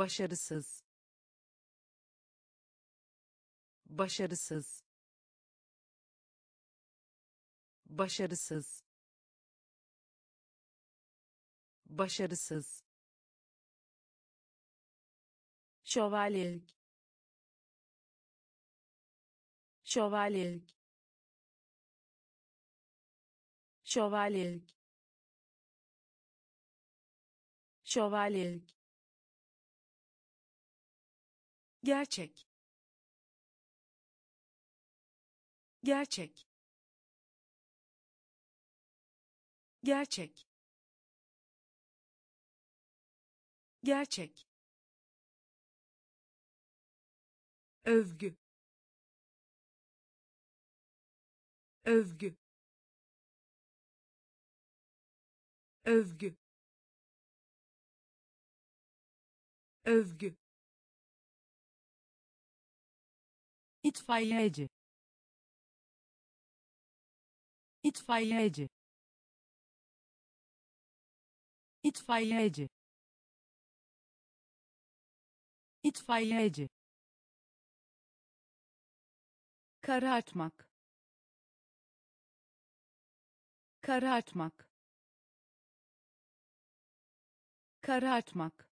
başarısız. Başarısız. Başarısız. Başarısız. Şövalyelik. Şövalyelik. Şövalyelik. Şövalyelik gerçek. Gerçek. Gerçek. Gerçek. Övgü. Övgü. Övgü. Övgü itfaiyeci. İtfaiyeci. İtfaiyeci. İtfaiyeci. Karartmak. Karartmak. Karartmak.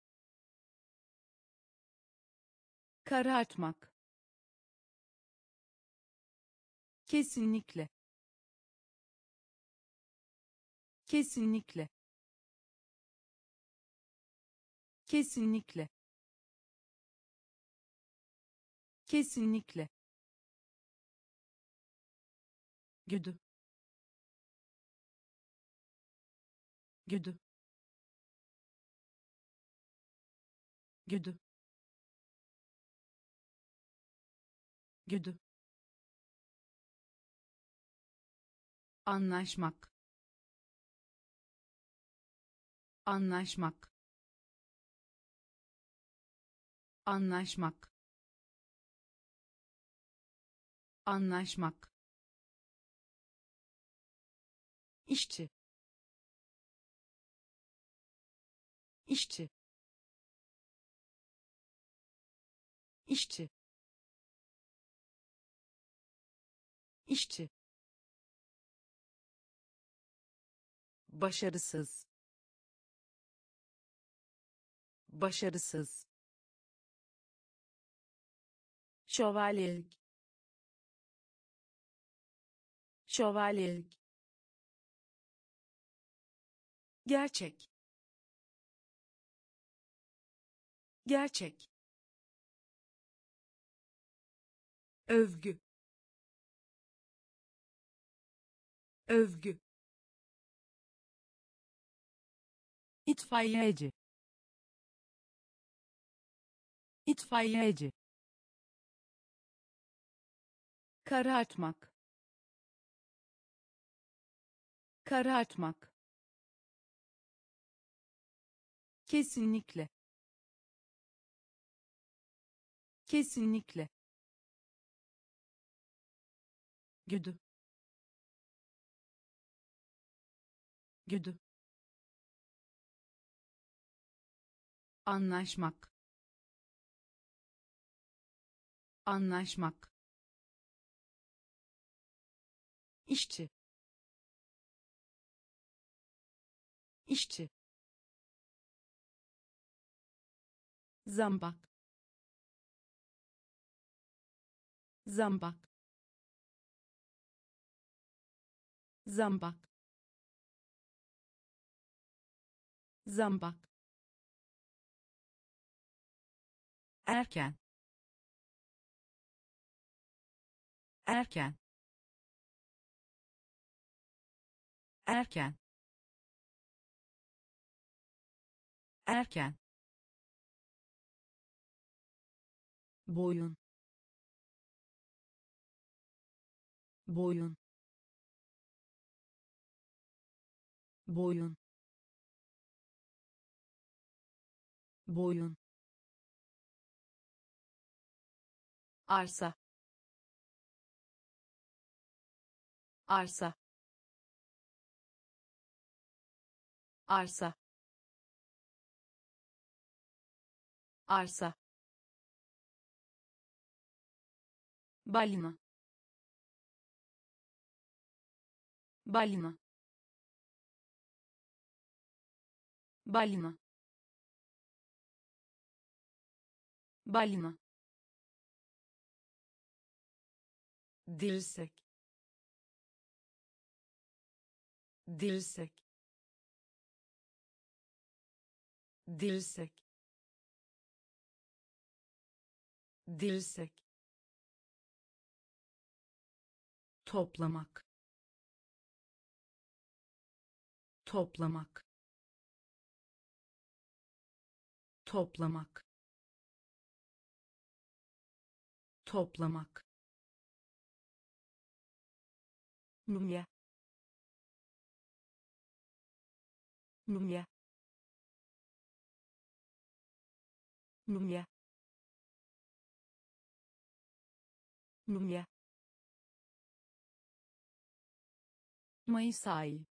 Karartmak kesinlikle. Kesinlikle. Kesinlikle. Kesinlikle. Güdü. Güdü. Güdü. Güdü anlaşmak. Anlaşmak. Anlaşmak. Anlaşmak. İşçi. İşçi. İşçi. İşçi başarısız başarısız şövalyelik şövalyelik gerçek gerçek övgü övgü itfaiyeci. İtfaiyeci. Karartmak. Karartmak. Kesinlikle. Kesinlikle. Güdü. Güdü anlaşmak. Anlaşmak. İşçi. İşçi. Zambak. Zambak. Zambak. Zambak erken. Erken. Erken. Erken. Boyun. Boyun. Boyun. Boyun arsa. Arsa. Arsa. Arsa. Balina. Balina. Balina. Balina dirsek dirsek dirsek dirsek toplamak. Toplamak. Toplamak. Toplamak mumya mumya mumya mumya Mayıs ayı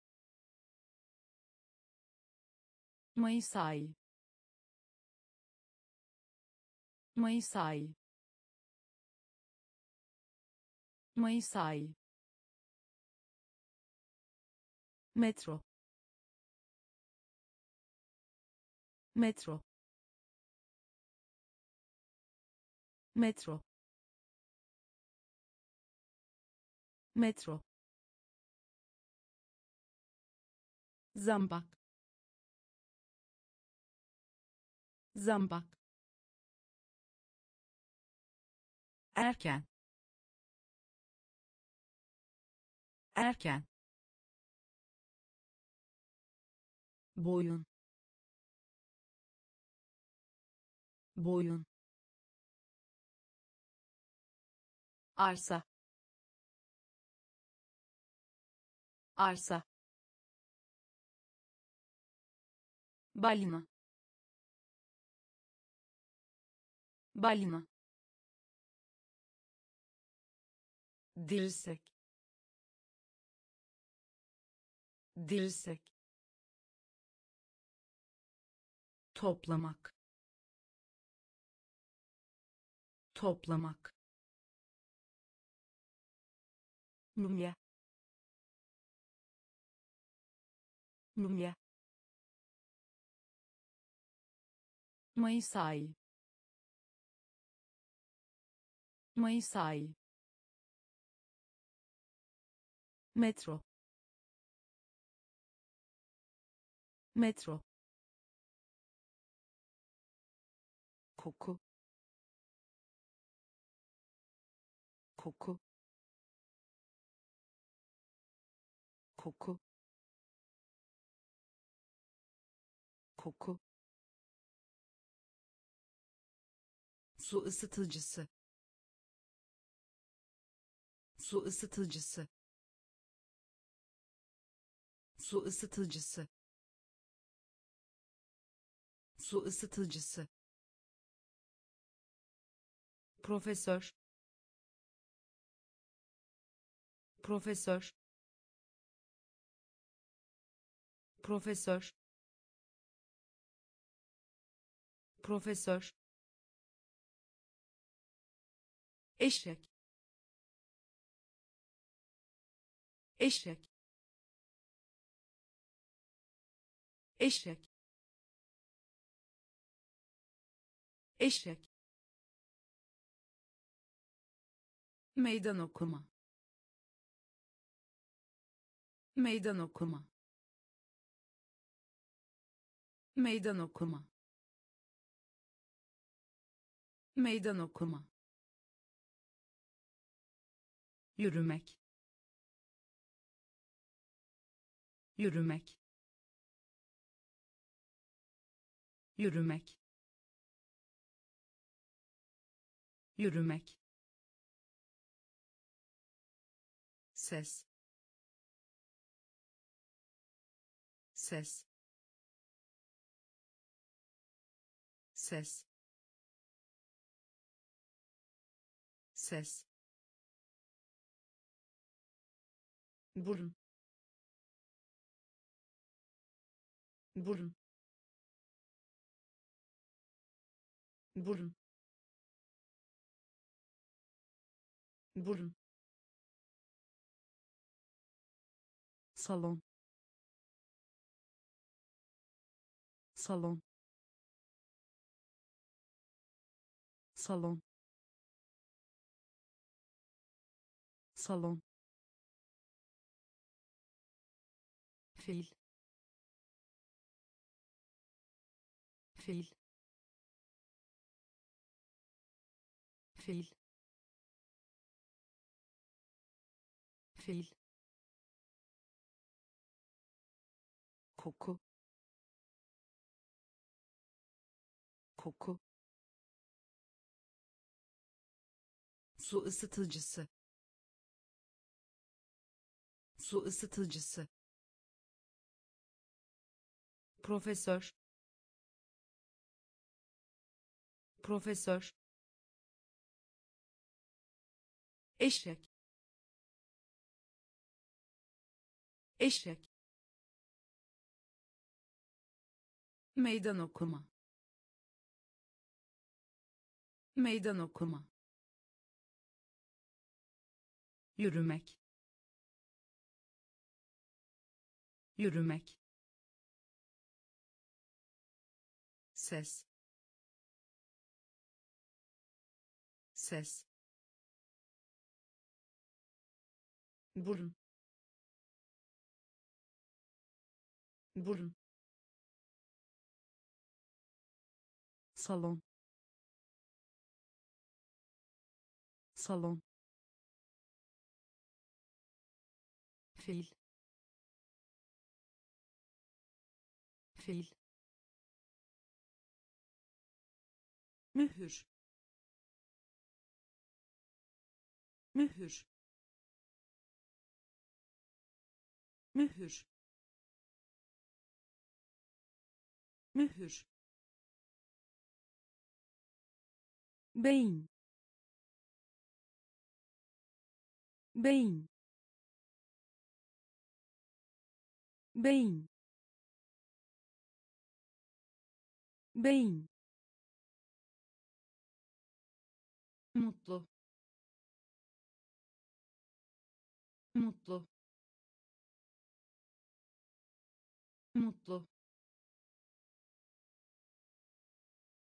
Mayıs ayı Mayıs ayı Mayıs ayı metro. Metro. Metro. Metro. Zambak. Zambak. Erken. Erken boyun boyun arsa arsa balina balina dirsek dirsek toplamak. Toplamak. Mumya mumya Mayıs ayı. Mayıs ayı. Metro. Metro koku. Koku. Koku. Koku. Su ısıtıcısı. Su ısıtıcısı. Su ısıtıcısı. Su ısıtıcısı profesör. Profesör. Profesör. Profesör. Eşek. Eşek. Eşek. Eşek meydan okuma. Meydan okuma. Meydan okuma. Meydan okuma. Yürümek. Yürümek. Yürümek. Yürümek ses. Ses. Ses. Ses. Burun. Burun. Burun. Burun salon. Salon. Salon. Salon. Fil. Fil. Fil. Fil koku. Koku. Su ısıtıcısı. Su ısıtıcısı. Profesör. Profesör. Eşek. Eşek meydan okuma. Meydan okuma. Yürümek. Yürümek. Ses. Ses. Burun. Burun salon. Salon. Fil. Fil. Mühür. Mühür. Mühür. Mühür beyin beyin beyin beyin mutlu. Mutlu. Mutlu.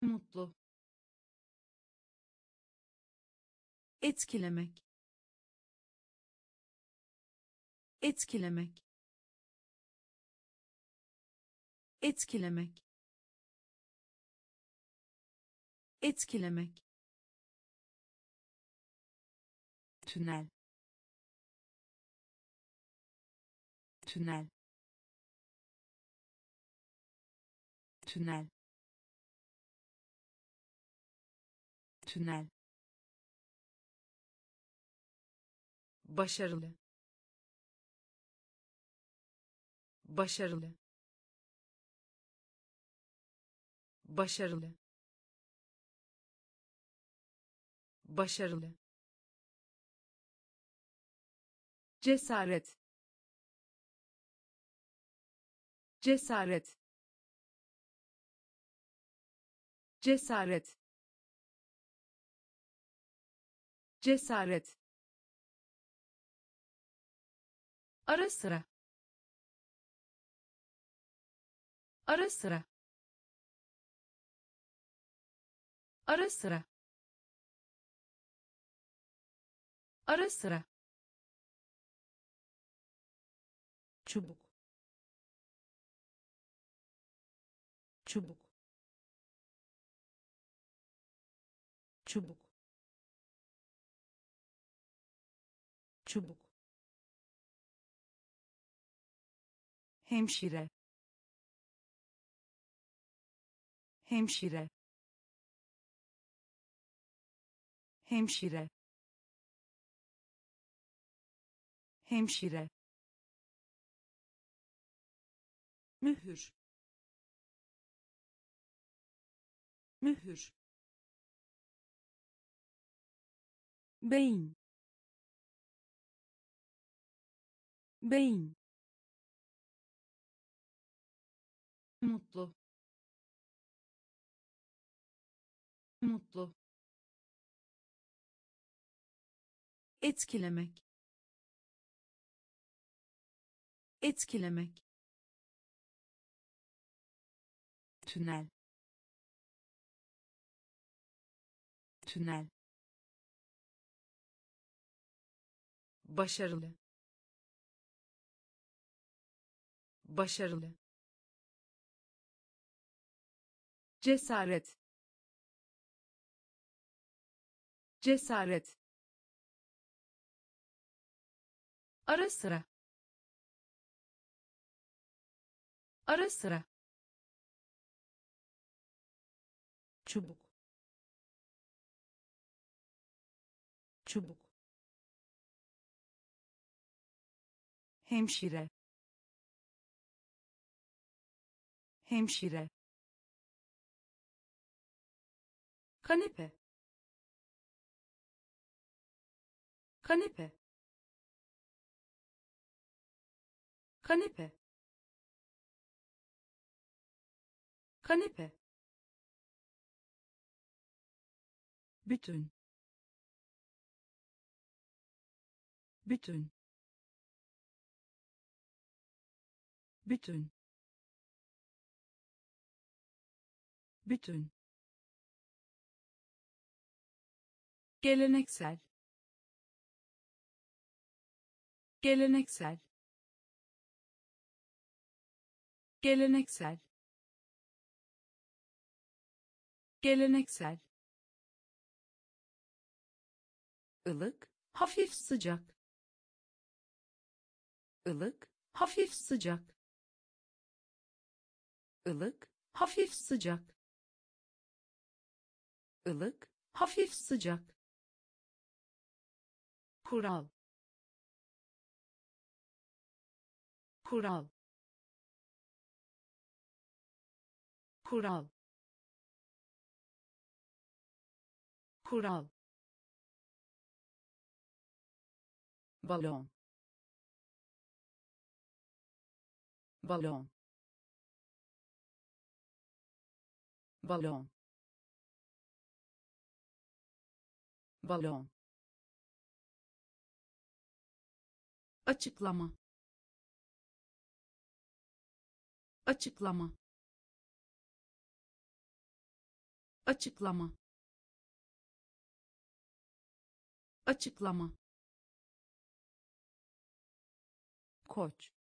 Mutlu etkilemek. Etkilemek. Etkilemek. Etkilemek. Tünel. Tünel. Tünel. Tünel başarılı. Başarılı. Başarılı. Başarılı. Cesaret. Cesaret. Cesaret. Cesaret ara sıra. Ara sıra. Ara sıra. Ara sıra. Çubuk. Çubuk. Çubuk. Çubuk hemşire. Hemşire. Hemşire. Hemşire. Mühür. Mühür. Beyin. Beyin mutlu. Mutlu. Etkilemek. Etkilemek. Tünel. Tünel. Başarılı. Başarılı cesaret. Cesaret. Ara sıra. Ara sıra. Çubuk. Çubuk. Hemşire. Hemşire kanepe. Kanepe. Kanepe. Kanepe. Bütün. Bütün. Bütün. Bütün geleneksel. Geleneksel. Geleneksel. Geleneksel. Ilık hafif sıcak. Ilık hafif sıcak. Ilık hafif sıcak. Ilık hafif sıcak kural. Kural. Kural. Kural. Balon. Balon. Balon. Balon açıklama. Açıklama. Açıklama. Açıklama. Koç.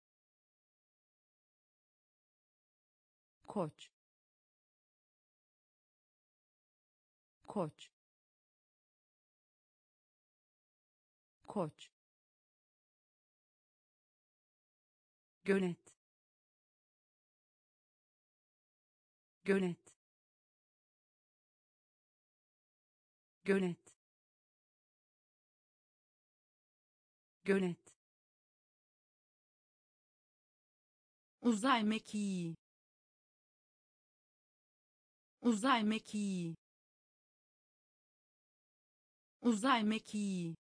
Koç. Koç. Koç gönet. Gönet. Gönet. Gönet. Uzay mekiği. Uzay mekiği. Uzay mekiği.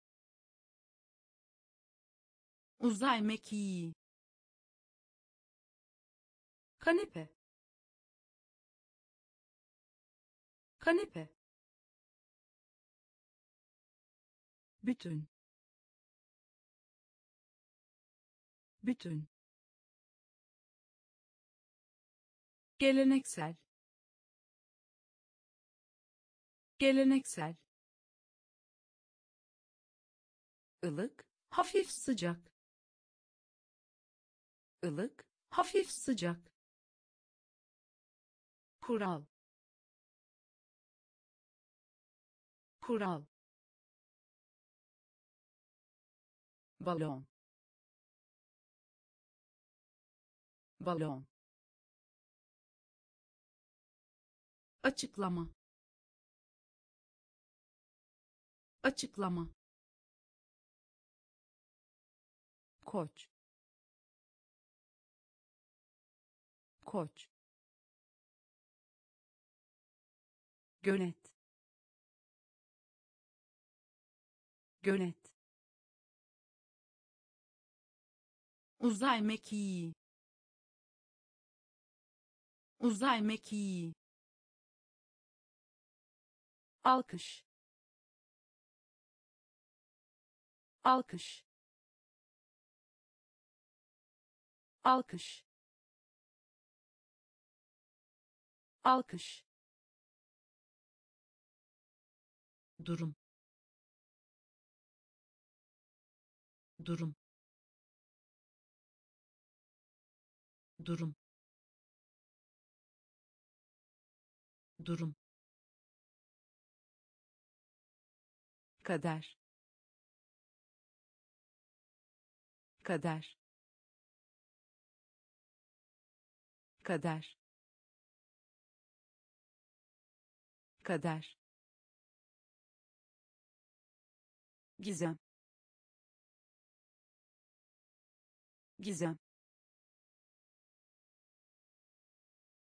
Uzay mekiği kanepe. Kanepe. Bütün. Bütün. Geleneksel. Geleneksel. Ilık hafif sıcak. Ilık hafif sıcak kural. Kural. Balon. Balon. Açıklama. Açıklama. Koç. Koç gönet gönet uzay mekiği. Uzay mekiği. Alkış. Alkış. Alkış. Alkış durum. Durum. Durum. Durum. Kader. Kader. Kader. Kader gizem. Gizem.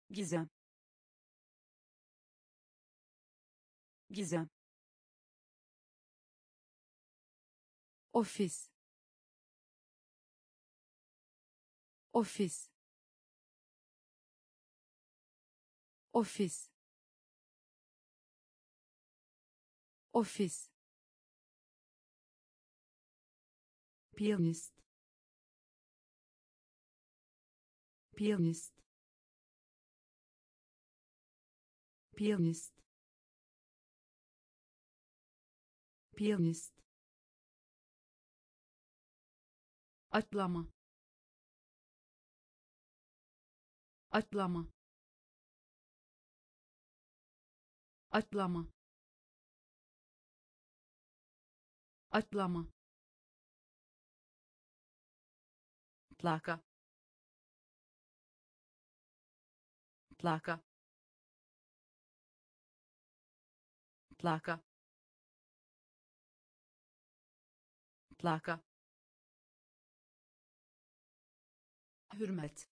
Gizem. Gizem. Ofis. Ofis. Ofis. Ofis piyanist piyanist piyanist piyanist atlama. Atlama. Atlama. Atlama plaka plaka plaka plaka hürmet.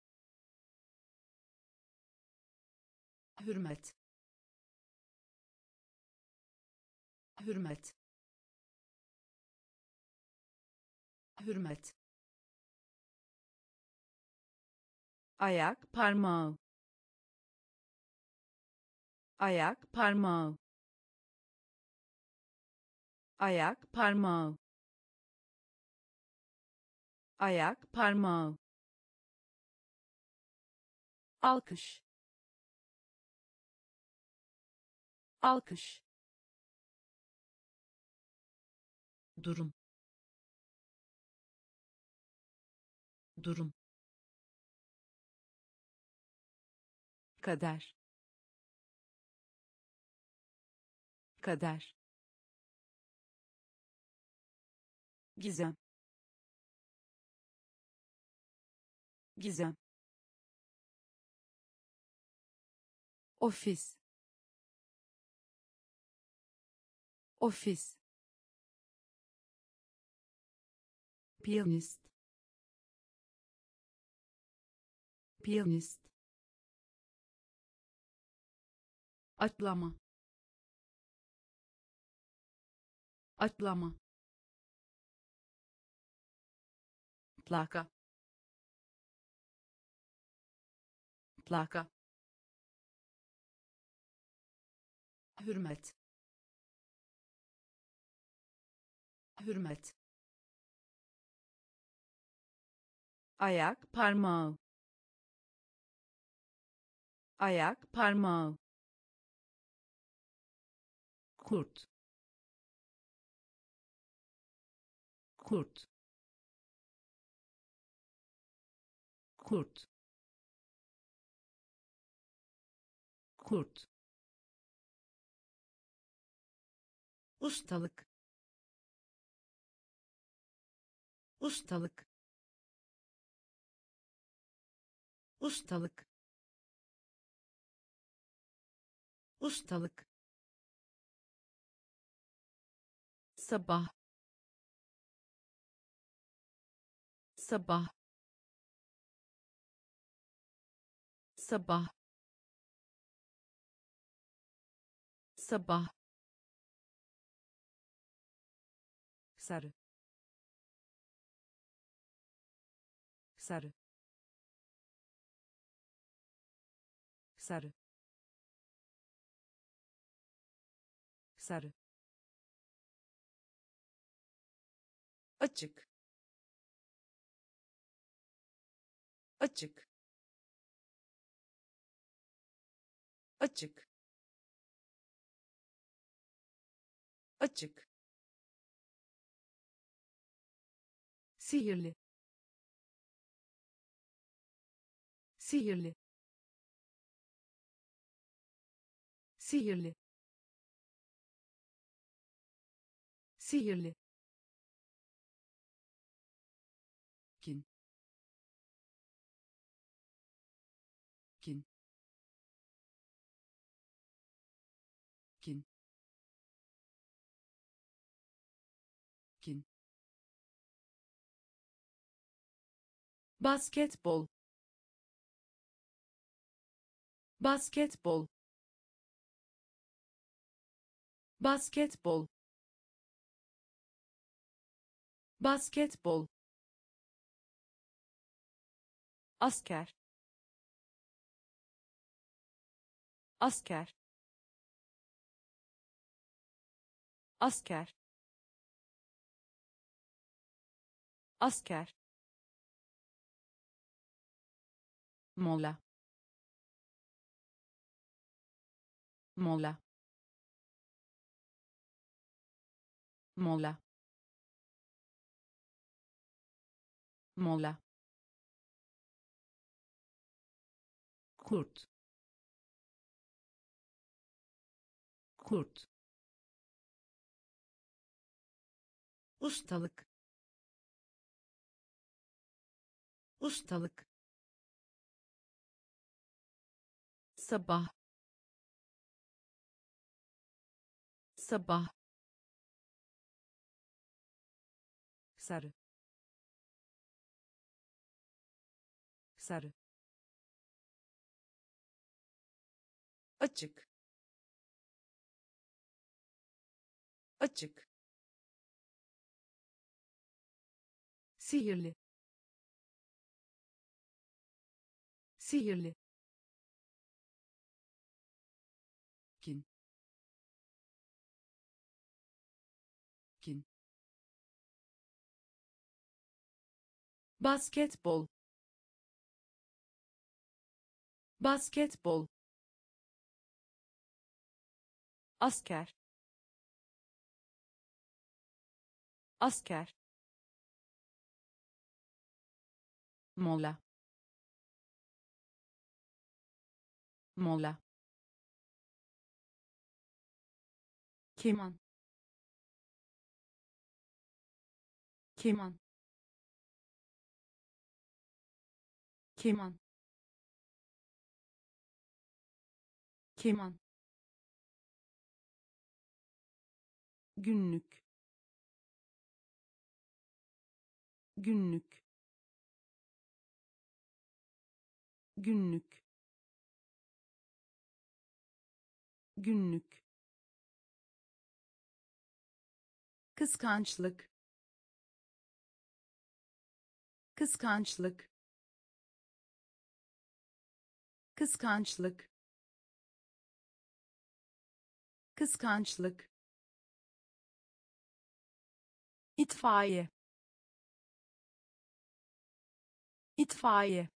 Hürmet. Hürmet. Hürmet ayak parmağı. Ayak parmağı. Ayak parmağı. Ayak parmağı. Alkış. Alkış. Durum. Durum kader. Kader. Gizem. Gizem. Ofis. Ofis. Piyanist. Piyanist atlama. Atlama. Plaka plaka hürmet. Hürmet. Ayak parmağı. Ayak parmağı kurt. Kurt. Kurt. Kurt. Ustalık. Ustalık. Ustalık. Ustalık sabah sabah sabah sabah sarı sarı sarı sarı açık. Açık. Açık. Açık. Sihirli. Sihirli. Sihirli. Sihirli basketbol. Basketbol. Basketbol. Basketbol. Asker. Asker. Asker. Asker mola mola mola mola kurt. Kurt. Ustalık. Ustalık sabah. Sabah. Sarı. Sarı. Açık. Açık. Sihirli. Sihirli basketbol. Basketbol. Asker. Asker. Mola. Mola. Keman. Keman keman. Keman. Günlük. Günlük. Günlük. Günlük. Kıskançlık. Kıskançlık kıskançlık. Kıskançlık. İtfaiye. İtfaiye.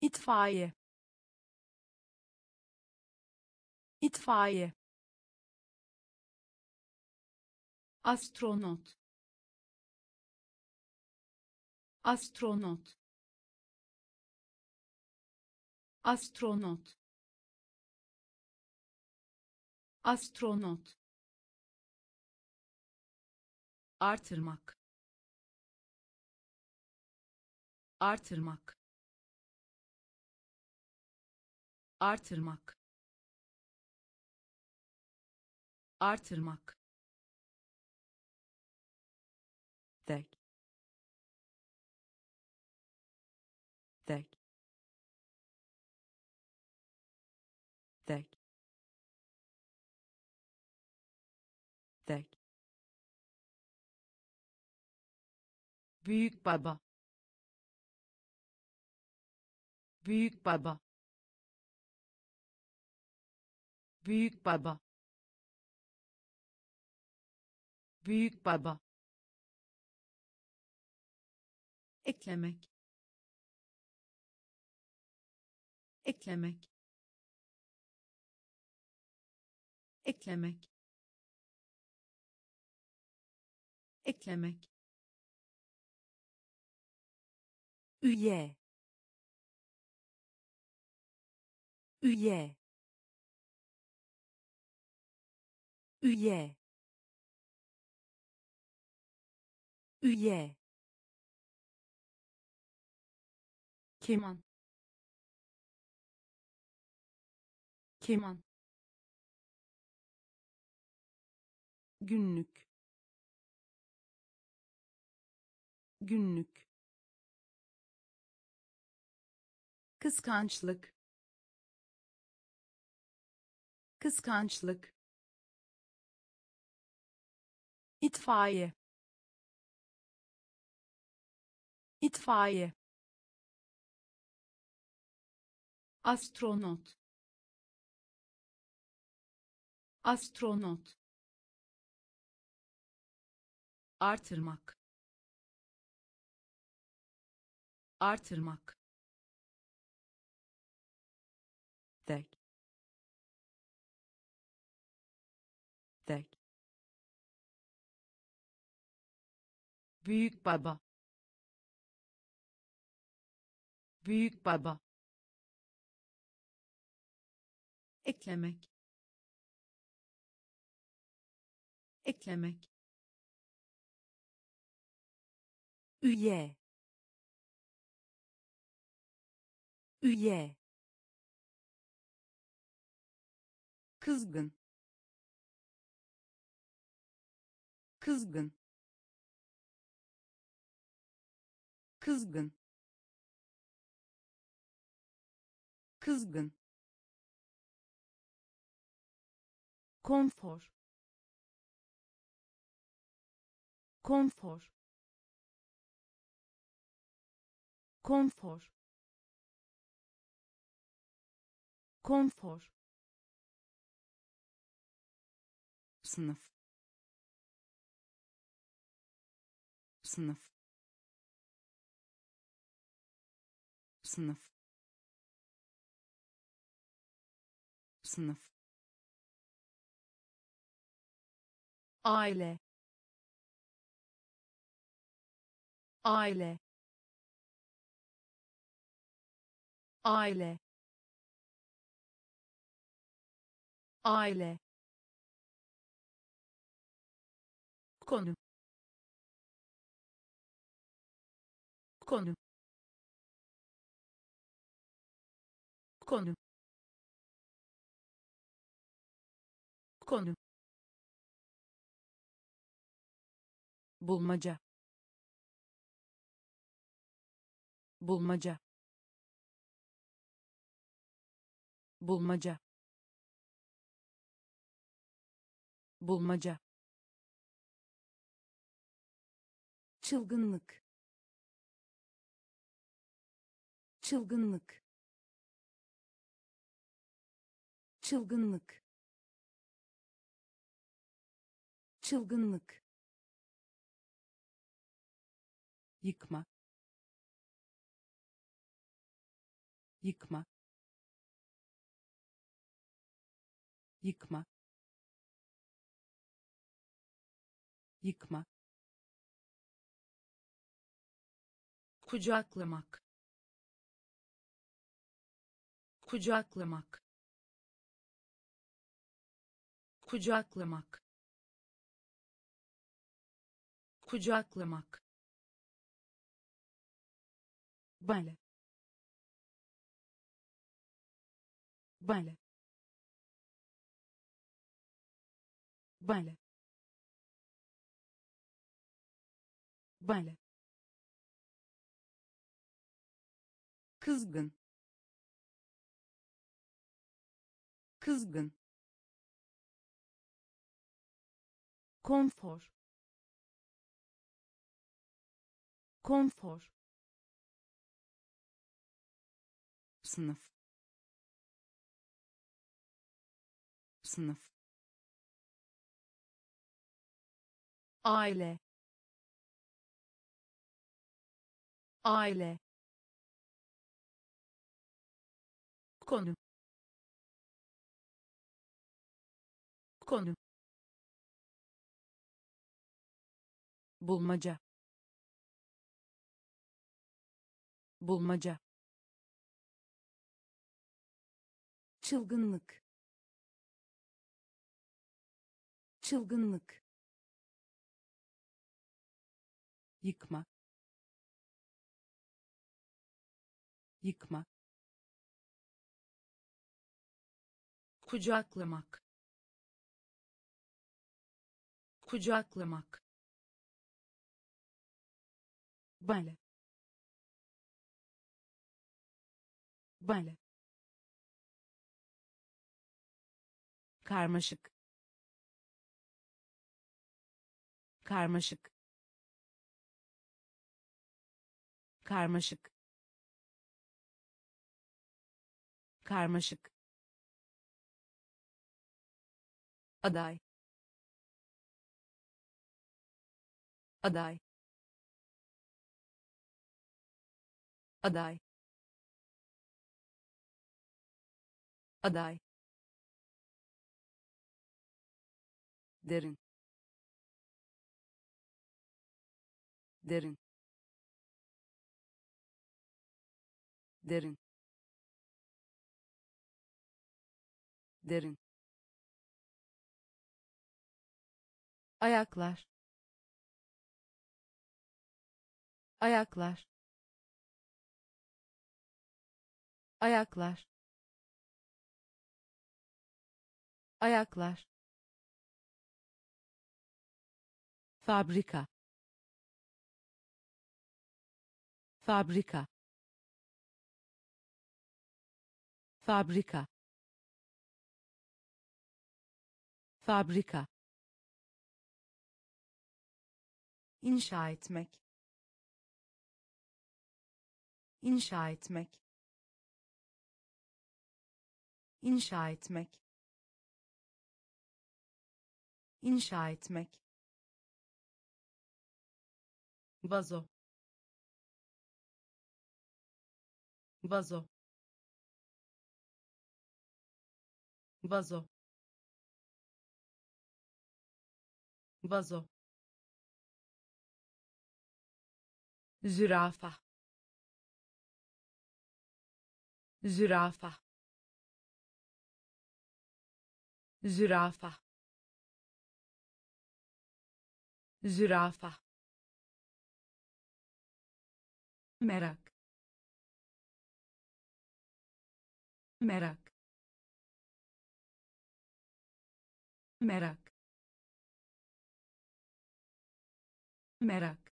İtfaiye. İtfaiye. Astronot. Astronot astronot. Astronot. Artırmak. Artırmak. Artırmak. Artırmak. Tek. Tek tek. Tek. Büyük baba. Büyük baba. Büyük baba. Büyük baba. Eklemek. Eklemek eklemek. Eklemek. Üye. Üye. Üye. Üye. Keman. Keman günlük. Günlük. Kıskançlık. Kıskançlık. İtfaiye. İtfaiye. Astronot. Astronot artırmak. Artırmak. Tek tek büyük baba. Büyük baba. Eklemek. Eklemek üye üye kızgın kızgın kızgın kızgın konfor konfor konfor. Konfor. Sınıf. Sınıf. Sınıf. Sınıf. Aile. Aile aile. Aile. Konu. Konu. Konu. Konu. Bulmaca. Bulmaca bulmaca. Bulmaca. Çılgınlık. Çılgınlık. Çılgınlık. Çılgınlık. Yıkma. Yıkma yıkma. Yıkma. Kucaklamak. Kucaklamak. Kucaklamak. Kucaklamak. Bale. Bale bale bale kızgın. Kızgın. Konfor. Konfor. Sınıf. Sınıf aile. Aile. Konu. Konu. Bulmaca. Bulmaca. Çılgınlık. Çılgınlık yıkma. Yıkma. Kucaklamak. Kucaklamak. Bale. Bale. Karmaşık. Karmaşık karmaşık. Karmaşık. Aday. Aday. Aday. Aday. Derin. Derin derin. Derin. Ayaklar. Ayaklar. Ayaklar. Ayaklar. Fabrika. Fabrika fabrika. Fabrika. İnşa etmek. İnşa etmek. İnşa etmek. İnşa etmek. Vazo. Vazo vazo. Vazo. Zürafa. Zürafa. Zürafa. Zürafa. Merak. Merak merak. Merak.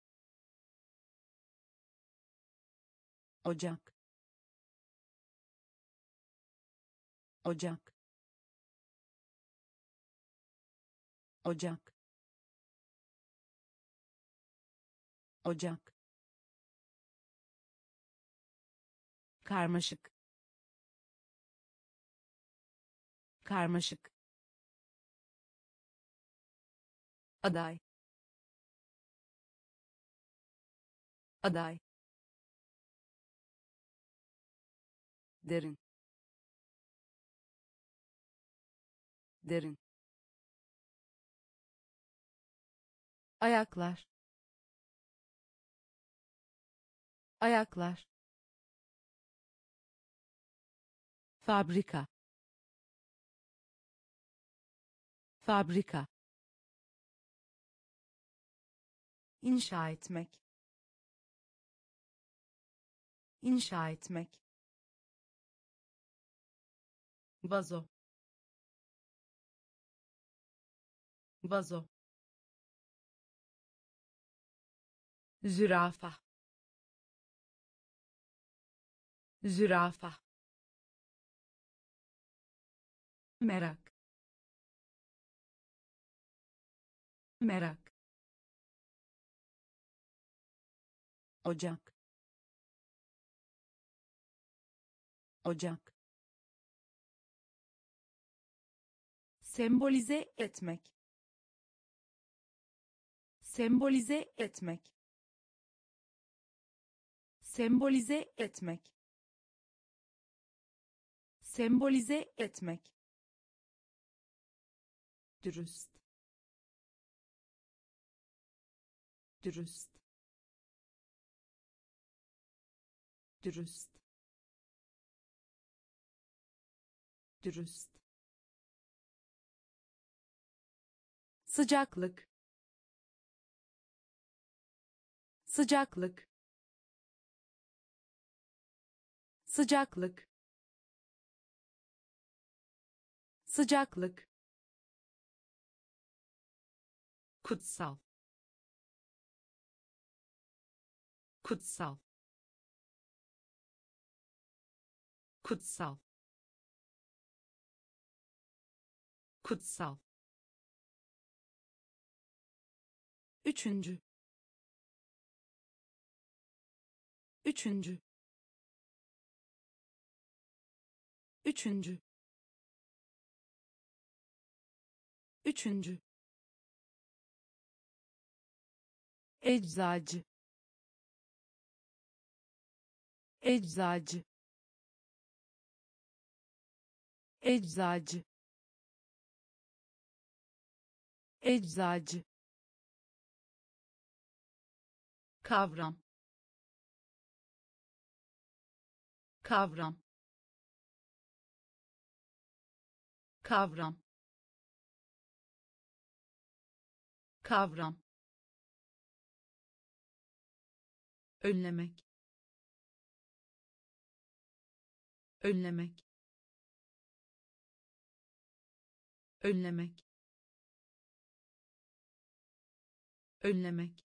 Ocak. Ocak. Ocak. Ocak. Karmaşık. Karmaşık aday. Aday. Derin. Derin. Ayaklar. Ayaklar. Fabrika. Fabrika inşa etmek. İnşa etmek. Vazo. Vazo. Zürafa. Zürafa. Merak. Merak ocak. Ocak. Sembolize etmek. Sembolize etmek. Sembolize etmek. Sembolize etmek. Dürüst. Dürüst dürüst. Dürüst. Sıcaklık. Sıcaklık. Sıcaklık. Sıcaklık. Kutsal. Kutsal kutsal. Kutsal. Üçüncü. Üçüncü. Üçüncü. Üçüncü. Eczacı. Eczacı eczacı. Eczacı. Kavram. Kavram. Kavram. Kavram. Önlemek. Önlemek önlemek. Önlemek.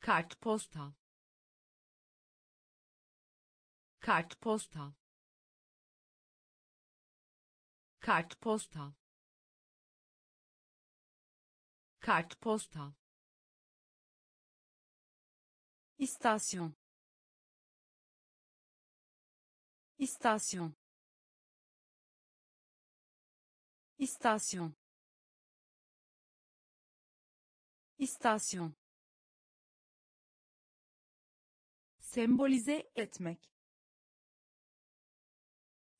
Kartpostal kartpostal kartpostal kartpostal istasyon. İstasyon istasyon. İstasyon. Sembolize etmek.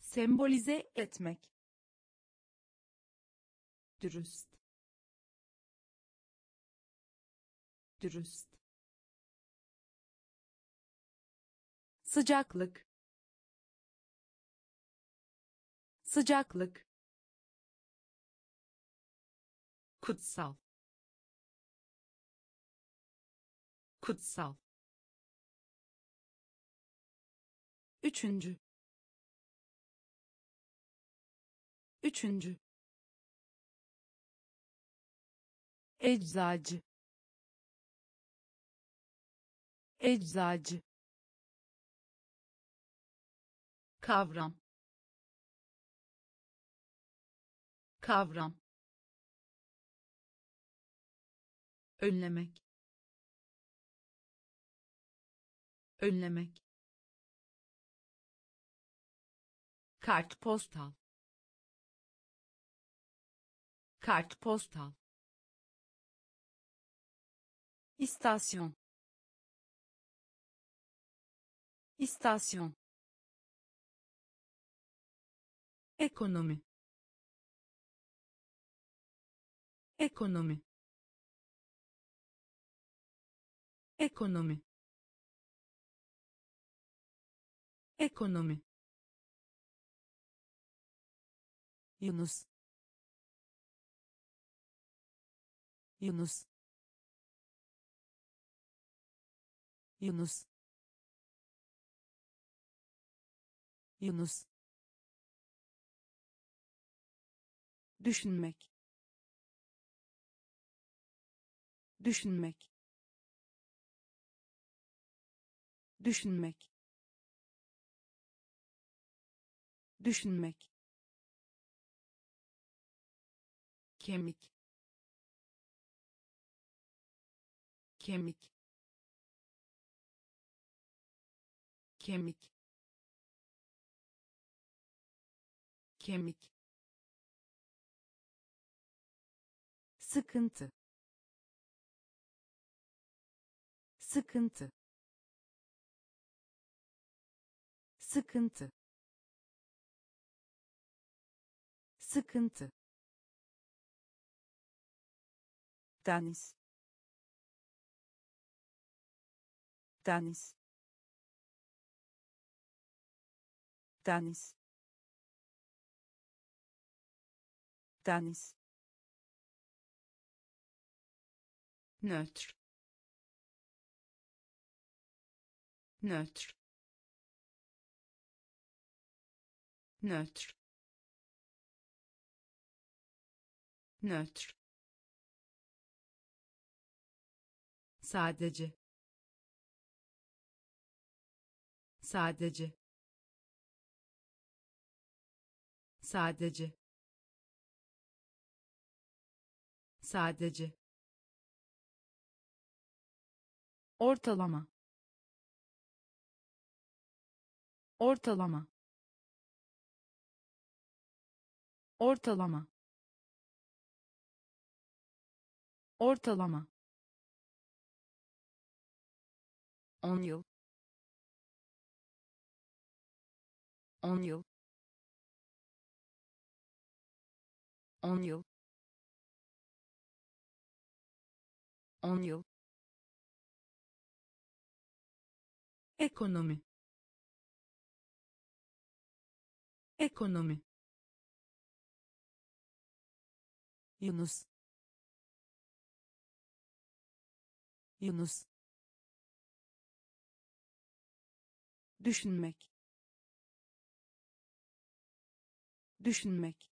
Sembolize etmek. Dürüst. Dürüst. Sıcaklık. Sıcaklık kutsal. Kutsal. Üçüncü. Üçüncü. Eczacı. Eczacı. Kavram. Kavram önlemek. Önlemek. Kartpostal kartpostal istasyon. İstasyon. Ekonomi. Ekonomi ekonomi. Ekonomi. Yunus. Yunus. Yunus. Yunus. Düşünmek. Düşünmek düşünmek. Düşünmek. Kemik. Kemik. Kemik. Kemik. Sıkıntı. Sıkıntı sıkıntı. Sıkıntı. Deniz deniz deniz deniz nötr. Nötr nötr. Nötr. Sadece. Sadece. Sadece. Sadece. Ortalama. Ortalama ortalama. Ortalama. 10 yıl. 10 yıl. 10 yıl. 10 yıl. Ekonomi. Ekonomi Yunus. Yunus. Düşünmek. Düşünmek.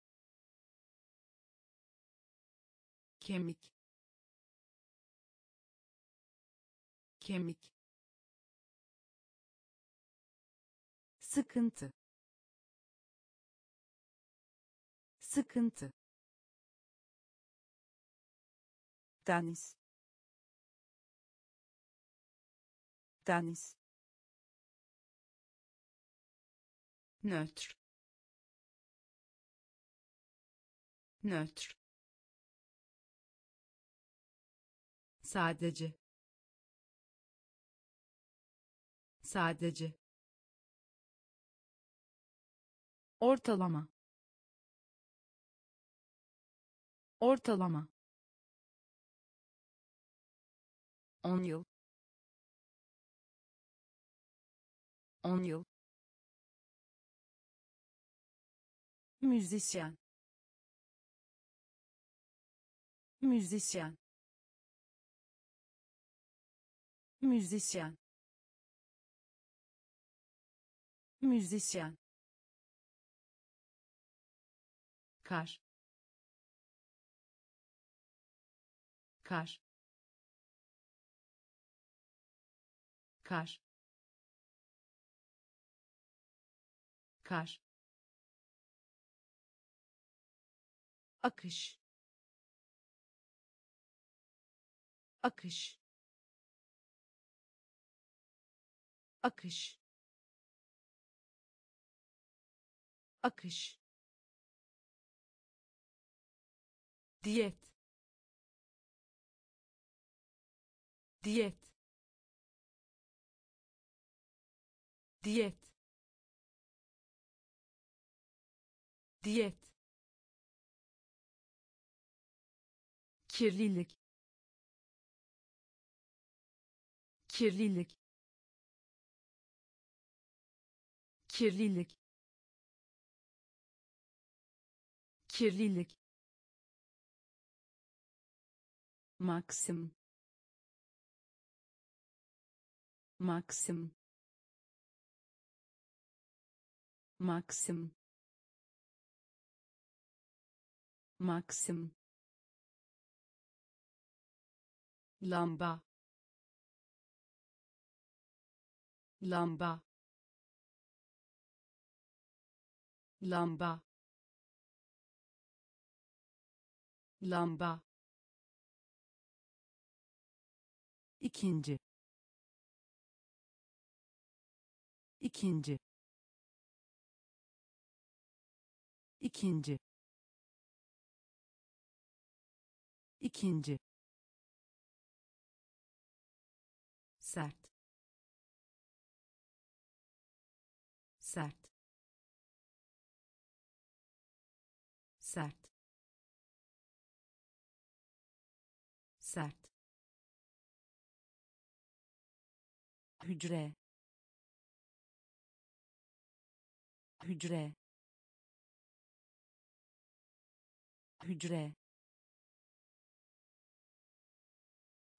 Kemik. Kemik. Sıkıntı. Sıkıntı deniz deniz nötr. Nötr. Sadece. Sadece. Ortalama. Ortalama 10 yıl. 10 yıl. Müzisyen. Müzisyen. Müzisyen. Müzisyen. Kar. Kar kar. Kar. Akış. Akış. Akış. Akış. Diyet. Diyet diyet. Diyet. Kirlilik. Kirlilik. Kirlilik. Kirlilik. Maksim. Maksim maksim. Maksim. Lamba. Lamba. Lamba. Lamba. İkinci. İkinci ikinci. İkinci. Sert. Sert. Sert. Sert. Hücre. Hücre hücre.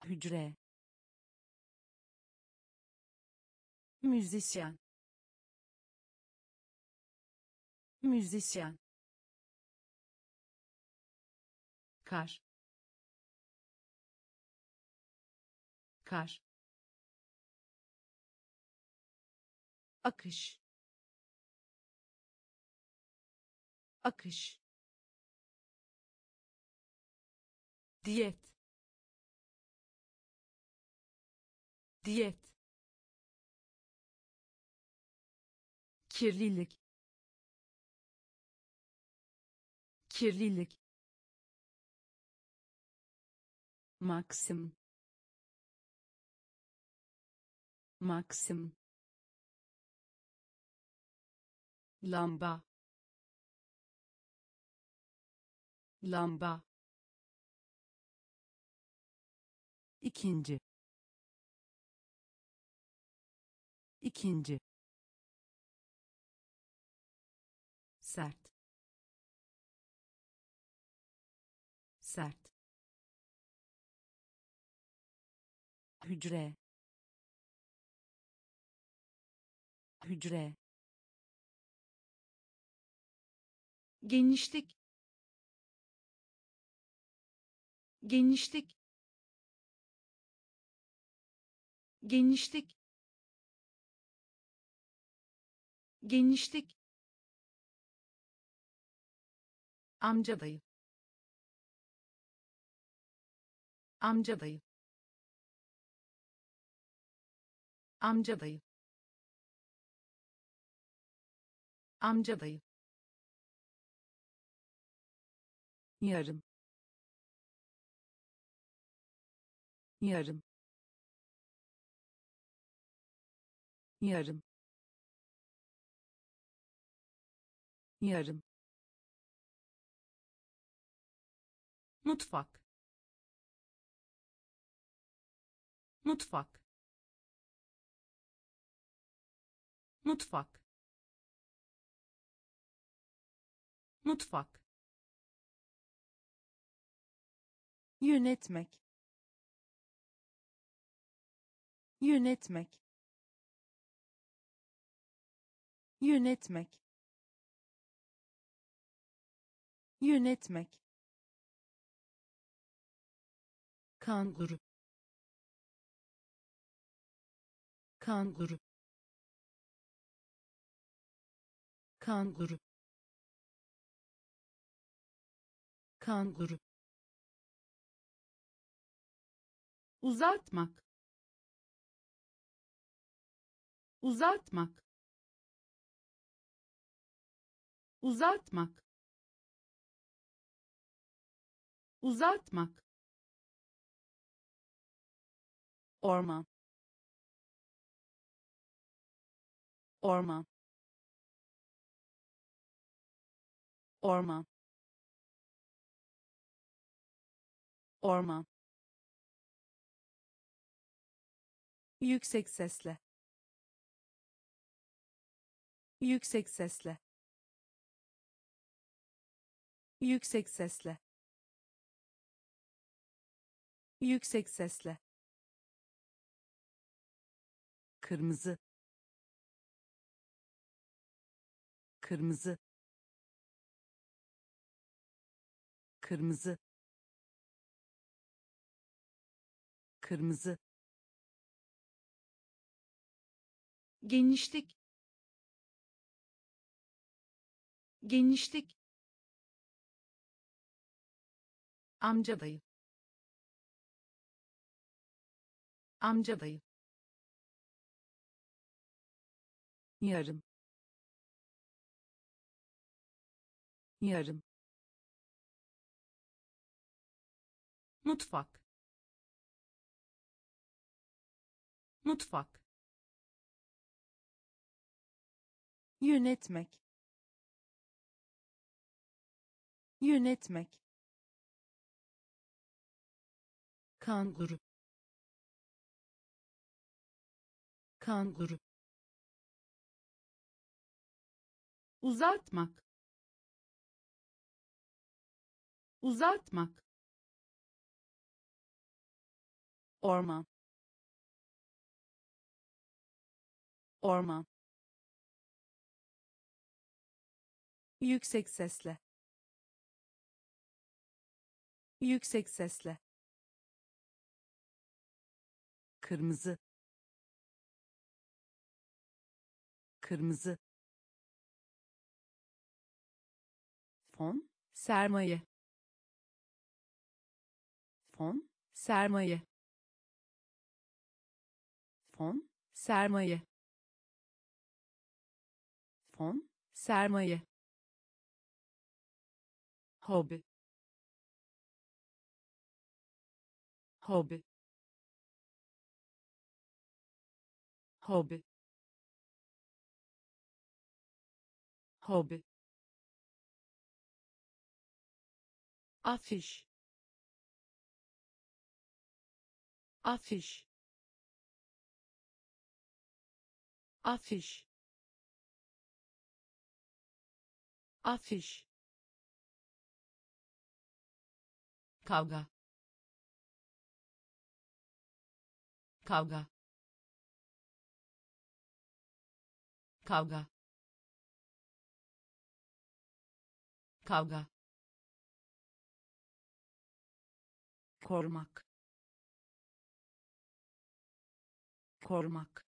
Hücre. Müzisyen. Müzisyen. Kar. Kar. Akış. Akış diyet. Diyet. Kirlilik. Kirlilik. Maksim. Maksim. Lamba. Lamba ikinci. İkinci. Sert. Sert. Hücre. Hücre. Genişlik. Genişlik genişlik genişlik amca dayı amca dayı amca dayı amca dayı yarım. Yarım yarım. Yarım. Mutfak. Mutfak. Mutfak. Mutfak. Yönetmek. Yönetmek yönetmek. Yönetmek. Kanguru. Kanguru. Kanguru. Kanguru. Uzatmak. Uzatmak uzatmak. Uzatmak. Orman orman orman orman yüksek sesle. Yüksek sesle yüksek sesle. Yüksek sesle. Kırmızı. Kırmızı. Kırmızı. Kırmızı. Genişlik. Genişlik amca dayı amca dayı yarım. Yarım. Mutfak. Mutfak. Yönetmek. Yönetmek kanguru. Kanguru. Uzatmak. Uzatmak. Orman orman yüksek sesle. Yüksek sesle kırmızı kırmızı fon sermaye fon sermaye fon sermaye fon sermaye hobi hobi hobi hobi afiş. Afiş. Afiş. Afiş. Kavga. Kavga kavga. Kavga. Korumak korumak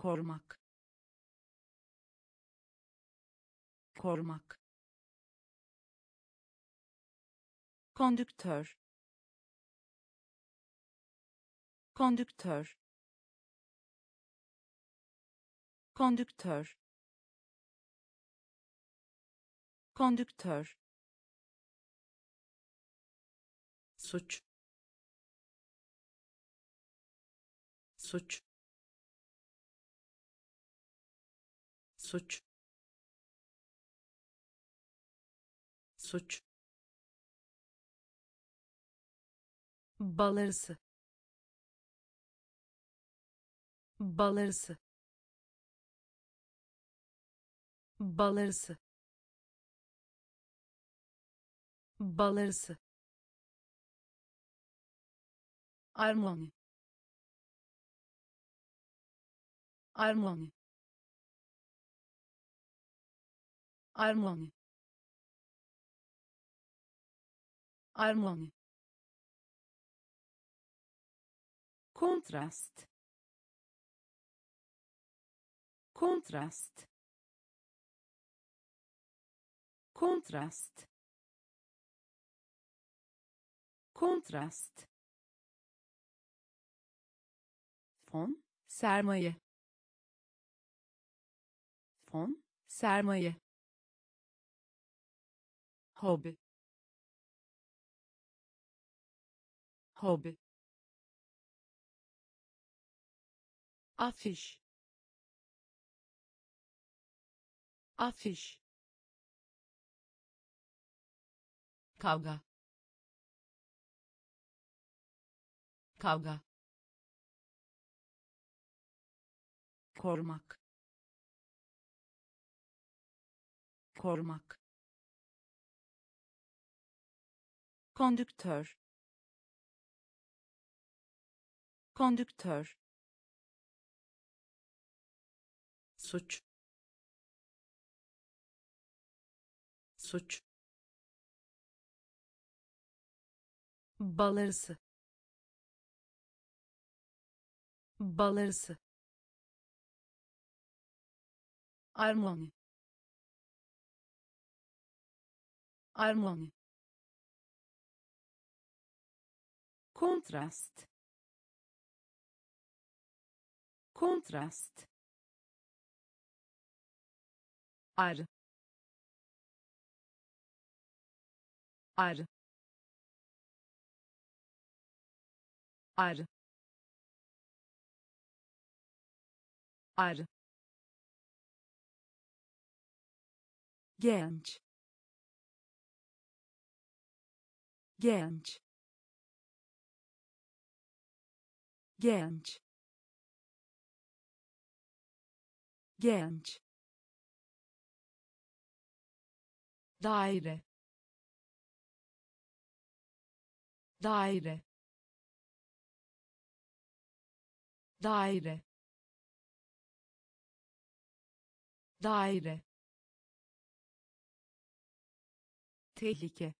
korumak korumak kondüktör. Kondüktör kondüktör. Kondüktör. Suç. Suç. Suç. Suç. Balarısı. Balarısı balarısı balarısı armoni. Armoni. Armoni. Armoni. Kontrast. Kontrast kontrast. Kontrast. Fon sermaye. Fon sermaye. Hobi. Hobi. Afiş. Afiş kavga. Kavga. Korumak korumak kondüktör. Kondüktör. Suç. Suç balarısı balarısı armoni. Armoni. Kontrast. Kontrast. Arı. Arı arı arı genç genç genç genç. Daire daire daire. Daire. Tehlike.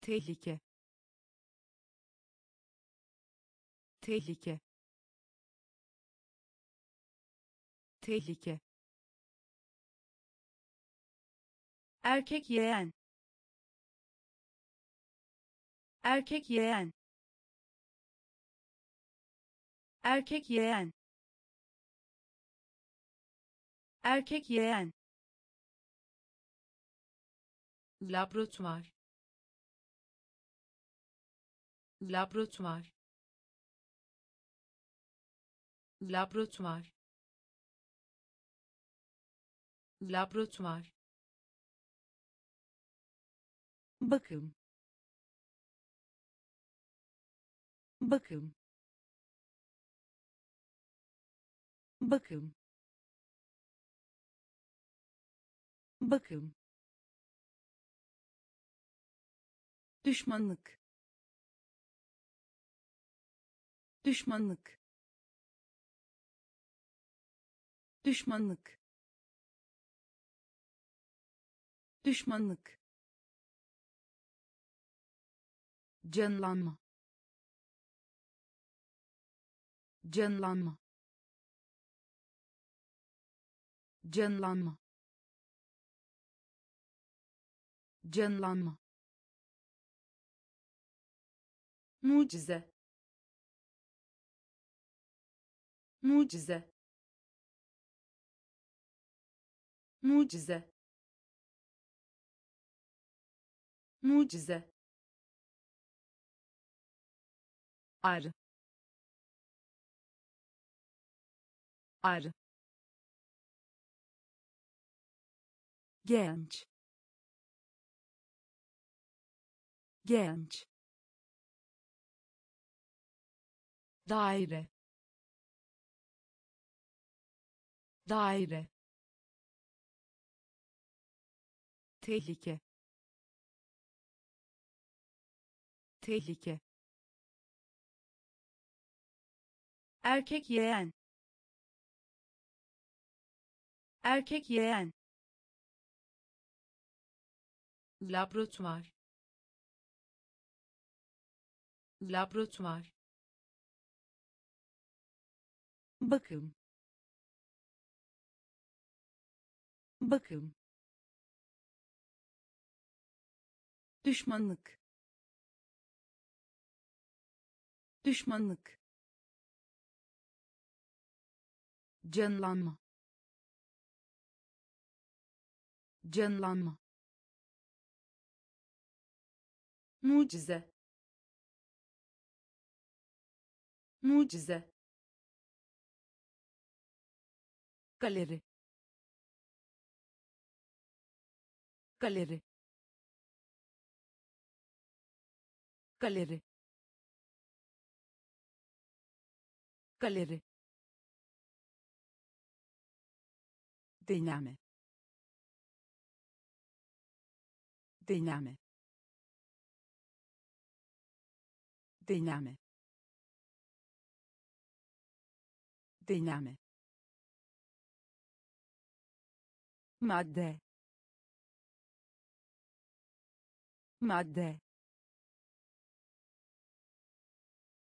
Tehlike. Tehlike. Tehlike. Erkek yeğen. Erkek yeğen erkek yeğen. Erkek yeğen. Laboratuvar. Laboratuvar. Laboratuvar. Laboratuvar. Bakım. Bakım bakım. Bakım. Düşmanlık. Düşmanlık. Düşmanlık. Düşmanlık. Canlanma. Canlanma canlanma. Canlanma. Mucize. Mucize. Mucize. Mucize. Arı arı genç. Genç. Daire. Daire. Tehlike. Tehlike. Erkek yeğen. Erkek yeğen laboratuvar. Laboratuvar. Bakım. Bakım. Düşmanlık. Düşmanlık. Canlanma. Canlanma mucize. Mucize. Galeri. Galeri. Galeri. Galeri. Deneme. Deneme deneme. Deneme. Madde. Madde.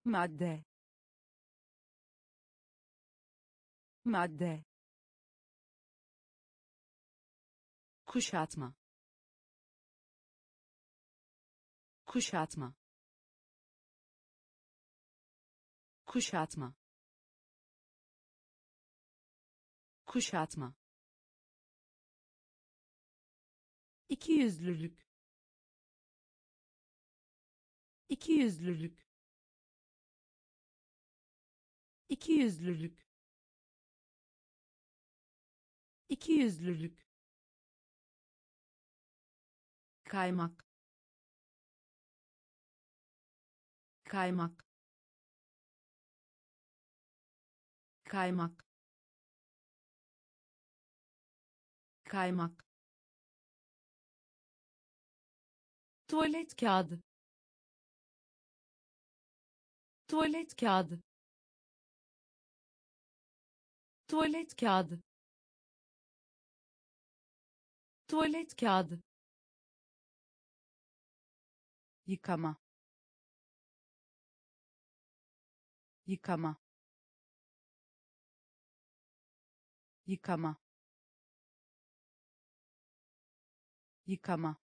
Madde. Madde. Kuşatma. Kuşatma kuşatma. Kuşatma. İkiyüzlülük. İkiyüzlülük. İkiyüzlülük. İkiyüzlülük. Kaymak. Kaymak kaymak. Kaymak. Tuvalet kağıdı. Tuvalet kağıdı. Tuvalet kağıdı. Tuvalet kağıdı. Yıkama. Yıkama yıkama. Yıkama.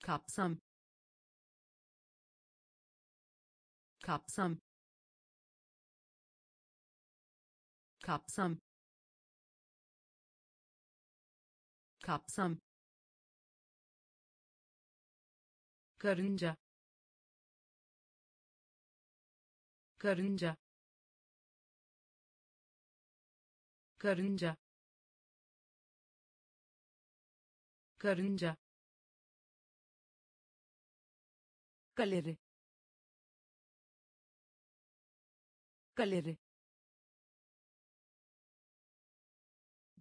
Kapsam. Kapsam. Kapsam. Kapsam. Karınca. Karınca karınca karınca galeri galeri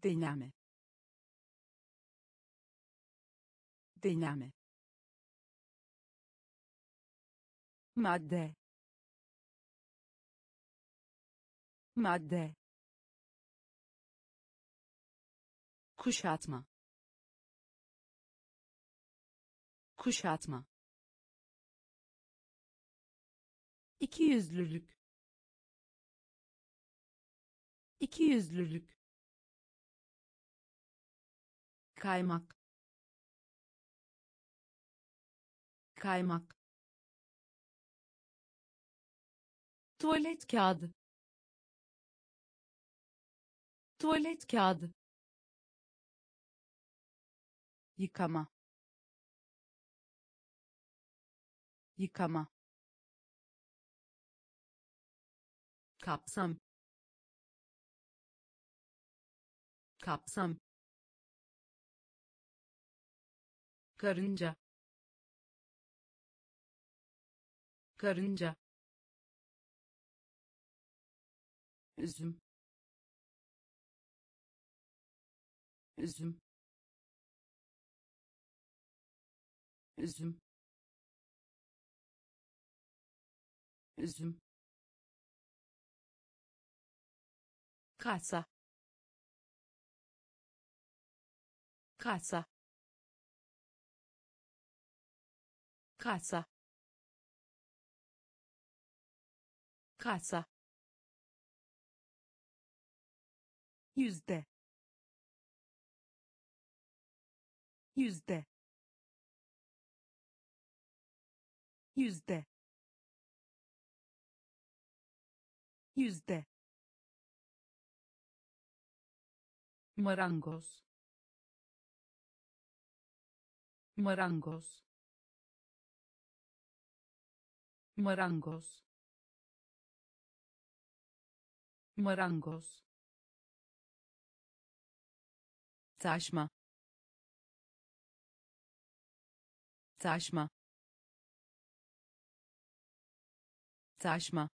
deneme deneme madde madde kuşatma. Kuşatma. İkiyüzlülük ikiyüzlülük kaymak. Kaymak. Tuvalet kağıdı. Tuvalet kağıdı yıkama. Yıkama. Kapsam. Kapsam. Karınca. Karınca. Üzüm. Üzüm üzüm. Üzüm. Kasa. Kasa. Kasa. Kasa. Yüzde. Yüzde yüzde. Yüzde. Marangoz. Marangoz. Marangoz. Marangoz. Taşma. Taşma taşma.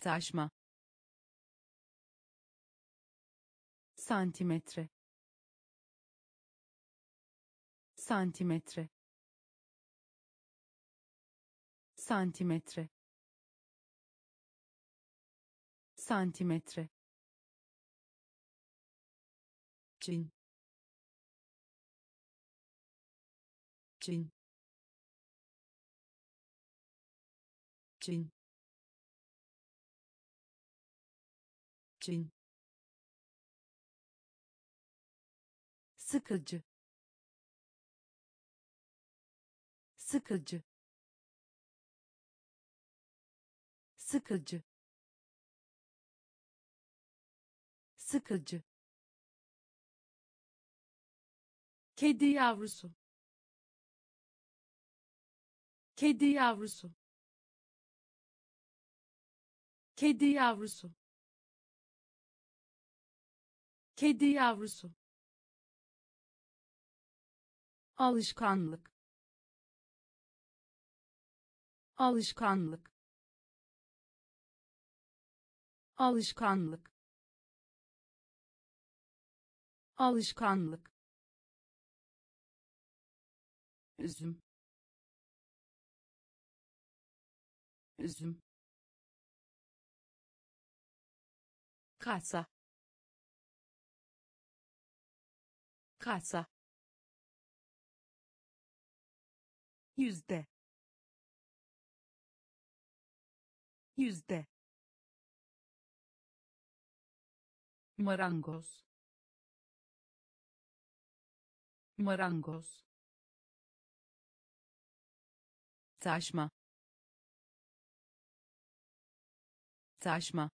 Taşma. Santimetre. Santimetre. Santimetre. Santimetre. Çin. Çin Çin Çin sıkıcı. Sıkıcı. Sıkıcı. Sıkıcı. Kedi yavrusu. Kedi yavrusu kedi yavrusu. Kedi yavrusu. Alışkanlık. Alışkanlık. Alışkanlık. Alışkanlık. Üzüm. Üzüm kasa. Kasa. Yüzde. Yüzde. Marangoz. Marangoz. Taşma. Taşma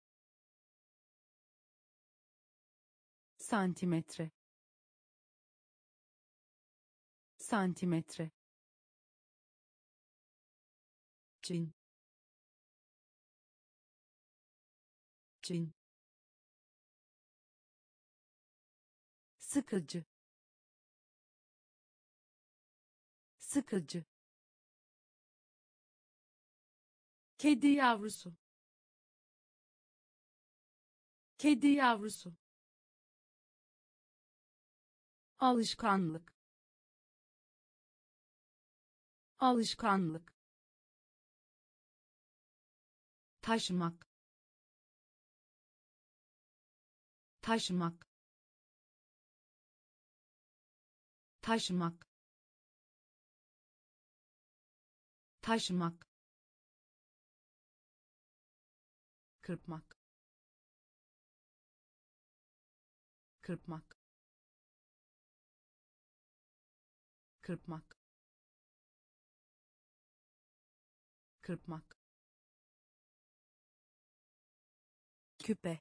santimetre santimetre cin cin sıkıcı sıkıcı kedi yavrusu kedi yavrusu alışkanlık. Alışkanlık. Taşımak taşımak taşımak taşımak kırpmak. Kırpmak kırpmak. Kırpmak. Küpe.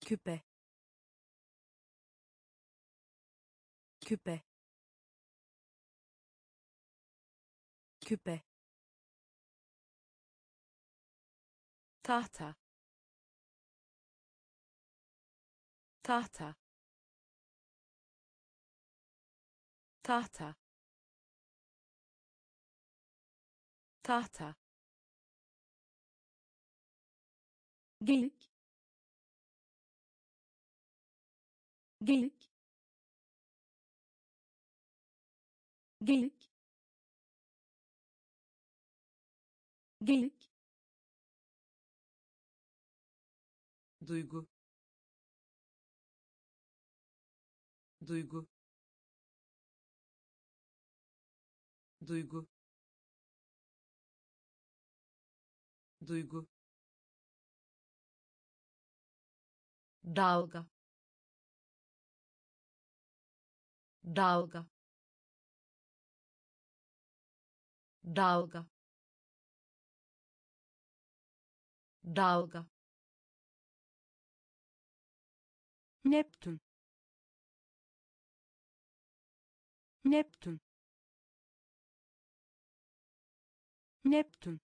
Küpe. Küpe. Küpe. Tahta. Tahta tahta. Tahta. Geyik geyik geyik geyik duygu. Duygu duygu. Duygu. Dalga. Dalga. Dalga. Dalga. Neptün. Neptün Neptün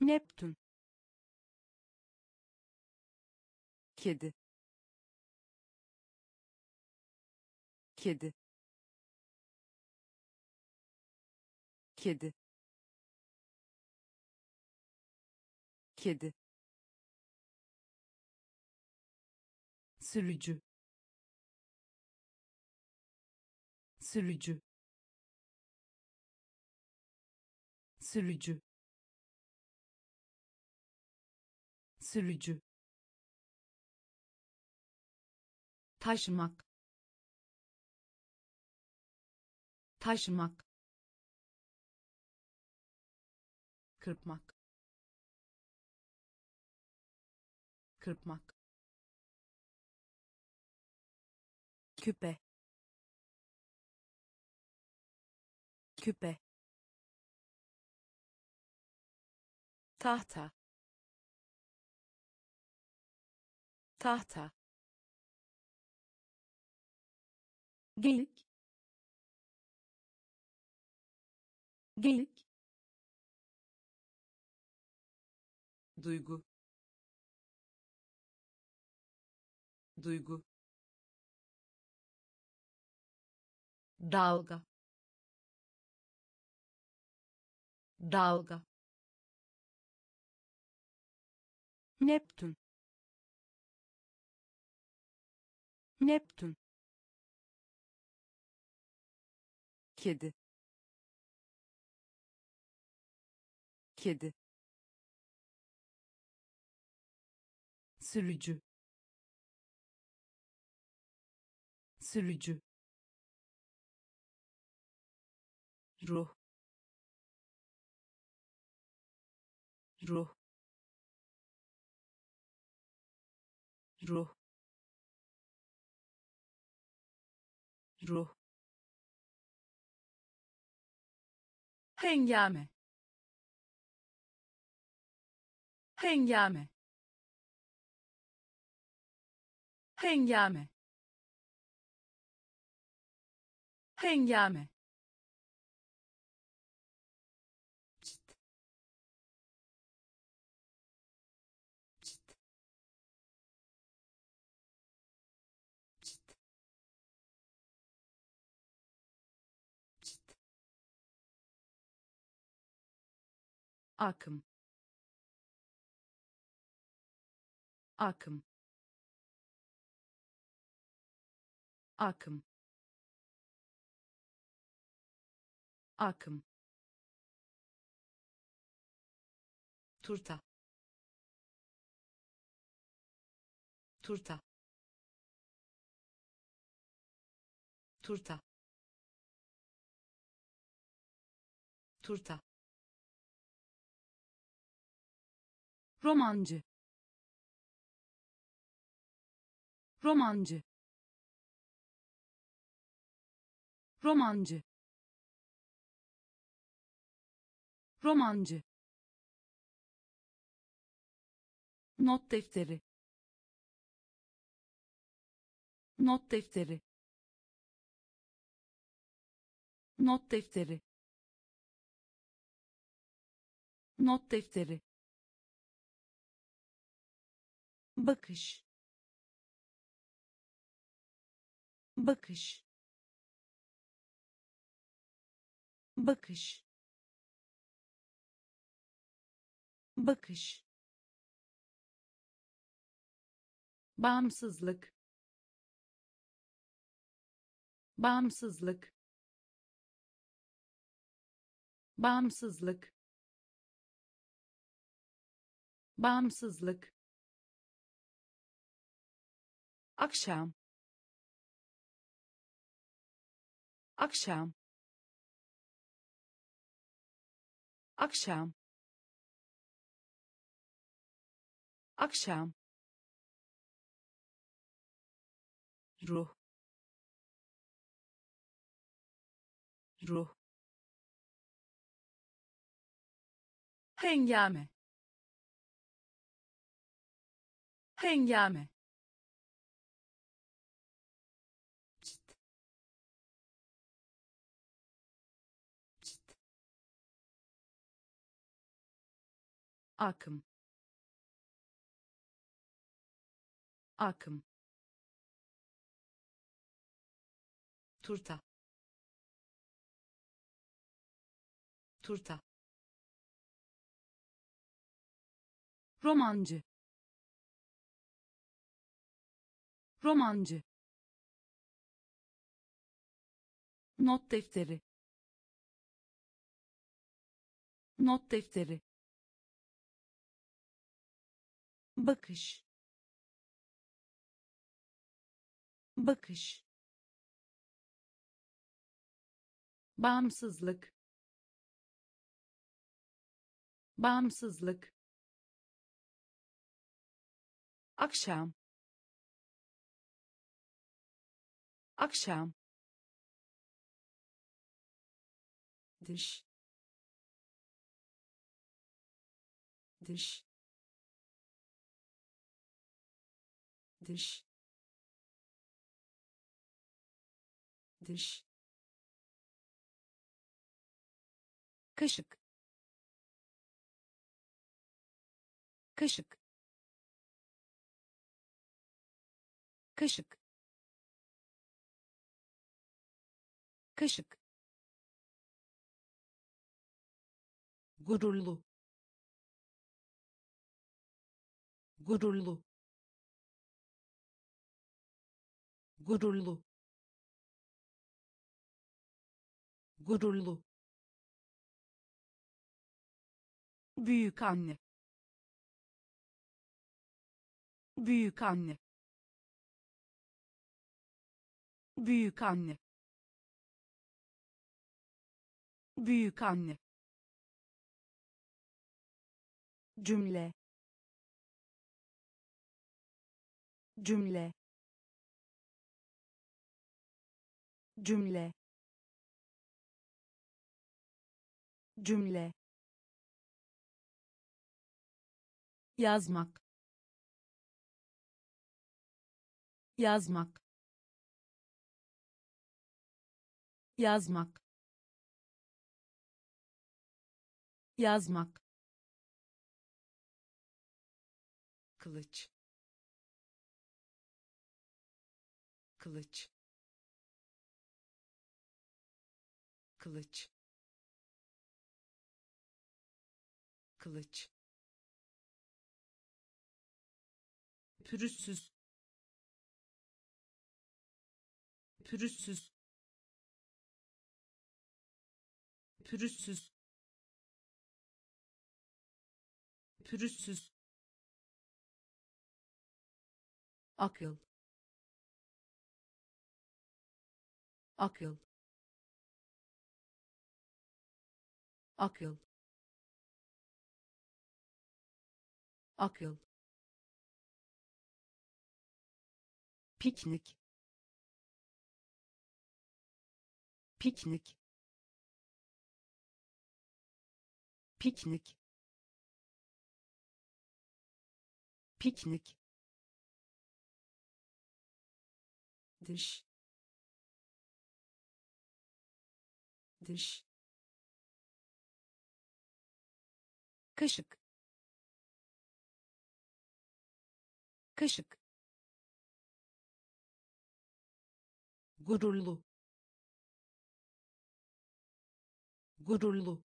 Neptün kedi. Kedi. Kedi. Kedi. Sürücü. Sürücü sürücü. Sürücü. Taşımak. Taşımak. Kırpmak. Kırpmak. Küpe. Küpe tahta. Tahta. Geyik geyik duygu. Duygu. Dalga. Dalga Neptün Neptün kedi. Kedi. Sürücü. Sürücü. Ruh. Ruh ruh. Ruh. Hengame. Hengame. Hengame. Hengame akım. Akım. Akım. Akım. Turta. Turta. Turta. Turta romancı. Romancı. Romancı. Romancı. Not defteri. Not defteri. Not defteri. Not defteri bakış. Bakış. Bakış. Bakış. Bağımsızlık. Bağımsızlık. Bağımsızlık. Bağımsızlık akşam. Akşam. Akşam. Akşam. Ruh. Ruh. Hengame. Hengame akım. Akım. Turta. Turta. Romancı. Romancı. Not defteri. Not defteri bakış. Bakış. Bağımsızlık. Bağımsızlık. Akşam. Akşam. Dış. Dış dış. Dış. Kaşık. Kaşık. Kaşık. Kaşık. Gururlu. Gururlu gururlu. Gururlu. Büyük anne. Büyük anne. Büyük anne. Büyük anne. Cümle. Cümle cümle. Cümle. Yazmak. Yazmak. Yazmak. Yazmak. Kılıç. Kılıç kılıç. Kılıç. Pürüzsüz. Pürüzsüz. Pürüzsüz. Pürüzsüz. Akıl akıl akıl. Akıl. Piknik. Piknik. Piknik. Piknik. Dış. Dış kaşık. Kaşık. Gururlu. Gururlu.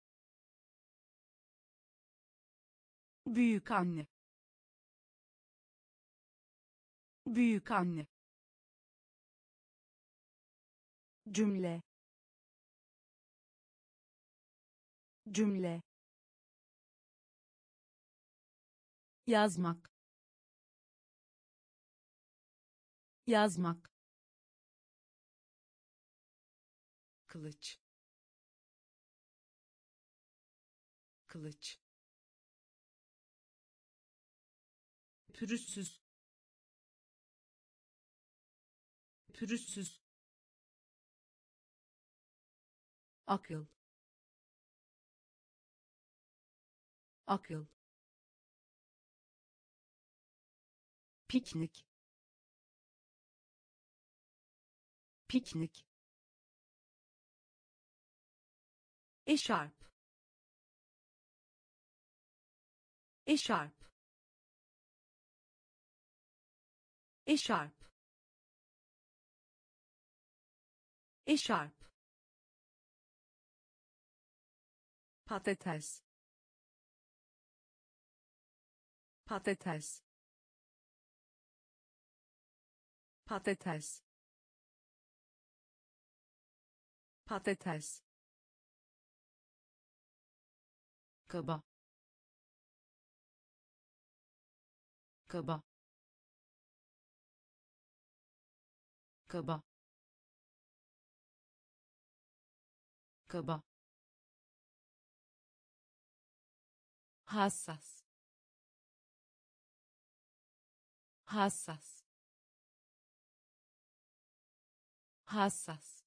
Büyük anne. Büyük anne. Cümle. Cümle yazmak. Yazmak. Kılıç. Kılıç. Pürüzsüz. Pürüzsüz. Akıl akıl piknik. Piknik. Eşarp. Eşarp. Eşarp. Eşarp. Patates. Patates patates. Patates. Kaba. Kaba. Kaba. Kaba. Hassas. Hassas hassas.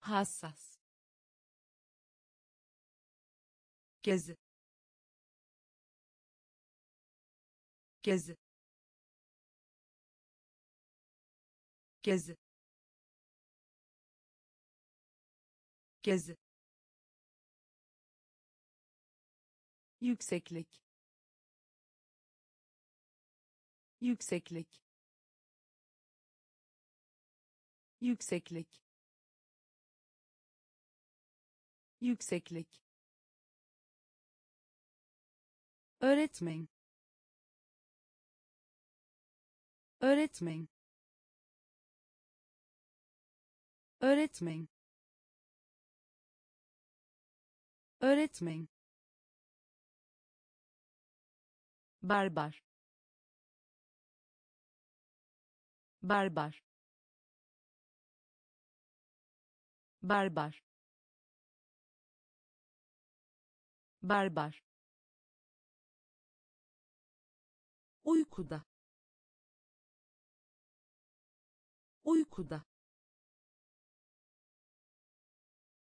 Hassas. Gezi. Gezi. Gezi. Gezi. Yükseklik. Yükseklik yükseklik. Yükseklik. Öğretmen. Öğretmen. Öğretmen. Öğretmen. Barbar. Barbar barbar. Barbar. Uykuda. Uykuda.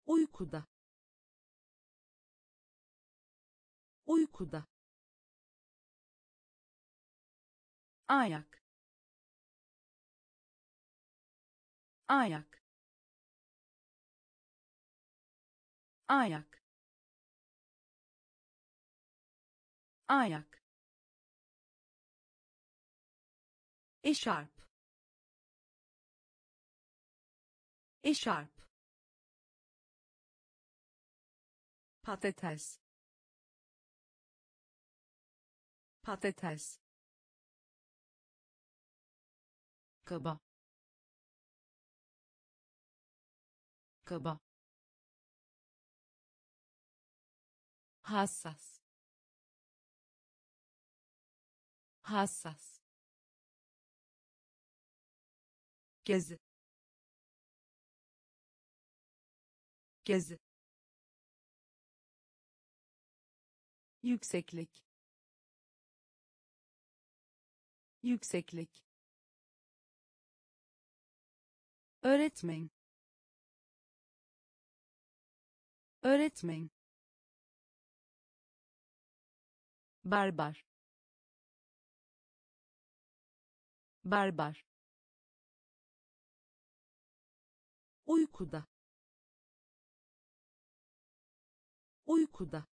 Uykuda. Uykuda. Ayak. Ayak ayak. Ayak. Eşarp. Eşarp. Patates. Patates. Kaba. Kaba hassas. Hassas. Gezi. Gezi. Yükseklik. Yükseklik. Öğretmen. Öğretmen barbar. Barbar. Uykuda. Uykuda.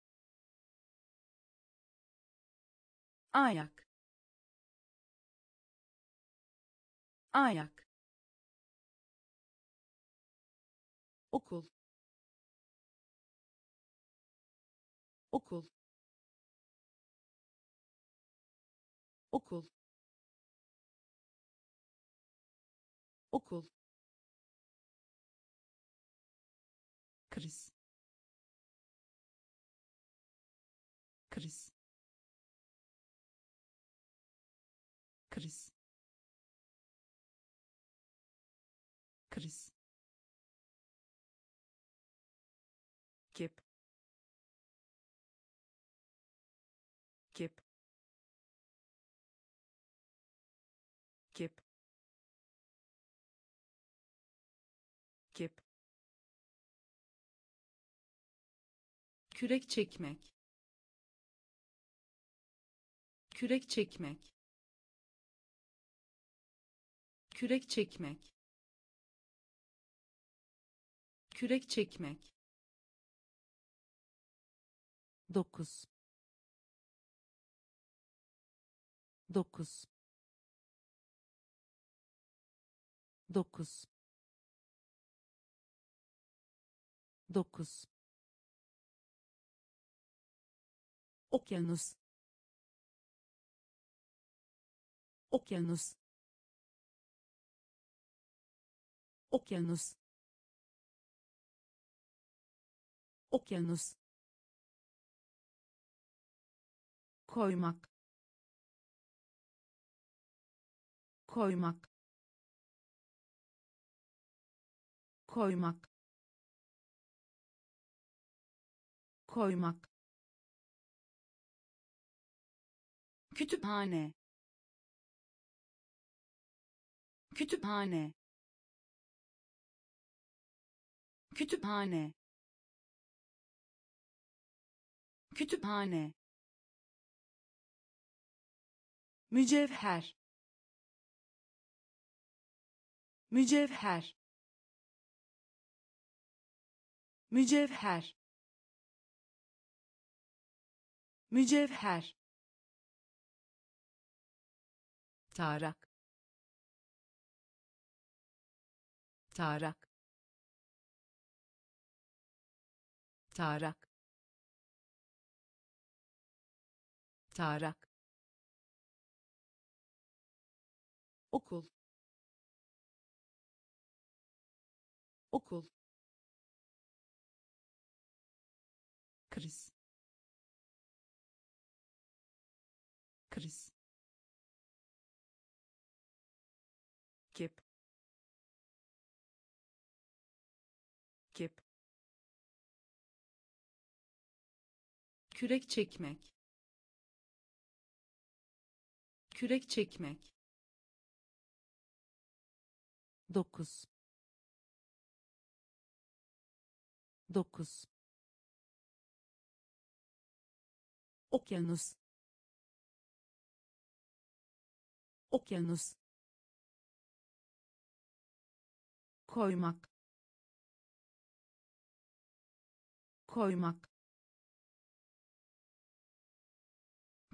Ayak. Ayak. Okul. Okul okul. Okul kürek çekmek. Kürek çekmek. Kürek çekmek. Kürek çekmek. Dokuz. Dokuz. Dokuz. Dokuz okyanus. Okyanus. Okyanus. Okyanus. Koymak. Koymak. Koymak. Koymak kütüphane. Kütüphane. Kütüphane. Kütüphane. Mücevher. Mücevher. Mücevher. Mücevher tarak. Tarak. Tarak. Tarak. Okul. Okul. Kriz kürek çekmek. Kürek çekmek. Dokuz. Dokuz. Okyanus. Okyanus. Koymak. Koymak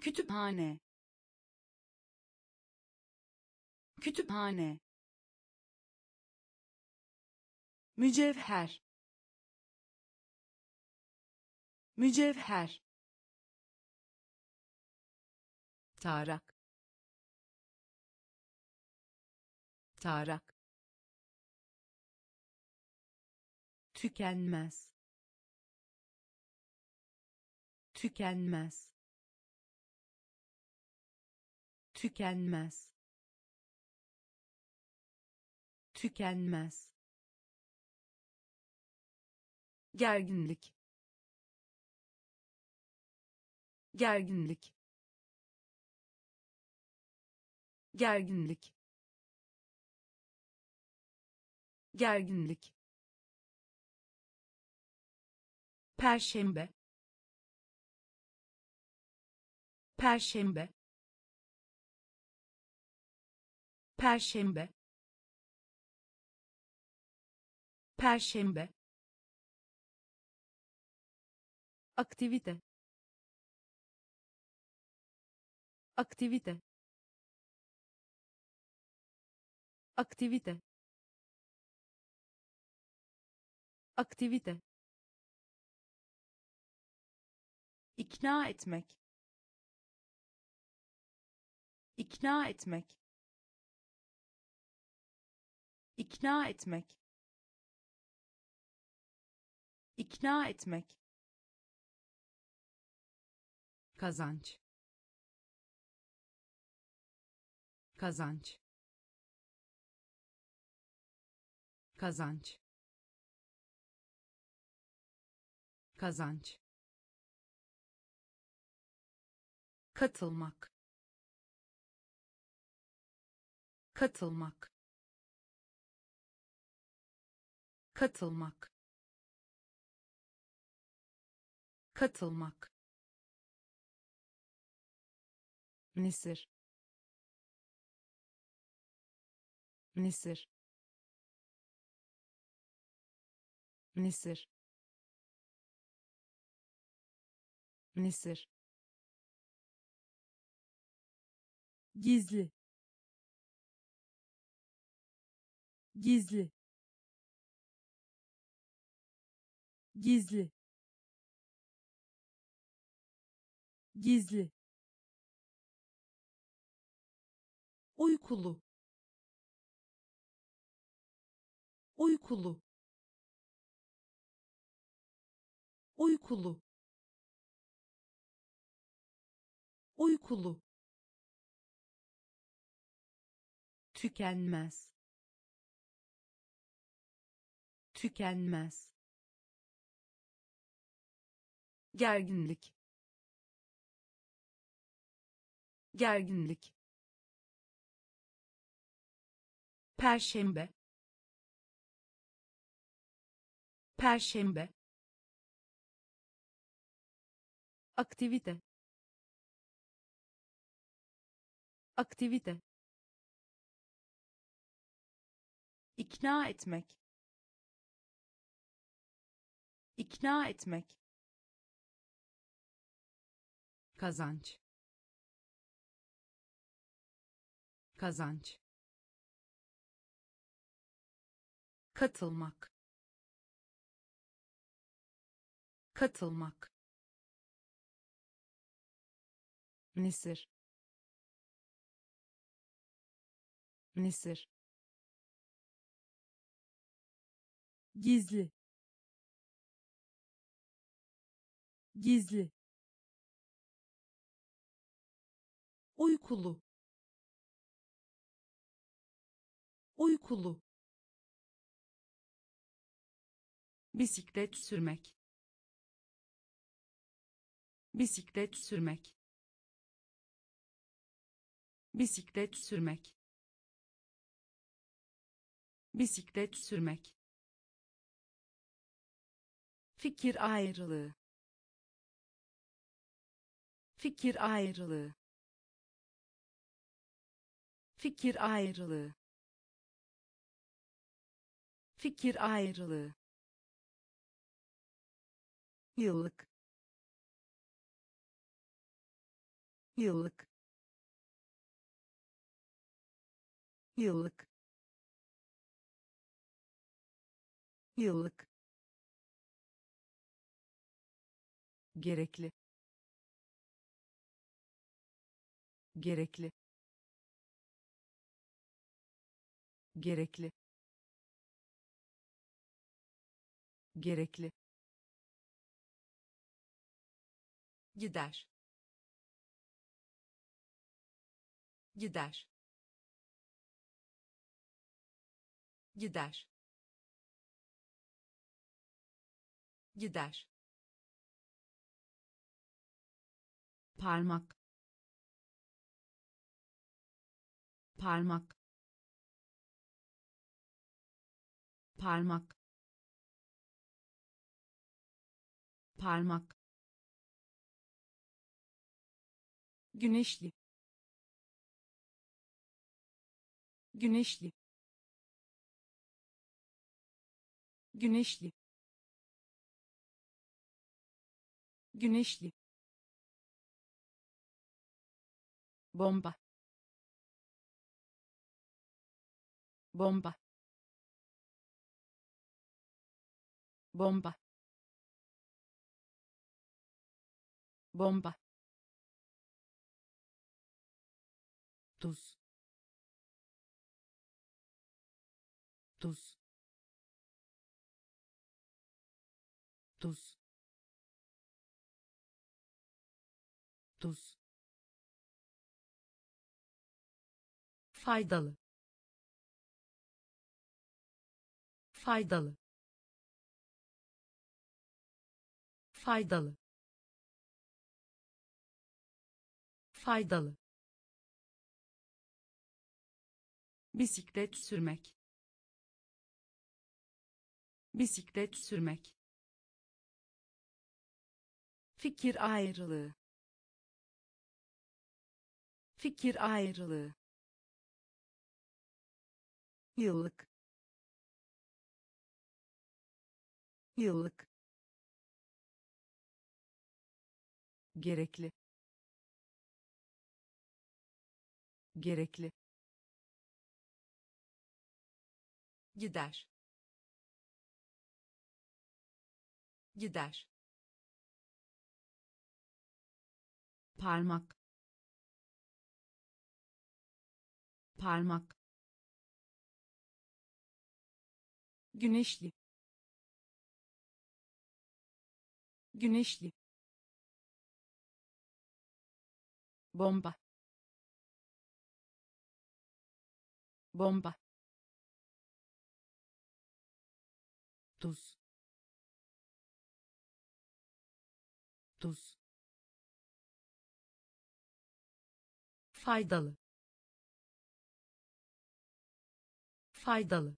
kütüphane kütüphane mücevher mücevher tarak tarak tükenmez tükenmez tükenmez. Tükenmez. Gerginlik. Gerginlik. Gerginlik. Gerginlik. Perşembe. Perşembe perşembe. Perşembe. Aktivite. Aktivite. Aktivite. Aktivite. İkna etmek. İkna etmek ikna etmek. İkna etmek. Kazanç. Kazanç. Kazanç. Kazanç. Katılmak. Katılmak katılmak. Katılmak. Nisir Nisir Nisir Nisir gizli. Gizli gizli. Gizli. Uykulu. Uykulu. Uykulu. Uykulu. Tükenmez. Tükenmez gerginlik. Gerginlik. Perşembe. Perşembe. Aktivite. Aktivite. İkna etmek. İkna etmek kazanç. Kazanç. Katılmak. Katılmak. Nisir. Nisir. Gizli. Gizli uykulu. Uykulu. Bisiklet sürmek. Bisiklet sürmek. Bisiklet sürmek. Bisiklet sürmek. Fikir ayrılığı. Fikir ayrılığı fikir ayrılığı. Fikir ayrılığı. Yıllık. Yıllık. Yıllık. Yıllık. Gerekli. Gerekli gerekli. Gerekli. Gider. Gider. Gider. Gider. Parmak. Parmak parmak. Parmak. Güneşli. Güneşli. Güneşli. Güneşli. Bomba. Bomba bomba. Bomba. Tuz. Tuz. Tuz. Tuz. Faydalı. Faydalı faydalı. Faydalı. Bisiklet sürmek. Bisiklet sürmek. Fikir ayrılığı. Fikir ayrılığı. Yıllık. Yıllık gerekli. Gerekli. Gider. Gider. Parmak. Parmak. Güneşli. Güneşli bomba. Bomba. Tuz. Tuz. Faydalı. Faydalı.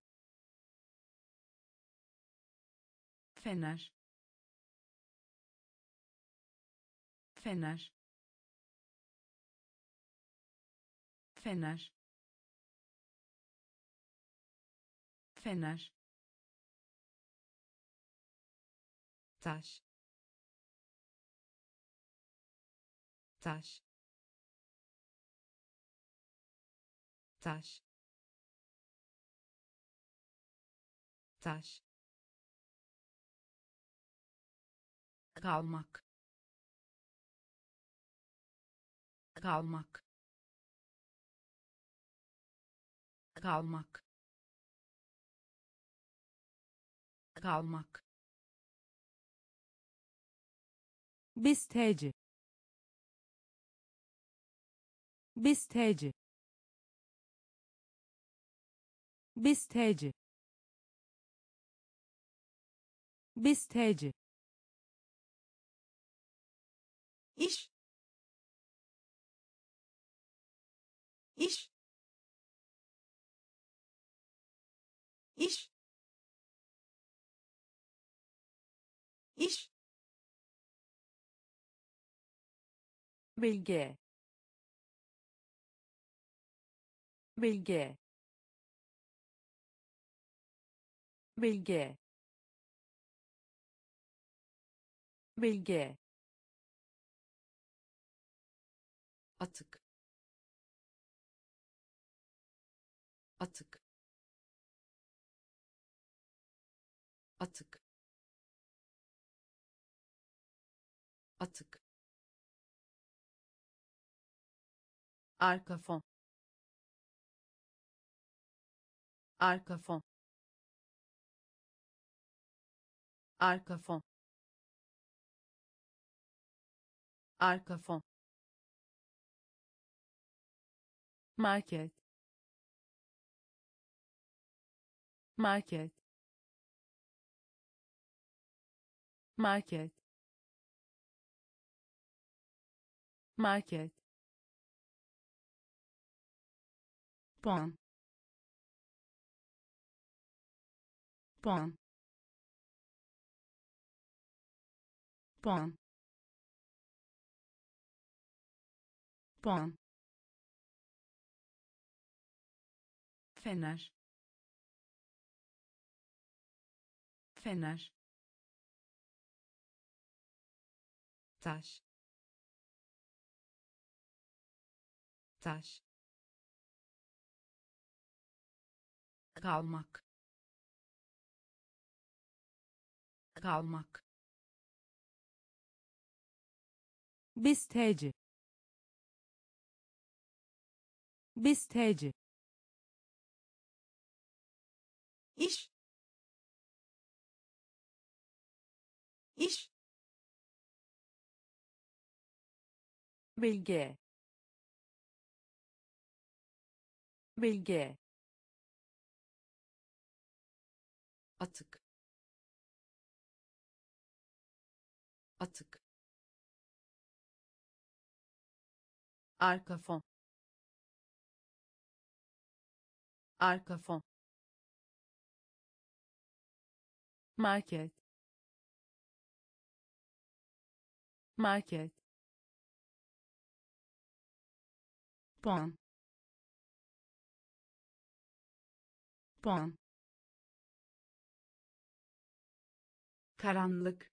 Fener. Fener fener. Fener. Taş. Taş. Taş. Taş. Kalmak. Kalmak kalmak. Kalmak. Besteci besteci besteci besteci iş. İş iş. İş. Bilge bilge bilge atık atık. Atık arka fon. Arka fon. Arka fon. Arka fon. Market. Market. Market. Market puan. Puan. Puan. Puan. Fener. Fener. Taş. Taş kalmak. Kalmak. Besteci besteci iş. İş. Bilge. Bilge atık. Atık. Arka fon. Arka fon. Market. Market. Puan. Puan karanlık.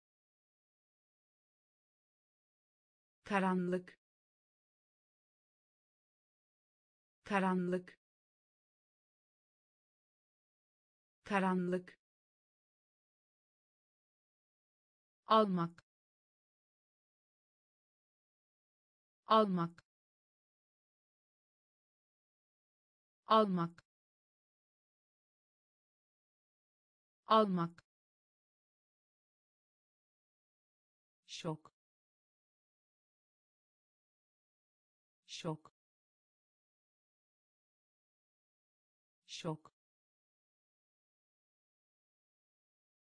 Karanlık. Karanlık. Karanlık. Almak. Almak. Almak. Almak şok. Şok. Şok.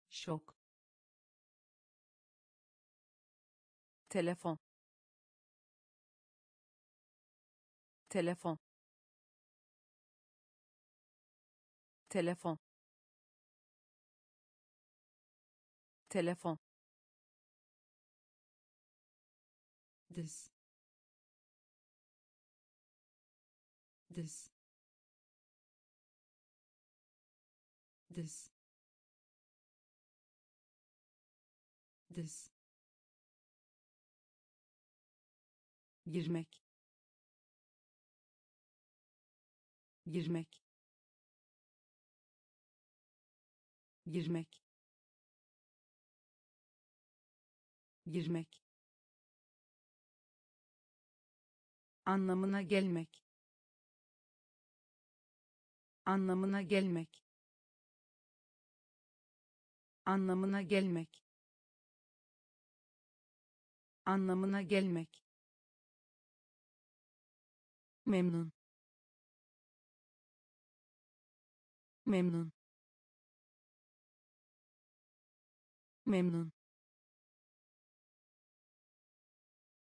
Şok. Telefon. Telefon. Telefon. Telefon diz diz diz diz girmek. Girmek. Girmek. Girmek anlamına gelmek. Anlamına gelmek. Anlamına gelmek. Anlamına gelmek. Memnun. Memnun. Memnun.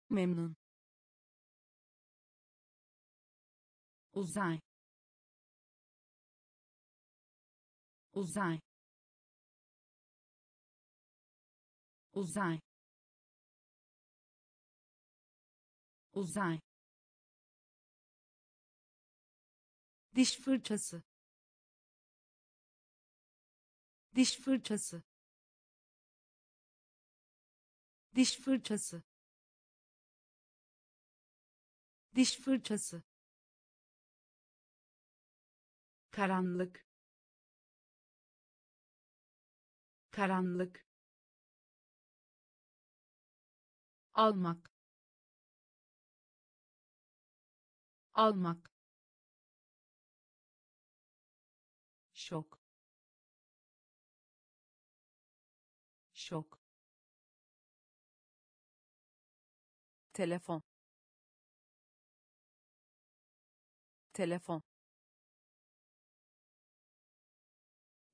Memnun uzay. Uzay. Uzay. Uzay. Diş fırçası. Diş fırçası. Diş fırçası. Diş fırçası karanlık. Karanlık. Almak. Almak. Şok. Şok. Telefon. Telefon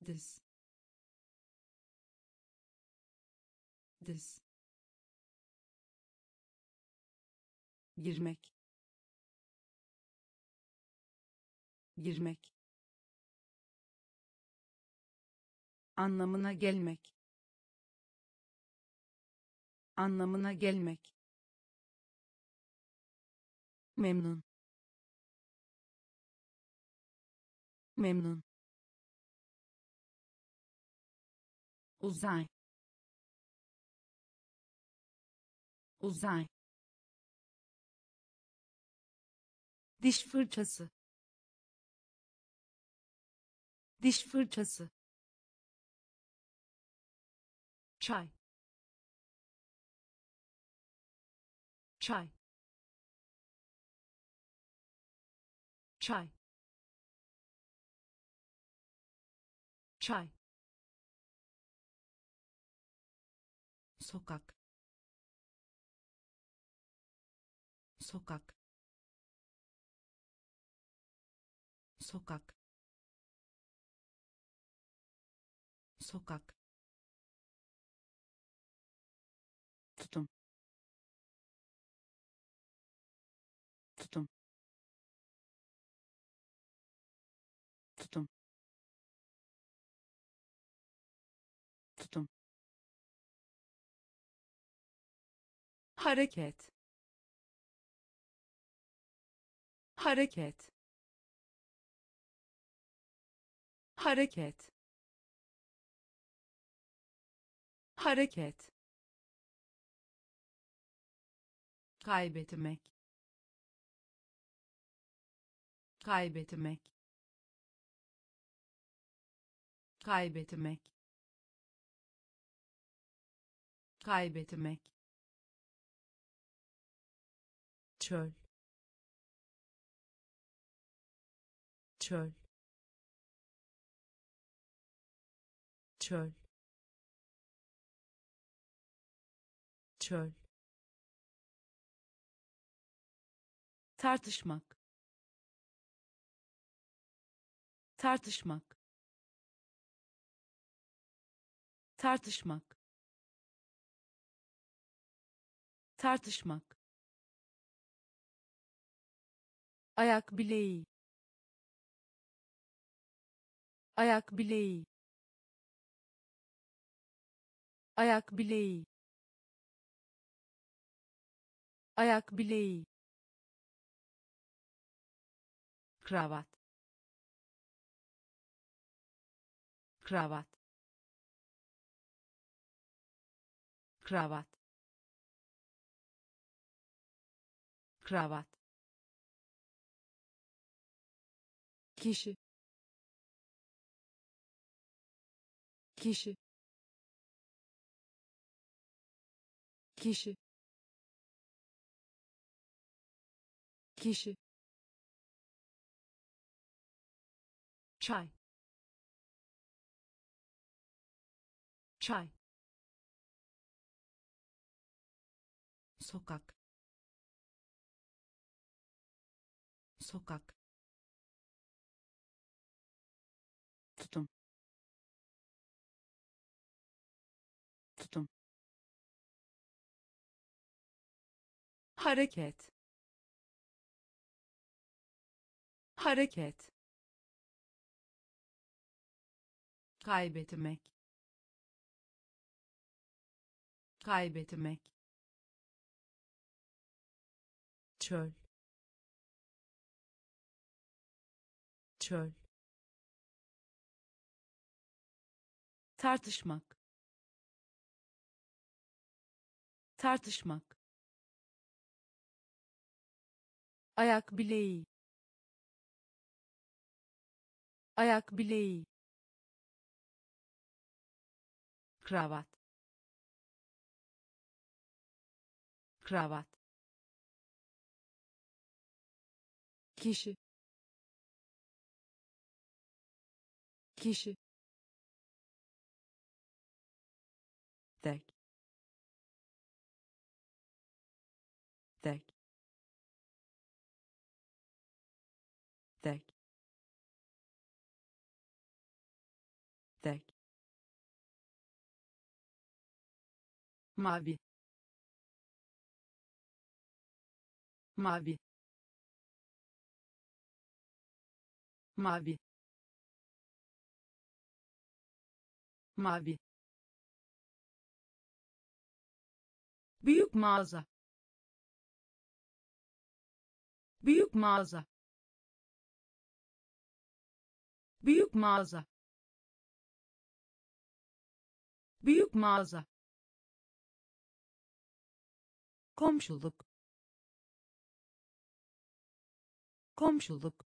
diz diz girmek. Girmek. Anlamına gelmek. Anlamına gelmek. Memnun. Memnun uzay. Uzay. Diş fırçası. Diş fırçası. Çay. Çay. Çay. Çay sokak sokak sokak sokak hareket. Hareket. Hareket. Hareket. Kaybetmek. Kaybetmek. Kaybetmek. Kaybetmek çöl. Çöl. Çöl. Çöl. Tartışmak. Tartışmak. Tartışmak. Tartışmak ayak bileği. Ayak bileği. Ayak bileği. Ayak bileği. Kravat. Kravat. Kravat. Kravat kişi. Kişi. Kişi. Kişi. Çay. Çay. Sokak. Sokak hareket. Hareket. Kaybetmek. Kaybetmek. Çöl. Çöl. Tartışmak. Tartışmak ayak bileği. Ayak bileği. Kravat. Kravat. Kişi. Kişi. Tek. Tek mavi. Mavi. Mavi. Mavi. Büyük mağaza. Büyük mağaza. Büyük mağaza. Büyük mağaza komşuluk. Komşuluk.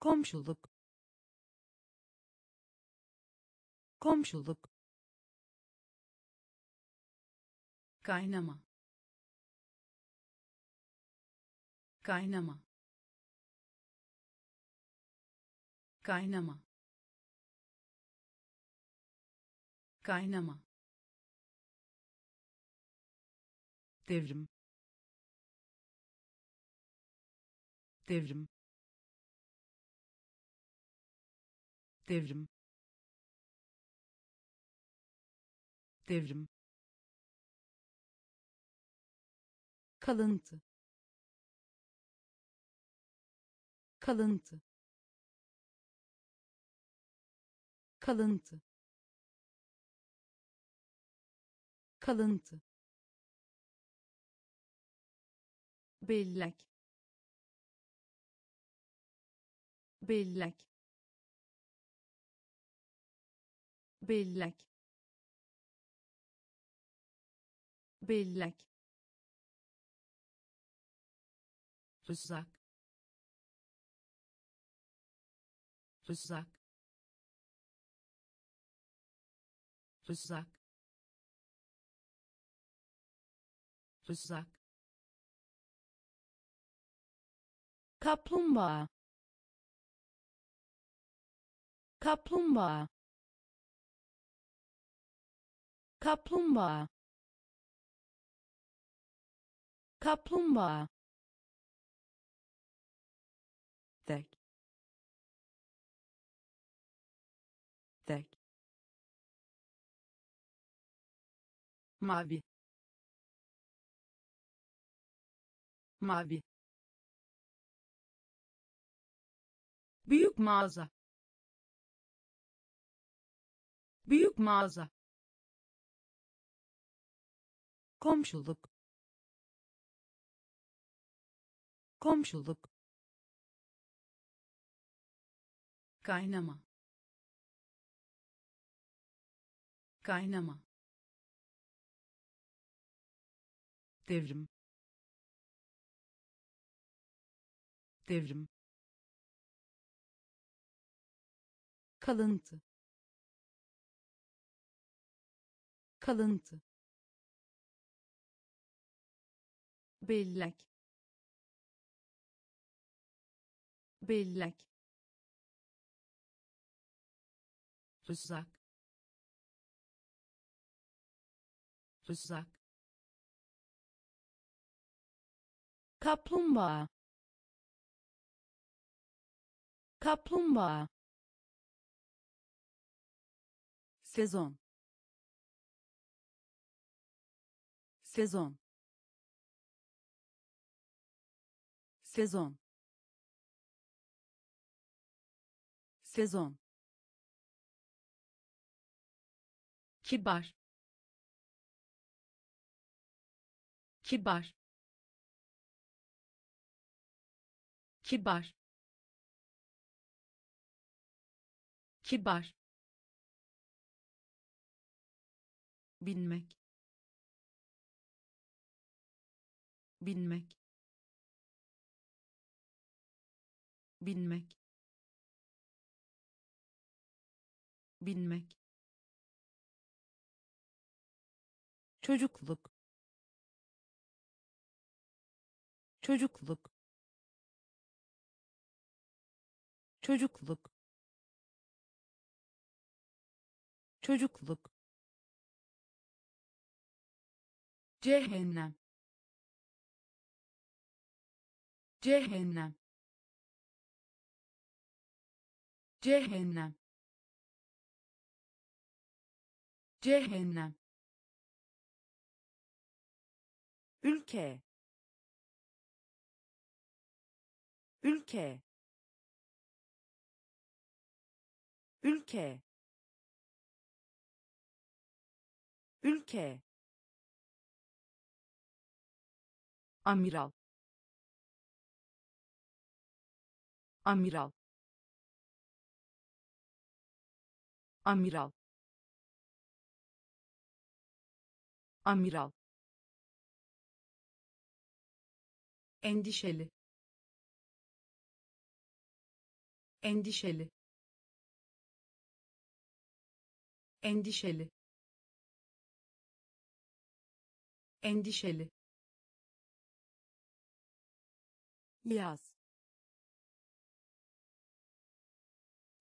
Komşuluk. Komşuluk. Kaynama. Kaynama. Kaynama. Kaynama devrim. Devrim. Devrim. Devrim. Kalıntı. Kalıntı. Kalıntı. Kalıntı bellek bellek bellek bellek. Rızak rızak rızak rızak kaplumbağa. Kaplumbağa. Kaplumbağa. Kaplumbağa. Tek tek mavi. Mavi büyük mağaza. Büyük mağaza. Komşuluk. Komşuluk. Kaynama. Kaynama. Devrim. Devrim kalıntı. Kalıntı. Bellek. Bellek. Rızak rızak kaplumbağa. Kaplumbağa sezon. Sezon. Sezon. Sezon. Kibar. Kibar. Kibar. Kibar bilmek bilmek bilmek bilmek çocukluk. Çocukluk. Çocukluk. Çocukluk cehennem. Cehennem. Cehennem. Cehennem. Ülke. Ülke. Ülke. Ülke amiral. Amiral. Amiral. Amiral. Endişeli. Endişeli. Endişeli. Endişeli yaz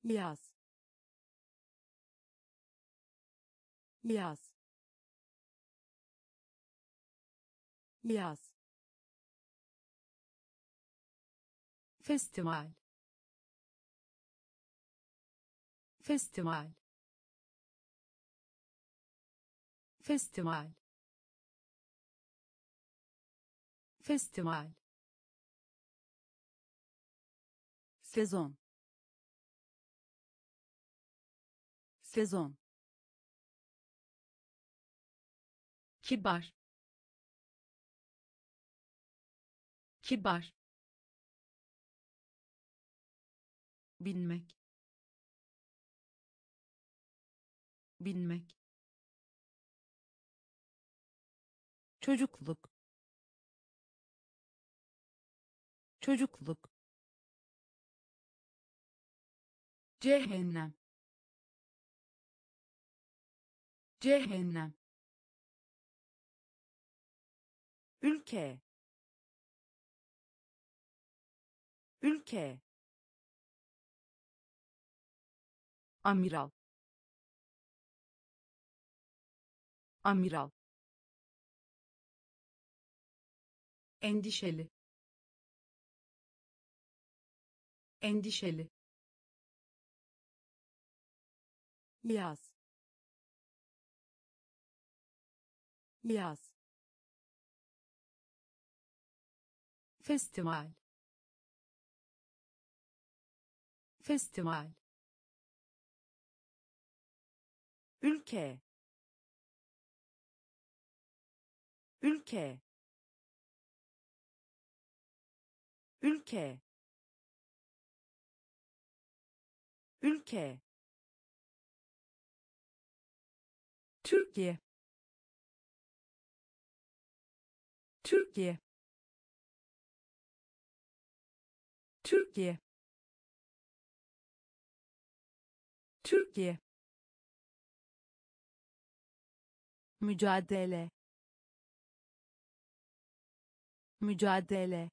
yaz yaz yaz festival. Festival. Festival. Festival sezon. Sezon. Kibar. Kibar. Bilmek. Bilmek. Çocukluk. Çocukluk cehennem. Cehennem. Ülke. Ülke. Amiral. Amiral. Endişeli. Endişeli yaz yaz festival. Festival. Ülke. Ülke. Ülke. Ülke Türkiye. Türkiye. Türkiye. Türkiye. Mücadele. Mücadele.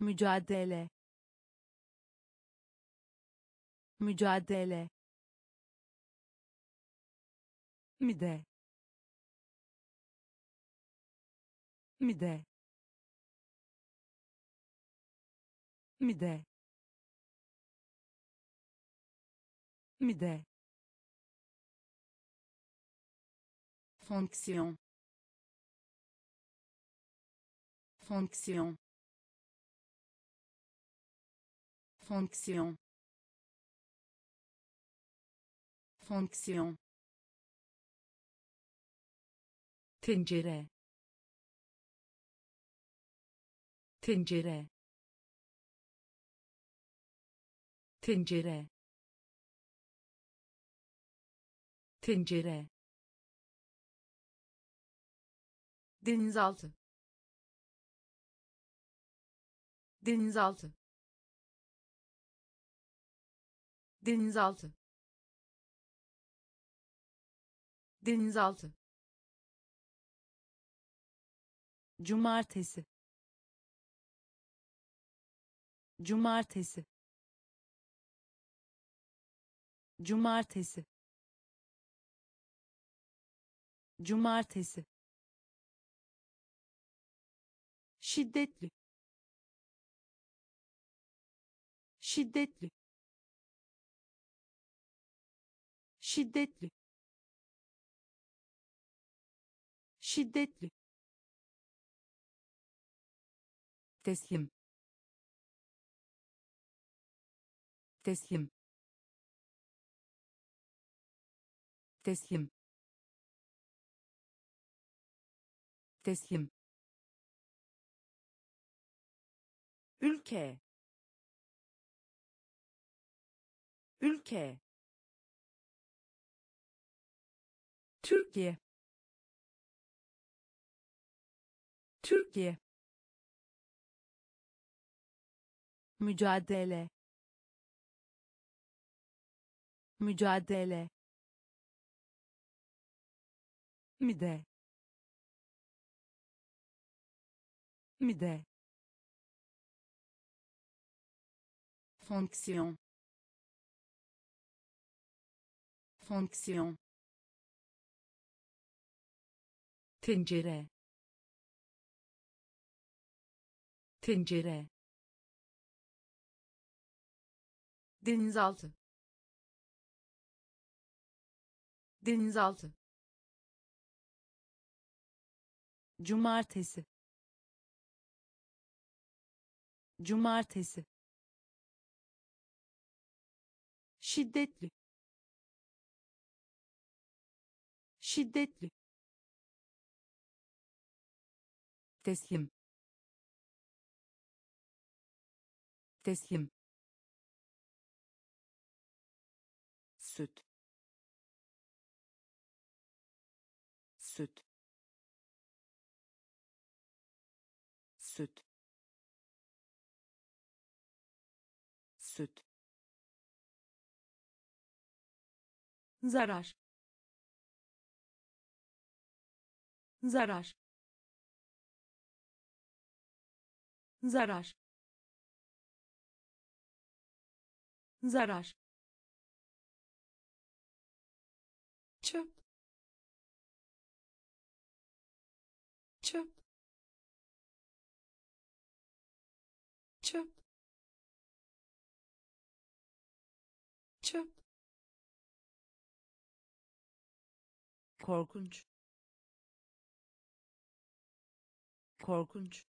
Mücadele. Mücadele mide mide mide mide fonction. Fonction. Fonction. Fonction tencere. Tencere. Tencere. Tencere. Denizaltı. Denizaltı. Denizaltı. Denizaltı cumartesi. Cumartesi. Cumartesi. Cumartesi. Şiddetli. Şiddetli. Şiddetli. Şiddetli teslim. Teslim. Teslim. Teslim. Ülke. Ülke. Türkiye. Türkiye mücadele. Mücadele. Mide. Mide. Fonction fonction tencere. Tencere denizaltı. Denizaltı. Cumartesi. Cumartesi. Şiddetli. Şiddetli. Teslim. Teslim süt. Süt. Süt. Süt. Zarar. Zarar. Zarar. Zarar korkunç. Korkunç.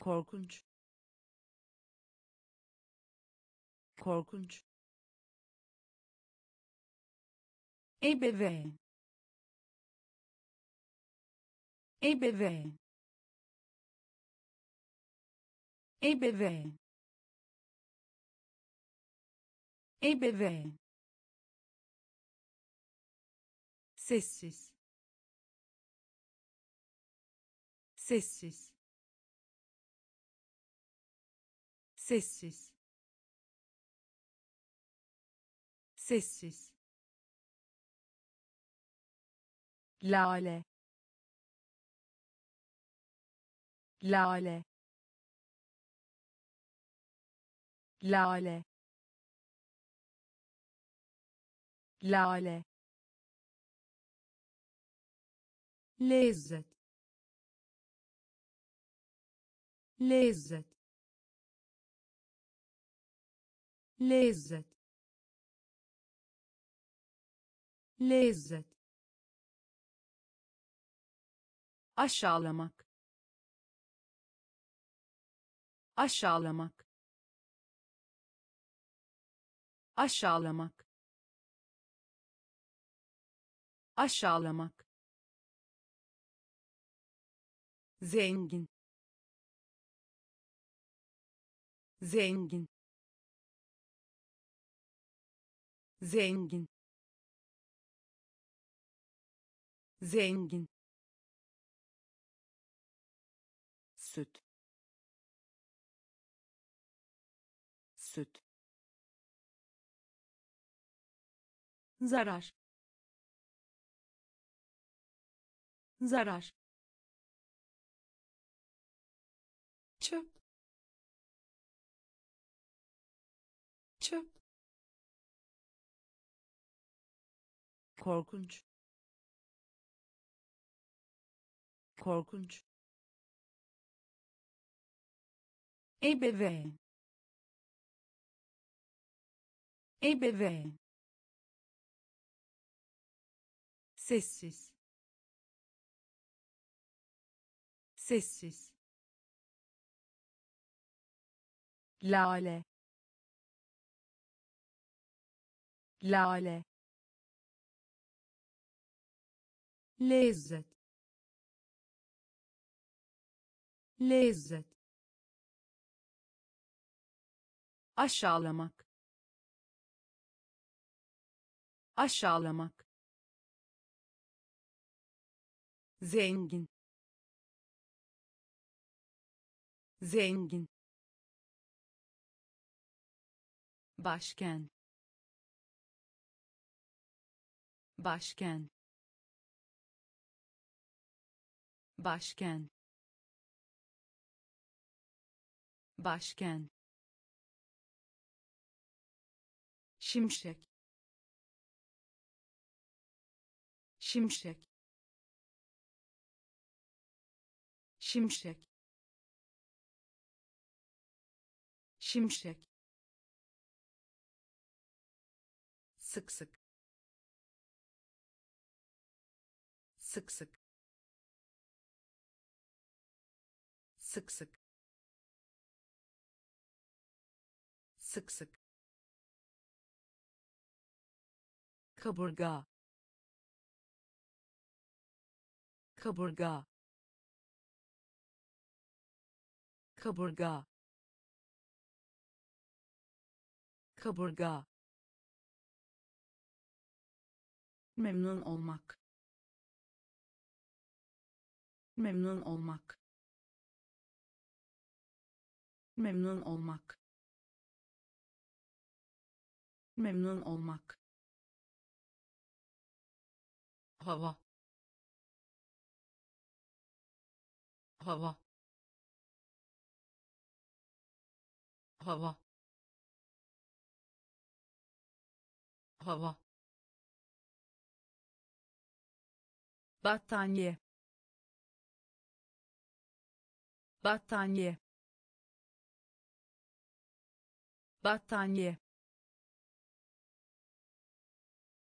Korkunç. Korkunç. Ebeveyn ebeveyn ebeveyn ebeveyn sessiz. Sessiz. Sessiz. Sessiz. Lale. Lale. Lale. Lale lezzet. Lezzet. Lezzet. Lezzet. Aşağılamak. Aşağılamak. Aşağılamak. Aşağılamak zengin. Zengin. Zengin. Zengin. Süt. Süt. Zarar. Zarar korkunç. Korkunç. Ebeveyn ebeveyn sessiz. Sessiz. Lale. Lale lezzet. Lezzet. Aşağılamak. Aşağılamak. Zengin. Zengin. Başken. Başken başken başken şimşek. Şimşek. Şimşek. Şimşek. Sık sık. Sık sık sık sık. Sık sık. Kaburga. Kaburga. Kaburga. Kaburga. Memnun olmak. Memnun olmak memnun olmak. Memnun olmak. Hava. Hava. Hava. Hava. Battaniye. Battaniye battaniye.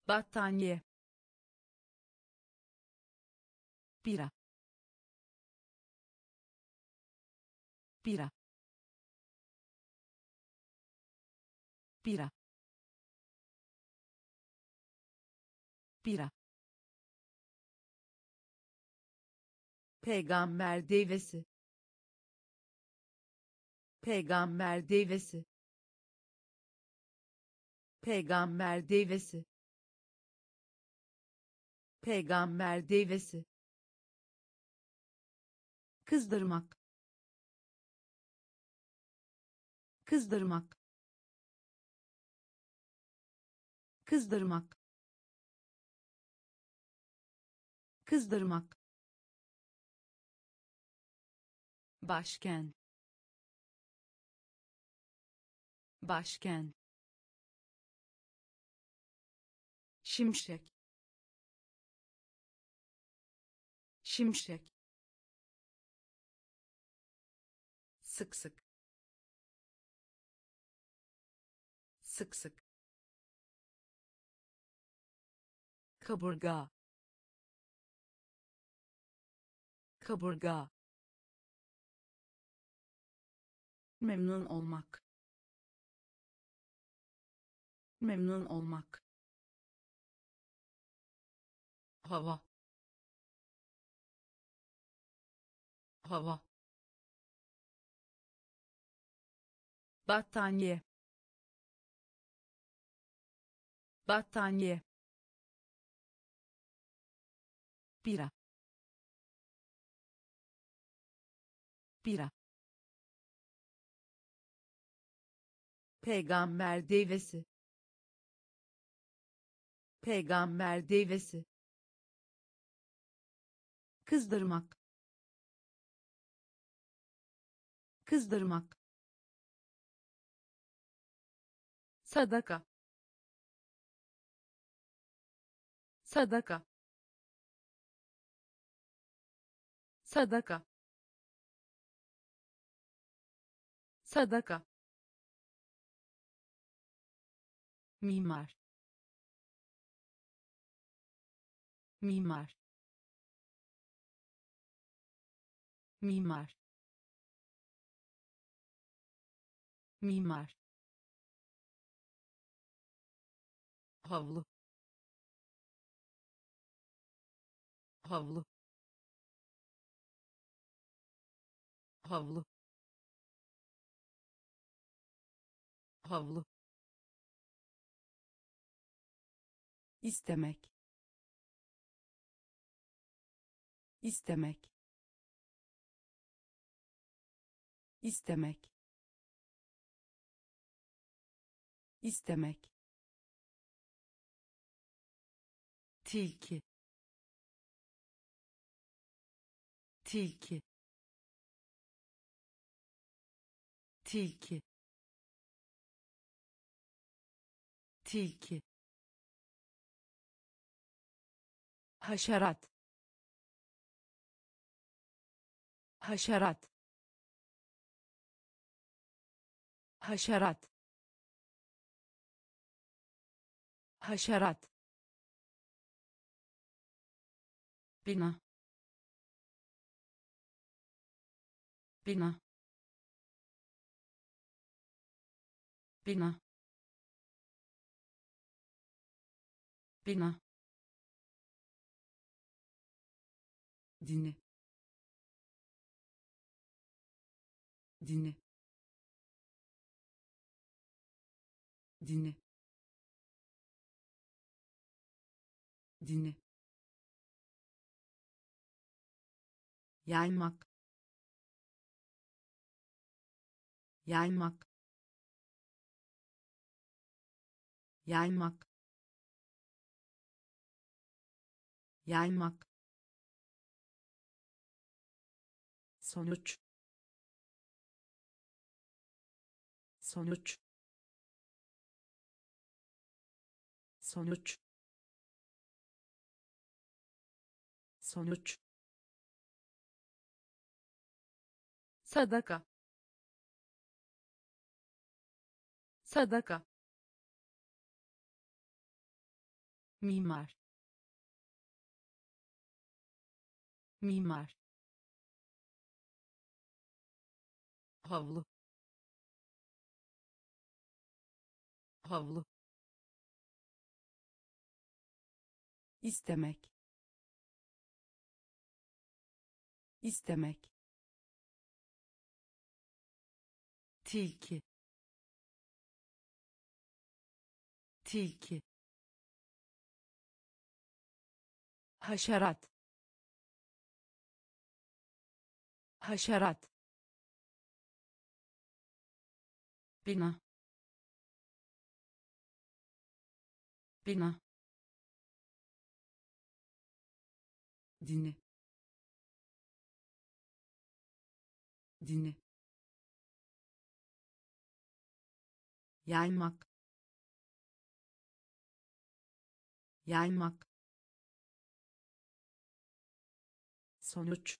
Battaniye. Bira. Bira. Bira. Bira. Peygamber devesi. Peygamber devesi peygamber devesi. Peygamber devesi. Kızdırmak. Kızdırmak. Kızdırmak. Kızdırmak. Başken. Başken şimşek. Şimşek. Sık sık. Sık sık. Kaburga. Kaburga. Memnun olmak. Memnun olmak hava. Hava. Battaniye. Battaniye. Bira. Bira. Peygamber devesi. Peygamber devesi kızdırmak. Kızdırmak. Sadaka. Sadaka. Sadaka. Sadaka. Mimar. Mimar mimar. Mimar. Havlu. Havlu. Havlu. Havlu. İstemek. İstemek istemek. İstemek. Tilki. Tilki. Tilki. Tilki. Haşerat. Haşerat haşerat. Haşerat. Bina. Bina. Bina. Bina. Dinle. Dinle dinle. Dinle. Yaymak. Yaymak. Yaymak. Yaymak. Sonuç. Sonuç sonuç. Sonuç. Sadaka. Sadaka. Mimar. Mimar. Havlu. Havlu istemek. İstemek. Tilki. Tilki. Haşerat. Haşerat. Bina. Bina dini dini yaymak. Yaymak. Sonuç.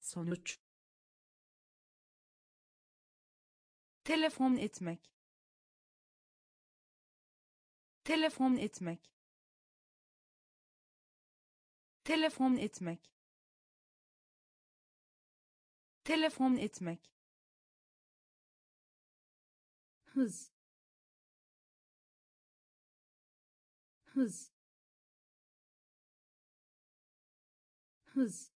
Sonuç. Telefon etmek. Telefon etmek telefon etmek. Telefon etmek. Hız. Hız. Hız.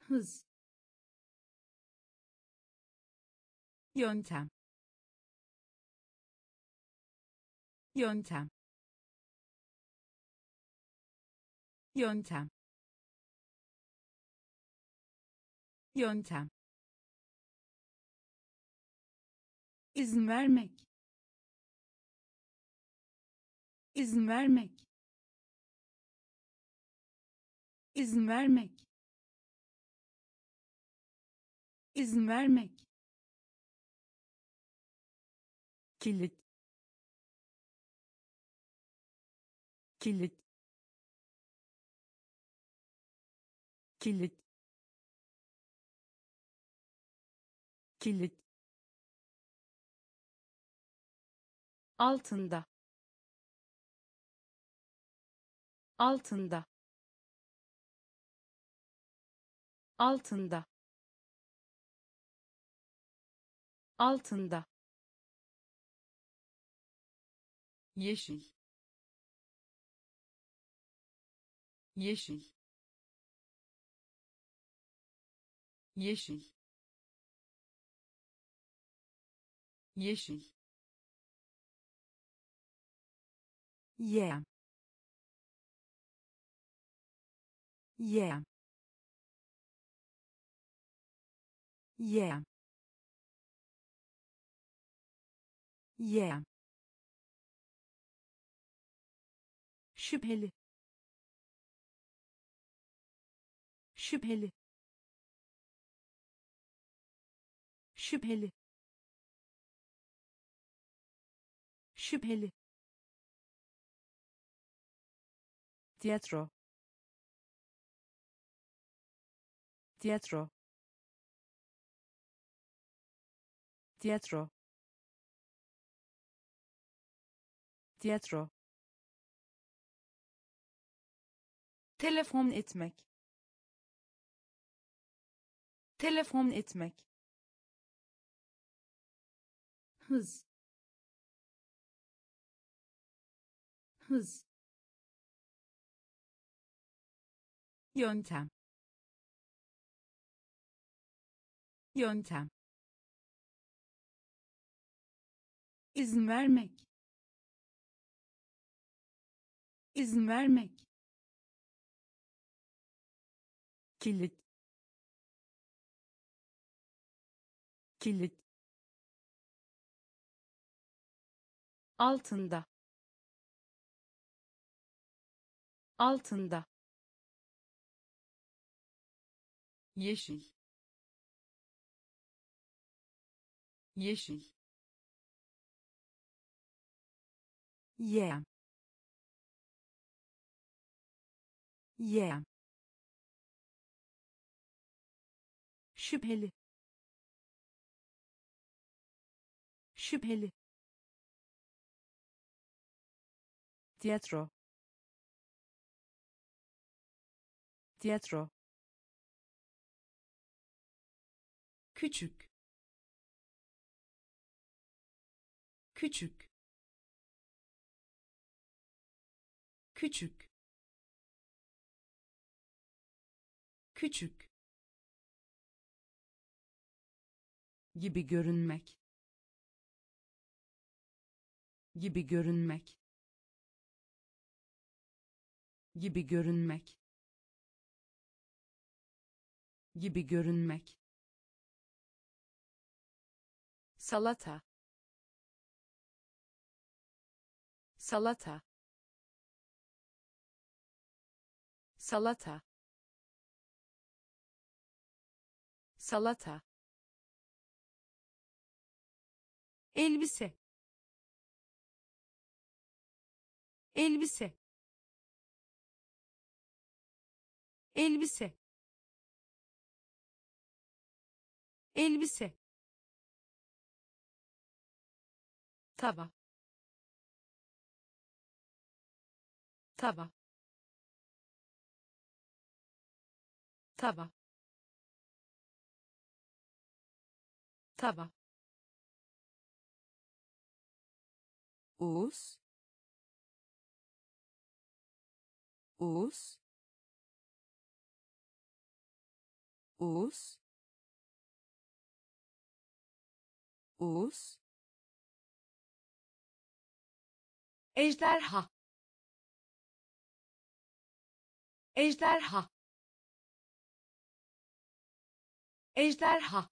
Hız. Yöntem. Yöntem yöntem. Yöntem. İzin vermek. İzin vermek. İzin vermek. İzin vermek. Kilit. Kilit kilit. Kilit. Altında. Altında. Altında. Altında. Yeşil. Yeşil yeşil. Yeşil. Yem yem yem yem şüpheli. Şüpheli şüpheli. Şüpheli. Tiyatro. Tiyatro. Tiyatro. Tiyatro. Telefon etmek. Telefon etmek hız. Hız. Yöntem. Yöntem. İzin vermek. İzin vermek. Kilit. Kilit altında. Altında. Yeşil. Yeşil. Yem yem şüpheli. Şüpheli tiyatro. Tiyatro. Küçük. Küçük. Küçük. Küçük. Gibi görünmek. Gibi görünmek gibi görünmek. Gibi görünmek. Salata. Salata. Salata. Salata. Elbise. Elbise elbise. Elbise. Tava tava tava tava us. Us us. Us. Ejderha. Ejderha. Ejderha.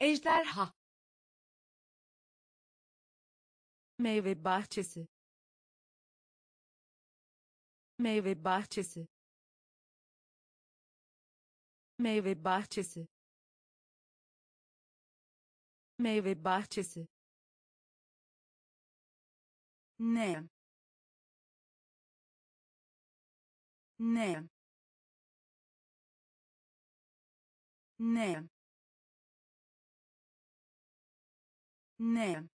Ejderha. Meyve bahçesi. Meyve bahçesi meyve bahçesi. Meyve bahçesi. Ne? Ne? Ne? Ne?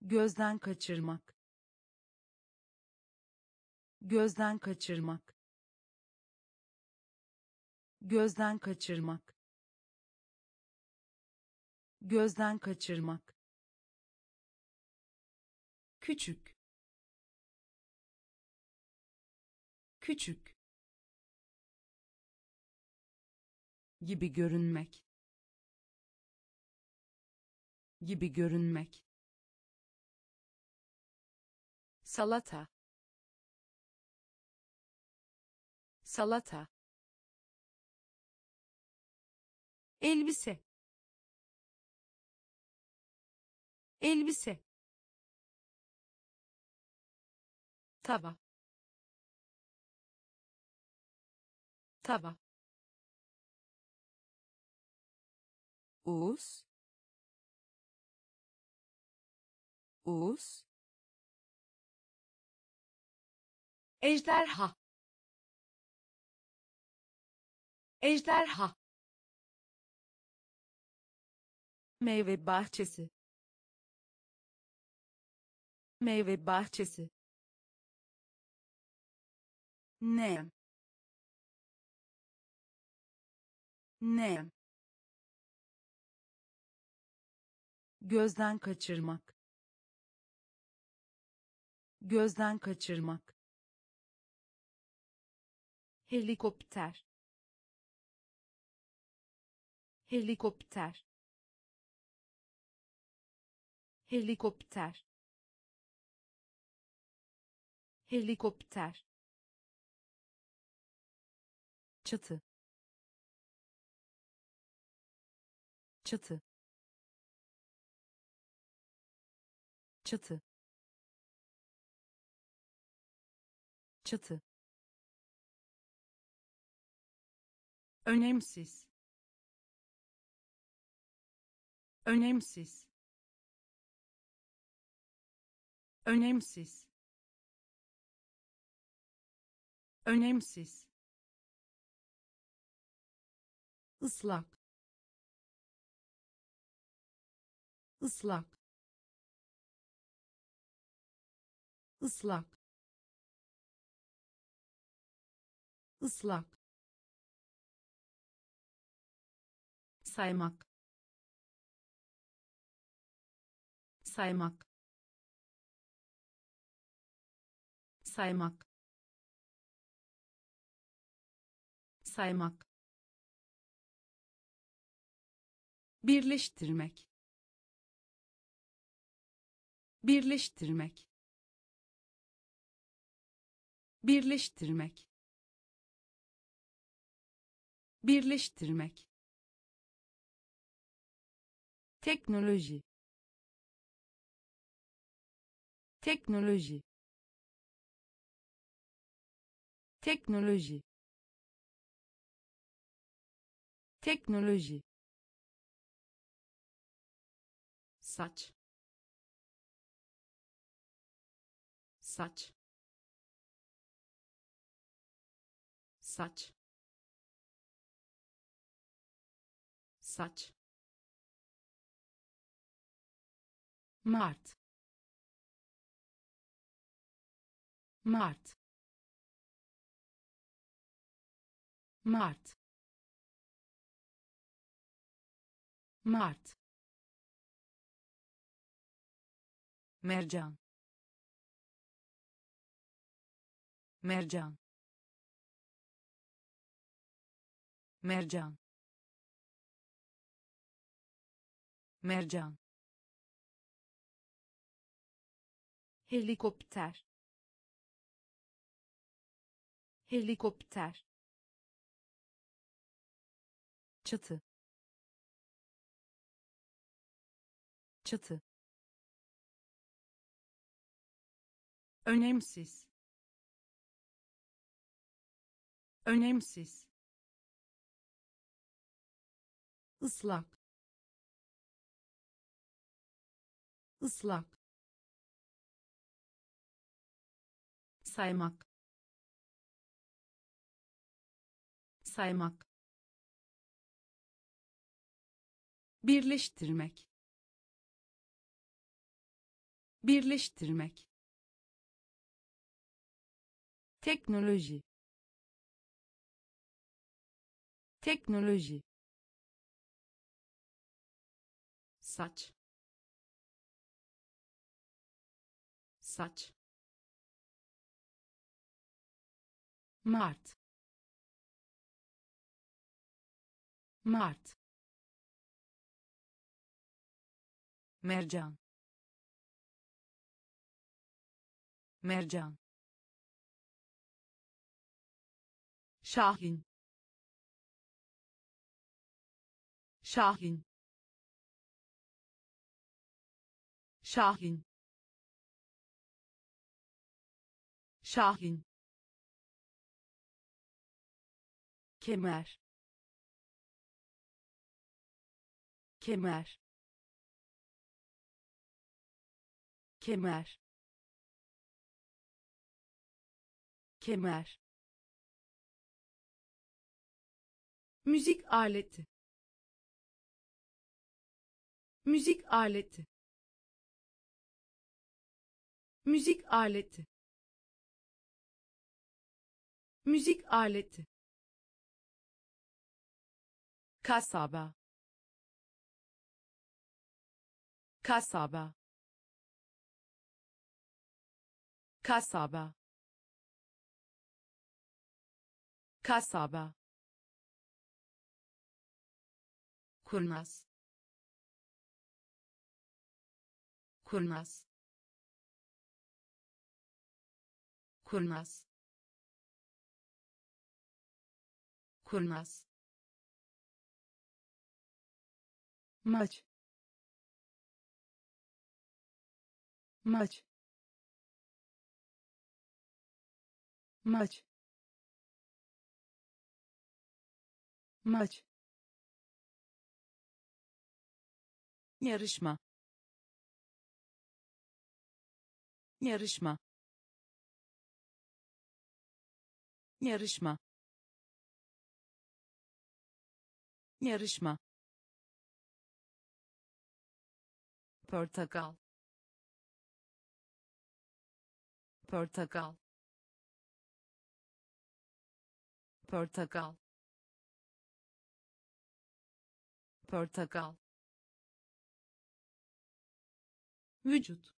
Gözden kaçırmak. Gözden kaçırmak gözden kaçırmak. Gözden kaçırmak. Küçük. Küçük. Gibi görünmek. Gibi görünmek. Salata. Salata elbise. Elbise. Tava tava us. Us. Ejderha. Ejderha meyve bahçesi. Meyve bahçesi. Ne? Ne? Gözden kaçırmak. Gözden kaçırmak. Helikopter. Helikopter helikopter. Helikopter. Çatı. Çatı. Çatı. Çatı. Önemsiz. Önemsiz önemsiz. Önemsiz. Islak ıslak ıslak ıslak saymak. Saymak saymak. Saymak. Birleştirmek. Birleştirmek. Birleştirmek. Birleştirmek. Teknoloji. Teknoloji teknoloji. Teknoloji. Saç. Saç. Saç. Saç. Mart. Mart Mart. Mart. Mercan. Mercan. Mercan. Mercan. Helikopter. Helikopter çatı. Çatı. Önemsiz. Önemsiz. Islak ıslak saymak. Saymak birleştirmek. Birleştirmek. Teknoloji. Teknoloji. Saç. Saç. Mart. Mart mercan. Mercan. Şahin. Şahin. Şahin. Şahin. Kemer. Kemer kemer. Kemer. Müzik aleti. Müzik aleti. Müzik aleti. Müzik aleti. Kasaba. Kasaba kasaba. Kasaba. Kurnaz. Kurnaz. Kurnaz. Kurnaz. Maç. Maç maç. Maç. Yarışma. Yarışma. Yarışma. Yarışma. Portakal. Portakal portakal. Portakal. Vücut.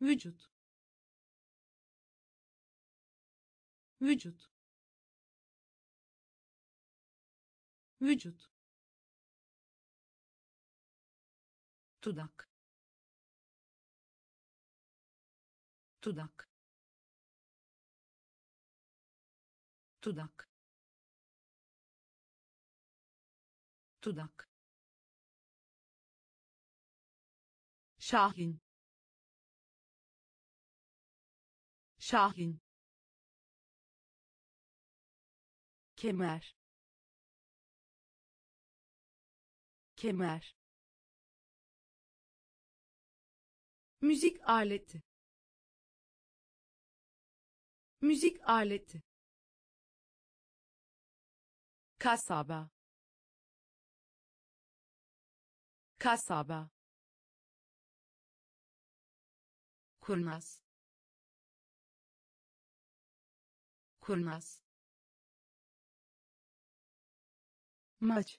Vücut. Vücut. Vücut. Dudak. Dudak dudak dudak Şahin. Şahin. Kemer. Kemer. Müzik aleti. Müzik aleti kasaba. Kasaba. Kurnaz. Kurnaz. Maç.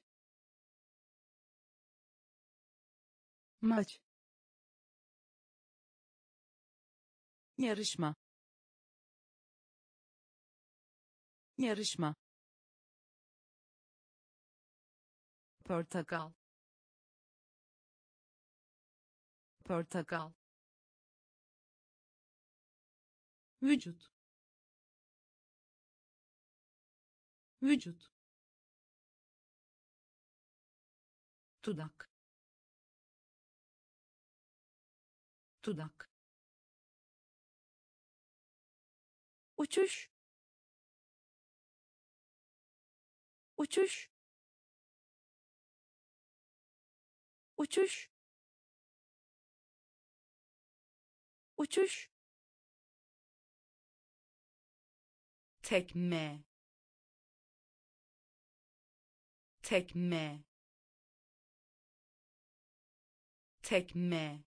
Maç. Yarışma. Yarışma portakal. Portakal. Vücut. Vücut. Dudak dudak uçuş. Uçuş uçuş. Uçuş. Tekme. Tekme. Tekme.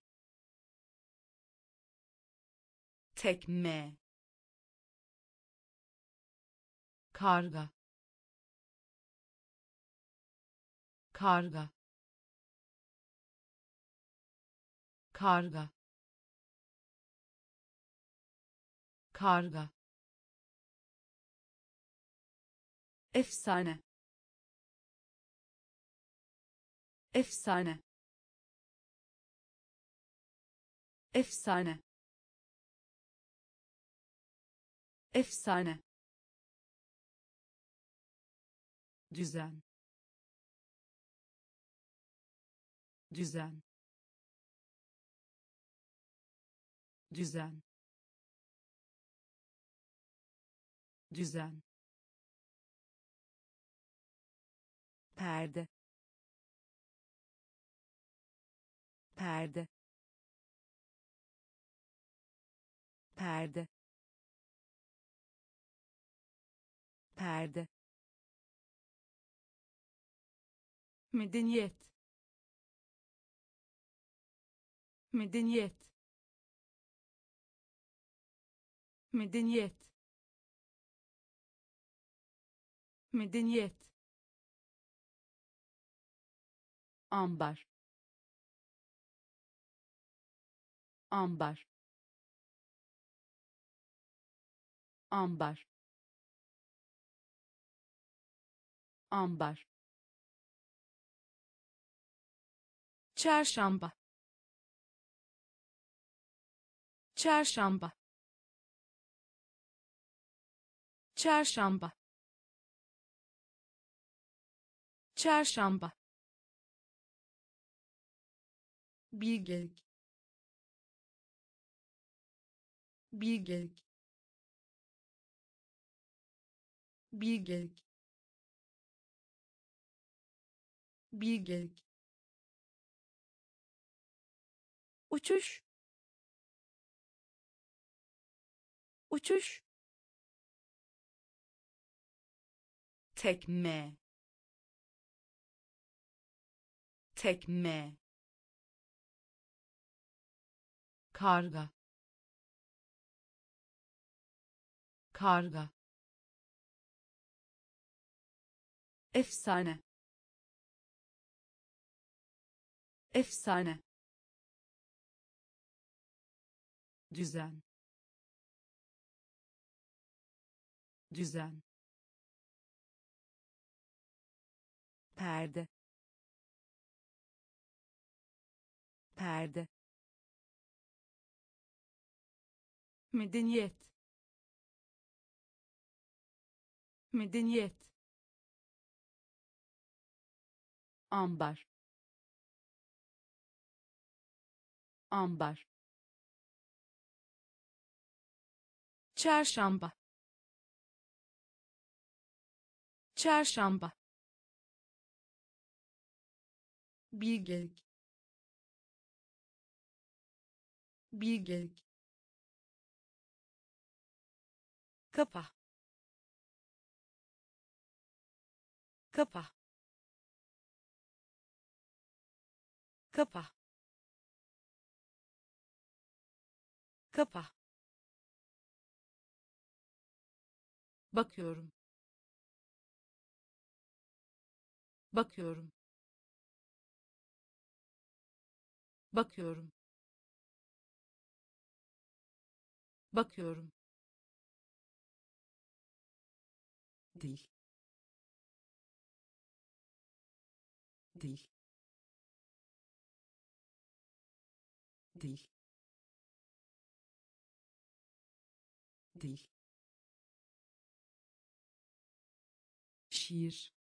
Tekme. Karga. Karga karga. Karga. Efsane. Efsane. Efsane. Efsane. Düzen. Düzen düzen. Düzen. Perde. Perde. Perde. Perde. Medeniyet. Medeniyet medeniyet. Medeniyet. Ambar. Ambar. Ambar. Ambar. Çarşamba. Çarşamba çarşamba. Çarşamba. Bilgelik. Bilgelik. Bilgelik. Bilgelik. Uçuş. Uçuş tekme. Tekme. Karga. Karga. Efsane. Efsane. Düzen. Düzen perde. Perde. Medeniyet. Medeniyet. Ambar. Ambar. Çarşamba. Çarşamba bilgelik. Bilgelik. Kapa kapa kapa kapa bakıyorum. Bakıyorum bakıyorum. Bakıyorum. Dil dil dil dil şiir.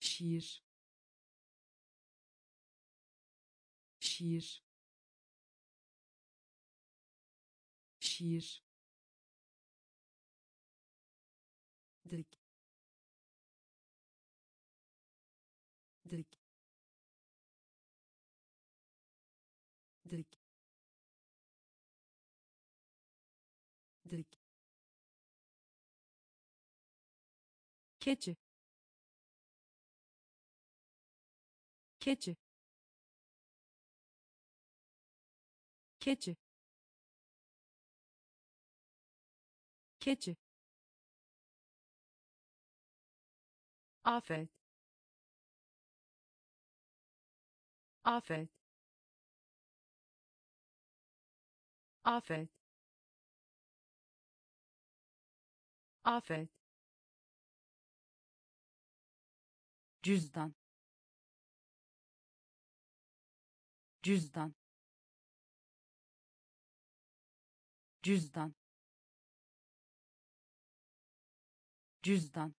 Şiir şiir. Şiir. Dik dik dik dik keçi. Keçi keçi. Keçi. Afet. Afet. Afet. Afet. Cüzdan. Cüzdan cüzdan. Cüzdan.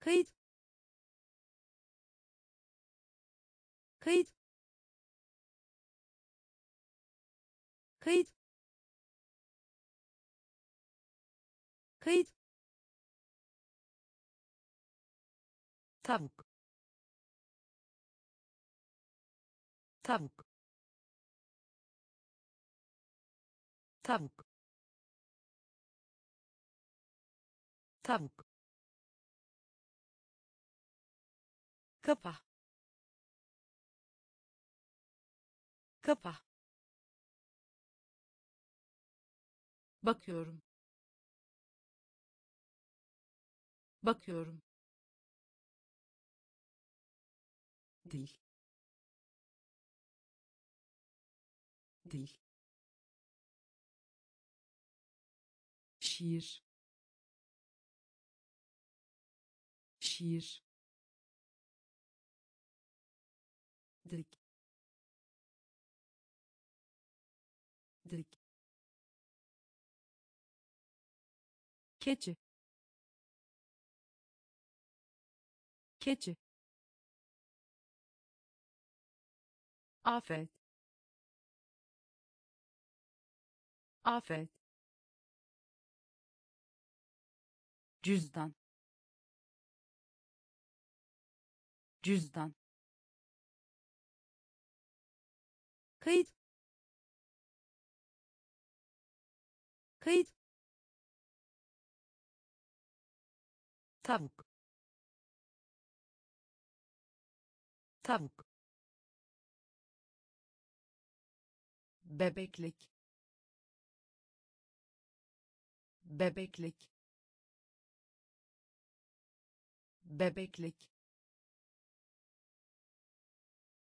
Kayıt. Kayıt. Kayıt. Kayıt. Tavuk. Tavuk tavuk. Tavuk. Kapa. Kapa. Bakıyorum. Bakıyorum. Dil dil şiir. Şiir. Dik dik keçi. Keçi. Afet. Afet cüzdan. Cüzdan. Kayıt. Kayıt. Tavuk. Tavuk. Bebeklik. Bebeklik bebeklik.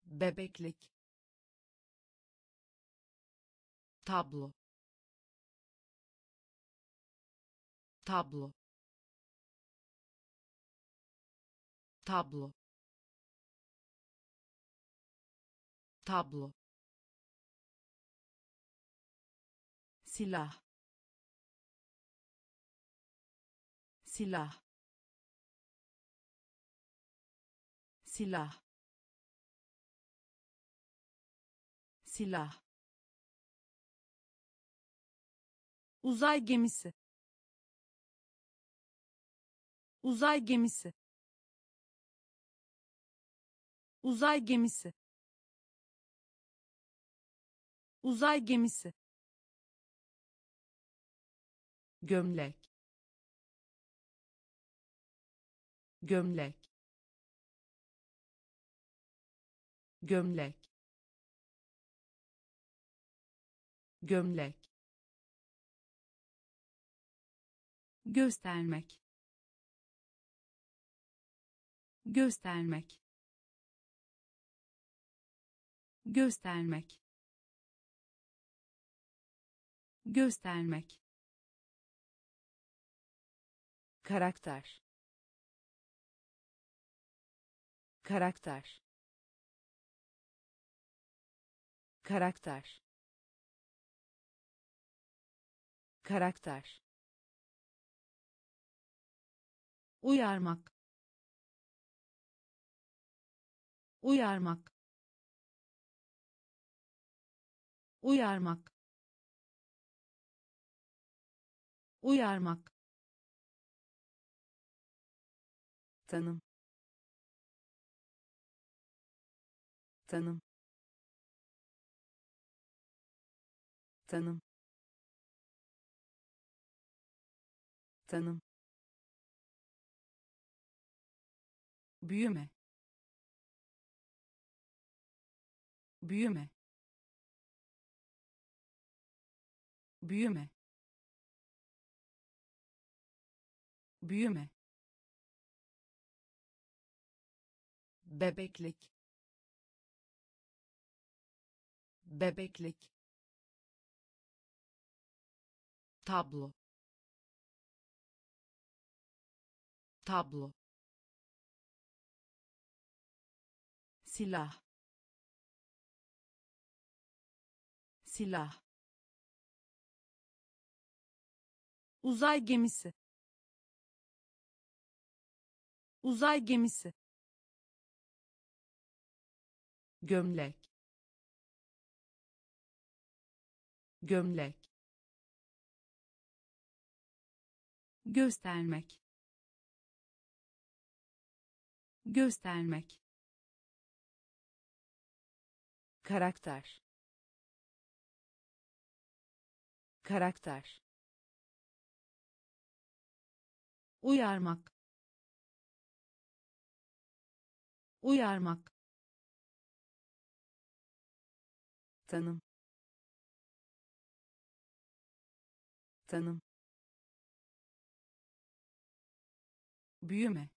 Bebeklik. Tablo. Tablo. Tablo. Tablo. Silah. Silah silah. Silah. Uzay gemisi. Uzay gemisi. Uzay gemisi. Uzay gemisi. Gömlek. Gömlek gömlek. Gömlek. Göstermek. Göstermek. Göstermek. Göstermek. Karakter. Karakter karakter. Karakter. Uyarmak. Uyarmak. Uyarmak. Uyarmak. Tanım. Tanım tanım. Tanım. Büyüme. Büyüme. Büyüme. Büyüme. Bebeklik. Bebeklik tablo. Tablo. Silah. Silah. Uzay gemisi. Uzay gemisi. Gömlek. Gömlek göstermek. Göstermek. Karakter. Karakter. Uyarmak. Uyarmak. Tanım. Tanım büyüme.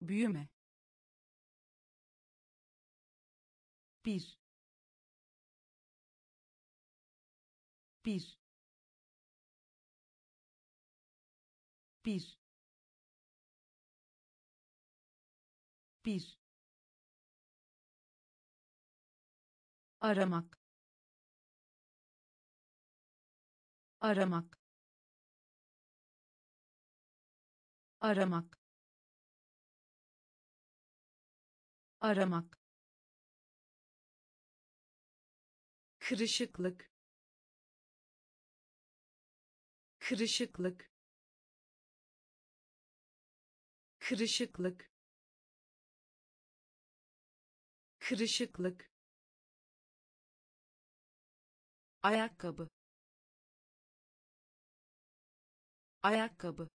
Büyüme. Bir. Bir. Bir. Bir. Aramak. Aramak aramak. Aramak. Kırışıklık. Kırışıklık. Kırışıklık. Kırışıklık. Ayakkabı. Ayakkabı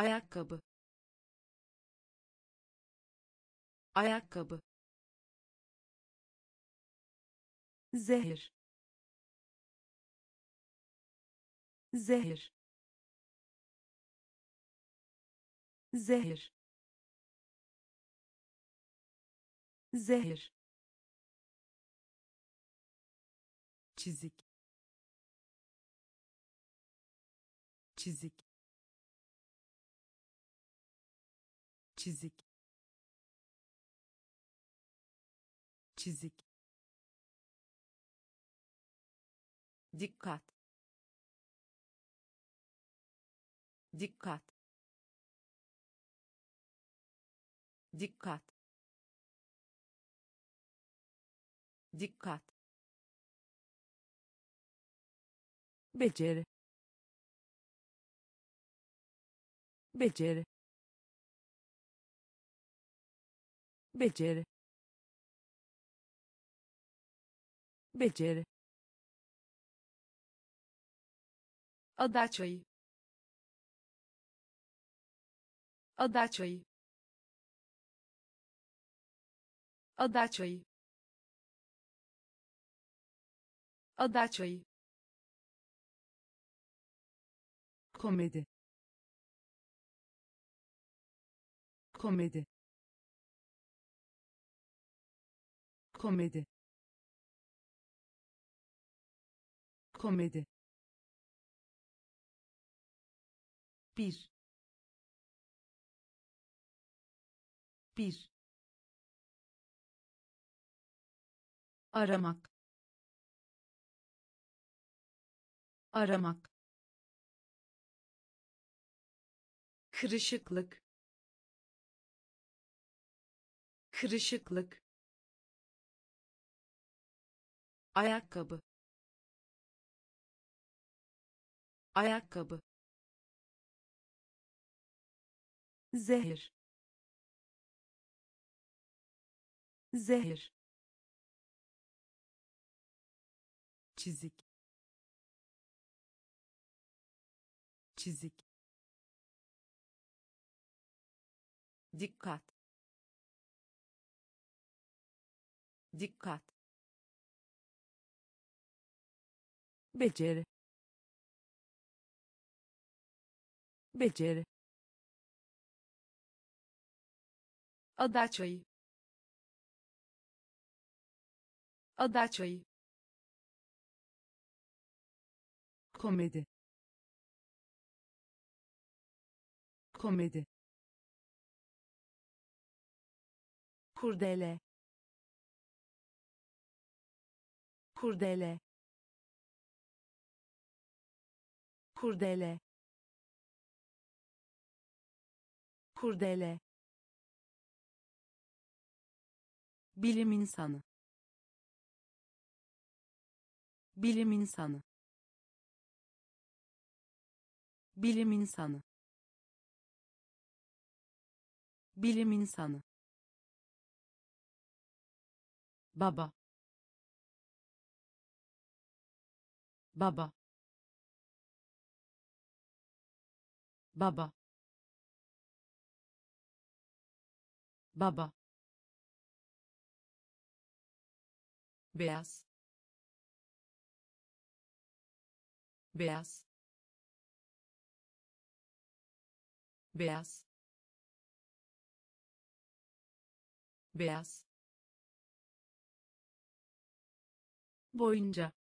ayakkabı. Ayakkabı. Zehir. Zehir. Zehir. Zehir. Çizik. Çizik çizik. Çizik. Dikkat. Dikkat. Dikkat. Dikkat. Beceri. Beceri beceri beceri ada çayı ada çayı ada çayı ada çayı komedi komedi komedi. Komedi. Bir. Bir. Aramak. Aramak. Kırışıklık. Kırışıklık ayakkabı. Ayakkabı. Zehir. Zehir. Çizik. Çizik. Dikkat. Dikkat beceri. Beceri. Ada çayı ada çayı komedi. Komedi. Kurdele. Kurdele kurdele kurdele bilim insanı bilim insanı bilim insanı bilim insanı. Baba baba baba. Baba. Beyaz. Beyaz. Beyaz. Beyaz. Boyunca.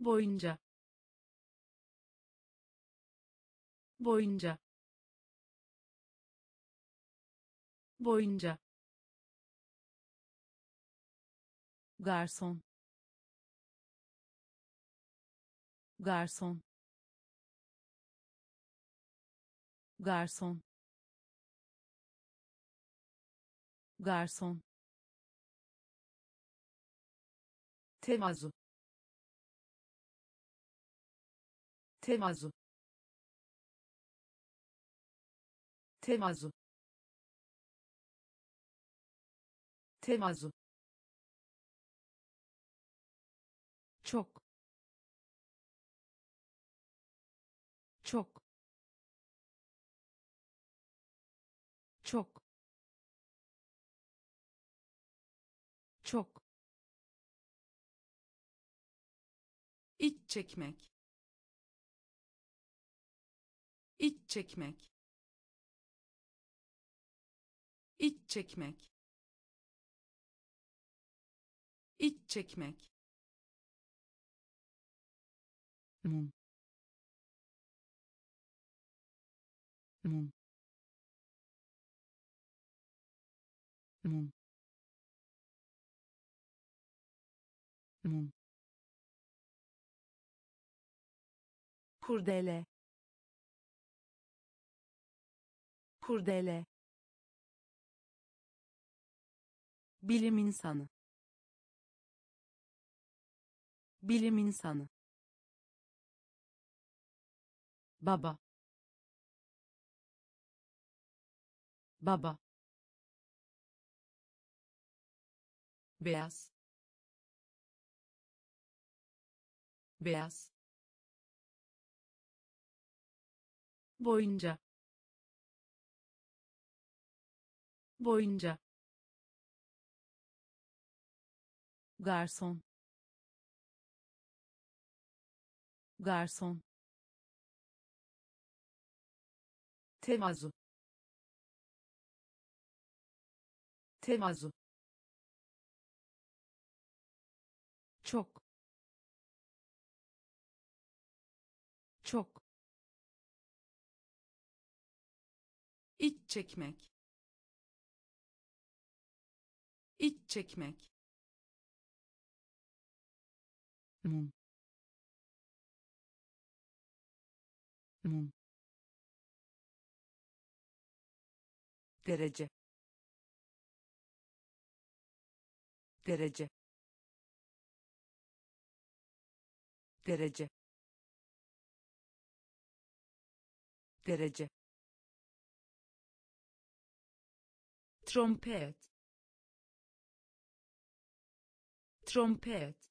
Boyunca boyunca boyunca garson garson garson garson tevazu tevazu tevazu tevazu çok. Çok. Çok. Çok. İç çekmek. İç çekmek iç çekmek. İç çekmek. Mum. Mum. Mum. Mum. Kurdele. Kurdele bilim insanı. Bilim insanı. Baba. Baba. Beyaz. Beyaz. Boyunca. Boyunca garson. Garson. Tevazu tevazu çok. Çok. İç çekmek. İç çekmek mum mum derece. Derece. Derece. Derece. Trompet. Trompet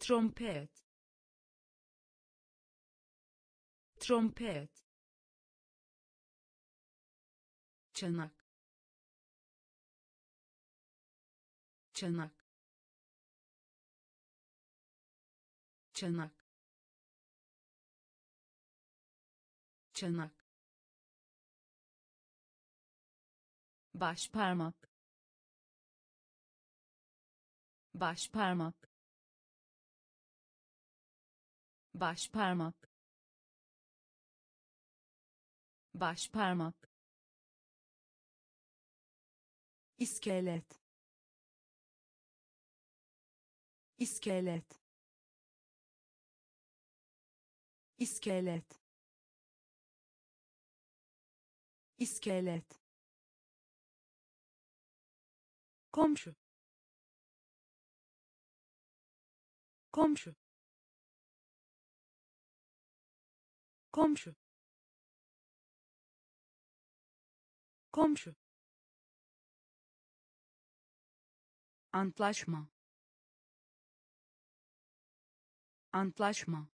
trompet. Trompet. Çanak. Çanak. Çanak. Çanak. Baş parmak baş parmak baş parmak baş parmak iskelet. İskelet. İskelet. İskelet. Komşu. Komşu komşu. Komşu. Antlaşma. Antlaşma.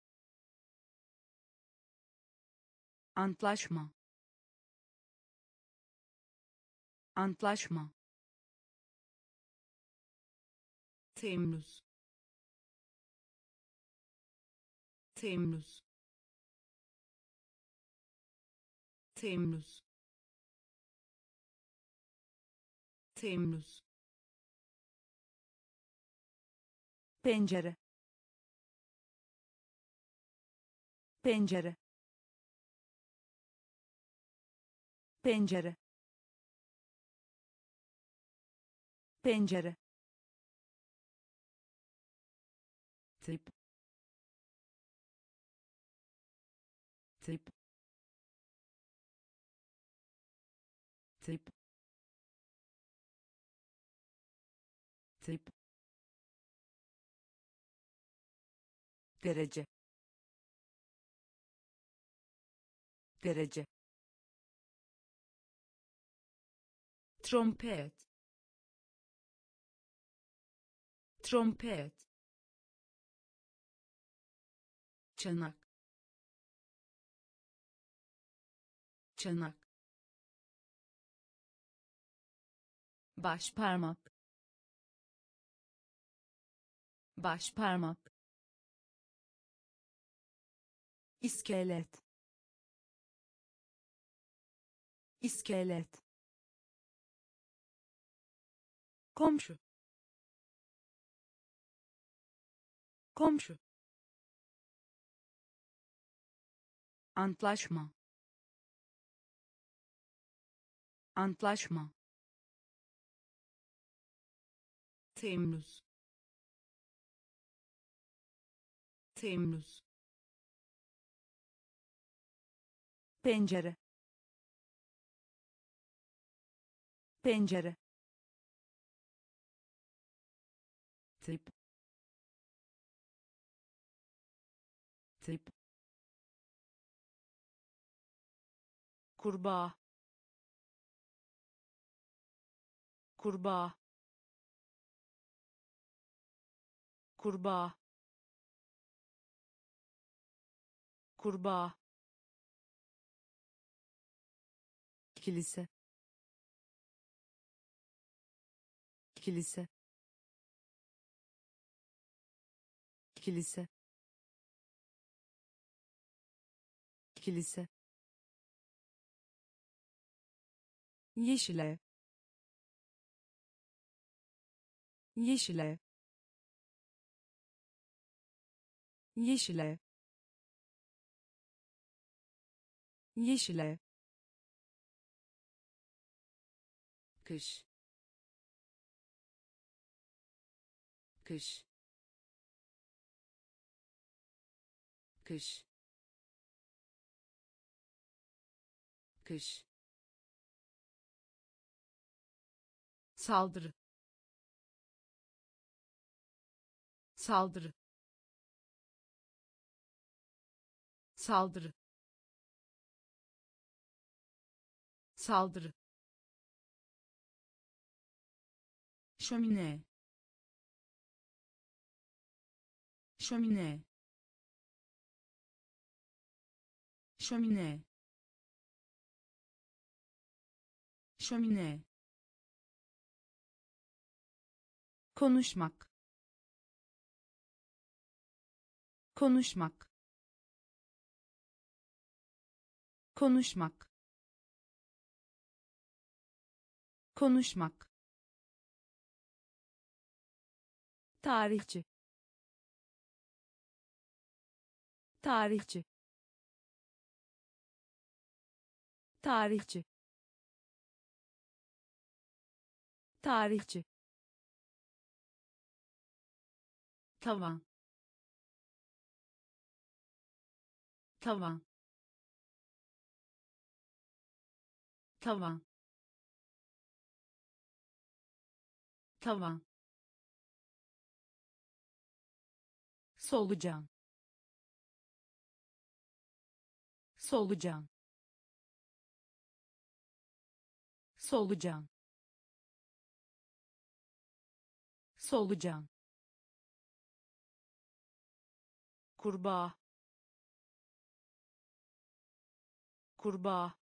Antlaşma. Antlaşma. Temmuz. Temmuz Temmuz. Temmuz. Pencere. Pencere. Pencere. Pencere. Tip tip tip. Tip. Derece. Derece. Trompet. Trompet. Çanak. Çanak baş parmak baş parmak iskelet. İskelet. Komşu. Komşu. Antlaşma. Antlaşma Temmuz. Temmuz. Pencere. Pencere. Tip tip kurbağa. Kurbağa kurbağa. Kurbağa. Kilise. Kilise. Kilise. Kilise. Yeşil ev yeşil ev yeşil ev yeşil ev kış. Kış. Kış. Kış. Saldırı. Saldırı saldırı. Saldırı. Şömine. Şömine. Şömine. Şömine. Konuşmak. Konuşmak konuşmak. Konuşmak. Tarihçi. Tarihçi. Tarihçi. Tarihçi. Tavan. Tavan tavan tavan solucan solucan solucan solucan kurbağa. Kurbağa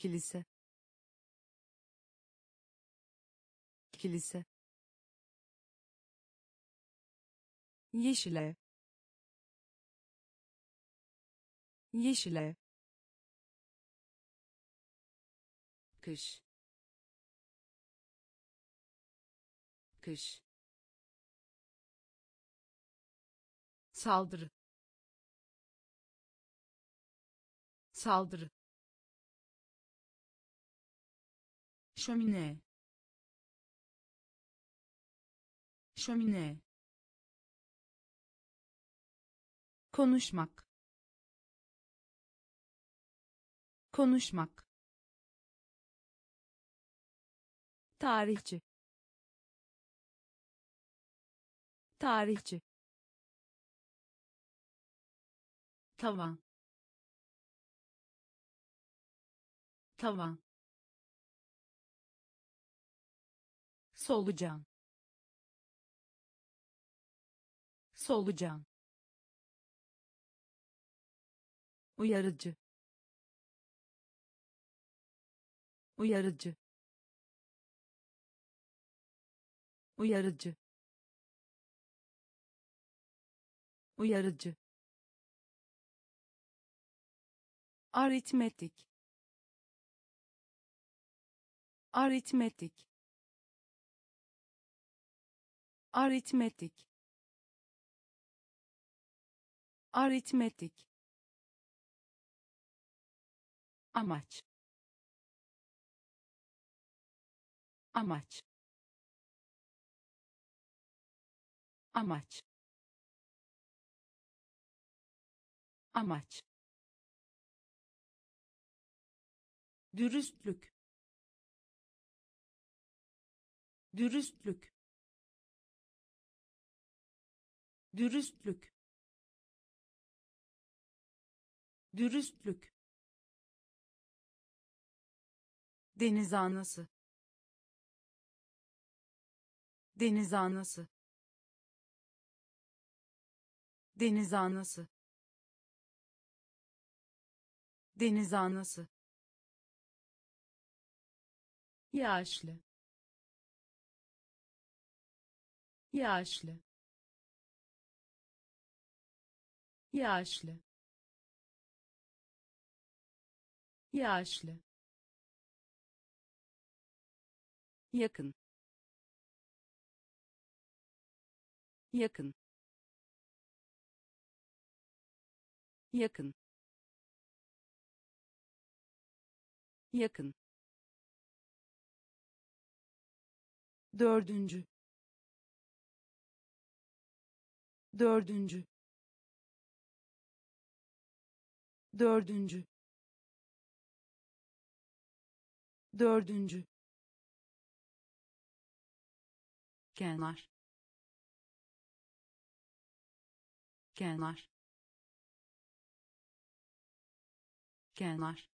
kilise. Kilise. Yeşil ev yeşil ev kış. Kış. Saldırı. Saldırı şömine şömine konuşmak. Konuşmak. Tarihçi. Tarihçi. Tavan. Tavan solucan. Solucan. Uyarıcı. Uyarıcı. Uyarıcı. Uyarıcı. Aritmetik. Aritmetik aritmetik. Aritmetik. Amaç. Amaç. Amaç. Amaç. Dürüstlük. Dürüstlük dürüstlük. Dürüstlük. Deniz anası. Deniz anası. Deniz anası. Deniz anası. Yaşlı. Yaşlı yaşlı. Yaşlı. Yakın. Yakın. Yakın. Yakın. Dördüncü. Dördüncü dördüncü. Dördüncü. Kenar. Kenar. Kenar.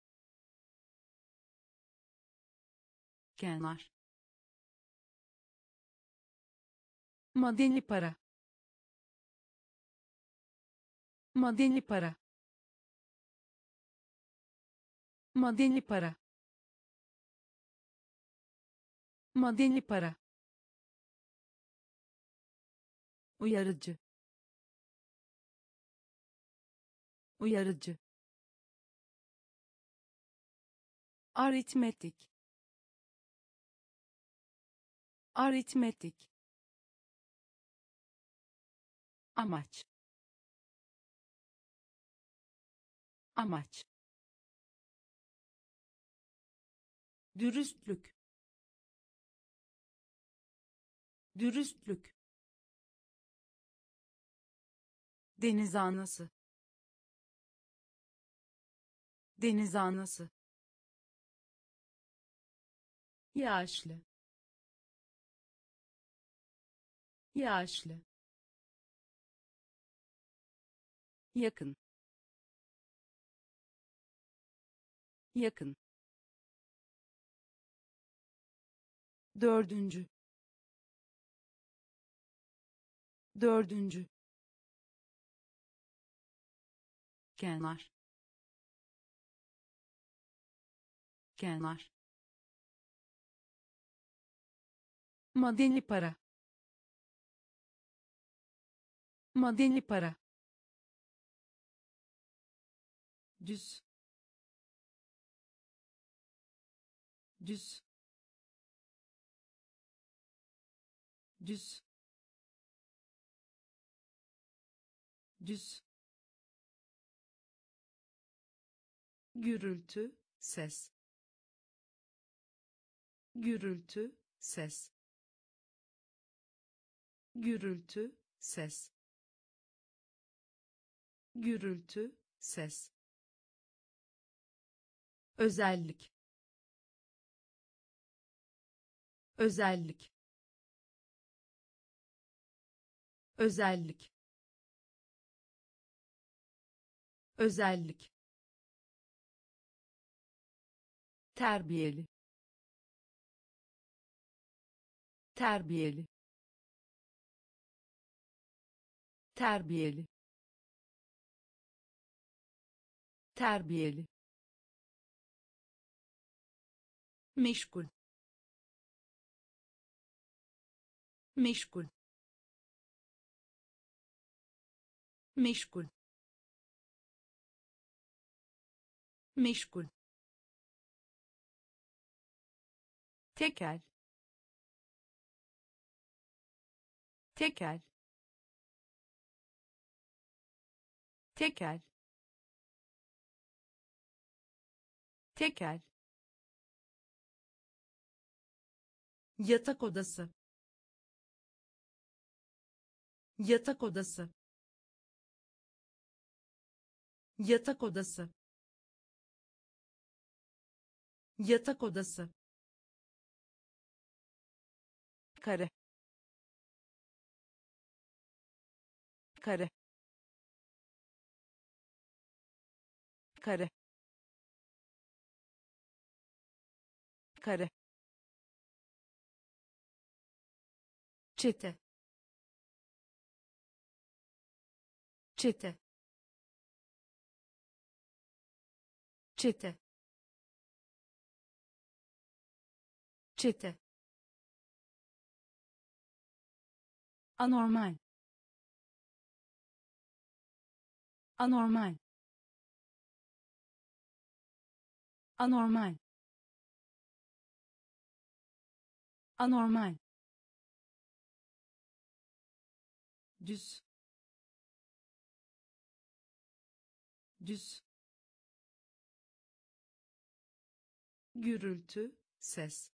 Kenar. Madeni para. Madeni para madeni para. Madeni para. Uyarıcı. Uyarıcı. Aritmetik. Aritmetik. Amaç. Amaç dürüstlük. Dürüstlük. Deniz anası. Deniz anası. Yaşlı. Yaşlı. Yakın. Yakın dördüncü. Dördüncü. Kenar. Kenar. Madeni para. Madeni para. Düz. Düz düz. Düz. Gürültü ses. Gürültü ses. Gürültü ses. Gürültü ses. Özellik. Özellik özellik. Özellik. Terbiyeli. Terbiyeli. Terbiyeli. Terbiyeli. Meşgul. Meşgul meşgul. Meşgul. Tekel tekel tekel tekel yatak odası. Yatak odası yatak odası. Yatak odası. Kare. Kare. Kare. Kare. Çete. Çete çete. Çete. Anormal. Anormal. Anormal. Anormal. Düz. Düz gürültü ses.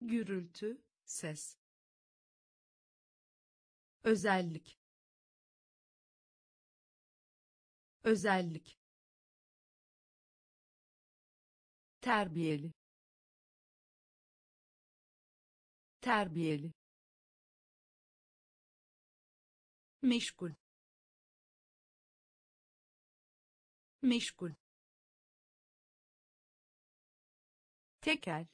Gürültü ses. Özellik. Özellik. Terbiyeli. Terbiyeli. Meşgul. Meşgul tekel.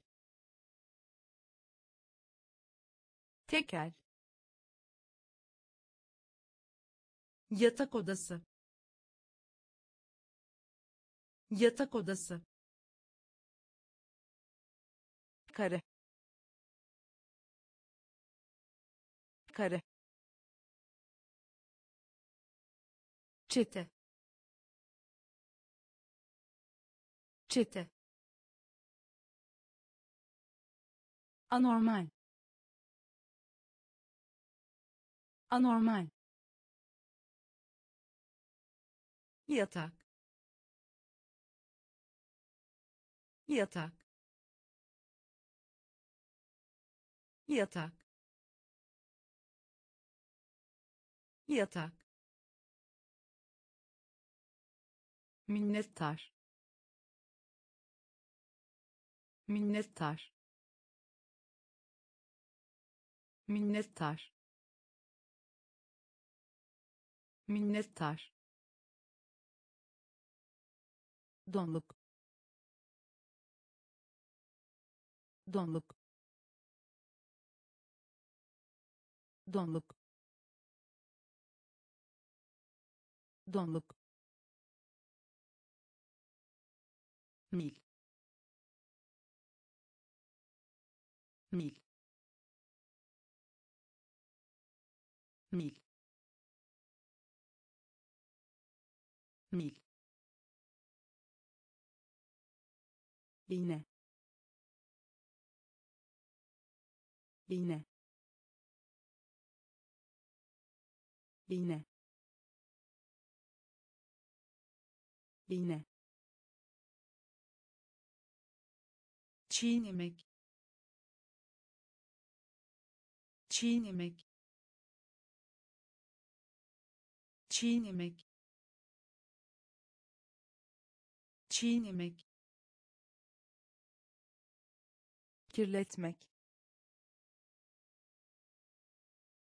Tekel. Yatak odası. Yatak odası. Kare. Kare. Çete. Çete anormal. Anormal. Yatak. Yatak. Yatak. Yatak. Minnettar. Minnettar minnettar. Minnettar. Donluk. Donluk. Donluk. Donluk. Mil. Mil mil. Mil. İğne. İğne. İğne. İğne. Çiğnemek. Çiğnemek çiğnemek çiğnemek kirletmek.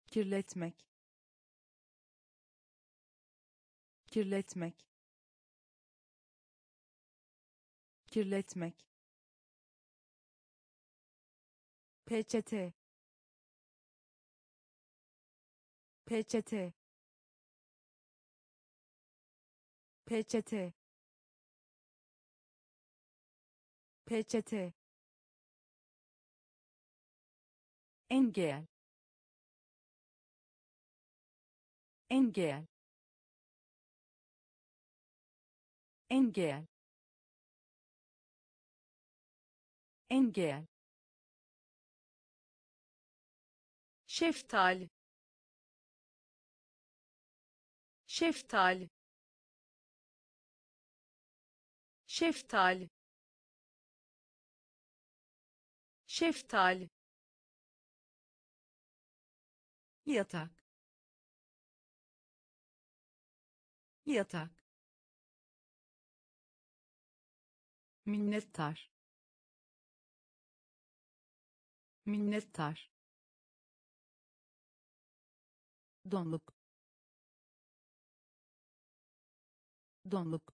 Kirletmek. Kirletmek. Kirletmek. Peçete. Peçete peçete. Peçete. Engel. Engel. Engel. Engel. Şeftali şeftali şeftali şeftali yatak. Yatak. Minnettar. Minnettar. Donluk. Donluk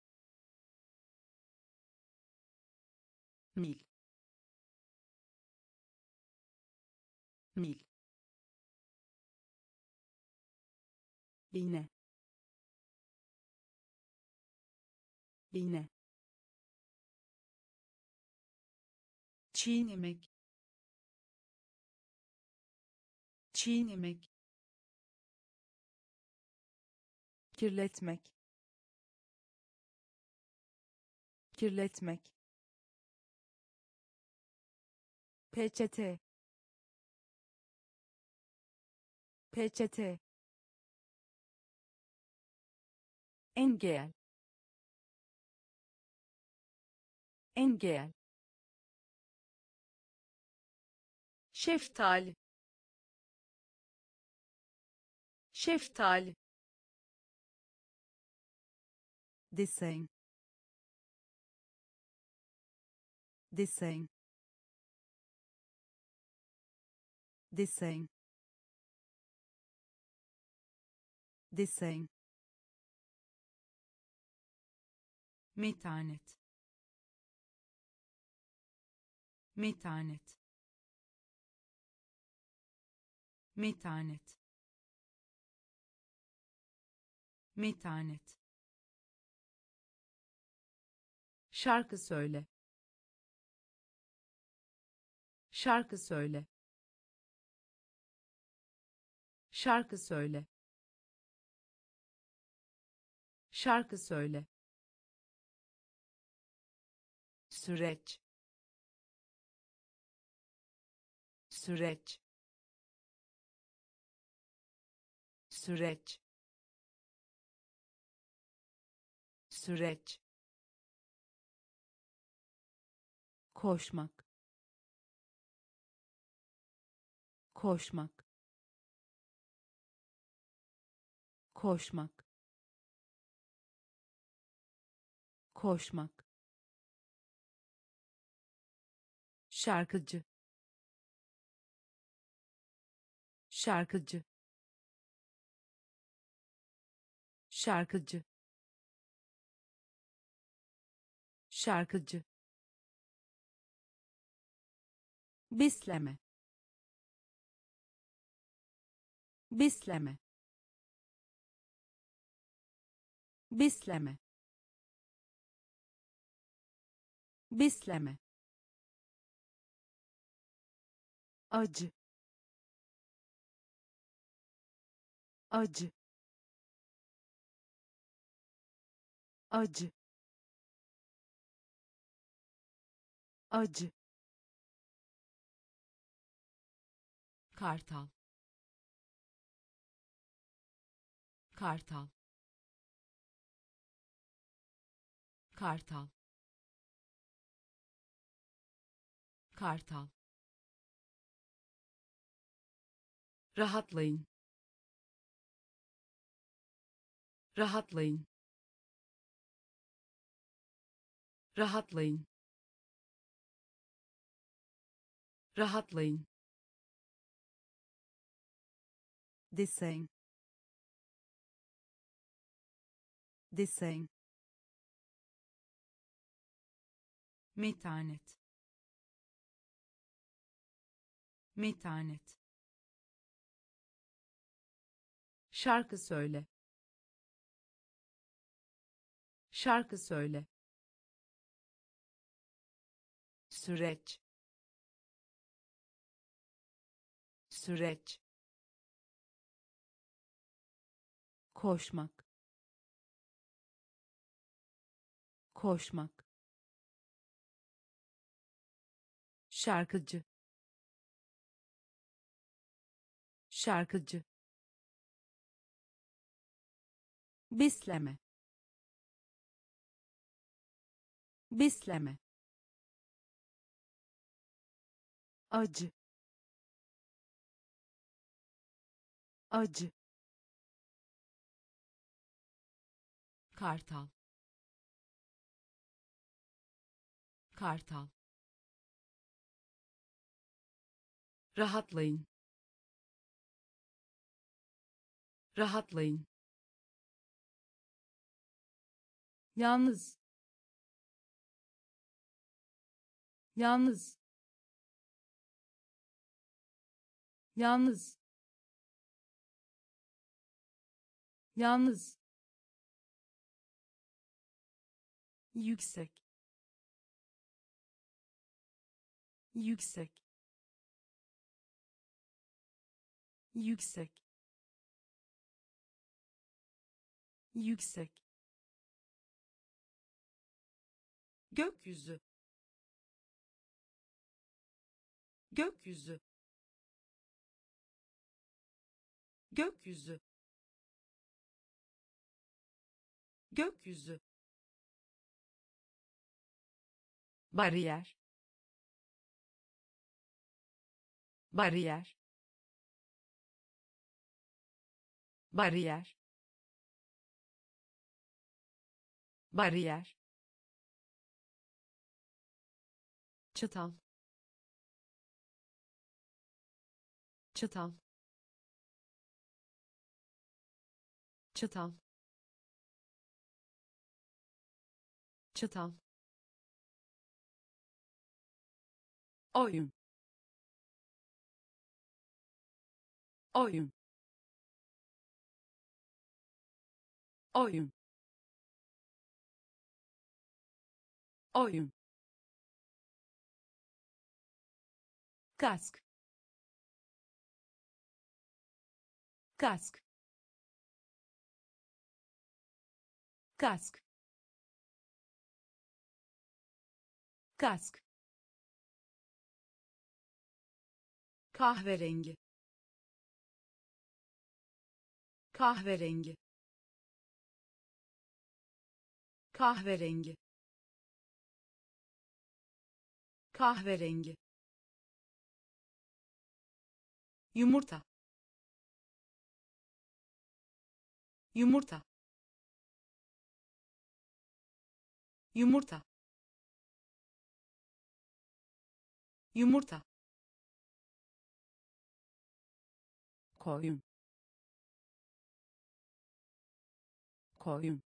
mil. Mil. İğne. İğne. Çiğnemek çiğnemek kirletmek. Kirletmek peçete. Peçete. Engel. Engel. Şeftali şeftali desen desen desen desen metanet. Metanet. Metanet. Metanet. Şarkı söyle. Şarkı söyle şarkı söyle. Şarkı söyle. Süreç. Süreç. Süreç. Süreç. Koşmak. Koşmak koşmak. Koşmak. Şarkıcı. Şarkıcı. Şarkıcı. Şarkıcı. Besleme besleme besleme besleme acı. Acı. Acı. Acı. Kartal. Kartal kartal. Kartal. Rahatlayın. Rahatlayın. Rahatlayın. Rahatlayın. Desen desen metanet metanet şarkı söyle Şarkı söyle. Süreç. Süreç. Koşmak. Koşmak. Şarkıcı. Şarkıcı. Besleme. Besleme. acı acı kartal kartal rahatlayın. Rahatlayın. Yalnız. Yalnız. Yalnız. Yalnız. Yüksek. Yüksek yüksek. Yüksek. Gökyüzü. Gökyüzü. Gökyüzü. Gökyüzü. Bariyer. Bariyer bariyer. Bariyer. Çatal. Çatal. Çatal. Çatal. Oyun. Oyun oyun. Oyun. Kask. Kask. Kask. Kask. Kahverengi. Kahverengi kahverengi. Kahverengi. Yumurta. Yumurta. Yumurta. Yumurta. Koyun. Koyun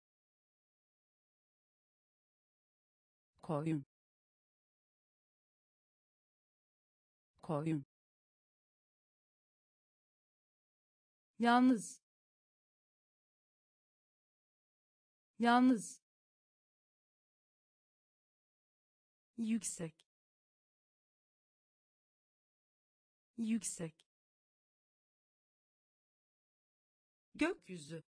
koyun. Koyun. Yalnız. Yalnız. Yüksek. Yüksek. Gökyüzü.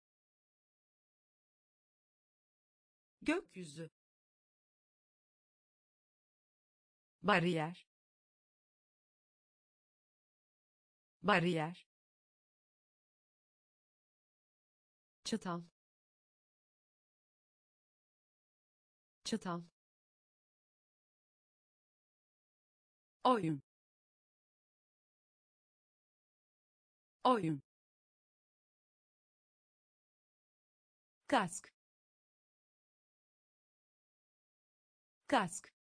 Gökyüzü bariyer. Bariyer. Çatal. Çatal. Oyun. Oyun. Kask. Kask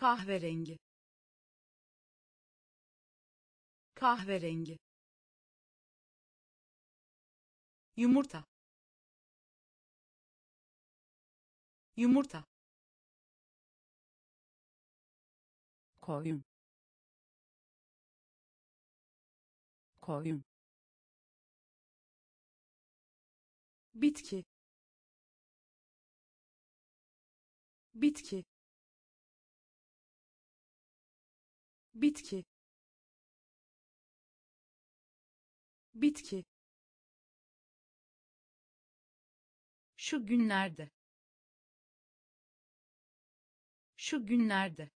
kahverengi. Kahverengi. Yumurta. Yumurta. Koyun. Koyun. Bitki. Bitki bitki. Bitki. Şu günlerde. Şu günlerde.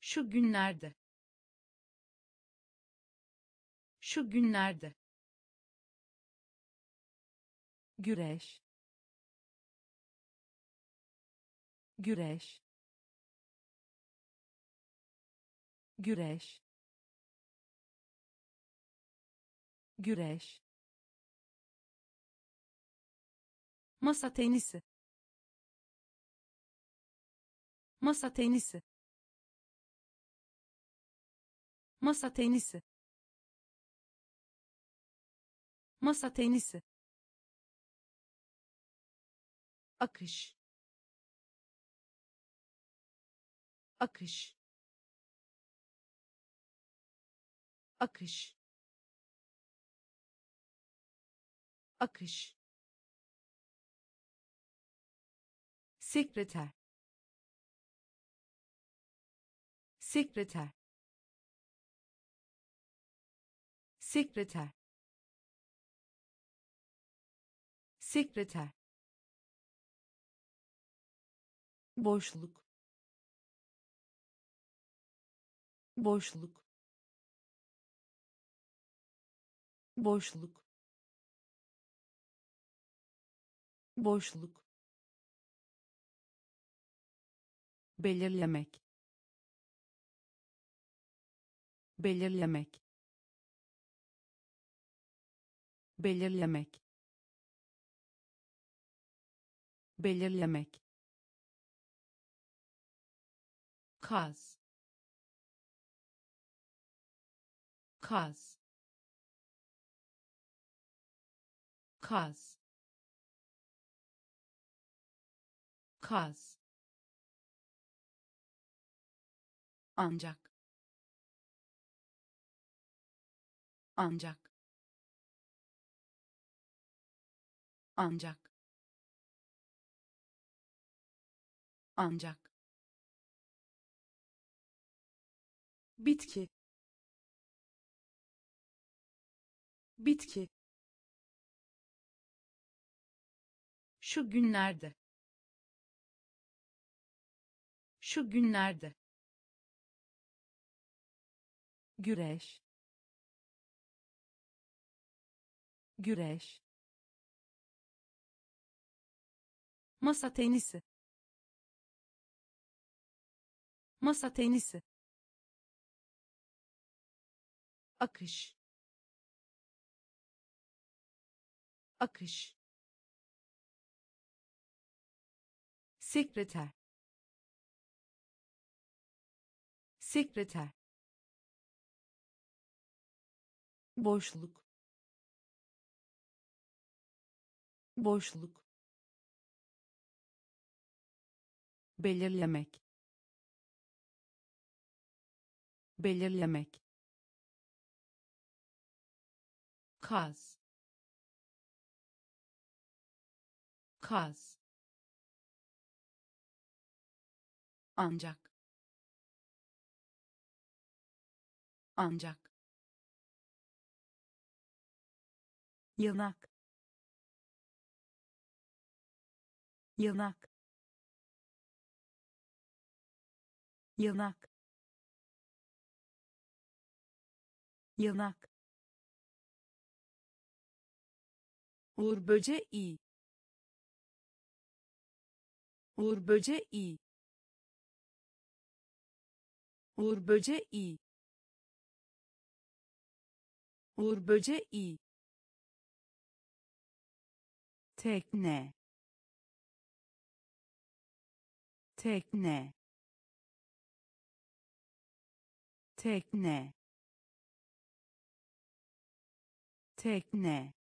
Şu günlerde. Şu günlerde. Güreş. Güreş güreş. Güreş. Masa tenisi. Masa tenisi. Masa tenisi. Masa tenisi. Akış. Akış akış. Akış. Sekreter. Sekreter. Sekreter. Sekreter. Boşluk. Boşluk boşluk. Boşluk. Belirlemek. Belirlemek. Belirlemek. Belirlemek. Kaz. Kaz kaz. Kaz. Ancak. Ancak. Ancak. Ancak. Bitki. Bitki şu günlerde. Şu günlerde. Güreş. Güreş. Masa tenisi. Masa tenisi. Akış. Akış sekreter. Sekreter. Boşluk. Boşluk. Belirlemek. Belirlemek. Kaz. Kaz ancak. Ancak. Yanak yanak yanak yanak uğur böceği uğur böceği uğur böceği uğur böceği tekne. Tekne. Tekne. Tekne.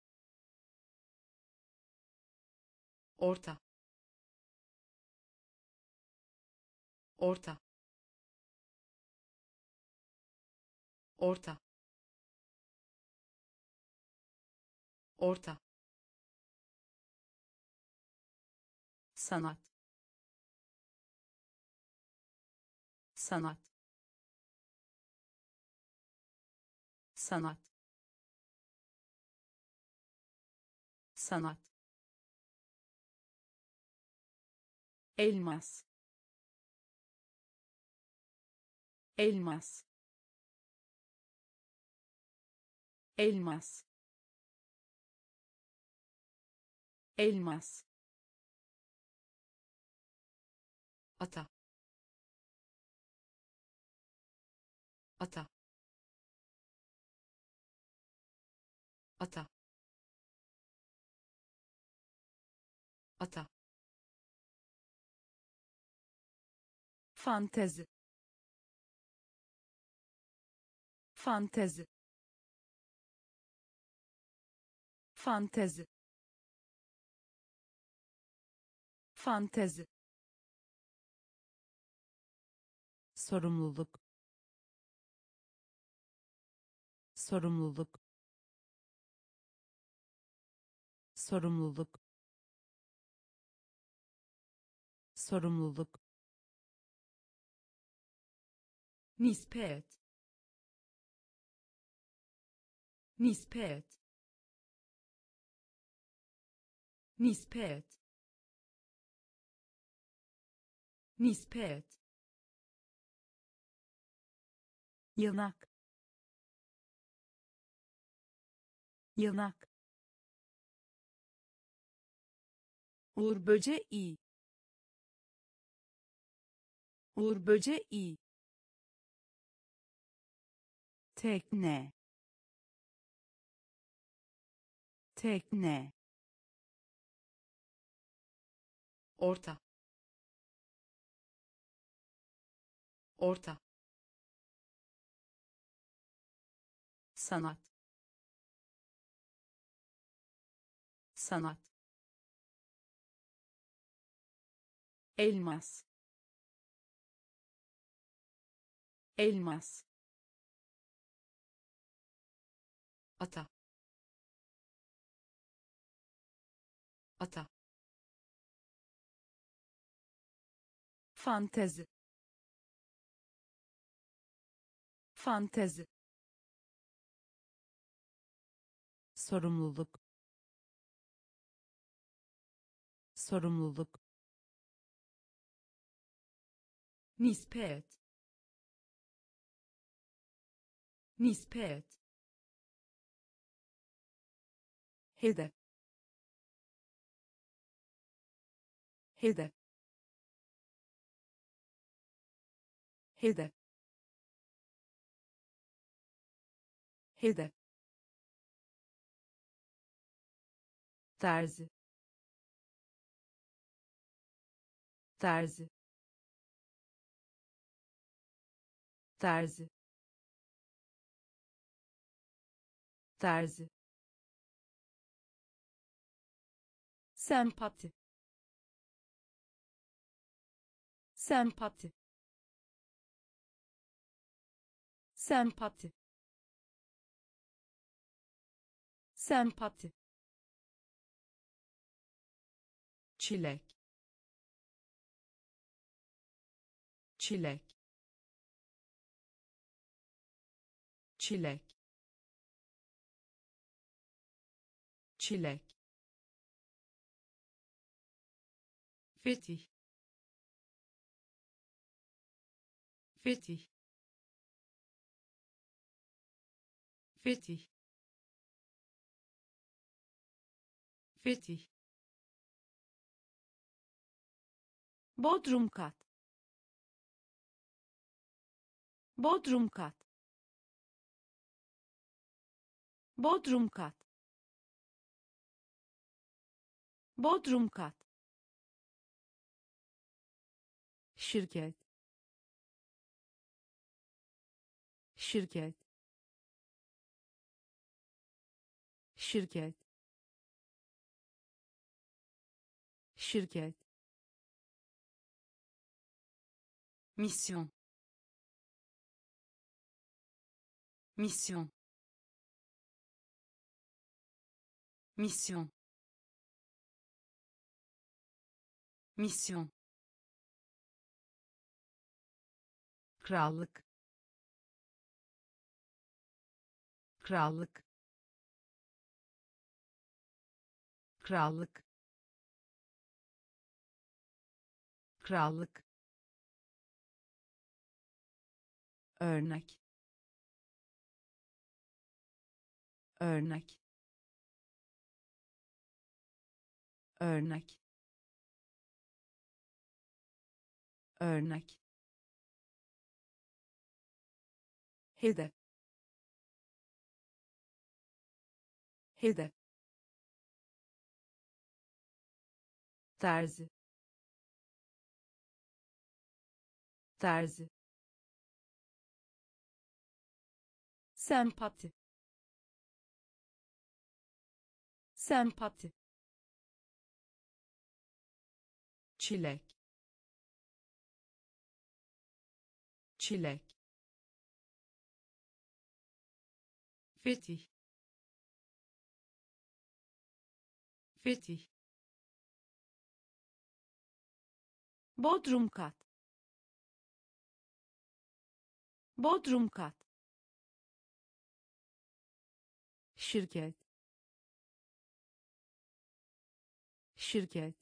Orta. Orta orta. Orta. Sanat. Sanat. Sanat. Sanat. Elmas. Elmas elmas. Elmas. Ata. Ata. Ata. Ata. Fantezi. Fantezi fantezi. Fantezi. Sorumluluk. Sorumluluk. Sorumluluk. Sorumluluk. Nispet. Nispet nispet. Nispet. Yanak yanak uğur böceği uğur böceği tekne. Tekne orta. Orta. Sanat. Sanat. Elmas. Elmas. Ata. Ata fantezi. Fantezi. Sorumluluk. Sorumluluk. Nispet. Nispet. Hedef. Hedef hedef hedef terzi. Terzi. Terzi. Terzi. Sempati. Sempati sempati. Sempati. Çilek. Çilek. Çilek. Çilek. Fetih. Fetih fetih. Fetih. Bodrum kat. Bodrum kat. Bodrum kat. Bodrum kat. Şirket. Şirket şirket. Şirket. Mission mission Mission. Mission. krallık. Krallık krallık. Krallık. Örnek. Örnek. Örnek. Örnek. Hedef hedef terzi terzi sempati. Sempati. Çilek. Çilek. Fetih. Fetih bodrum kat. Bodrum kat. Şirket. Şirket.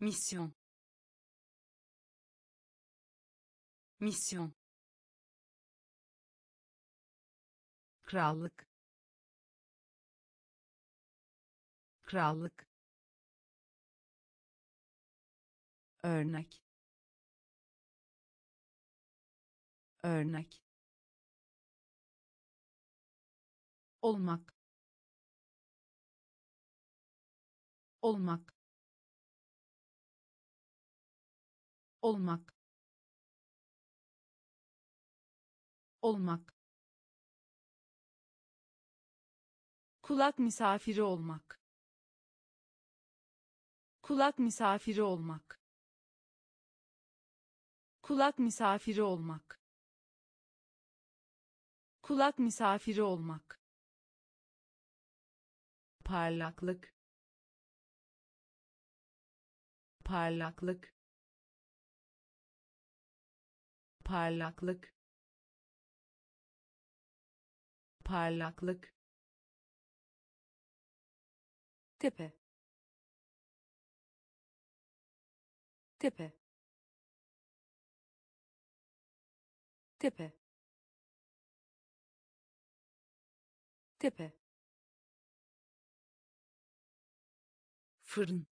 Mission. Mission. krallık. Krallık örnek. Örnek. Olmak. Olmak. Olmak. Olmak. Kulak misafiri olmak. Kulak misafiri olmak kulak misafiri olmak. Kulak misafiri olmak. Parlaklık. Parlaklık. Parlaklık. Parlaklık. Tepe. Tepe tepe. Tepe. Fırın.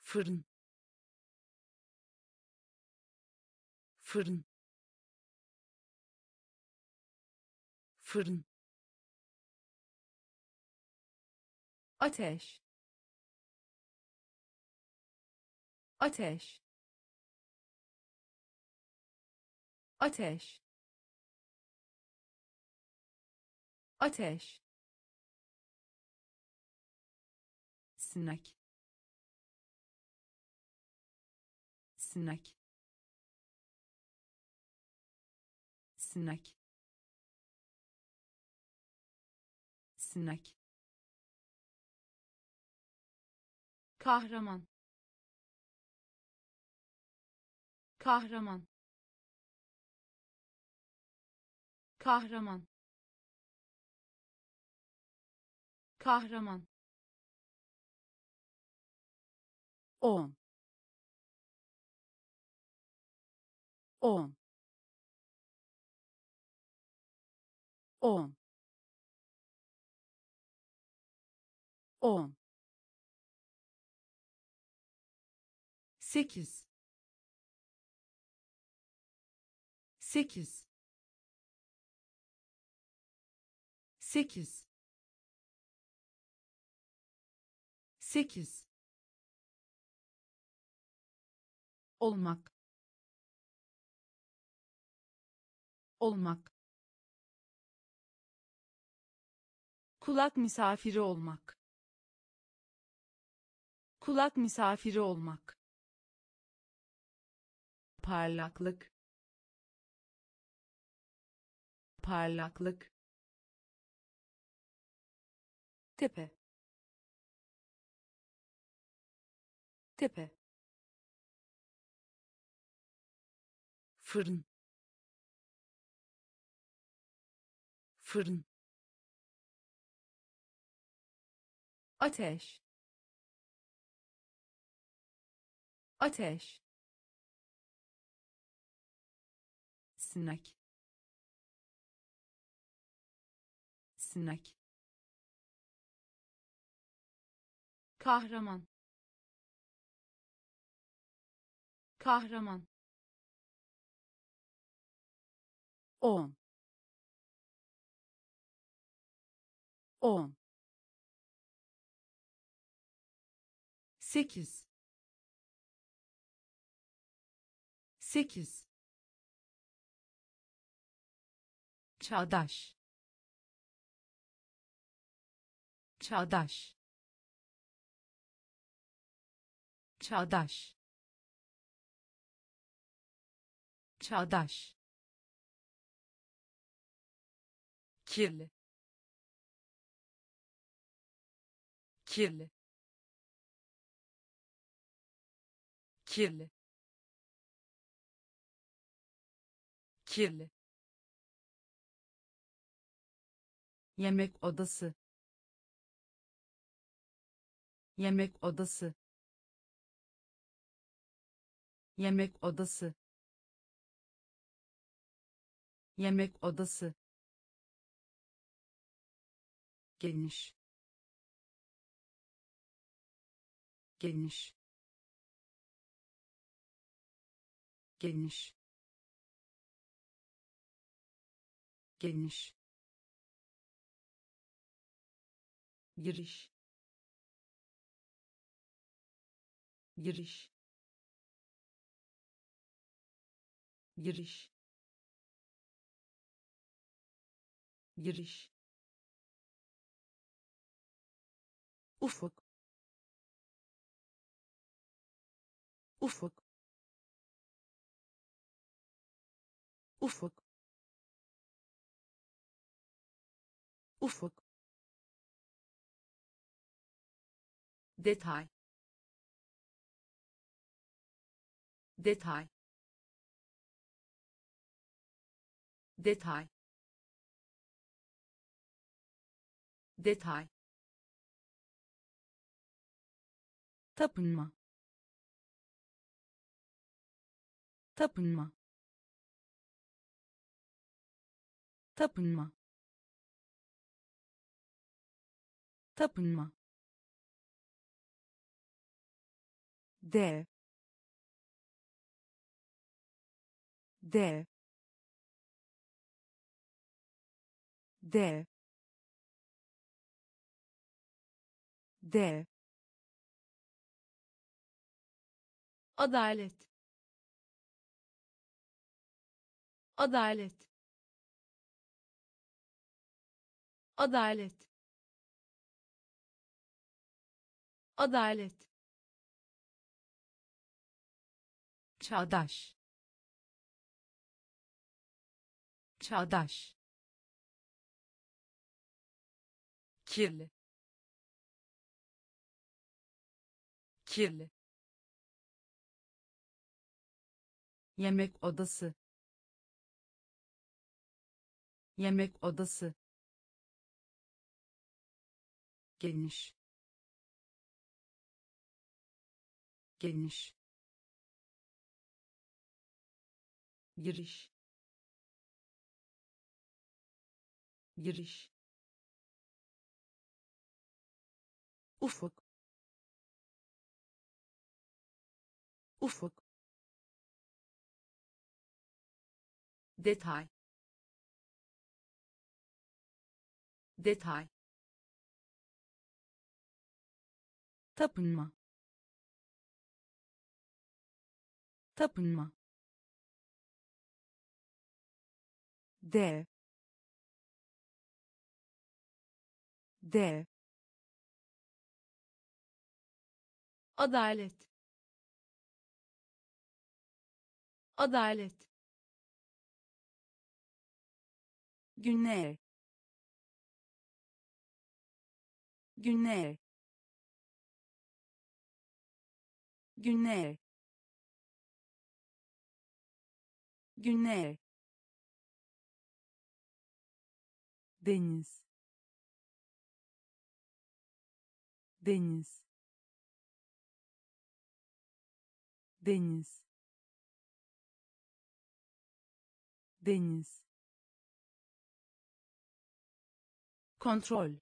Fırın. Fırın. Fırın. Ateş. Ateş ateş. Ateş. Sinek sinek sinek sinek kahraman. Kahraman kahraman. Kahraman. On. On. On. On. Sekiz. Sekiz sekiz. Sekiz. Olmak. Olmak. Kulak misafiri olmak. Kulak misafiri olmak. Parlaklık. Parlaklık tepe. Tepe. Fırın. Fırın. Ateş. Ateş. Sinek sinek kahraman. Kahraman. On. On. Sekiz. Sekiz. Çağdaş. Çağdaş çağdaş. Çağdaş. Kirli. Kirli. Kirli. Kirli. Yemek odası. Yemek odası yemek odası. Yemek odası. Geniş. Geniş. Geniş. Geniş. Giriş. Giriş giriş. Giriş. Ufuk. Ufuk. Ufuk. Ufuk. Detay. Detay detay. Detay. Tapınma. Tapınma. Tapınma. Tapınma. Dev. Dev dev dev adalet. Adalet. Adalet. Adalet. Çağdaş. Çağdaş kirli kirli yemek odası yemek odası geniş geniş giriş giriş ufuk. Ufuk. Detay. Detay. Tapınma. Tapınma. Dev. Dev adalet. Adalet. Günler günler günler günler deniz. Deniz deniz. Deniz. Kontrol.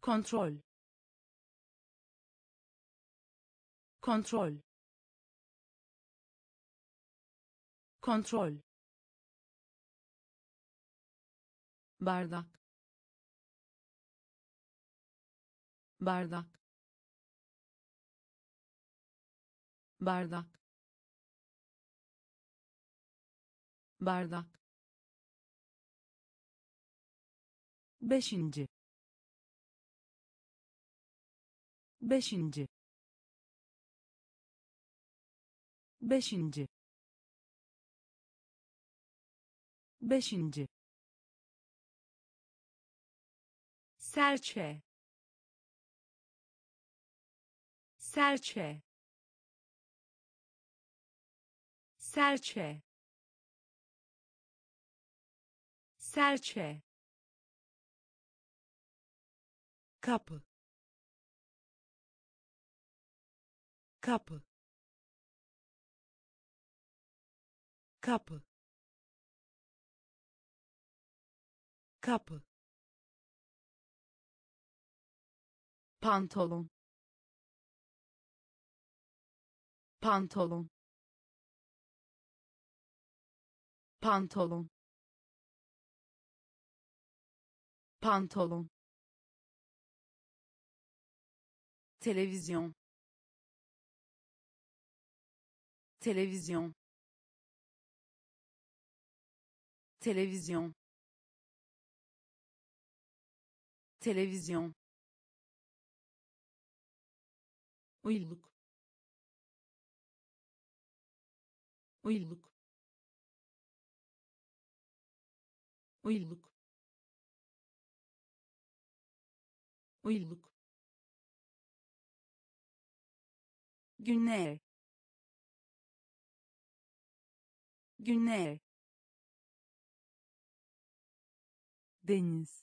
Kontrol. Kontrol. Kontrol. Bardak. Bardak bardak. Bardak. Beşinci. Beşinci. Beşinci. Beşinci. Serçe. Serçe serçe. Serçe. Kapı. Kapı. Kapı. Kapı. Pantolon. Pantolon pantolon. Pantolon. Televizyon. Televizyon. Televizyon. Televizyon. Uyluk. Uyluk uyluk. Uyluk. Günler günler deniz.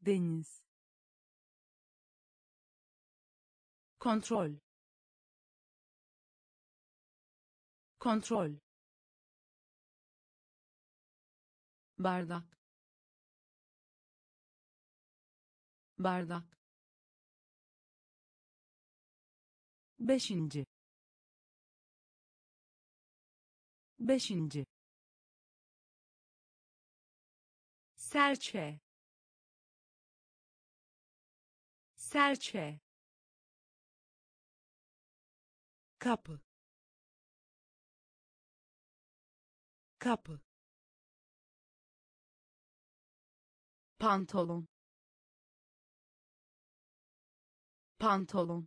Deniz. Kontrol. Kontrol bardak. Bardak. Beşinci. Beşinci. Serçe. Serçe. Kapı. Kapı pantolon. Pantolon.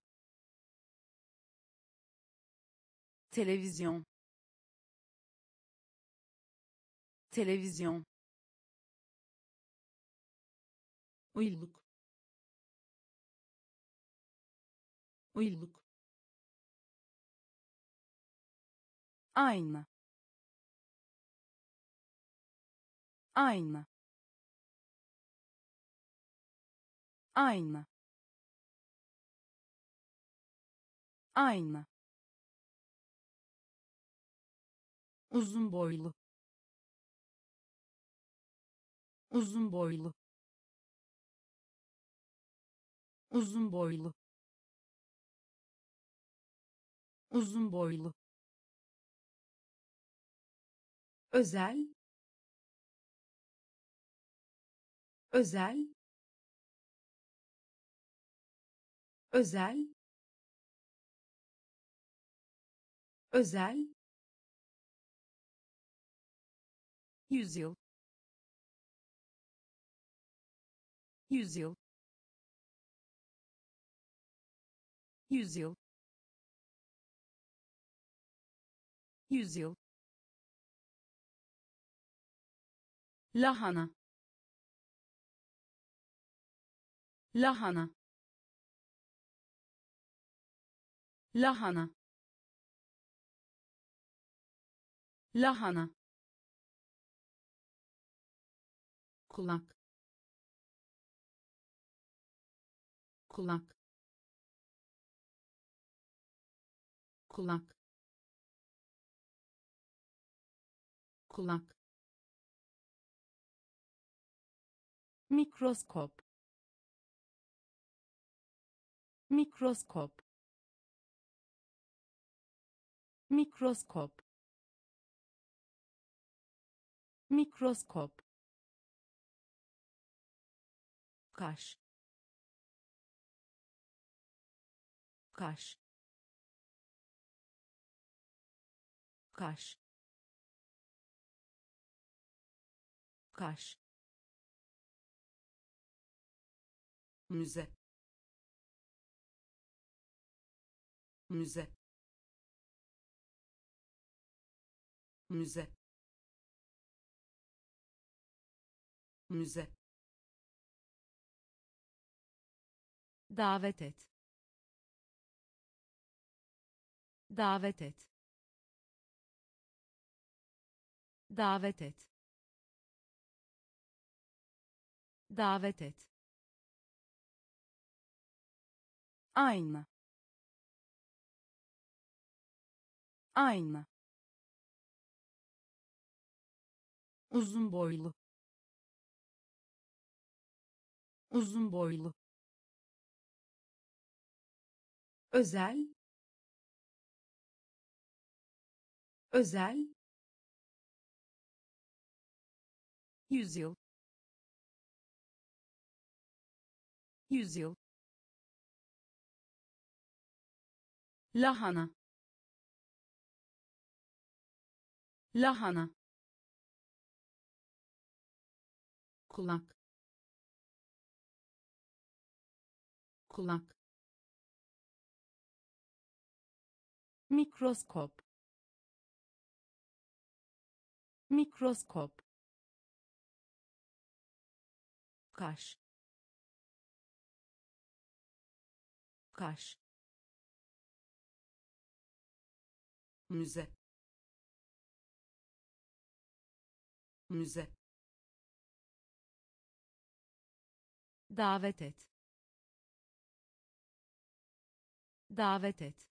Televizyon. Televizyon. Uyluk. Uyluk. Ayna. Ayna ayna ayna uzun boylu. Uzun boylu. Uzun boylu. Uzun boylu. Özel. Özel özel. Özel. Yüzyıl. Yüzyıl. Yüzyıl. Yüzyıl. Lahana. Lahana lahana. Lahana. Kulak. Kulak. Kulak. Kulak. Mikroskop. Mikroskop mikroskop. Mikroskop. Kaş. Kaş. Kaş. Kaş. Müze. Müze müze. Müze. Davet et. Davet et. Davet et. Davet et. Aynı. Aynı uzun boylu. Uzun boylu. Özel. Özel. Yüzyıl. Yüzyıl. Lahana. Lahana kulak. Kulak. Mikroskop. Mikroskop. Kaş. Kaş. Müze. Müze davet et. Davet et.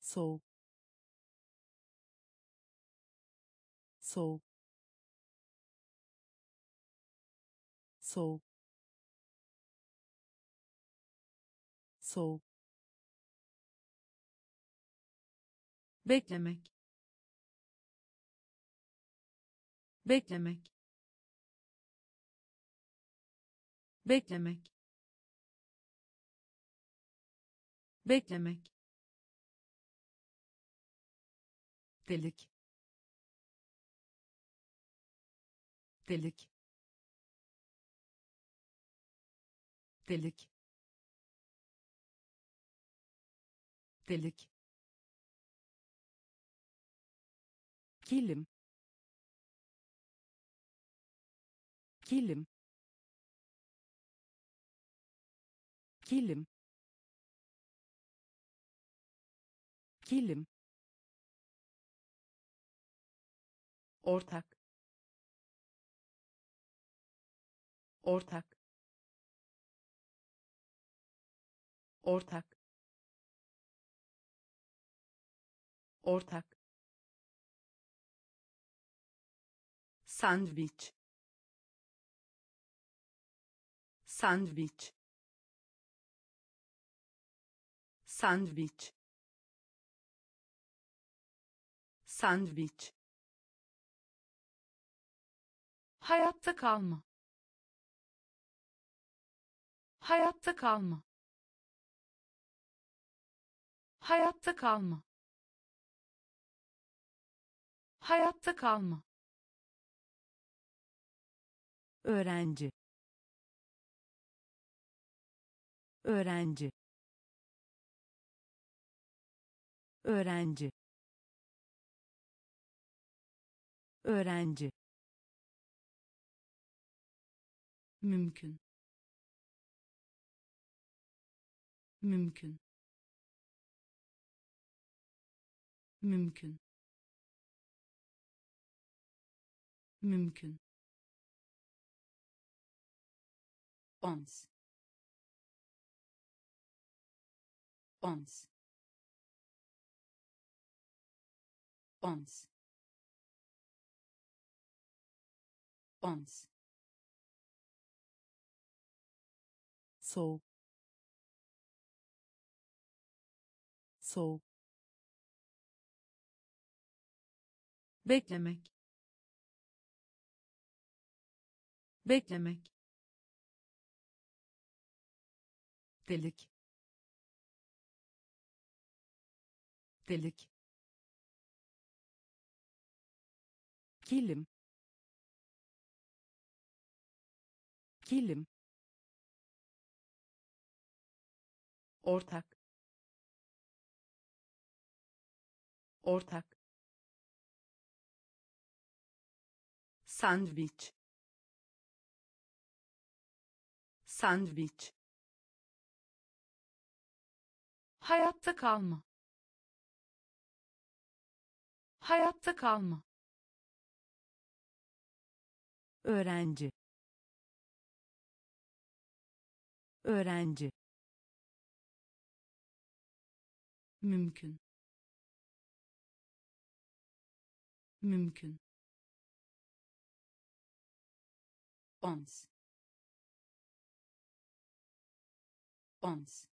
Soğuk soğuk soğuk soğuk beklemek. Beklemek beklemek. Beklemek. Delik. Delik. Delik. Delik. Kilim. Kilim kilim. Kilim. Ortak. Ortak. Ortak. Ortak. Sandviç. Sandviç sandviç. Sandviç. Hayatta kalma. Hayatta kalma. Hayatta kalma. Hayatta kalma. Öğrenci. Öğrenci öğrenci. Öğrenci. Mümkün. Mümkün. Mümkün. Mümkün. Ons. Ons ons. Ons. Soğuk soğuk beklemek. Beklemek. Delik. Delik kilim. Kilim. Ortak. Ortak. Sandviç. Sandviç. Hayatta kalma. Hayatta kalma öğrenci. Öğrenci. Mümkün. Mümkün. Ons. Ons.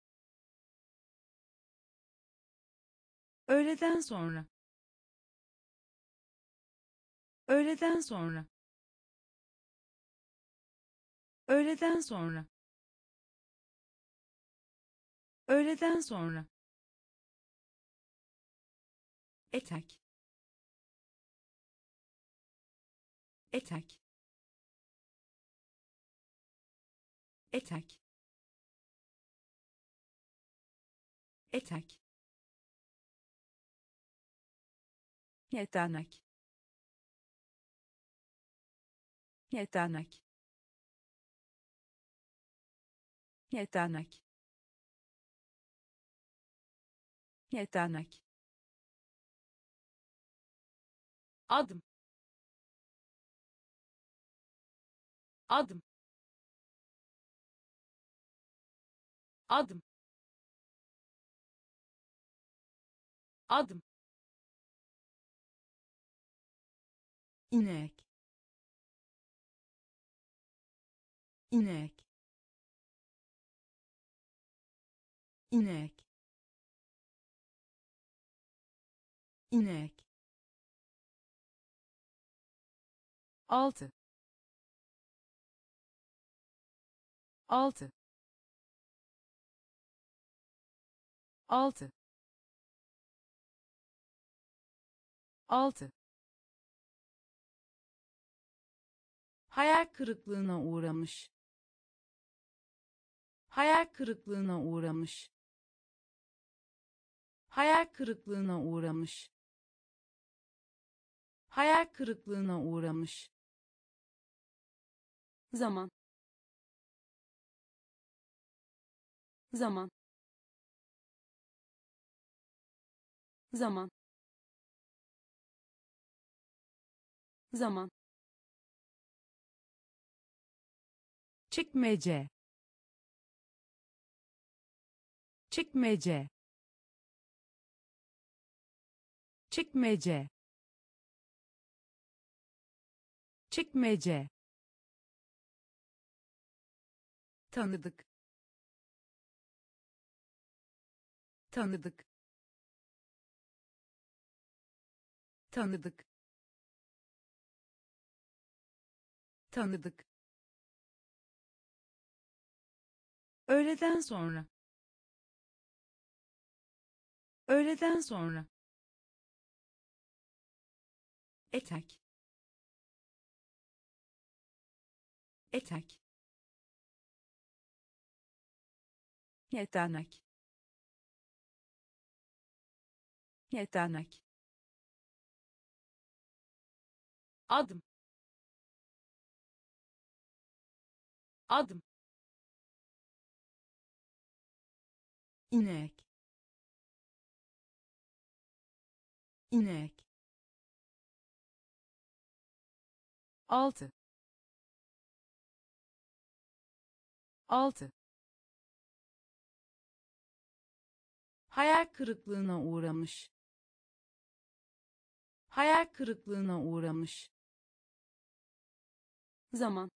Öğleden sonra. Öğleden sonra öğleden sonra. Öğleden sonra. Etek. Etek. Etek. Etek. Yetenek. Yetenek yetenek. Yetenek. Adım. Adım. Adım. Adım. İnek. İnek inek. İnek. Altı. Altı. Altı. Altı. Hayal kırıklığına uğramış. Hayal kırıklığına uğramış hayal kırıklığına uğramış. Hayal kırıklığına uğramış. Zaman. Zaman. Zaman. Zaman. Çekmece. Çekmece çekmece çekmece tanıdık. Tanıdık. Tanıdık. Tanıdık. Öğleden sonra. Öğleden sonra etek. Etek. Yetenek. Yetenek. Adım. Adım. İnek. İnek altı. Altı. Hayal kırıklığına uğramış. Hayal kırıklığına uğramış. Zaman.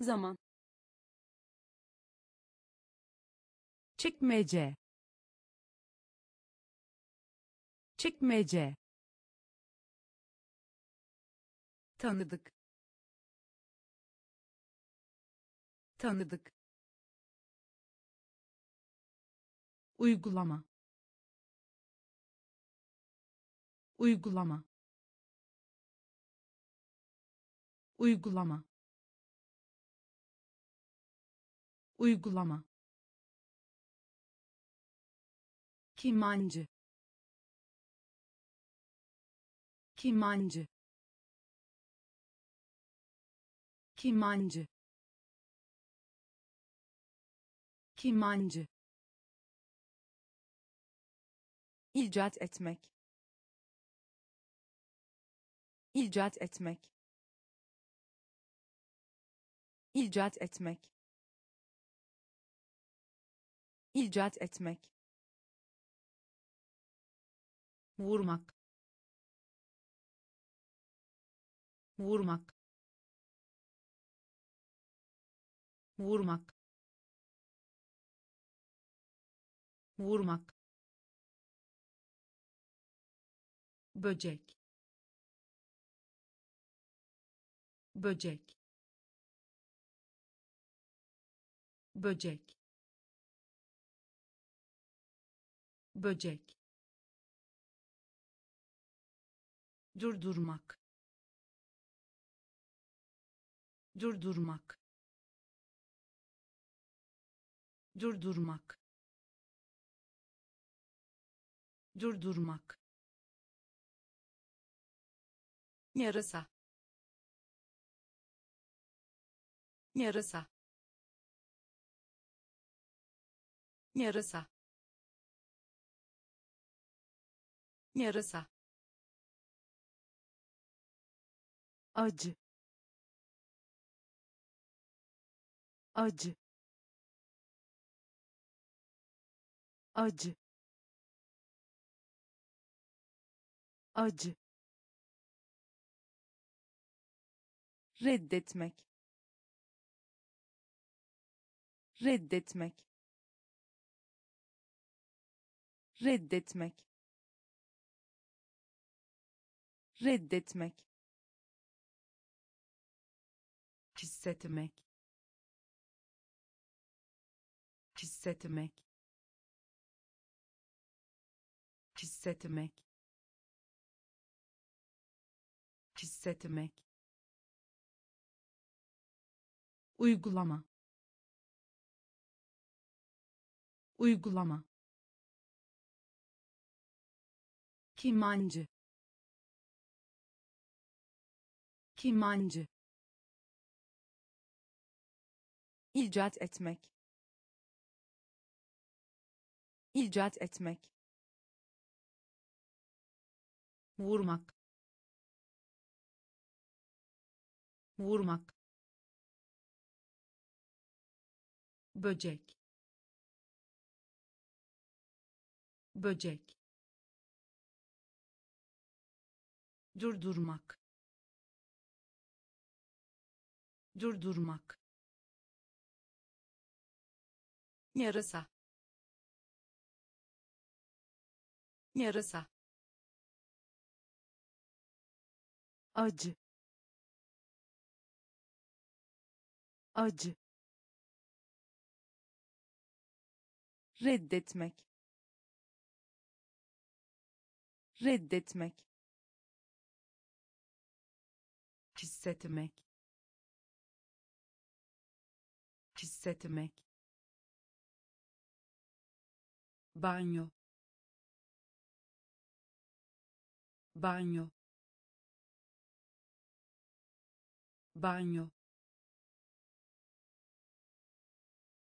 Zaman. Çekmece. Çekmece tanıdık. Tanıdık. Uygulama. Uygulama. Uygulama. Uygulama. Kimancı. Kimancı kimancı. Kimancı. İcat etmek. İcat etmek. İcat etmek. İcat etmek. Vurmak. Vurmak vurmak. Vurmak. Böcek. Böcek. Böcek. Böcek. Durdurmak. Durdurmak durdurmak. Durdurmak. Yarasa. Yarasa. Yarasa. Yarasa. Acı. Acı acı. Acı. Reddetmek. Reddetmek. Reddetmek. Reddetmek. Hissetmek. Hissetmek hissetmek. Hissetmek. Uygulama. Uygulama. Kimancı. Kimancı. İcat etmek. İcat etmek vurmak. Vurmak. Böcek. Böcek. Durdurmak. Durdurmak. Yarasa. Yarasa acı. Acı. Reddetmek. Reddetmek. Hissetmek. Hissetmek. Banyo. Banyo banyo.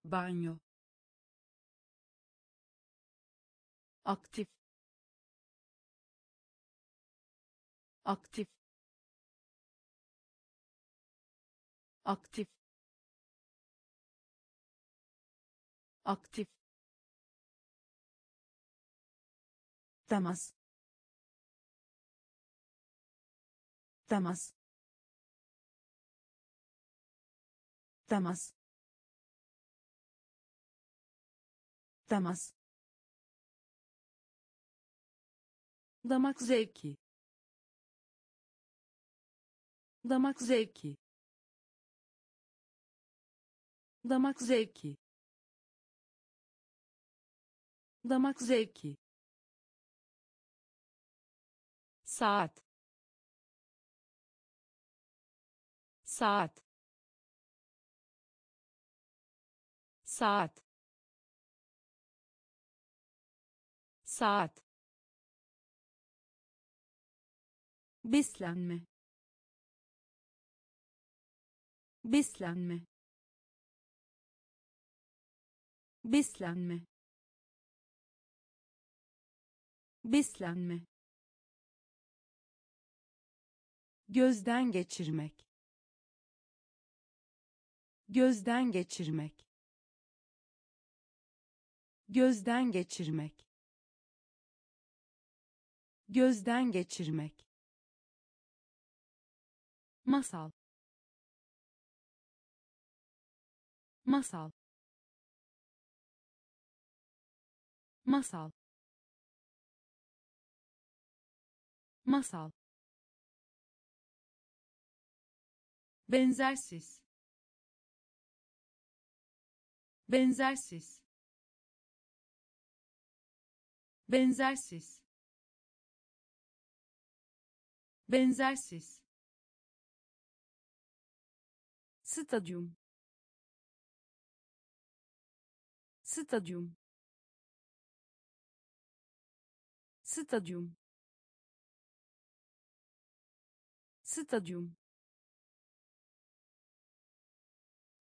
Banyo. Aktif. Aktif. Aktif. Aktif. Temas. Temas temas temas damak zevki. Damak zevki. Damak zevki. Damak zevki. Saat. Saat saat. Saat. Beslenme. Beslenme. Beslenme. Beslenme. Gözden geçirmek. Gözden geçirmek gözden geçirmek. Gözden geçirmek. Masal. Masal. Masal. Masal. Benzersiz. Benzersiz benzersiz. Benzersiz. Stadyum. Stadyum. Stadyum. Stadyum.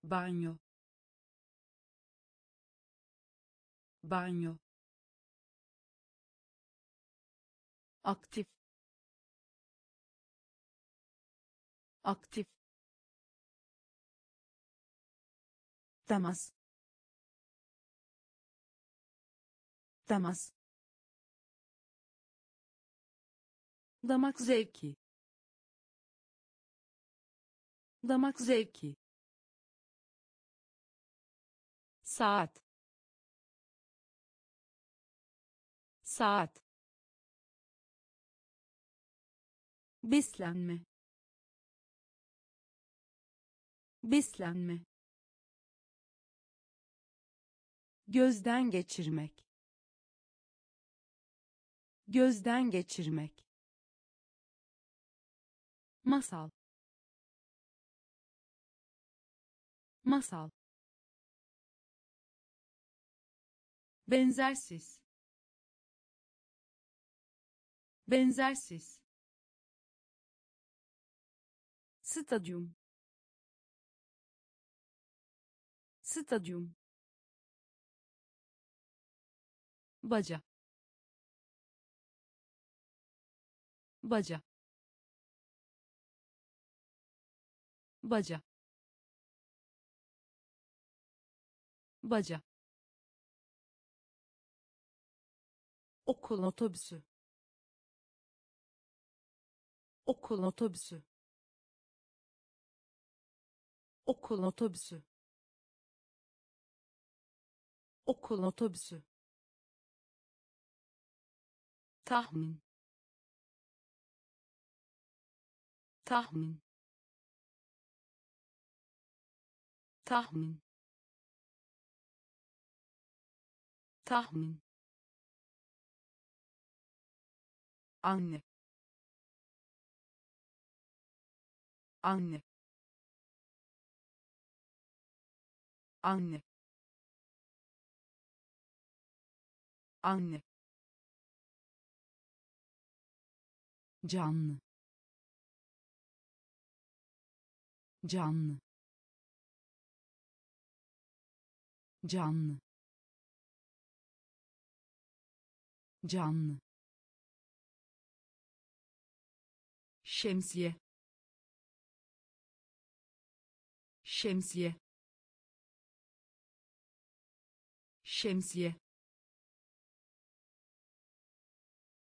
Banyo. Banyo aktif. Aktif. Temas. Temas. Damak zevki. Damak zevki. Saat. Saat beslenme. Beslenme. Gözden geçirmek. Gözden geçirmek. Masal. Masal. Benzersiz. Benzersiz stadyum. Stadyum. Baca. Baca. Baca. Baca. Okul otobüsü. Okul otobüsü okul otobüsü. Okul otobüsü. Tahmin. Tahmin. Tahmin. Tahmin. Anne. Anne anne. Anne. Canlı. Canlı. Canlı. Canlı. Şemsiye. Şemsiye şemsiye.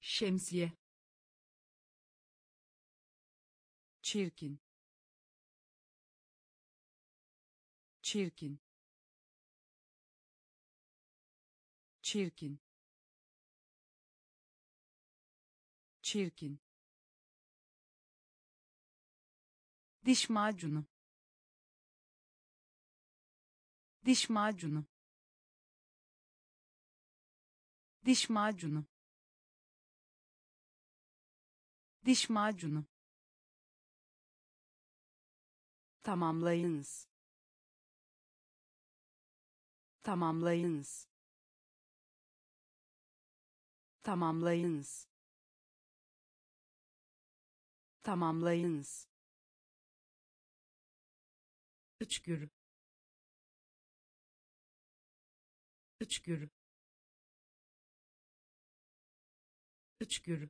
Şemsiye. Çirkin. Çirkin. Çirkin. Çirkin. Diş macunu. Diş macunu diş macunu. Diş macunu. Tamamlayınız. Tamamlayınız. Tamamlayınız. Tamamlayınız. İçgörü içgörü içgörü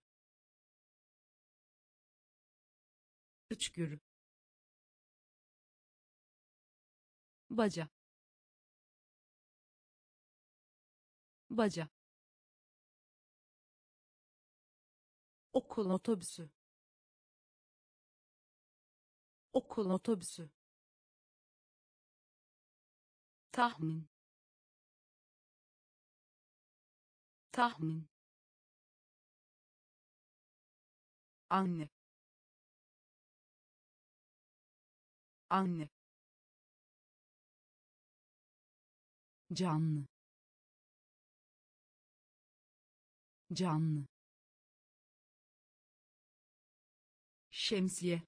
içgörü baca. Baca. Okul otobüsü. Okul otobüsü. Tahmin. Tahmin anne. Anne. Canlı. Canlı. Şemsiye.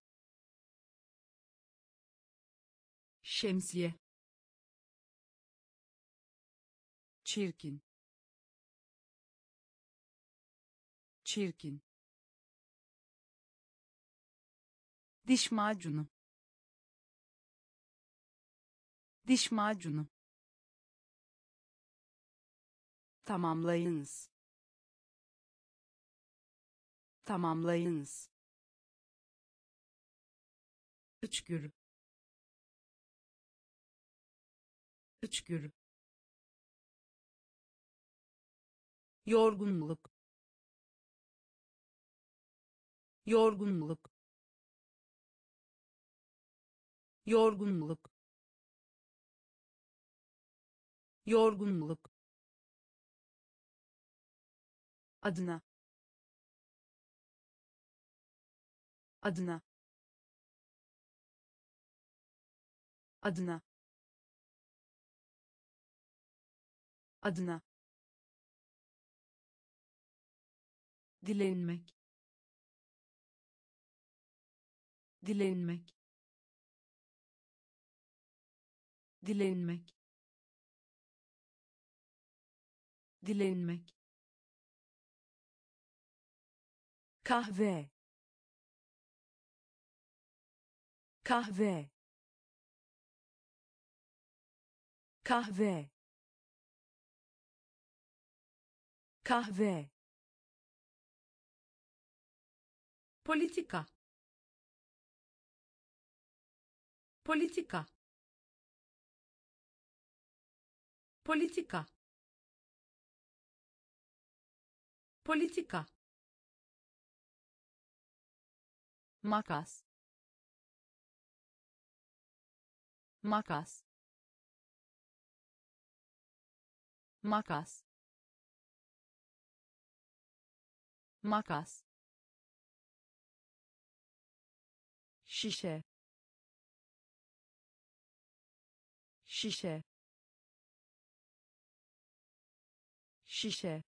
Şemsiye. Çirkin. Çirkin diş macunu. Diş macunu. Tamamlayınız. Tamamlayınız. İçgörü içgörü yorgunluk. Yorgunluk yorgunluk. Yorgunluk. Adına. Adına. Adına. Adına. Dilenmek. Dilenmek dilenmek. Dilenmek. Kahve. Kahve. Kahve. Kahve. Politika. Politika politika. Politika. Makas. Makas. Makas. Makas. Şişe. Şişe şişe.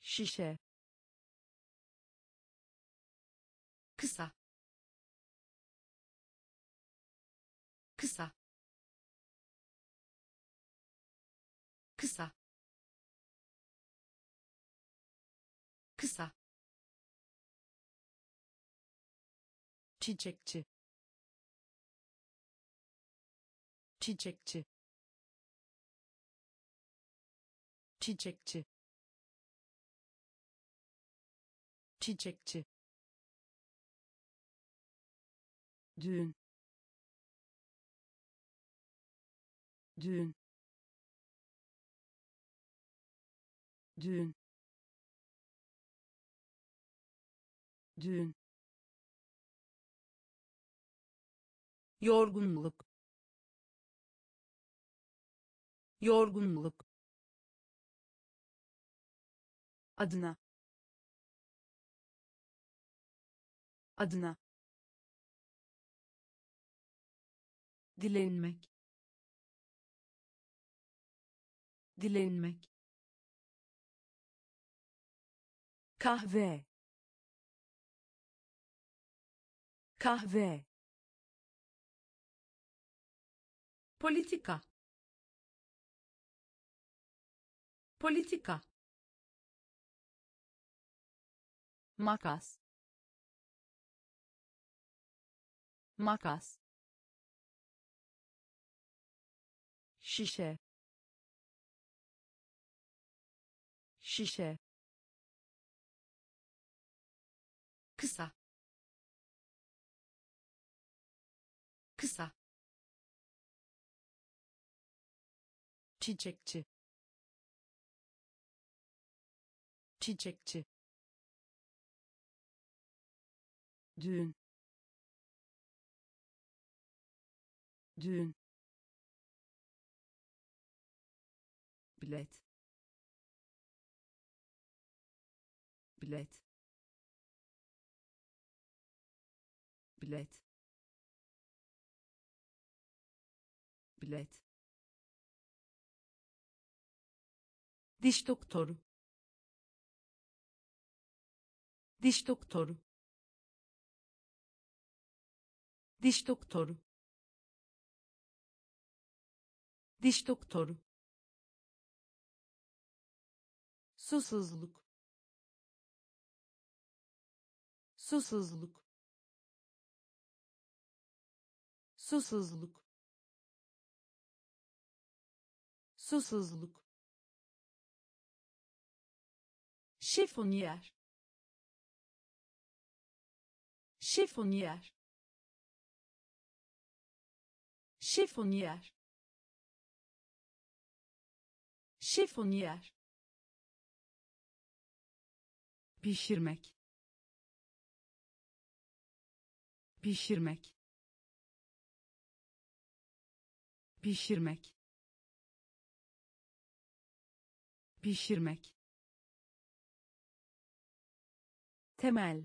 Şişe. Kısa. Kısa. Kısa. Kısa. Çiçekçi. Çiçekçi çiçekçi. Çiçekçi. Düğün. Düğün. Düğün. Düğün. Yorgunluk. Yorgunluk adına adına dilenmek dilenmek kahve kahve politika politika makas. Makas. Şişe. Şişe. Kısa. Kısa. Çiçekçi. Çiçekçi düğün. Düğün. Bilet. Bilet. Bilet. Bilet. Diş doktoru. Diş doktoru diş doktoru. Diş doktoru. Susuzluk. Susuzluk. Susuzluk. Susuzluk. Şifoniyer şifoniyer şifoniyer şifoniyer pişirmek. Pişirmek. Pişirmek. Pişirmek. Temel.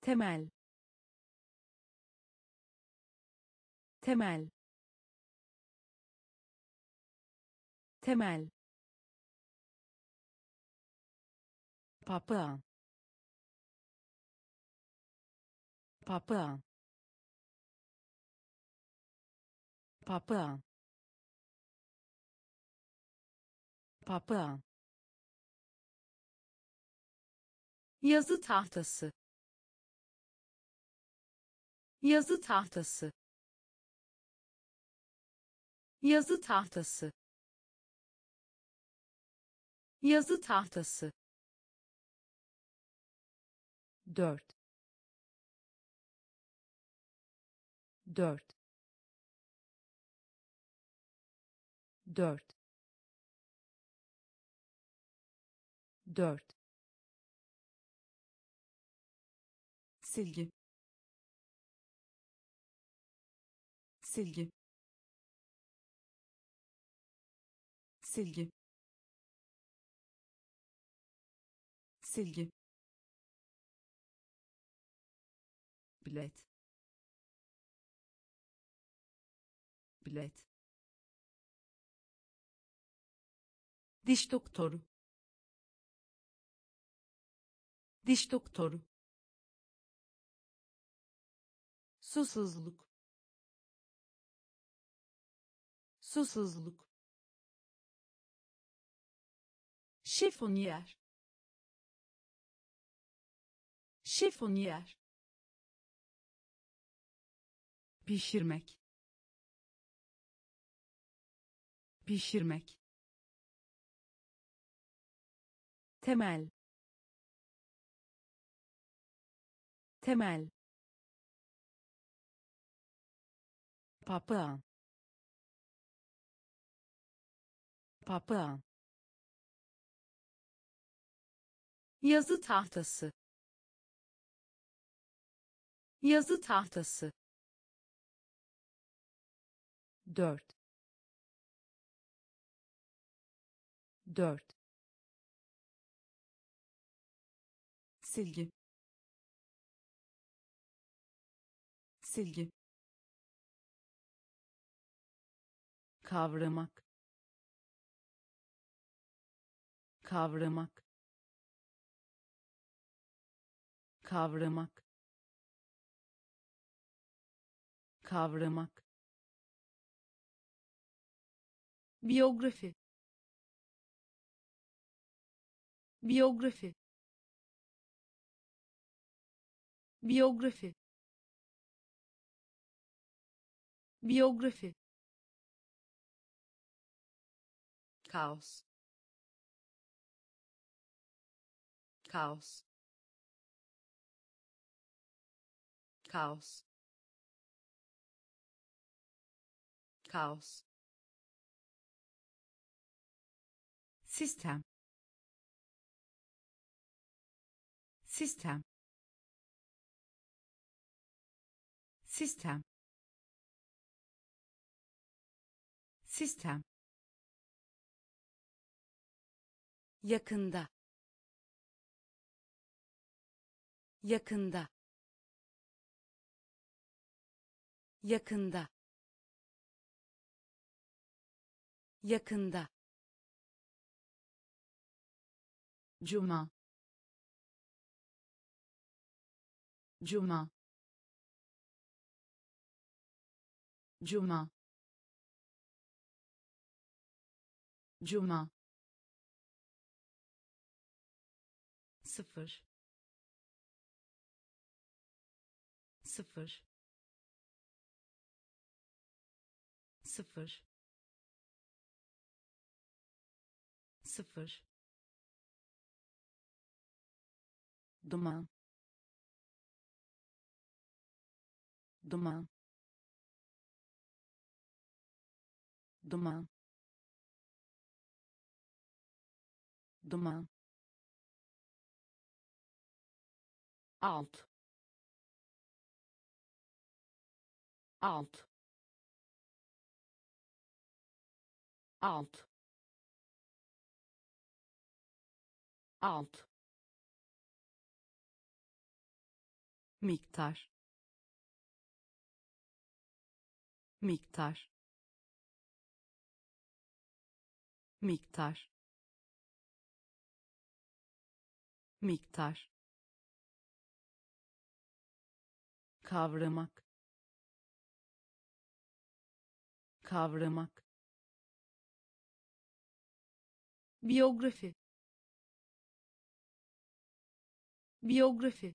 Temel temel. Temel. Papağan. Papağan. Papağan. Papağan. Yazı tahtası. Yazı tahtası yazı tahtası. Yazı tahtası. Dört. Dört. Dört. Dört. Silgi. Silgi silgi. Silgi. Bilet. Bilet. Diş doktoru. Diş doktoru. Susuzluk. Susuzluk Şifoniyer. Şifoniyer. Pişirmek. Pişirmek. temel temel papağan papağan yazı tahtası. Yazı tahtası. Dört. Dört. Silgi. Silgi. Kavramak. Kavramak kavramak. Kavramak. Biyografi. Biyografi. Biyografi. Biyografi. Kaos. Kaos kaos kaos sistem. Sistem. Sistem. Sistem. Yakında. Yakında yakında. Yakında. Cuma. Cuma. Cuma. Cuma. Sıfır. Sıfır sıfır sıfır duman duman duman duman alt alt alt. Alt. Miktar. Miktar. Miktar. Miktar. Kavramak. Kavramak biyografi. Biyografi.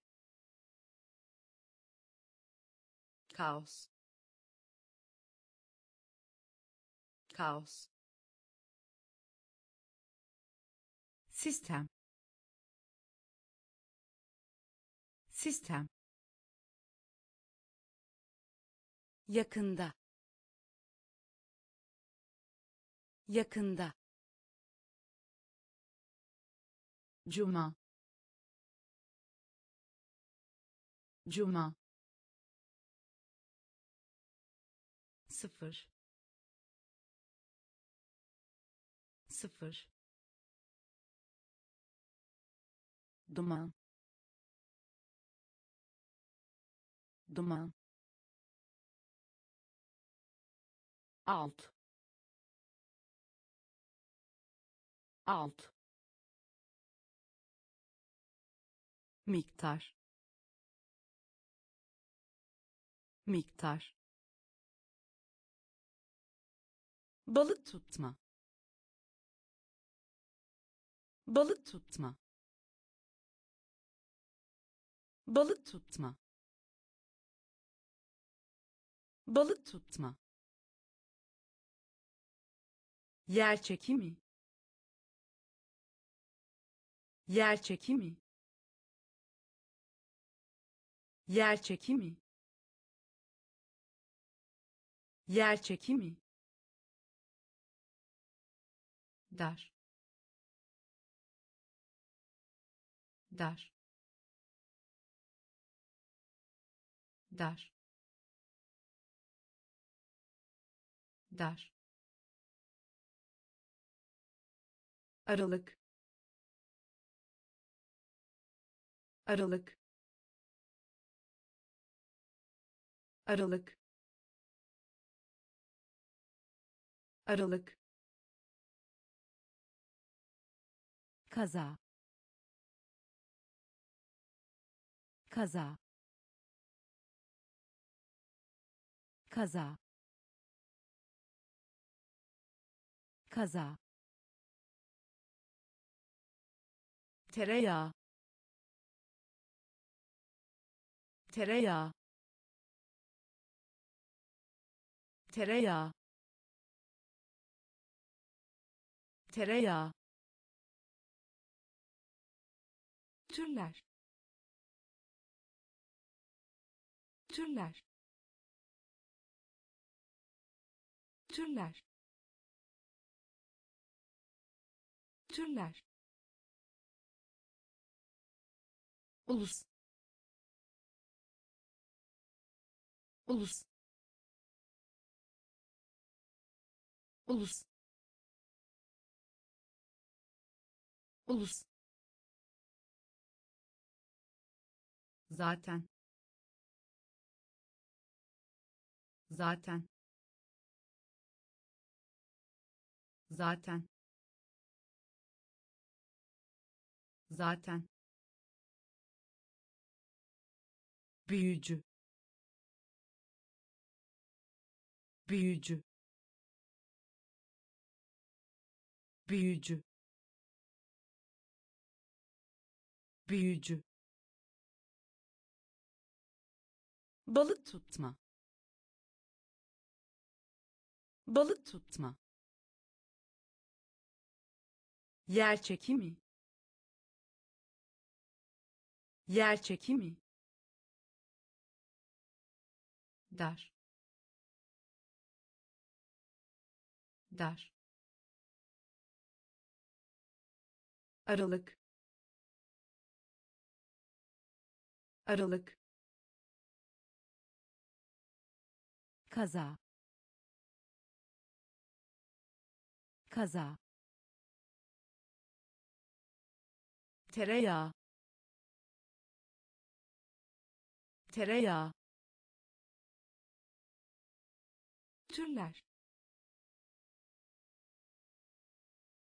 Kaos. Kaos. Sistem. Sistem. Yakında. Yakında cuma. Cuma. Sıfır. Sıfır. Duman duman alt. Alt miktar. Miktar. Balık tutma. Balık tutma. Balık tutma. Balık tutma. Yer çekimi. Yer çekimi yer çekimi. Yer çekimi. Dar. Dar. Dar. Dar. Aralık. Aralık aralık. Aralık. Kaza. Kaza. Kaza. Kaza. Tereyağı. Tereyağı tereyağı tereyağı türler türler türler türler. Ulus ulus ulus. Ulus. Zaten. Zaten. Zaten. Zaten. Büyücü. Büyücü büyücü. Büyücü. Balık tutma. Balık tutma. Yer çekimi. Yer çekimi. Dar. Dar aralık. Aralık. Kaza. Kaza. Tereyağı. Tereyağı. Türler.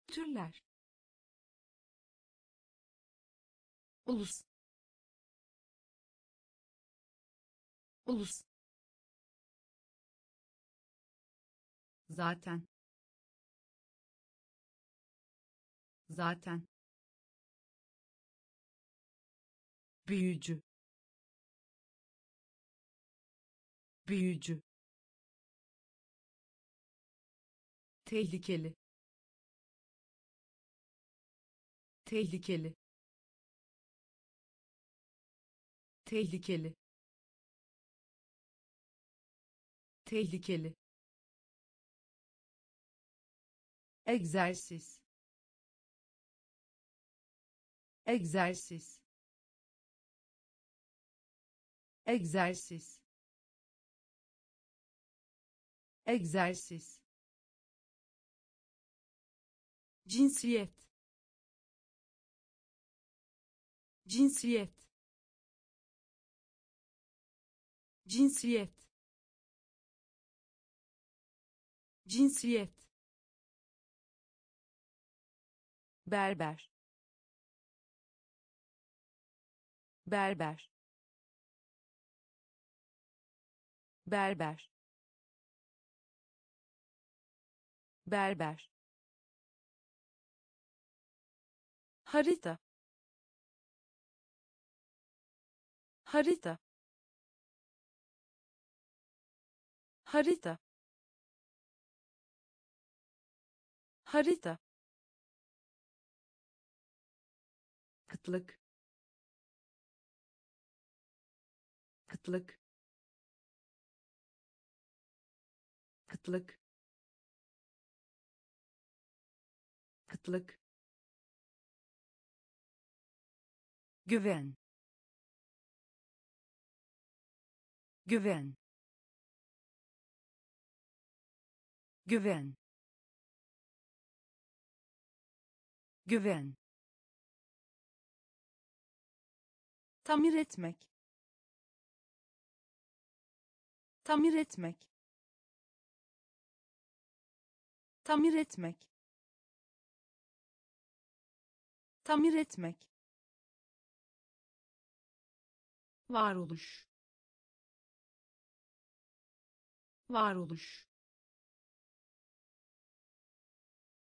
Türler ulus. Ulus. Zaten. Zaten. Büyücü. Büyücü. Tehlikeli. Tehlikeli tehlikeli. Tehlikeli. Egzersiz. Egzersiz. Egzersiz. Egzersiz. Cinsiyet. Cinsiyet cinsiyet. Cinsiyet. Berber. Berber. Berber. Berber. Harita. Harita harita. Harita. Kıtlık. Kıtlık. Kıtlık. Kıtlık. Güven. Güven güven. Güven. Tamir etmek. Tamir etmek. Tamir etmek. Tamir etmek. Varoluş. Varoluş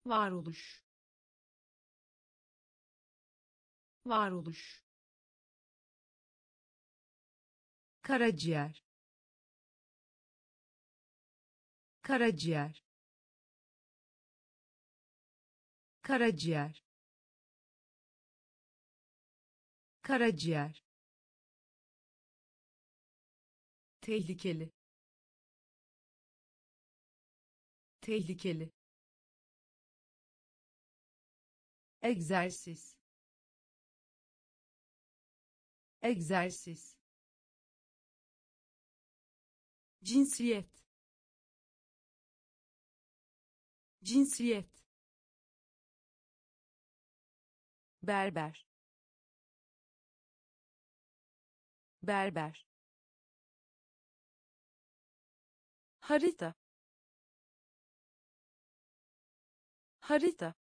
varoluş varoluş karaciğer. Karaciğer. Karaciğer. Karaciğer. Tehlikeli. Tehlikeli egzersiz. Egzersiz. Cinsiyet. Cinsiyet. Berber. Berber. Harita. Harita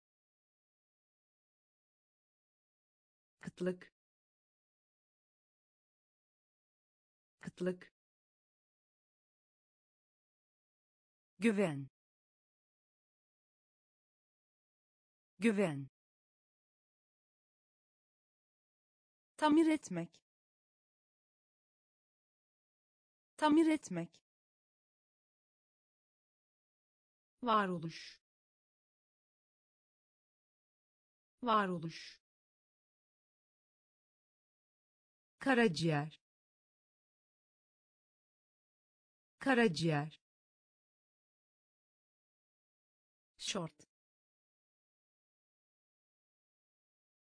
kıtlık. Kıtlık. Güven. Güven. Tamir etmek. Tamir etmek. Varoluş. Varoluş karaciğer. Karaciğer. Şort.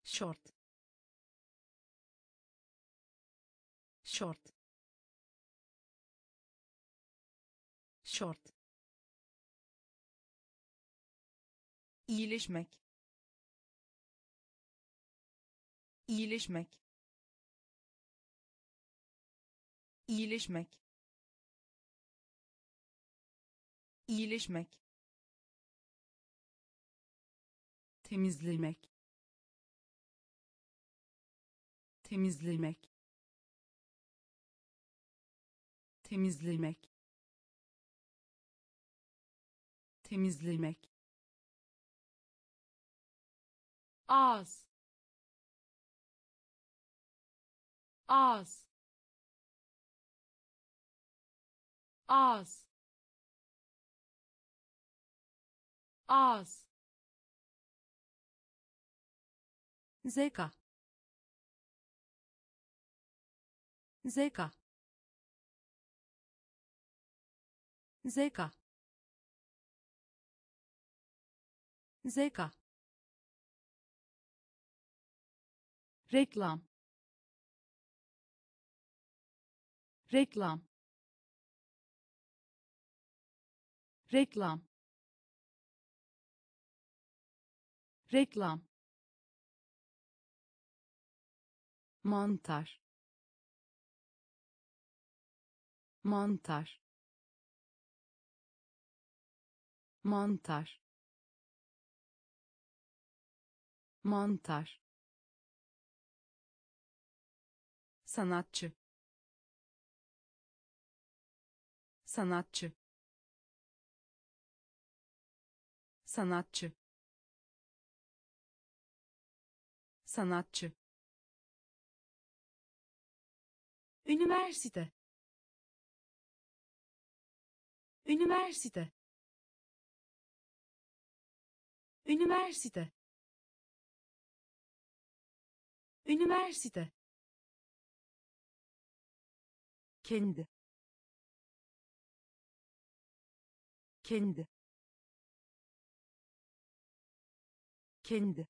Şort. Şort. Şort. İyileşmek. İyileşmek iyileşmek. İyileşmek. Temizlemek. Temizlemek. Temizlemek. Temizlemek. Ağız. Ağız ağız ağız zeka. Zeka. Zeka. Zeka. Reklam. Reklam reklam. Reklam. Mantar. Mantar. Mantar. Mantar. Sanatçı. Sanatçı sanatçı. Sanatçı. Üniversite. Üniversite. Üniversite. Üniversite. Kendi. Kendi kendi.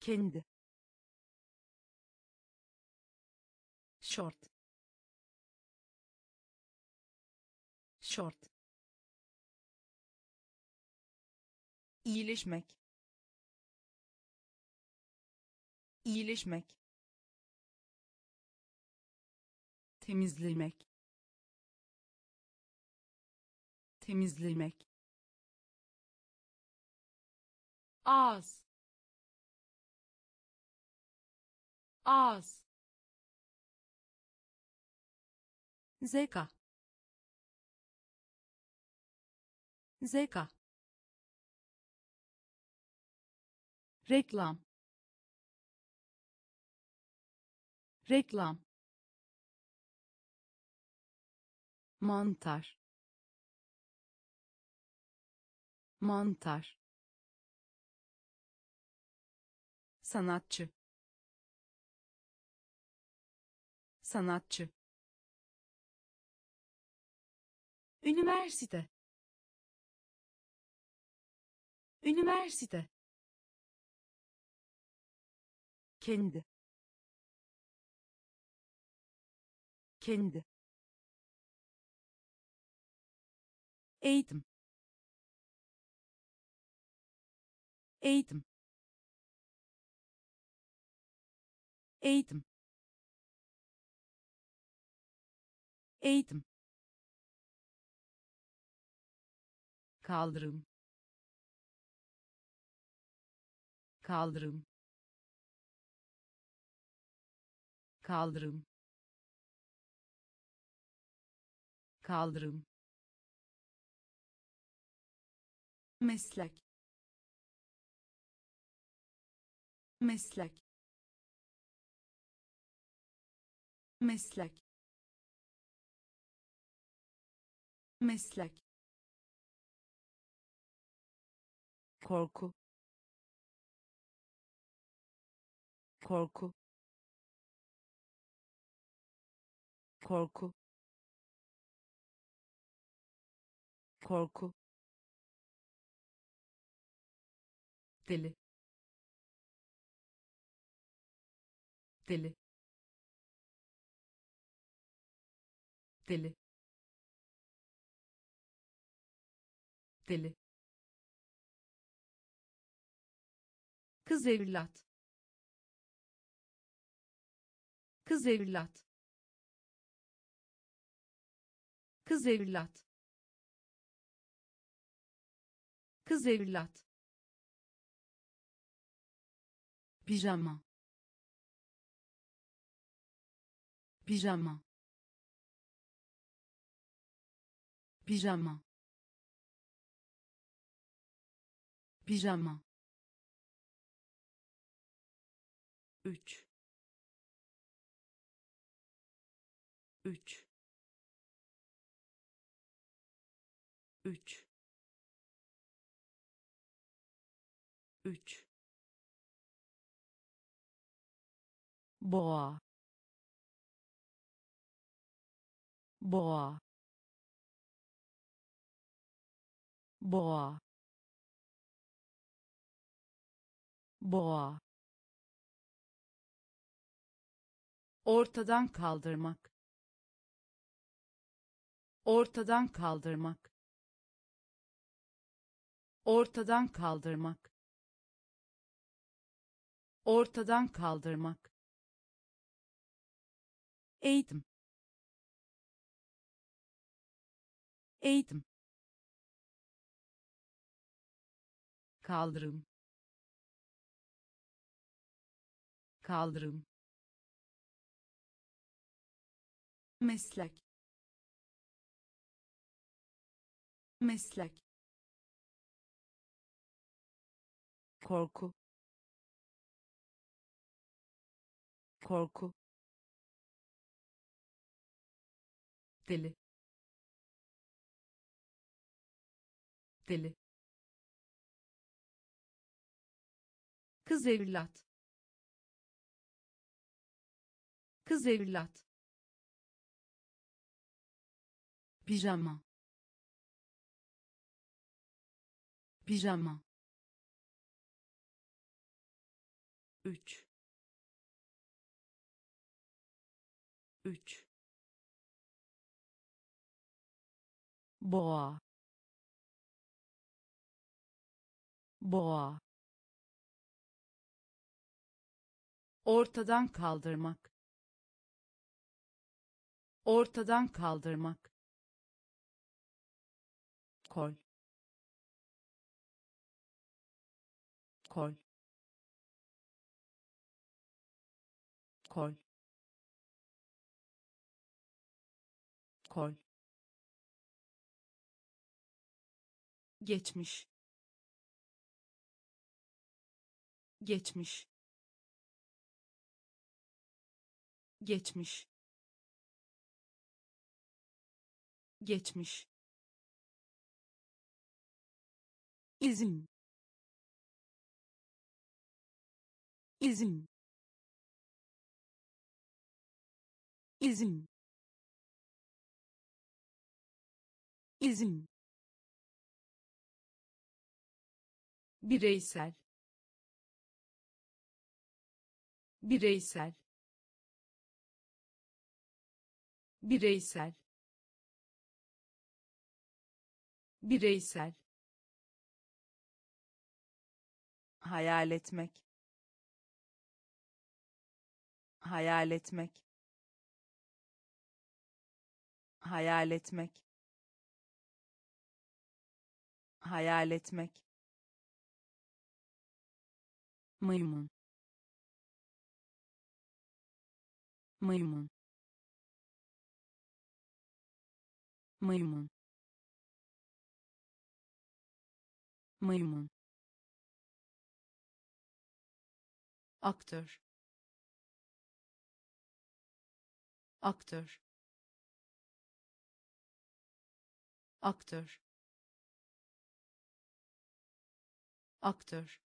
Kendi. Short. Short. İyileşmek. İyileşmek. Temizlemek. Temizlemek ağız ağız zeka. Zeka. Reklam. Reklam. Mantar. Mantar sanatçı. Sanatçı. Üniversite. Üniversite. Kendi. Kendi. Eğitim. Eğitim eğitim. Eğitim. Kaldırım. Kaldırım. Kaldırım. Kaldırım. Meslek. Meslek meslek. Meslek. Korku. Korku. Korku. Korku. Deli. Deli deli. Deli. Kız evlat. Kız evlat. Kız evlat. Kız evlat. Pijama. Pijama pijama pijama üç. Üç. Üç. Üç. Boğa. Boğa boğa. Boğa. Ortadan kaldırmak. Ortadan kaldırmak. Ortadan kaldırmak. Ortadan kaldırmak. Eğitim. Eğitim kaldırım. Kaldırım. Meslek. Meslek. Korku. Korku. Deli. Deli kız evlat. Kız evlat. Pijama. Pijama. Üç. Üç. Boğa. Boğa ortadan kaldırmak. Ortadan kaldırmak. Kol. Kol. Kol. Kol. Geçmiş. Geçmiş geçmiş. Geçmiş. İzin izin izin izin bireysel. Bireysel bireysel. Bireysel. Hayal etmek. Hayal etmek. Hayal etmek. Hayal etmek. Maymun. Maymun maymun. Maymun. Aktör. Aktör. Aktör. Aktör.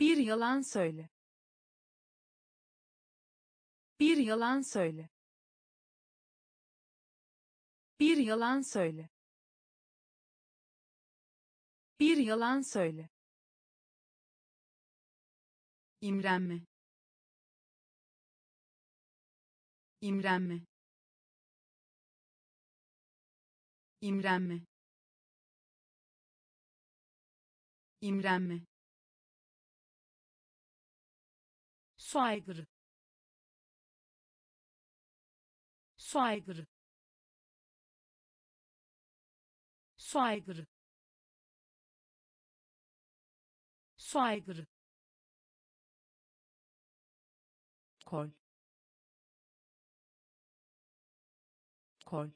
Bir yalan söyle. Bir yalan söyle bir yalan söyle. Bir yalan söyle. İmrenme. İmrenme. İmrenme. İmrenme. Su aygırı. Su aygırı su aygırı. Su aygırı. Kol. Kol.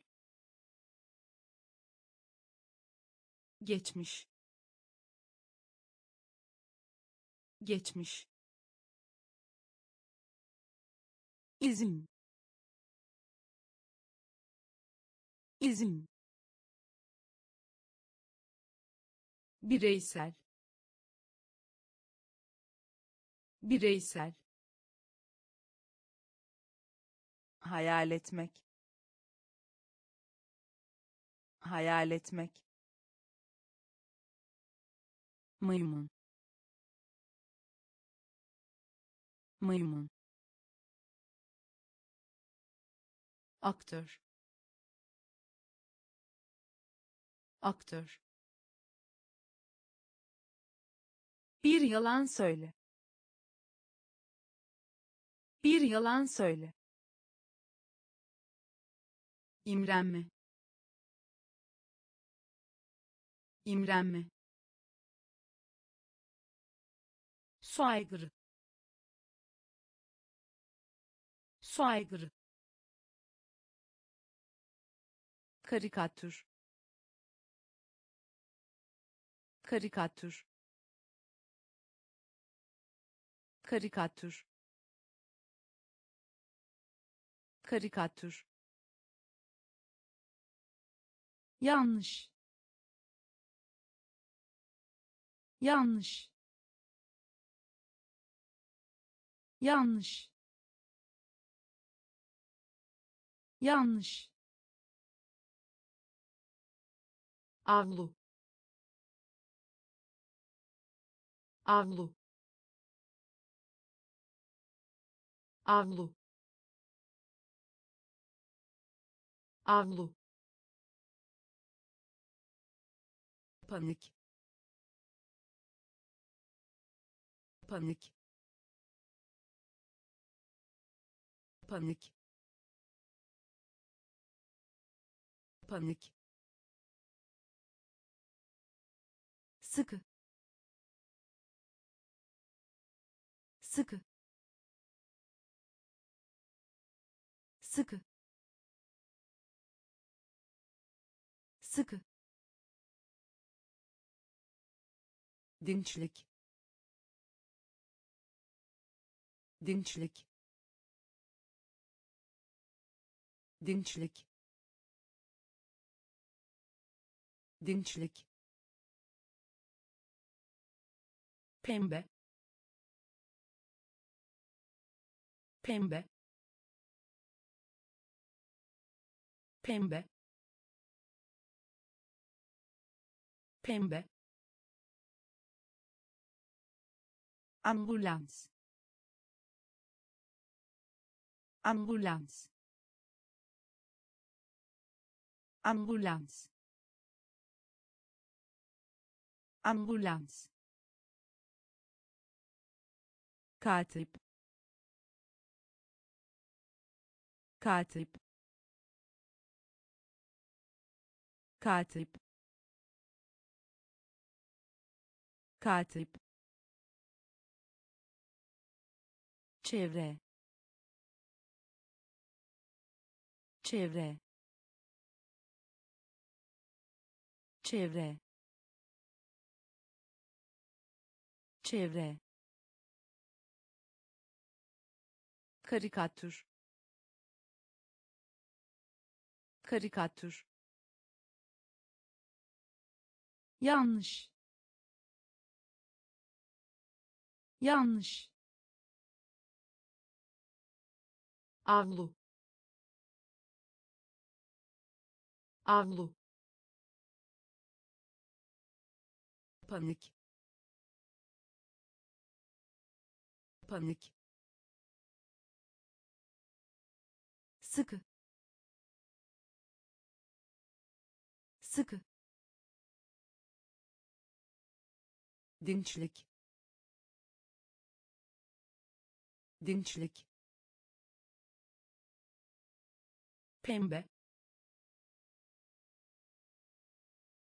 Geçmiş. Geçmiş. İzin izin bireysel. Bireysel. Hayal etmek. Hayal etmek. Maymun. Maymun. Aktör. Aktör bir yalan söyle. Bir yalan söyle. İmrenme. İmrenme. Su aygırı karikatür. Karikatür karikatür. Karikatür. Yanlış. Yanlış. Yanlış. Yanlış. Avlu. Avlu avlu. Avlu. Panik. Panik. Panik. Panik. Sıkı. Sıkı sıkı. Sıkı. Dinçlik. Dinçlik. Dinçlik. Dinçlik. Pembe. Pembe pembe. Pembe. Ambulans. Ambulans. Ambulans. Ambulans. Katip. Katip katip. Katip. Çevre. Çevre. Çevre. Çevre. Karikatür. Karikatür yanlış. Yanlış. Avlu. Avlu. Panik. Panik. Sıkı. Sıkı dinçlik. Dinçlik. Pembe.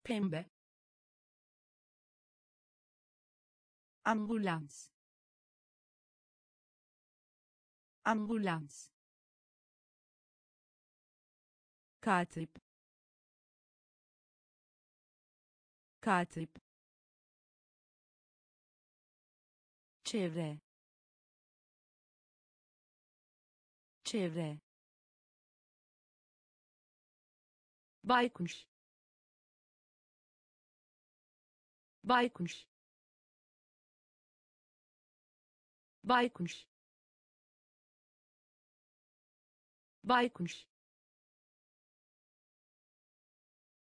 Pembe. Ambulans. Ambulans. Katip. Katip çevre. Çevre. Baykuş. Baykuş. Baykuş. Baykuş.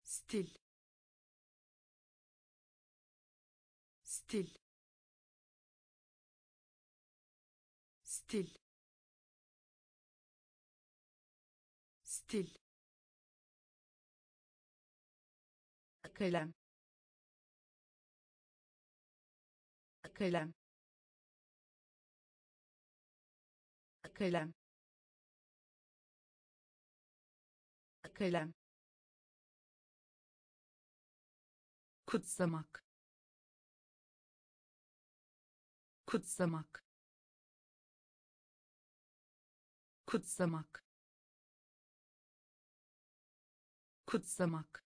Stil. Stil stil. Stil. Kalem. Kalem. Kalem. Kalem. Kutsamak. Kutsamak kutsamak. Kutsamak.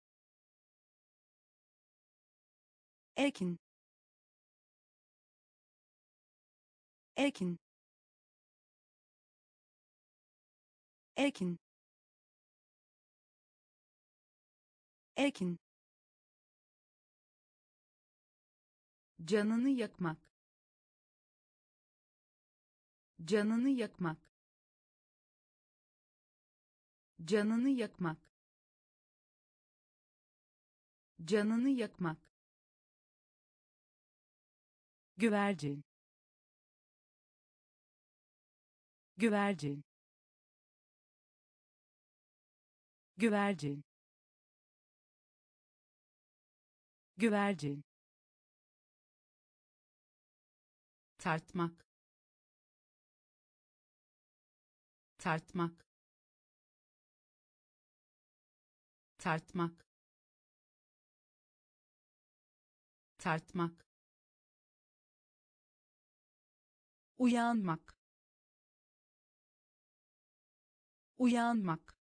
Ekin ekin ekin ekin canını yakmak. Canını yakmak canını yakmak. Canını yakmak. Güvercin. Güvercin. Güvercin. Güvercin. Tartmak. Tartmak tartmak. Tartmak. Uyanmak. Uyanmak.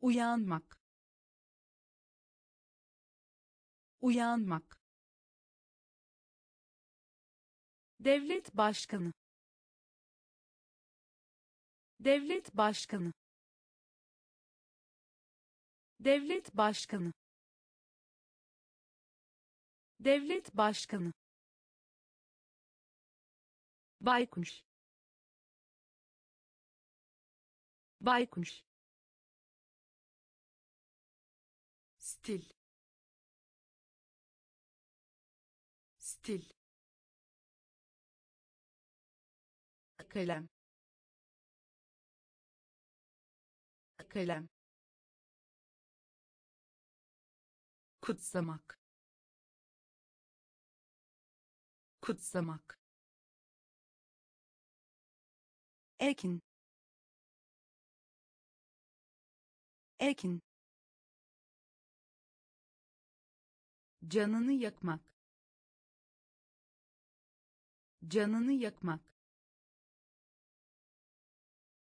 Uyanmak. Uyanmak. Devlet başkanı. Devlet başkanı devlet başkanı. Devlet başkanı. Baykuş. Baykuş. Stil. Stil. Kalem. Kalem kutsamak. Kutsamak. Ekin ekin canını yakmak. Canını yakmak.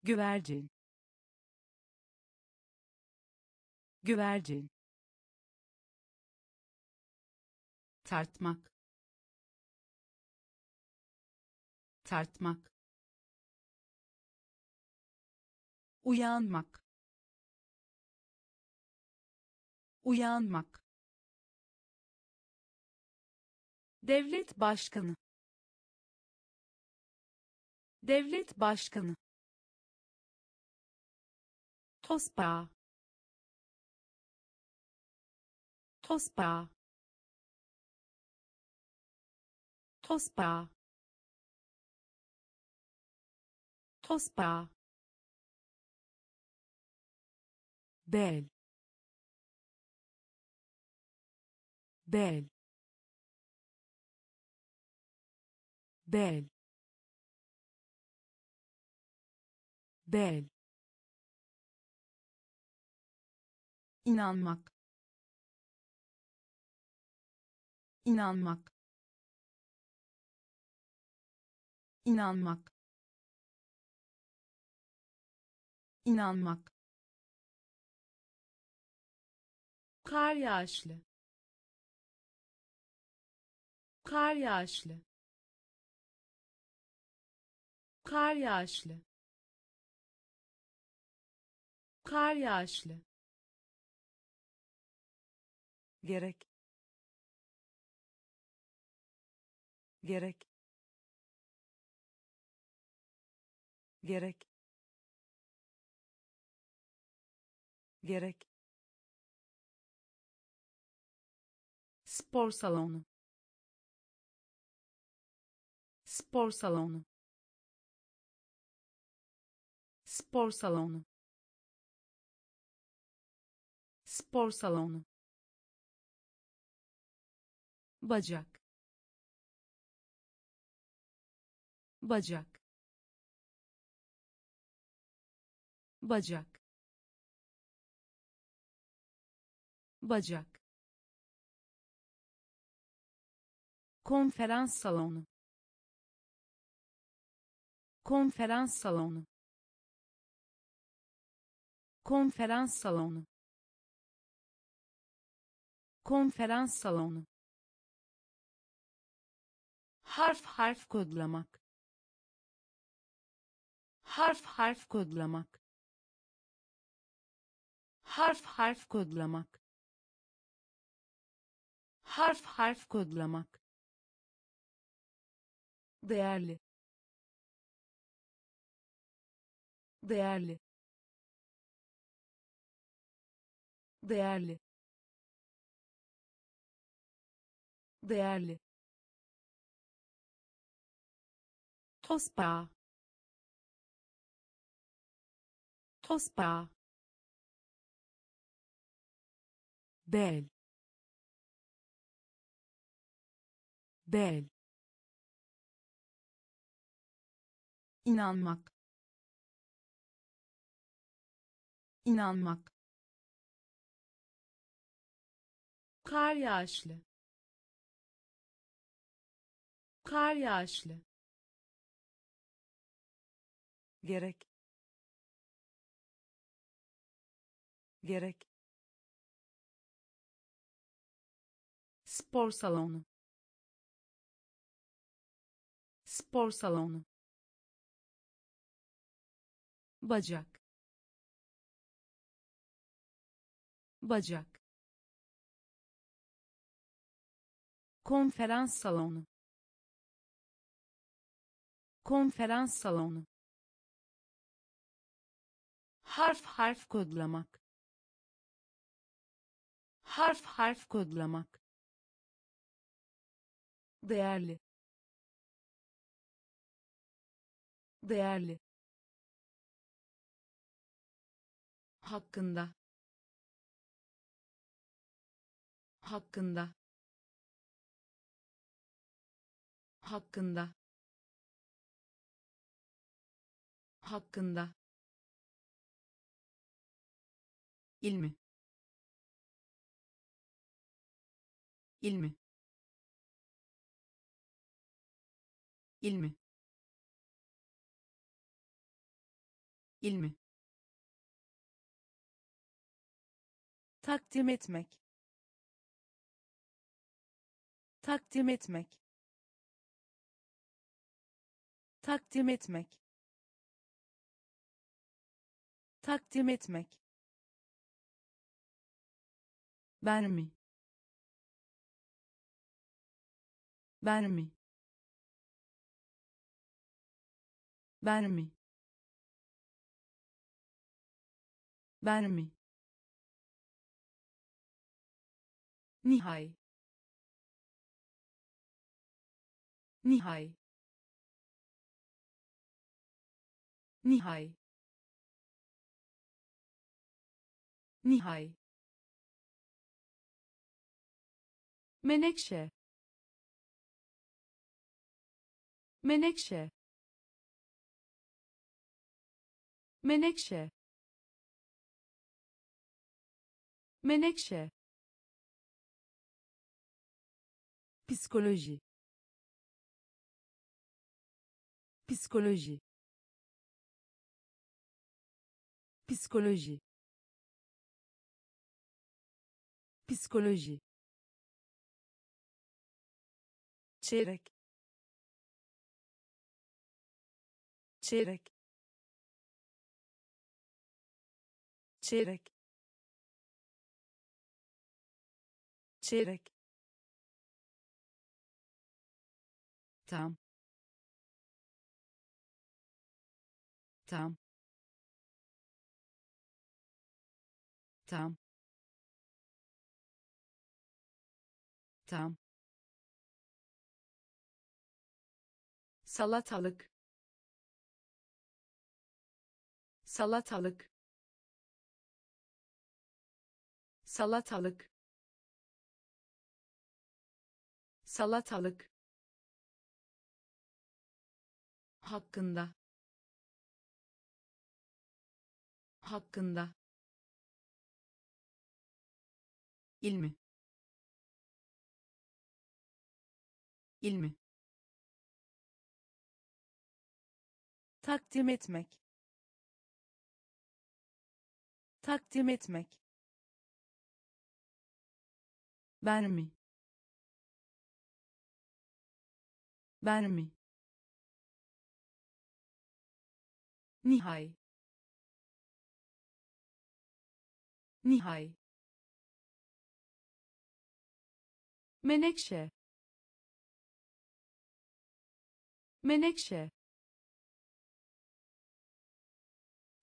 Güvercin. Güvercin tartmak. Tartmak. Uyanmak. Uyanmak. Devlet başkanı. Devlet başkanı. Tosbağa tosbağa tosbağa tosbağa bel bel bel bel. İnanmak inanmak inanmak. İnanmak. Kar yağışlı. Kar yağışlı. Kar yağışlı. Kar yağışlı. Gerek. Gerek gerek. Gerek. Spor salonu. Spor salonu. Spor salonu. Spor salonu. Bacak. Bacak bacak. Bacak. Konferans salonu. Konferans salonu. Konferans salonu. Konferans salonu. Harf harf kodlamak. Harf harf kodlamak harf harf kodlamak. Harf harf kodlamak. Değerli. Değerli. Değerli. Değerli. Tospa tospa bel bel inanmak. İnanmak. Kar yağışlı. Kar yağışlı. Gerek. Gerek spor salonu. Spor salonu. Bacak. Bacak. Konferans salonu. Konferans salonu. Harf harf kodlamak. Harf harf kodlamak değerli. Değerli. Hakkında. Hakkında. Hakkında. Hakkında. İlmi. İlmi ilmi ilmi takdim etmek. Takdim etmek. Takdim etmek. Takdim etmek. Ben mi? Ben mi ben mi ben mi Nihay. Nihay. Nihay. Nihay. Menekşe. Menekşe. Menekşe. Menekşe. Psikoloji. Psikoloji. Psikoloji. Psikoloji. çeyrek çeyrek çeyrek. Çeyrek. Tam. Tam. Tam. Tam. Salatalık. Salatalık salatalık. Salatalık. Hakkında. Hakkında. İlmi. İlmi. Takdim etmek. Takdim etmek ben mi? Ben mi? Nihai. Nihai. Menekşe. Menekşe.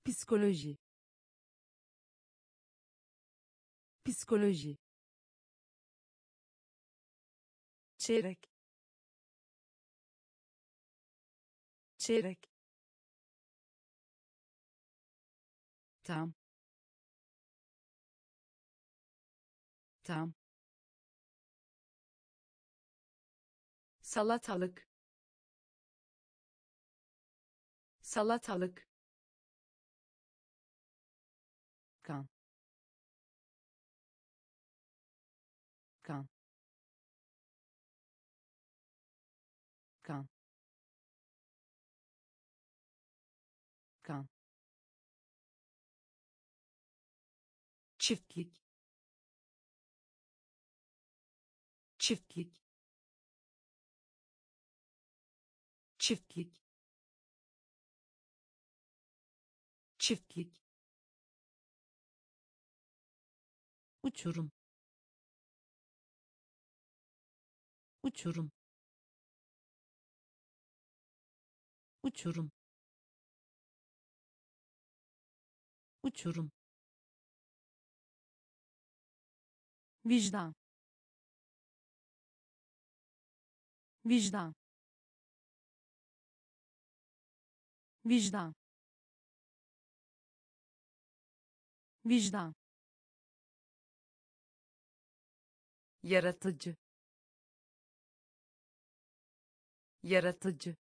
Psikoloji. Psikoloji çeyrek. Çeyrek. Tam. Tam. Salatalık. Salatalık çiftlik. Çiftlik. Çiftlik. Çiftlik. Uçurum. Uçurum. Uçurum. Uçurum vicdan. Vicdan. Vicdan. Vicdan. Yaratıcı. Yaratıcı.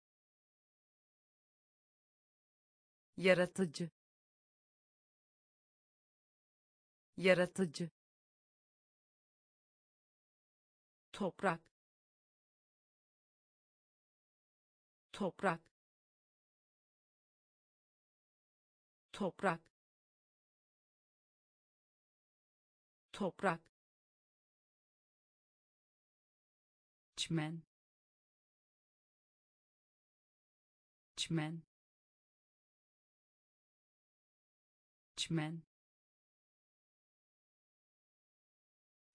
Yaratıcı. Yaratıcı toprak. Toprak. Toprak. Toprak. Çmen çmen çmen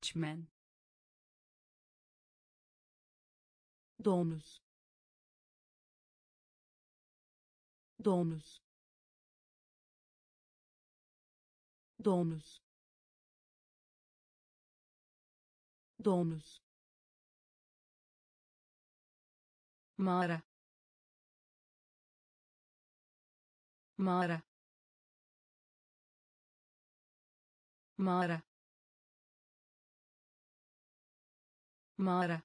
çmen domuz. Domuz. Domuz. Domuz. Mağara. Mağara. Mağara. Mağara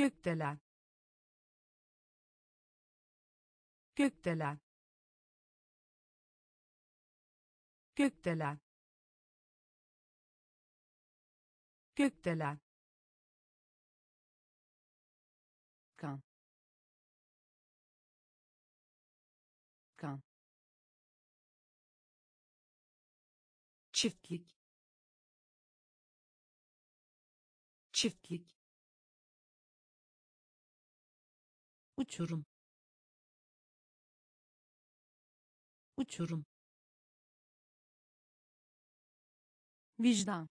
gökdelen. Gökdelen. Gökdelen. Gökdelen. Kan. Kan. Çiftlik. Çiftlik uçurum. Uçurum. Vicdan.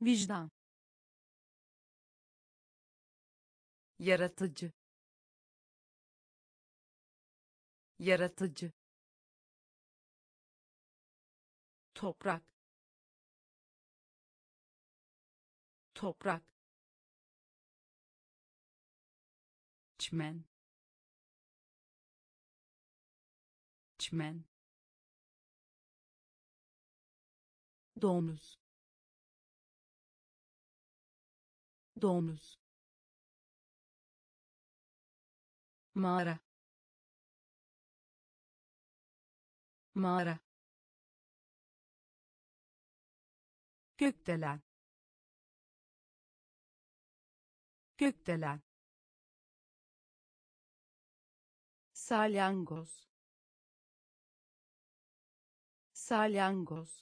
Vicdan. Yaratıcı. Yaratıcı. Toprak. Toprak çmen. Çmen. Domuz. Domuz. Mağara. Mağara. Gökdelen. Gökdelen salyangoz salyangoz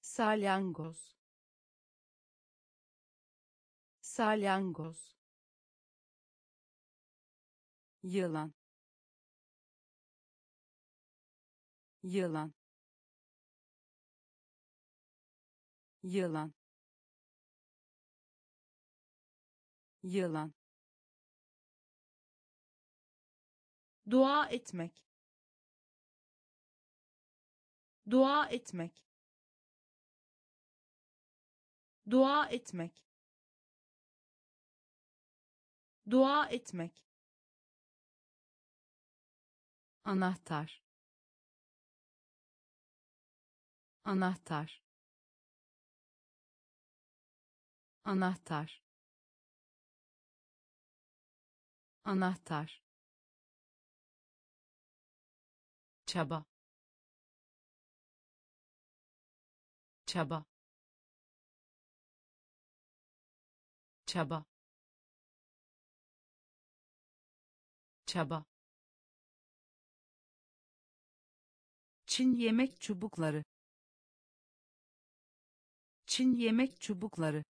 salyangoz salyangoz yılan. Yılan. Yılan. Yılan dua etmek. Dua etmek. Dua etmek. Dua etmek. Anahtar. Anahtar. Anahtar. Anahtar çaba. Çaba. Çaba. Çaba. Çin yemek çubukları. Çin yemek çubukları.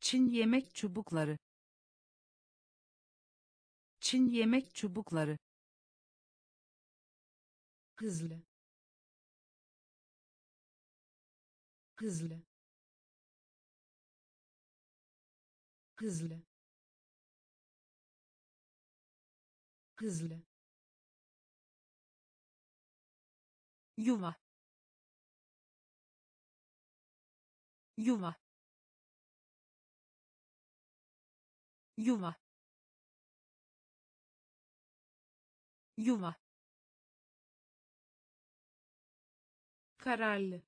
Çin yemek çubukları. Çin yemek çubukları hızlı. Hızlı. Hızlı. Hızlı. Yuva. Yuva. Yuva. Yuva kararlı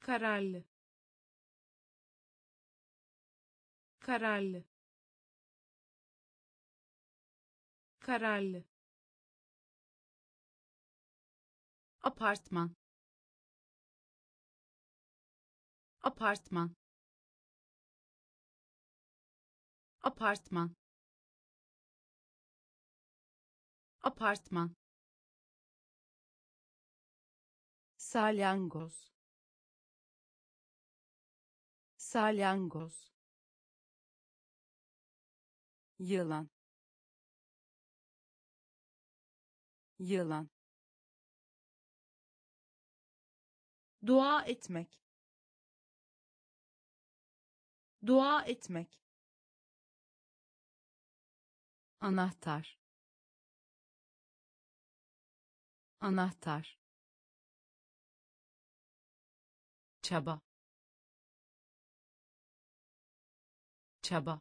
kararlı kararlı kararlı. Apartman apartman apartman apartman salyangoz salyangoz yılan. Yılan. Dua etmek. Dua etmek. Anahtar. Anahtar çaba. Çaba.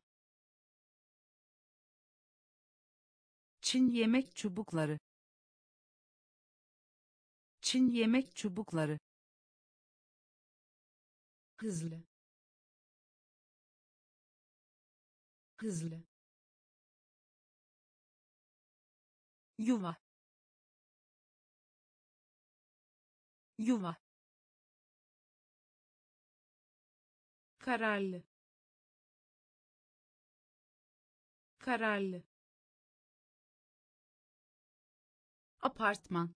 Çin yemek çubukları. Çin yemek çubukları. Hızlı. Hızlı. Yuva. Yuva kararlı kararlı apartman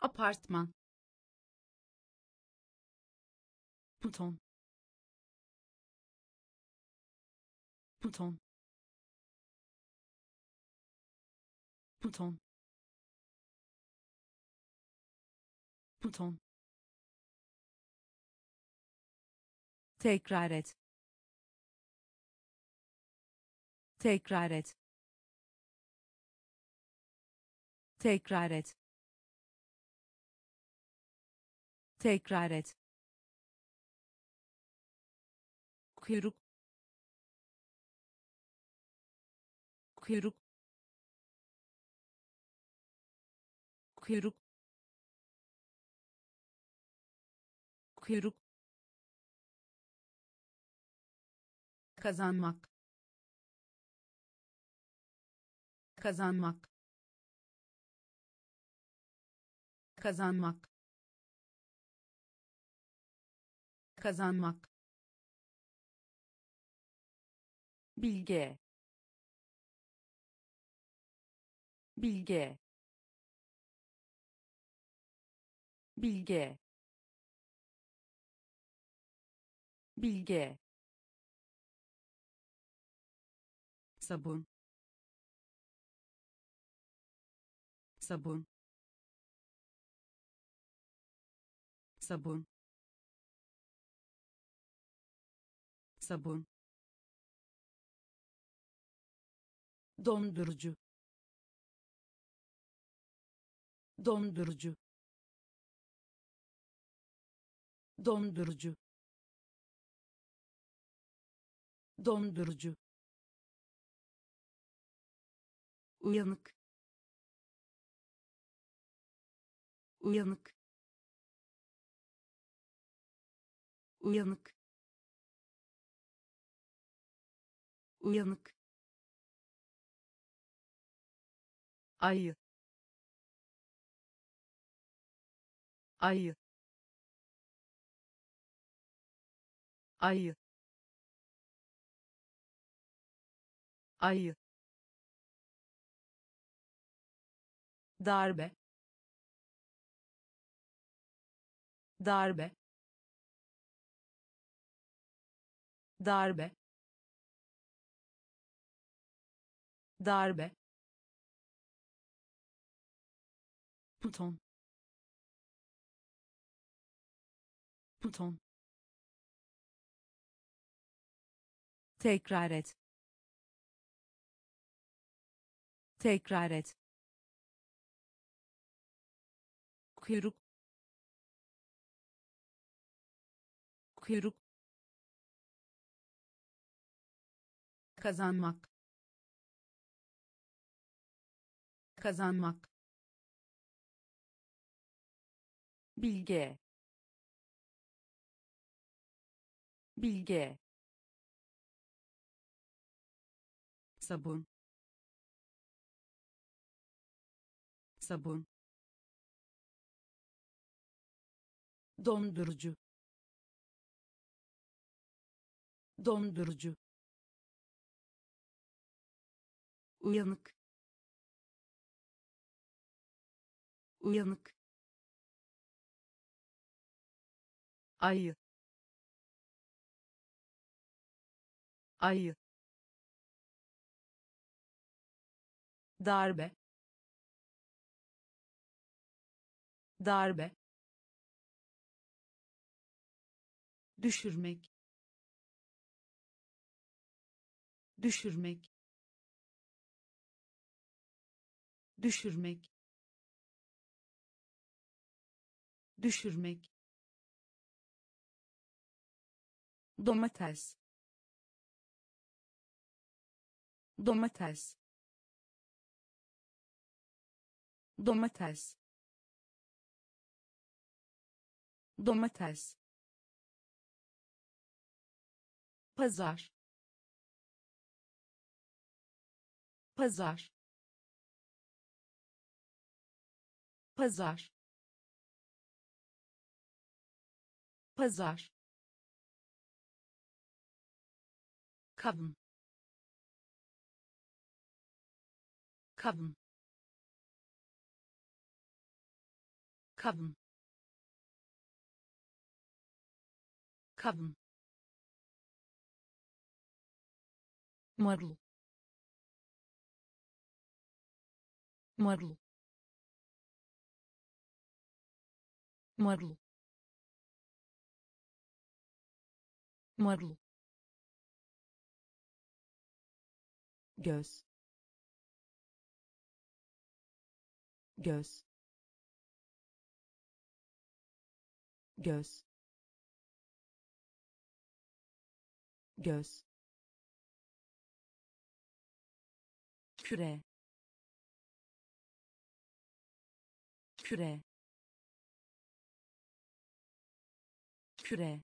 apartman buton buton buton buton tekrar et. Tekrar et. Tekrar et. Tekrar et. Kuyruk. Kuyruk. Kuyruk. Kuyruk kazanmak. Kazanmak. Kazanmak. Kazanmak. Bilge. Bilge. Bilge. Bilge sabun. Sabun. Sabun. Sabun. Dondurucu. Dondurucu. Dondurucu. Dondurucu uyanık. Uyanık. Uyanık. Uyanık. Ayı. Ayı. Ayı. Ayı darbe darbe darbe darbe buton buton tekrar et tekrar et kuyruk. Kuyruk. Kazanmak. Kazanmak. Bilge. Bilge. Sabun. Sabun dondurucu. Dondurucu. Uyanık. Uyanık. Ayı. Ayı. Darbe. Darbe düşürmek. Düşürmek. Düşürmek. Düşürmek. Domates. Domates. Domates. Domates pazar. Pazar. Pazar. Pazar. Kavun kavun kavun kavun marul. Marul. Marul. Marul. Göz. Göz. Göz. Göz küre küre küre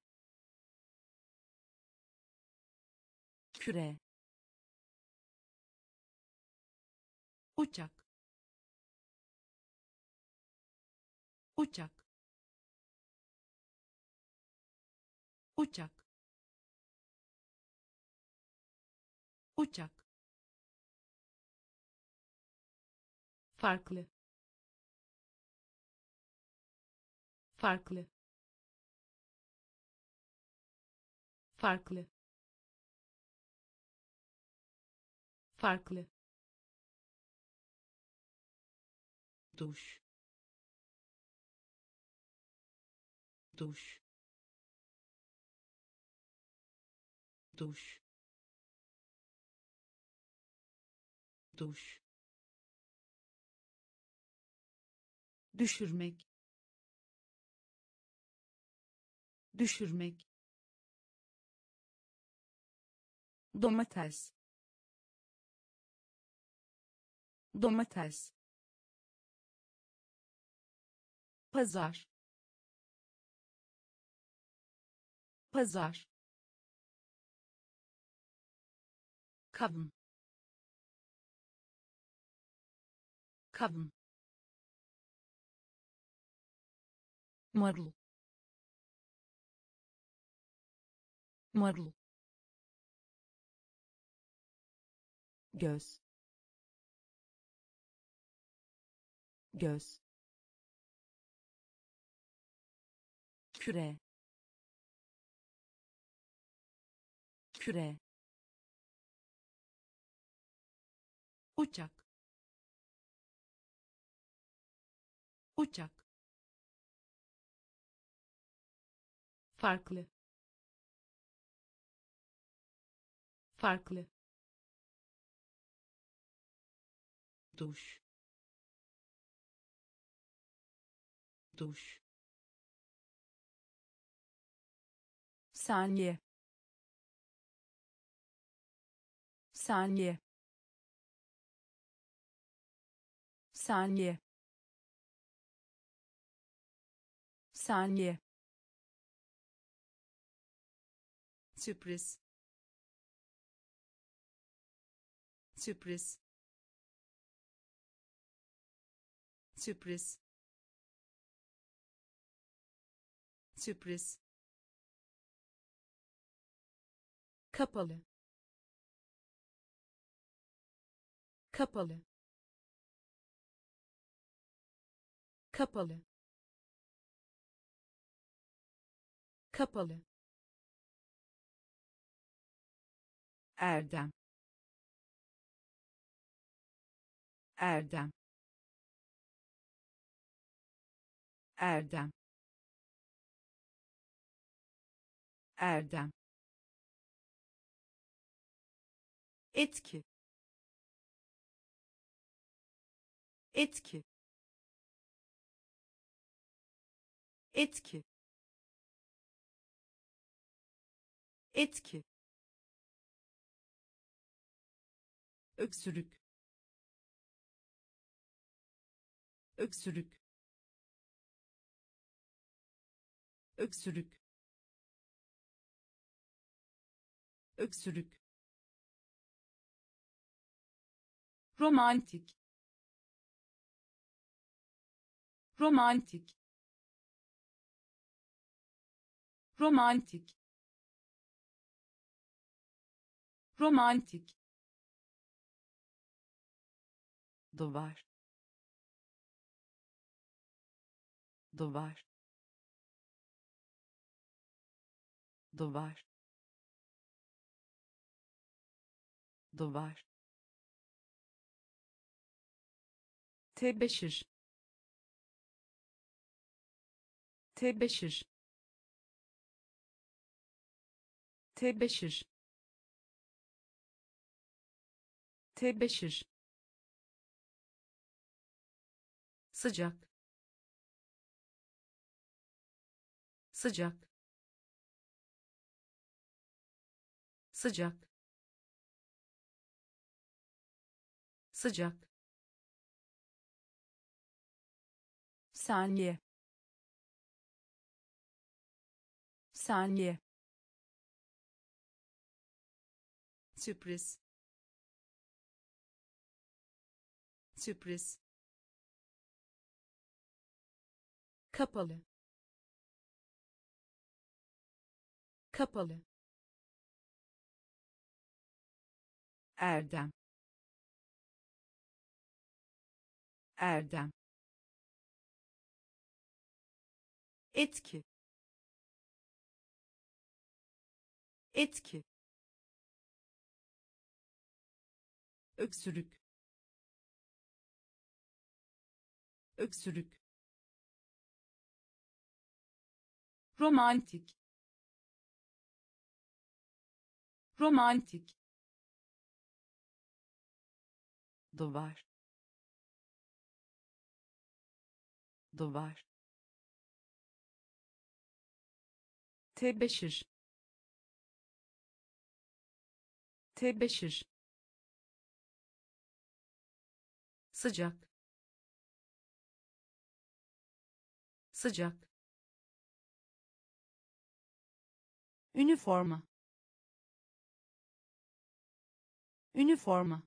küre. Uçak uçak uçak uçak farklı. Farklı. Farklı. Farklı. Duş. Duş. Duş. Duş düşürmek. Düşürmek. Domates. Domates. Pazar. Pazar. Kavun. Kavun marul. Marul. Göz. Göz. Küre. Küre. Uçak. Uçak farklı. Farklı. Duş. Duş. Saniye. Saniye. Saniye. Saniye sürpriz. Sürpriz. Sürpriz. Sürpriz. Kapalı. Kapalı. Kapalı. Kapalı erdem. Erdem. Erdem. Erdem. Etki. Etki. Etki. Etki öksürük. Öksürük. Öksürük. Öksürük. Romantik. Romantik. Romantik. Romantik duvar. Duvar. Duvar. Duvar. Tebeşir. Tebeşir. Tebeşir. Tebeşir sıcak. Sıcak. Sıcak. Sıcak. Saniye. Saniye. Sürpriz. Sürpriz kapalı. Kapalı. Erdem. Erdem. Etki. Etki. Öksürük. Öksürük romantik. Romantik. Duvar. Duvar. Tebeşir. Tebeşir. Sıcak. Sıcak üniforma. Üniforma.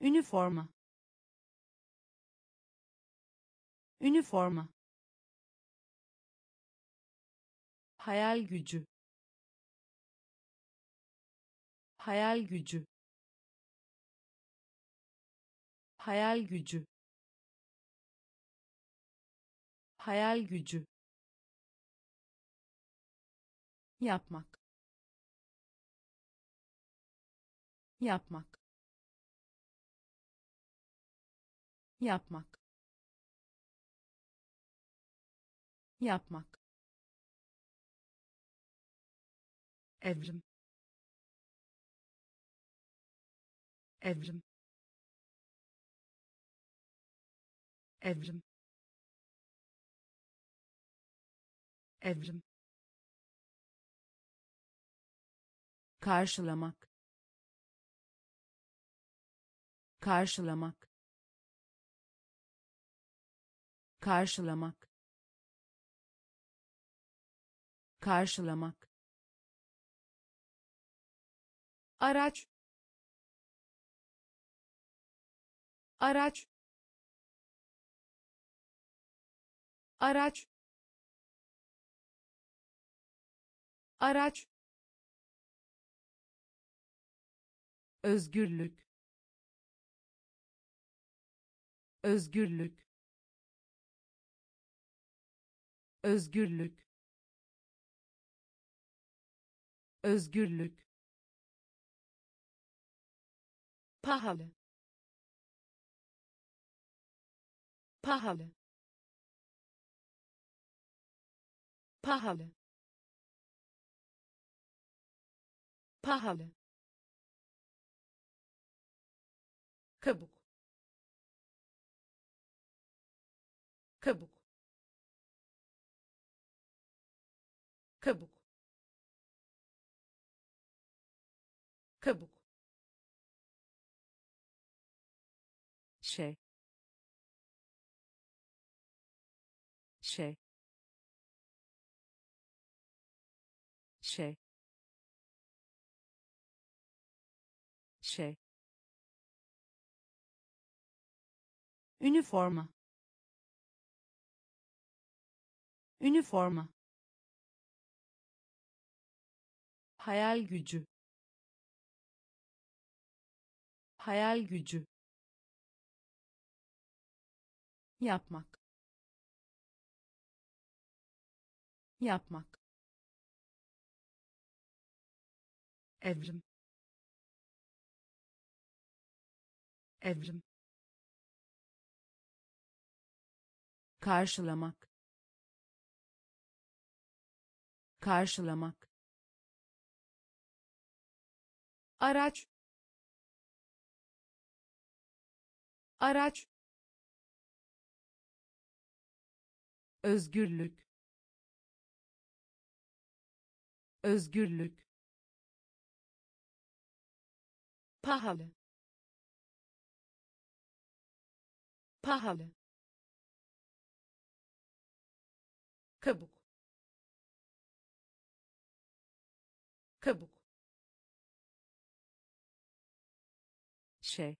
Üniforma. Üniforma. Hayal gücü. Hayal gücü. Hayal gücü. Hayal gücü yapmak. Yapmak. Yapmak. Yapmak. Evrim. Evrim. Evrim. Evrim karşılamak. Karşılamak. Karşılamak. Karşılamak. Araç. Araç. Araç. Araç özgürlük özgürlük özgürlük özgürlük. Pahalı pahalı pahalı pahalı kabuk. Kabuk. Kabuk. Kabuk. Şey. Şey. Şey. Şey üniforma. Üniforma. Hayal gücü. Hayal gücü. Yapmak. Yapmak. Evrim. Evrim karşılamak. Karşılamak. Araç. Araç. Özgürlük. Özgürlük. Pahalı. Pahalı kabuk. Kabuk. Şey.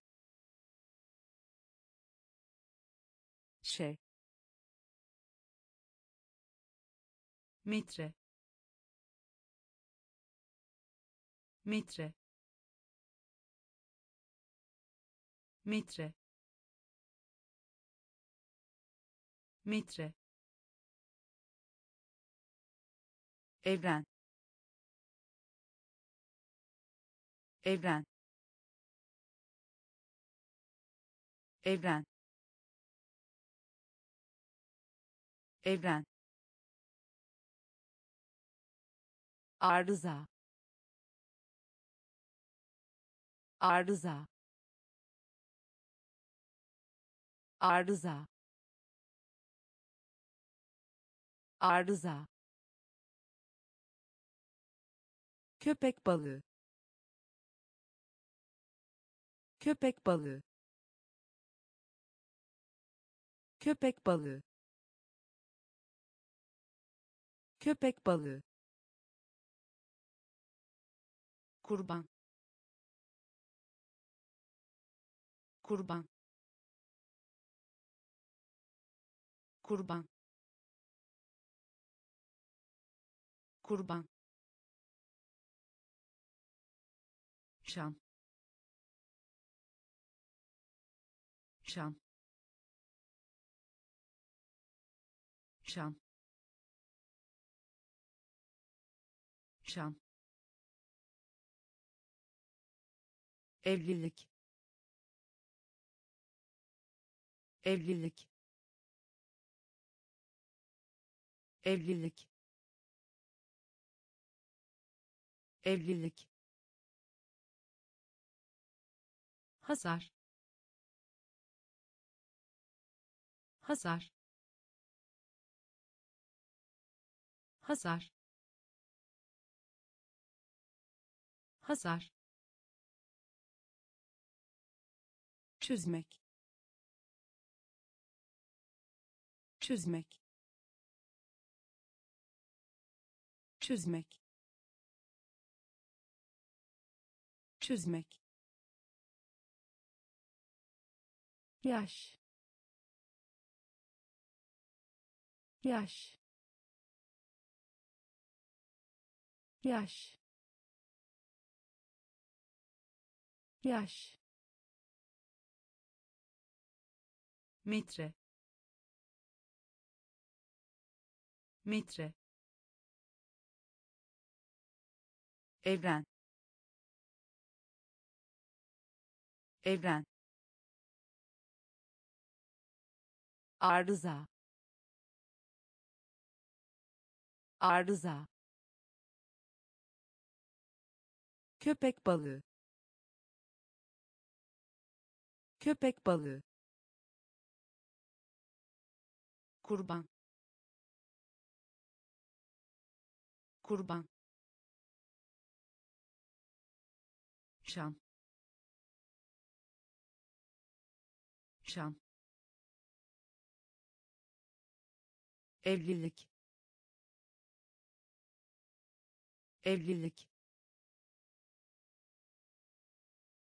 Şey. Metre metre metre metre evren. Evren. Evren. Evren. Arıza. Arıza. Arıza. Arıza köpek balığı. Köpek balığı. Köpek balığı. Köpek balığı. Kurban. Kurban. Kurban. Kurban şan. Şan. Şan. Şan. Evlilik. Evlilik. Evlilik. Evlilik hasar hasar hasar hasar çözmek. Çözmek. Çözmek. Çözmek yaş. Yaş. Yaş. Yaş. Metre metre evren. Evren arıza arıza köpek balığı köpek balığı kurban kurban şan şan evlilik. Evlilik.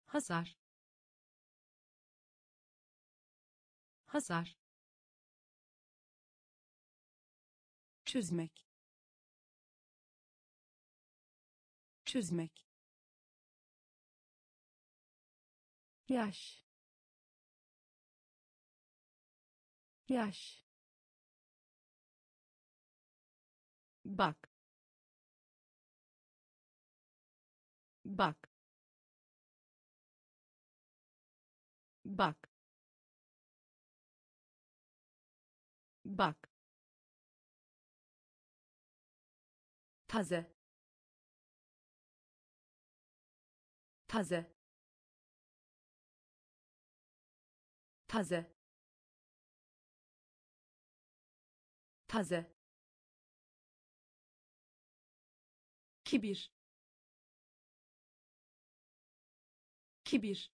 Hasar. Hasar. Çözmek. Çözmek. Yaş. Yaş bak. Bak. Bak. Bak. Taze. Taze. Taze. Taze kibir. Kibir.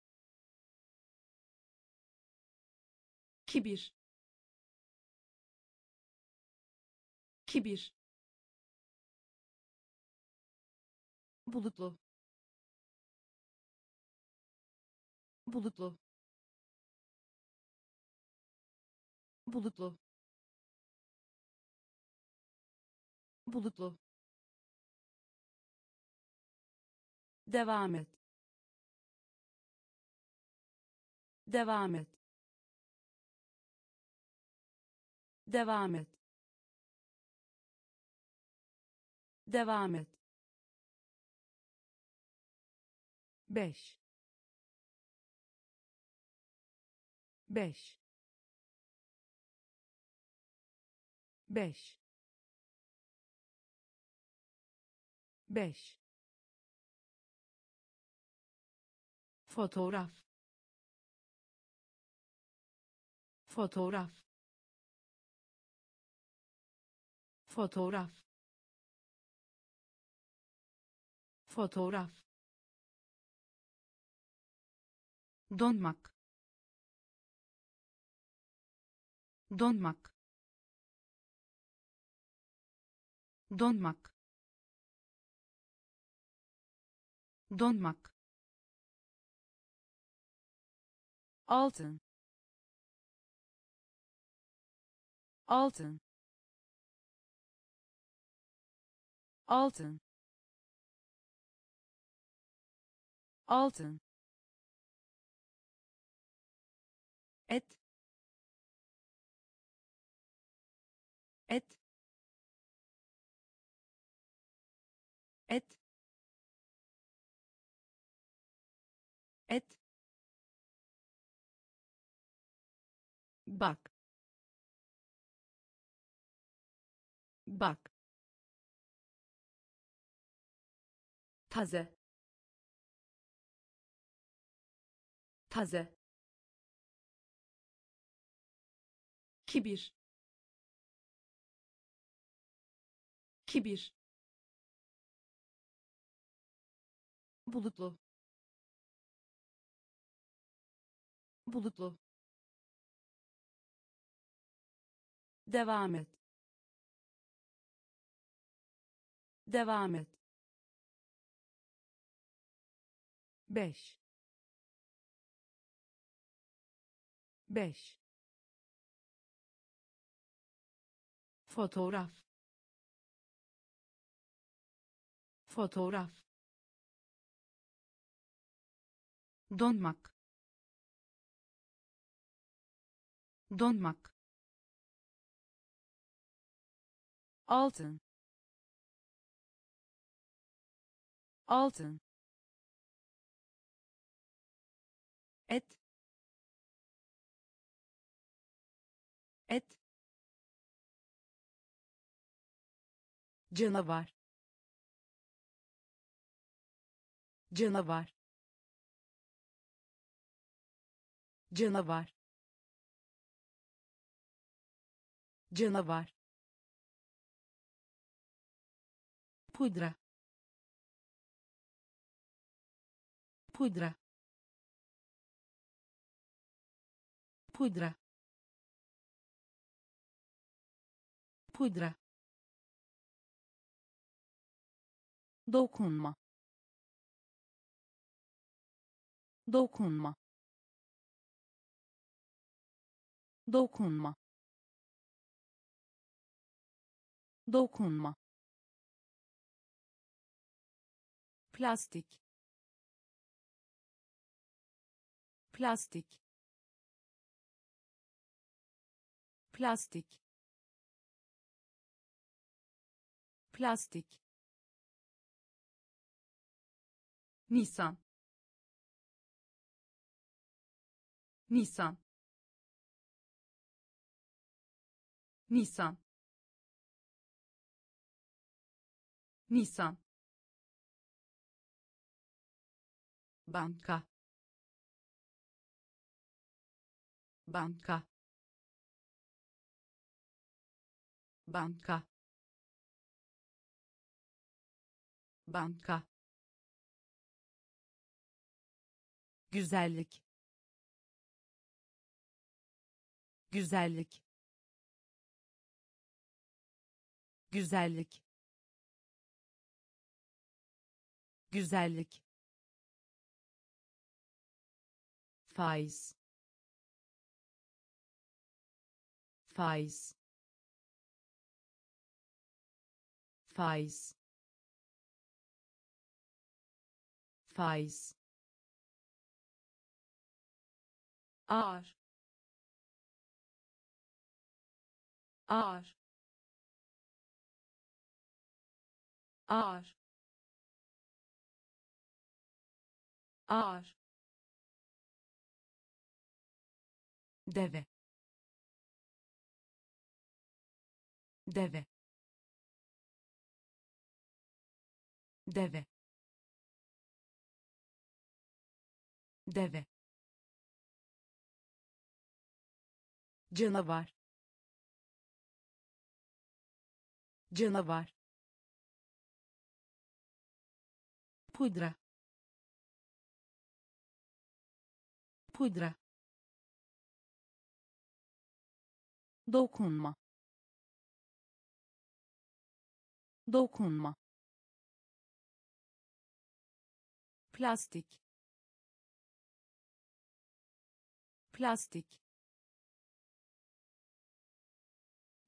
Kibir. Kibir. Bulutlu. Bulutlu. Bulutlu. Bulutlu devam et. Devam et. Devam et. Devam et. Beş. Beş. Beş. Beş fotoğraf. Fotoğraf. Fotoğraf. Fotoğraf. Donmak. Donmak. Donmak. Donmak altın altın altın et et. Et bak. Bak. Taze. Taze. Kibir. Kibir. Bulutlu. Bulutlu devam et. Devam et. Beş. Beş. Fotoğraf. Fotoğraf. Donmak. Donmak altın. Altın. Et. Et. Canavar. Canavar. Canavar. Canavar pudra. Pudra. Pudra. Pudra. Dokunma. Dokunma. Dokunma. Dokunma plastik. Plastik. Plastik. Plastik. Nisan. Nisan. Nisan. Nisan banka. Banka. Banka. Banka. Güzellik. Güzellik. Güzellik. Güzellik faiz faiz faiz faiz ağır ağır ağır ağır deve. Deve. Deve. Deve. Canavar. Canavar. Pudra. Pudra dokunma. Dokunma. Plastik. Plastik.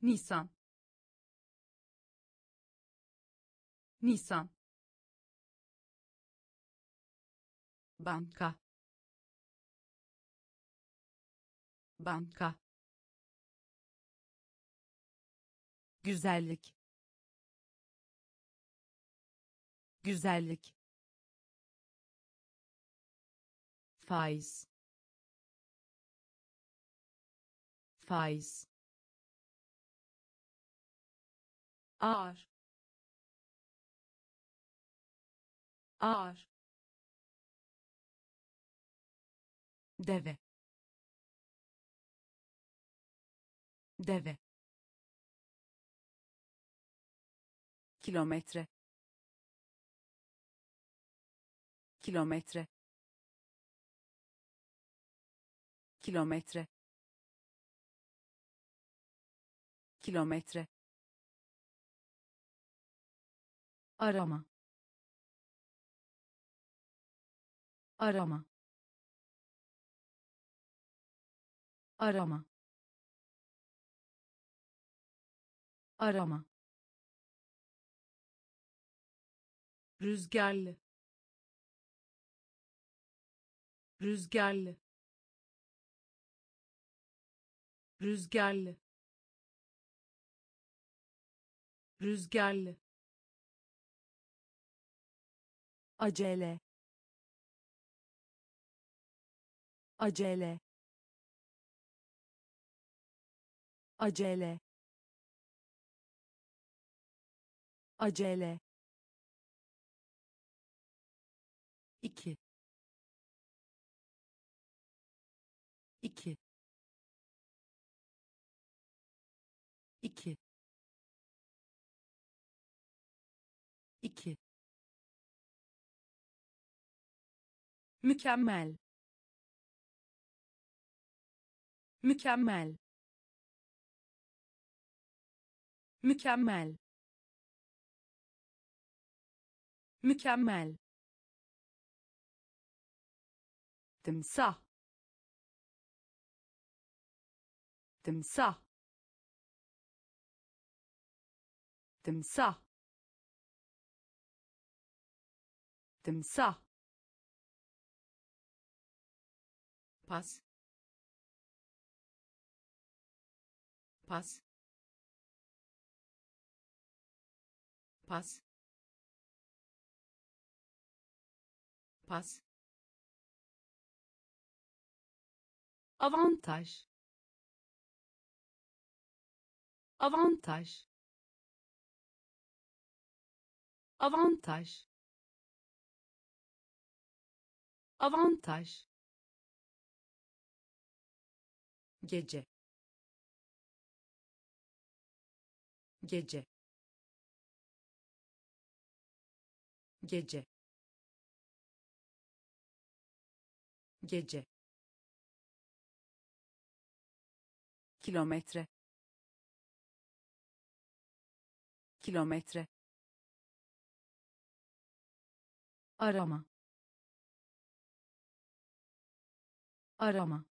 Nisan. Nisan. Banka. Banka güzellik. Güzellik. Faiz. Faiz. Ağır. Ağır. Deve. Deve kilometre. Kilometre. Kilometre. Kilometre. Arama. Arama. Arama. Arama rüzgarlı. Rüzgarlı. Rüzgarlı. Rüzgarlı. Acele. Acele. Acele. Acele iki. İki. İki. İki. Mükemmel. Mükemmel. Mükemmel. Mükemmel timsah timsah timsah timsah pas. Pas. Pas. Pas avantaj. Avantaj. Avantaj. Avantaj. Gece. Gece. Gece. Gece kilometre. Kilometre. Arama. Arama.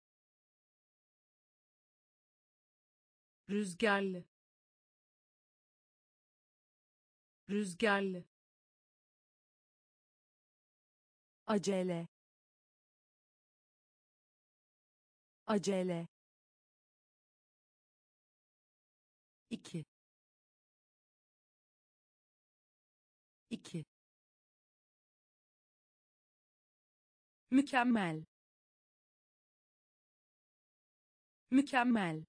Rüzgarlı. Rüzgarlı. Acele. Acele iki. İki. Mükemmel. Mükemmel.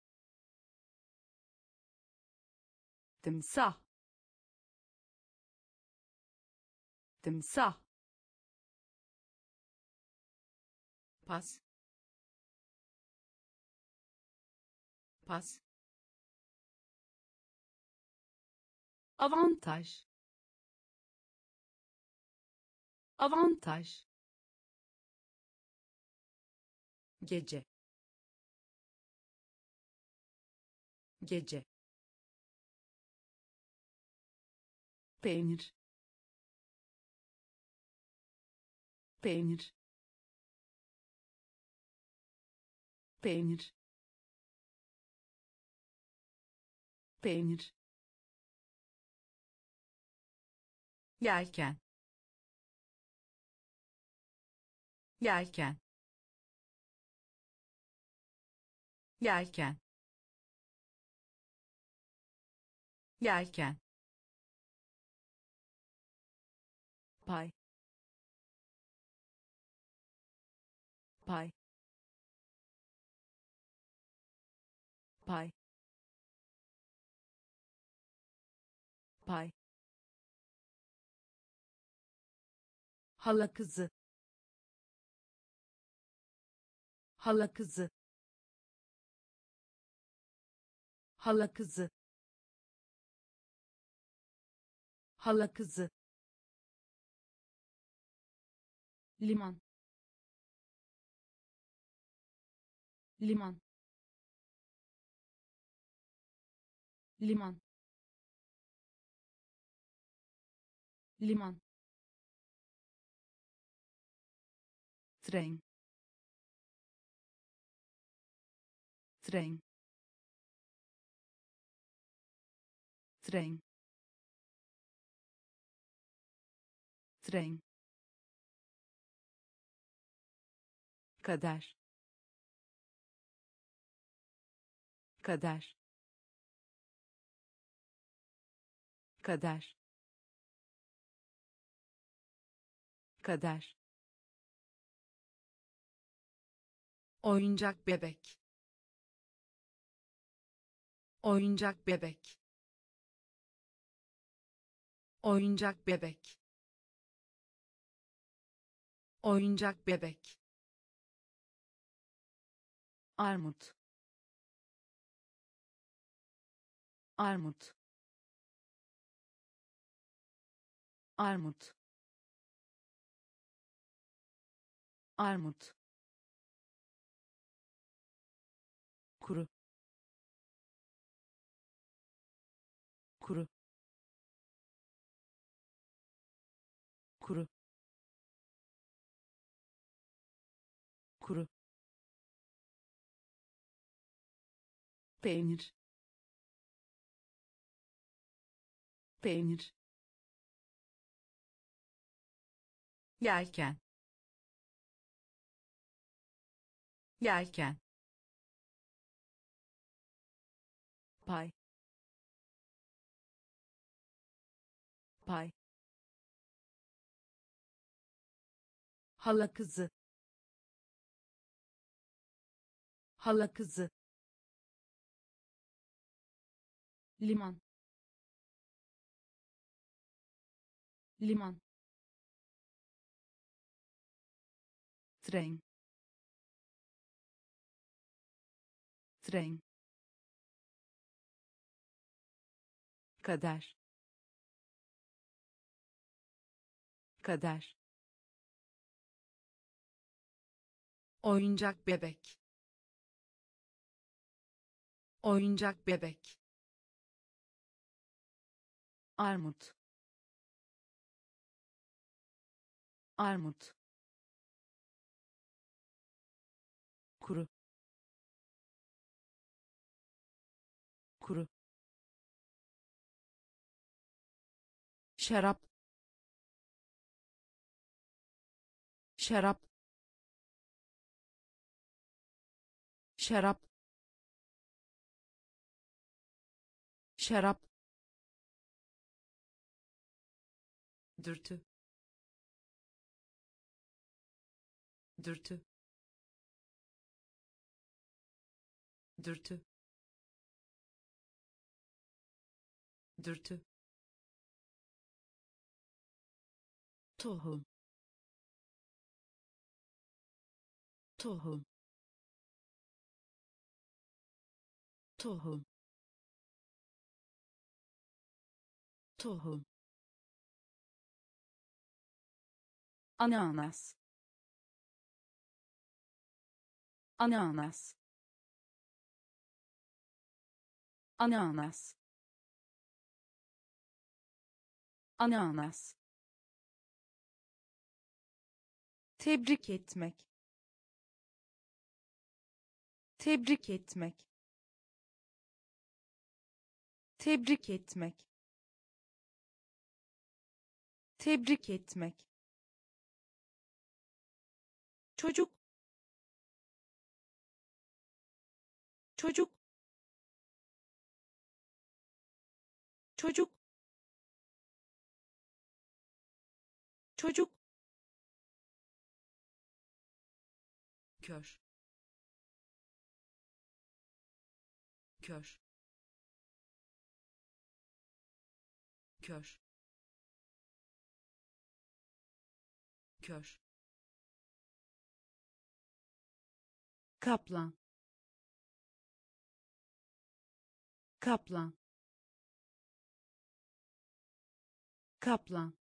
Timsah. Timsah. Pas. Pas avantaj. Avantaj. Gece. Gece. Peynir. Peynir. Peynir. Peynir yelken. Yelken. Yelken. Yelken. Pay. Pay. Pay. Pay hala kızı. Hala kızı. Hala kızı. Hala kızı. Liman. Liman. Liman. Liman tren tren tren tren kader kader kader kader oyuncak bebek. Oyuncak bebek. Oyuncak bebek. Oyuncak bebek. Armut. Armut. Armut. Armut peynir. Peynir. Yelken. Yelken. Pay. Pay. Hala kızı hala kızı liman. Liman. Tren. Tren. Kader. Kader. Oyuncak bebek. Oyuncak bebek armut. Armut. Kuru. Kuru. Şarap. Şarap. Şarap. Şarap dürtü. Dürtü. Dürtü. Dürtü. Tohum. Tohum. Tohum. Tohum ananas. Ananas. Ananas. Ananas. Tebrik etmek. Tebrik etmek. Tebrik etmek. Tebrik etmek çocuk çocuk çocuk çocuk kör. Kör. Kör. Kör kaplan. Kaplan. Kaplan.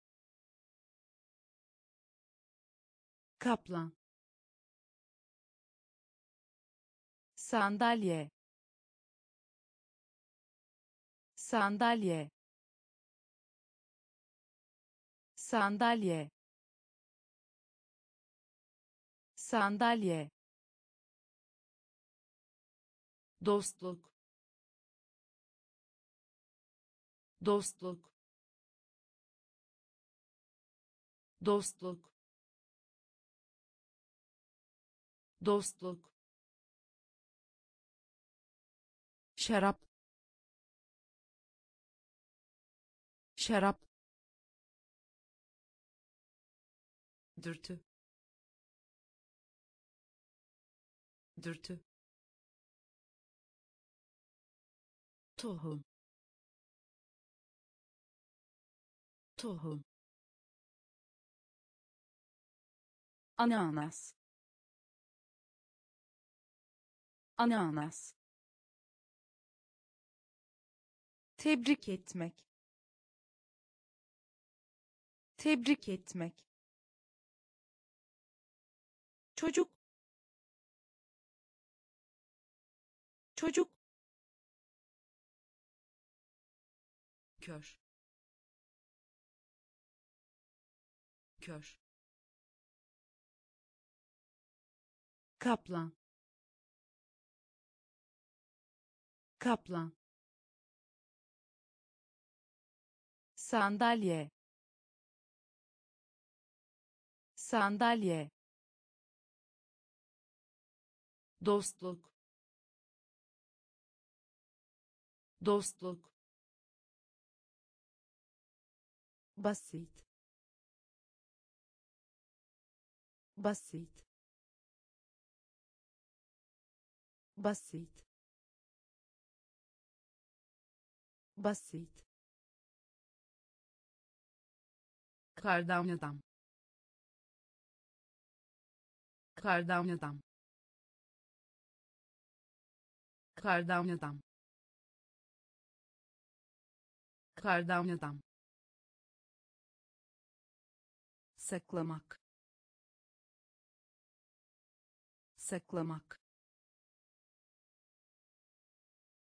Kaplan. Sandalye. Sandalye. Sandalye. Sandalye dostluk. Dostluk. Dostluk. Dostluk. Şarap. Şarap. Dürtü. Dürtü tohum. Tohum. Ananas. Ananas. Tebrik etmek. Tebrik etmek. Çocuk. Çocuk kör. Kör. Kaplan. Kaplan. Sandalye. Sandalye. Dostluk. Dostluk basit. Basit. Basit. Basit. Kardan adam kardan adam kardan adam kardan adam saklamak. Saklamak.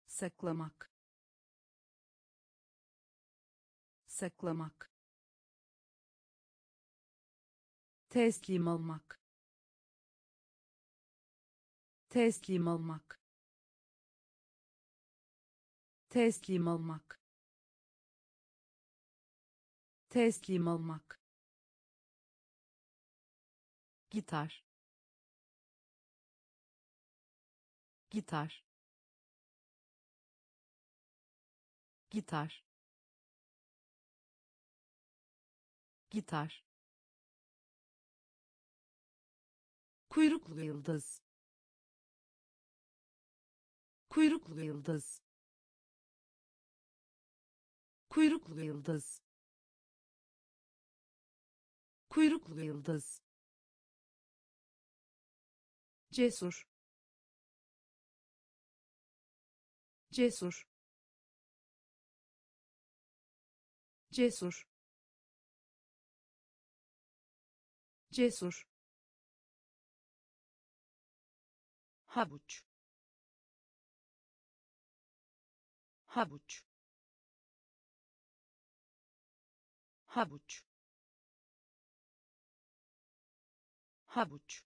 Saklamak. Saklamak. Teslim olmak. Teslim olmak. Teslim olmak. Teslim olmak gitar. Gitar. Gitar. Gitar. Kuyruklu yıldız. Kuyruklu yıldız. Kuyruklu yıldız. Kuyruklu yıldız cesur. Cesur. Cesur. Cesur. Havuç. Havuç. Havuç. Havuç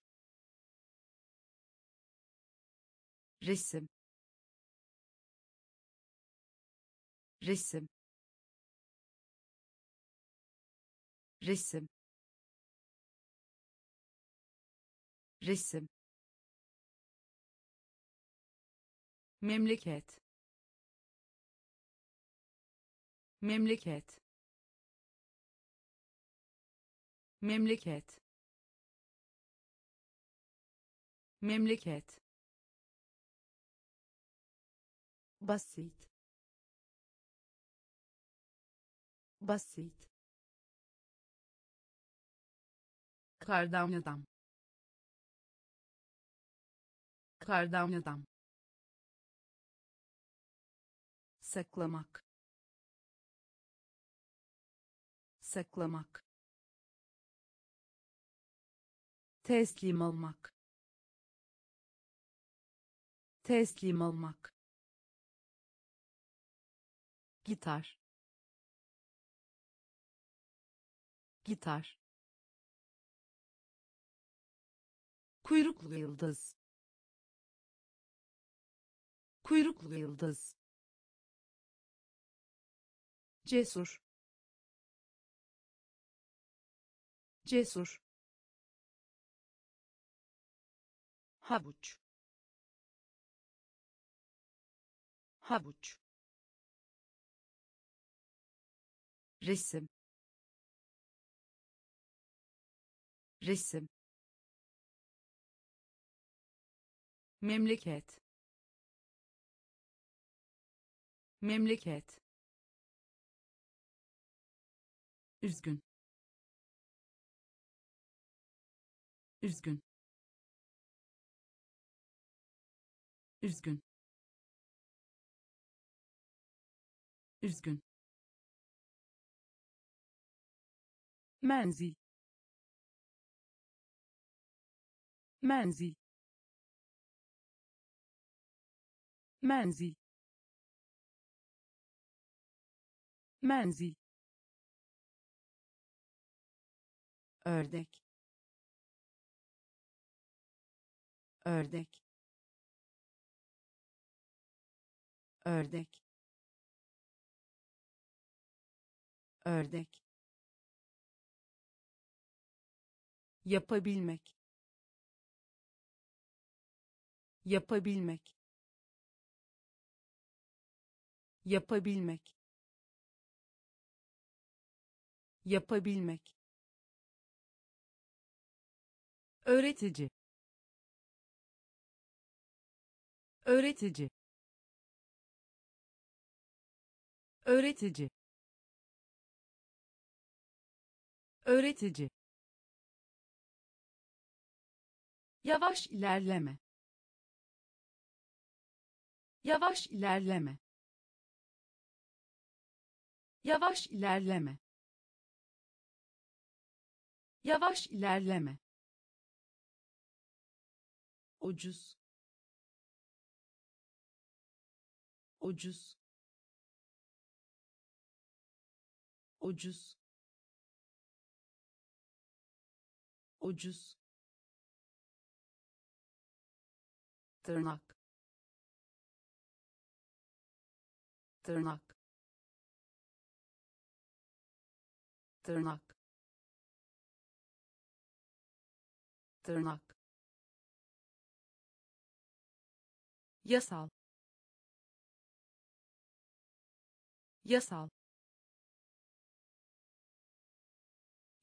resim. Resim. Resim. Resim. Memleket. Memleket. Memleket. Memleket basit. Basit. Kardan adam kardan adam saklamak. Saklamak. Teslim olmak. Teslim olmak gitar. Gitar. Kuyruklu yıldız. Kuyruklu yıldız. Cesur. Cesur. Havuç. Havuç resim. Resim. Memleket. Memleket. Üzgün. Üzgün. Üzgün. Üzgün menzil menzil menzil menzil ördek. Ördek. Ördek. Ördek yapabilmek. Yapabilmek. Yapabilmek. Yapabilmek. Öğretici. Öğretici. Öğretici. Öğretici yavaş ilerleme. Yavaş ilerleme. Yavaş ilerleme. Yavaş ilerleme. Ucuz. Ucuz. Ucuz. Ucuz tırnak. Tırnak. Tırnak. Tırnak. Yasal. Yasal.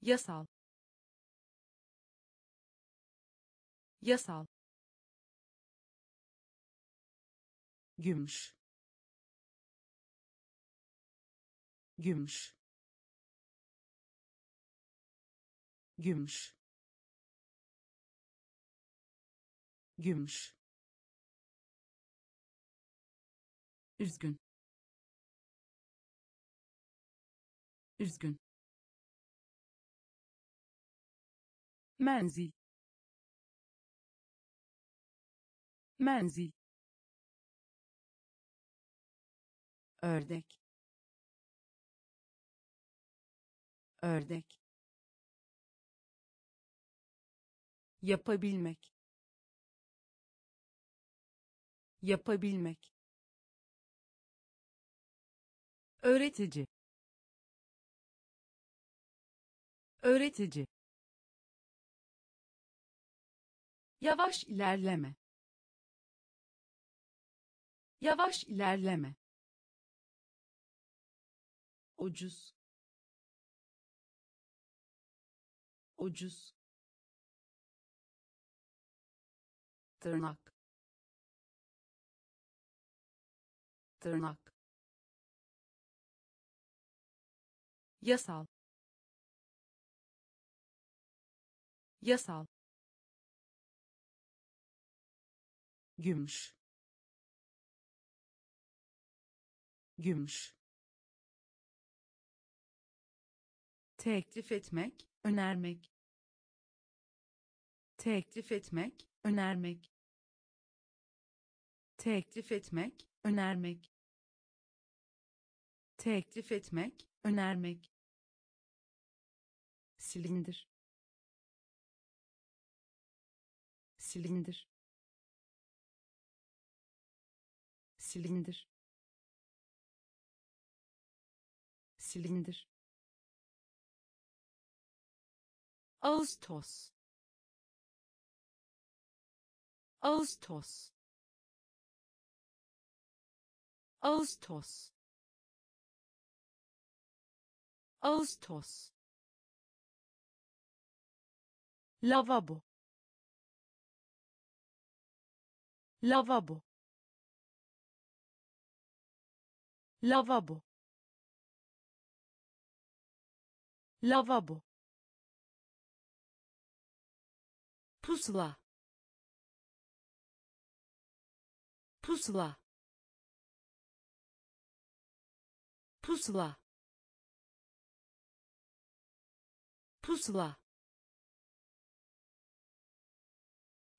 Yasal. Yasal gümüş. Gümüş. Gümüş. Gümüş. Üzgün. Üzgün. Menzil menzil ördek. Ördek. Yapabilmek. Yapabilmek. Öğretici. Öğretici. Yavaş ilerleme. Yavaş ilerleme ucuz. Ucuz. Tırnak. Tırnak. Yasal. Yasal. Gümüş. Gümüş teklif etmek önermek. Teklif etmek önermek. Teklif etmek önermek. Teklif etmek önermek. Silindir. Silindir. Silindir. Silindir Ağustos Ağustos Ağustos Ağustos lavabo. Lavabo. Lavabo. Lavabo pusula. Pusula. Pusula. Pusula.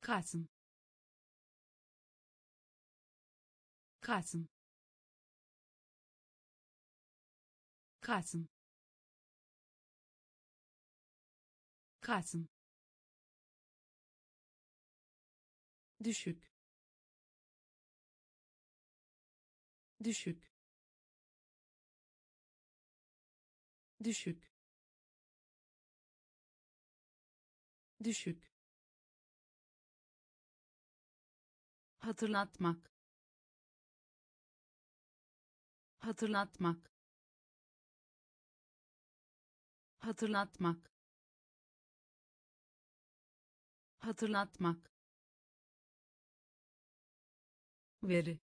Kasım. Kasım. Kasım. Kasım düşük. Düşük. Düşük. Düşük. Hatırlatmak. Hatırlatmak. Hatırlatmak. Hatırlatmak veri.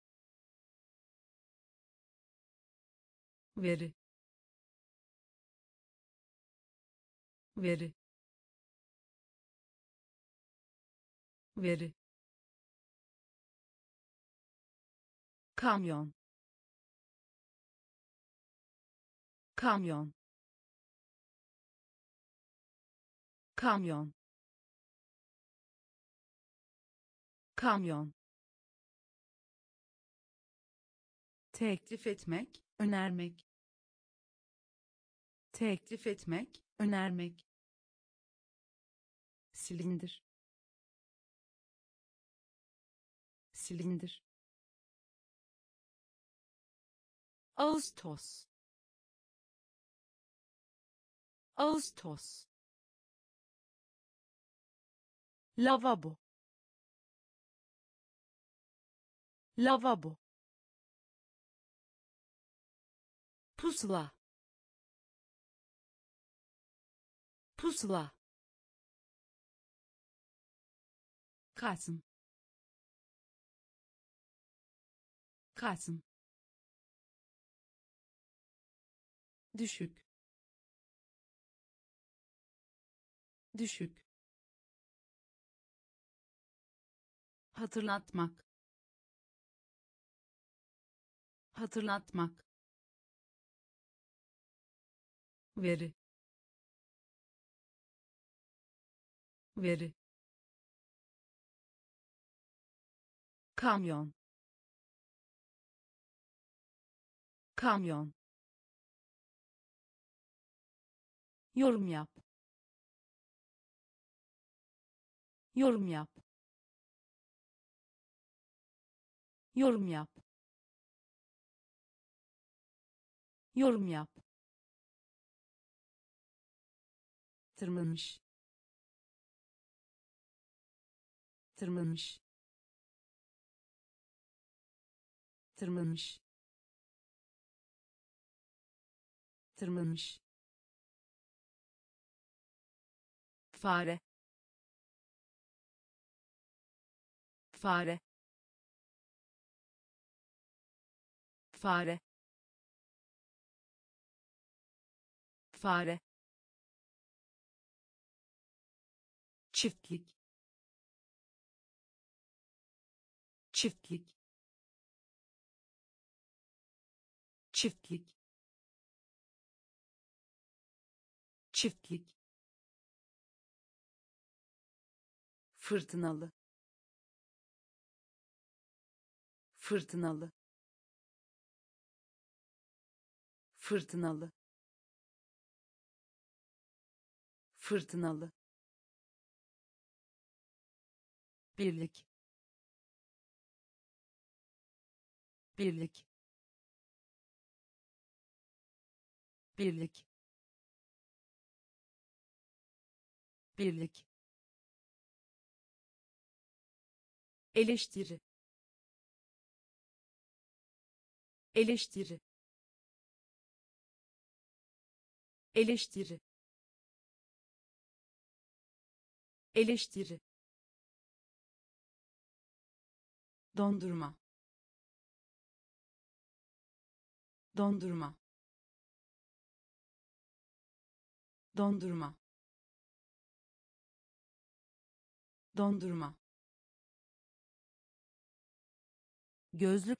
Veri. Veri. Veri. Kamyon. Kamyon. Kamyon. Kamyon teklif etmek önermek. Teklif etmek önermek. Silindir. Silindir. Ağustos. Ağustos. Lavabo. Lavabo pusula. Pusula. Kasım. Kasım. Düşük. Düşük. Hatırlatmak. Hatırlatmak veri. Veri. Kamyon. Kamyon. Yorum yap. Yorum yap. Yorum yap. Yorum yap tırmanmış. Tırmanmış. Tırmanmış. Tırmanmış. Fare. Fare. Fare. Fare çiftlik. Çiftlik. Çiftlik. Çiftlik. Fırtınalı. Fırtınalı. Fırtınalı. Fırtınalı birlik. Birlik. Birlik. Birlik. Eleştiri. Eleştiri. Eleştiri. Eleştiri dondurma. Dondurma. Dondurma. Dondurma. Gözlük.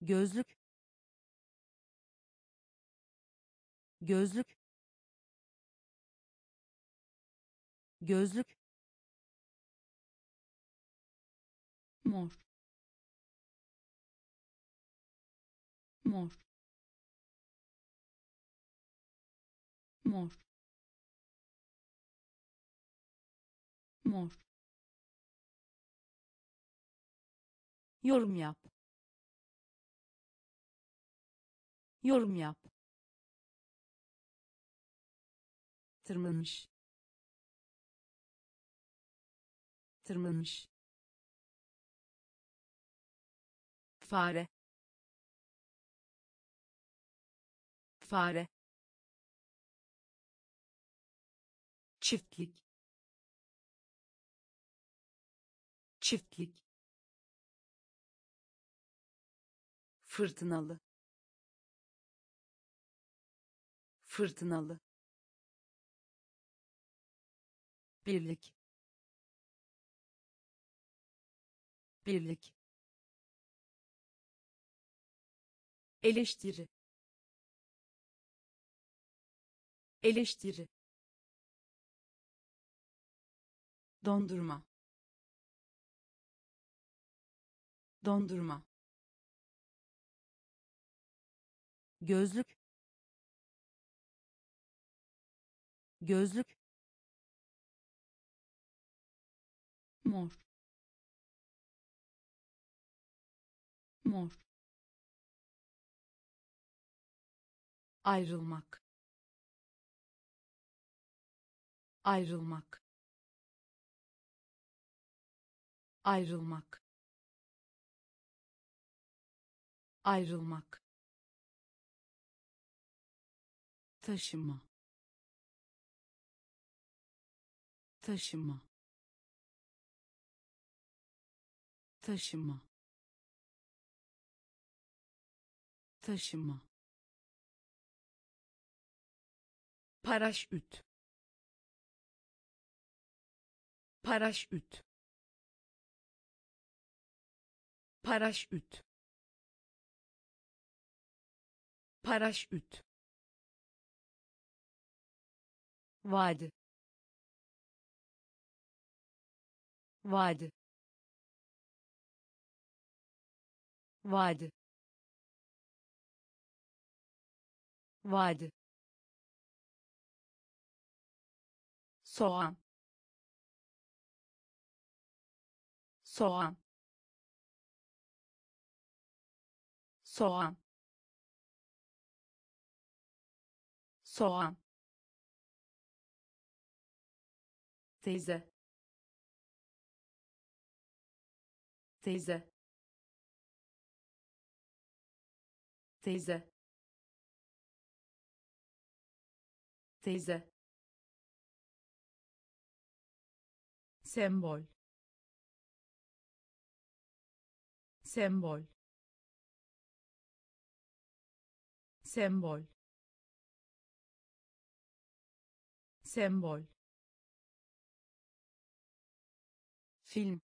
Gözlük. Gözlük. Gözlük mor. Mor. Mor. Mor. Yorum yap. Yorum yap. Tırmanmış. Tırmanmış fare. Fare. Çiftlik. Çiftlik. Fırtınalı. Fırtınalı. Birlik. Birlik eleştiri. Eleştiri. Dondurma. Dondurma. Gözlük. Gözlük. Mor. Mor ayrılmak. Ayrılmak. Ayrılmak. Ayrılmak. Taşıma. Taşıma. Taşıma. Taşıma paraşüt. Paraşüt. Paraşüt. Paraşüt. Vadi. Vadi. Vadi. Vadi soğan. Soğan. Soğan. Soğan. Teyze. Teyze. Teyze. Teyze sembol. Sembol. Sembol. Sembol. Film.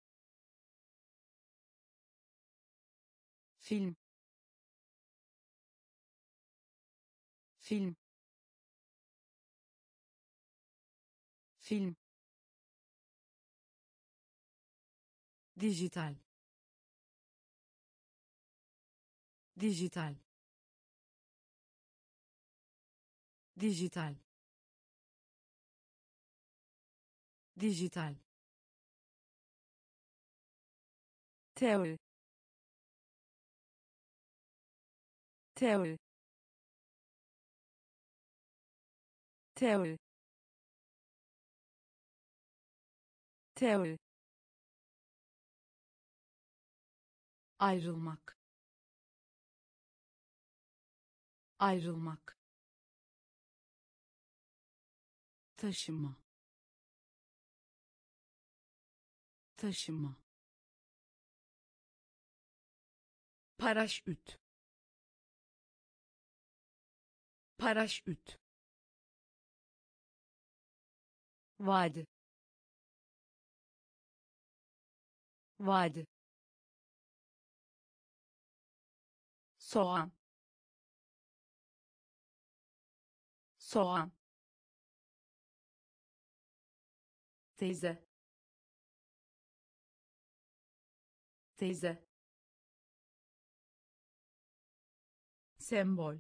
Film. Film. Film dijital dijital dijital dijital teori teori teori teori ayrılmak. Ayrılmak. Taşıma. Taşıma. Paraşüt. Paraşüt. Vadi. Vadi soğan. Soğan. Teyze. Teyze. Sembol.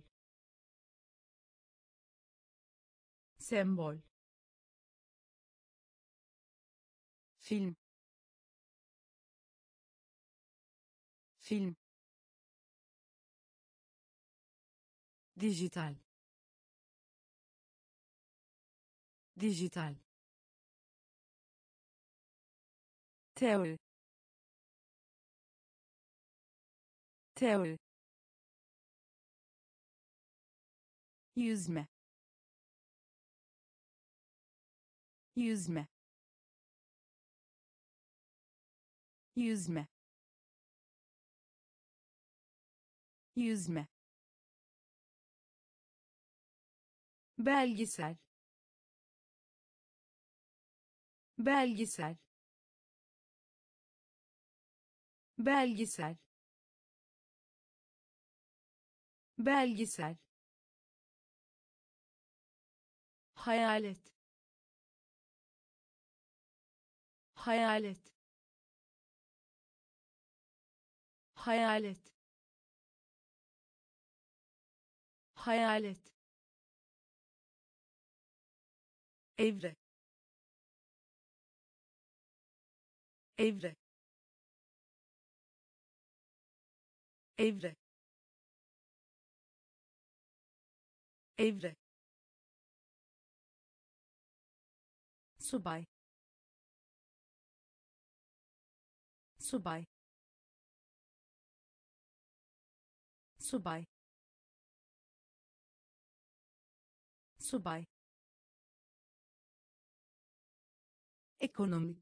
Sembol. Film. Film dijital. Dijital. Teori. Teori. Yüzme. Yüzme. Yüzme. Yüzme belgesel. Belgesel. Belgesel. Belgesel. Hayalet. Hayalet. Hayalet. Hayalet evre. Evre. Evre. Evre. Subay. Subay. Subay. Subay ekonomik.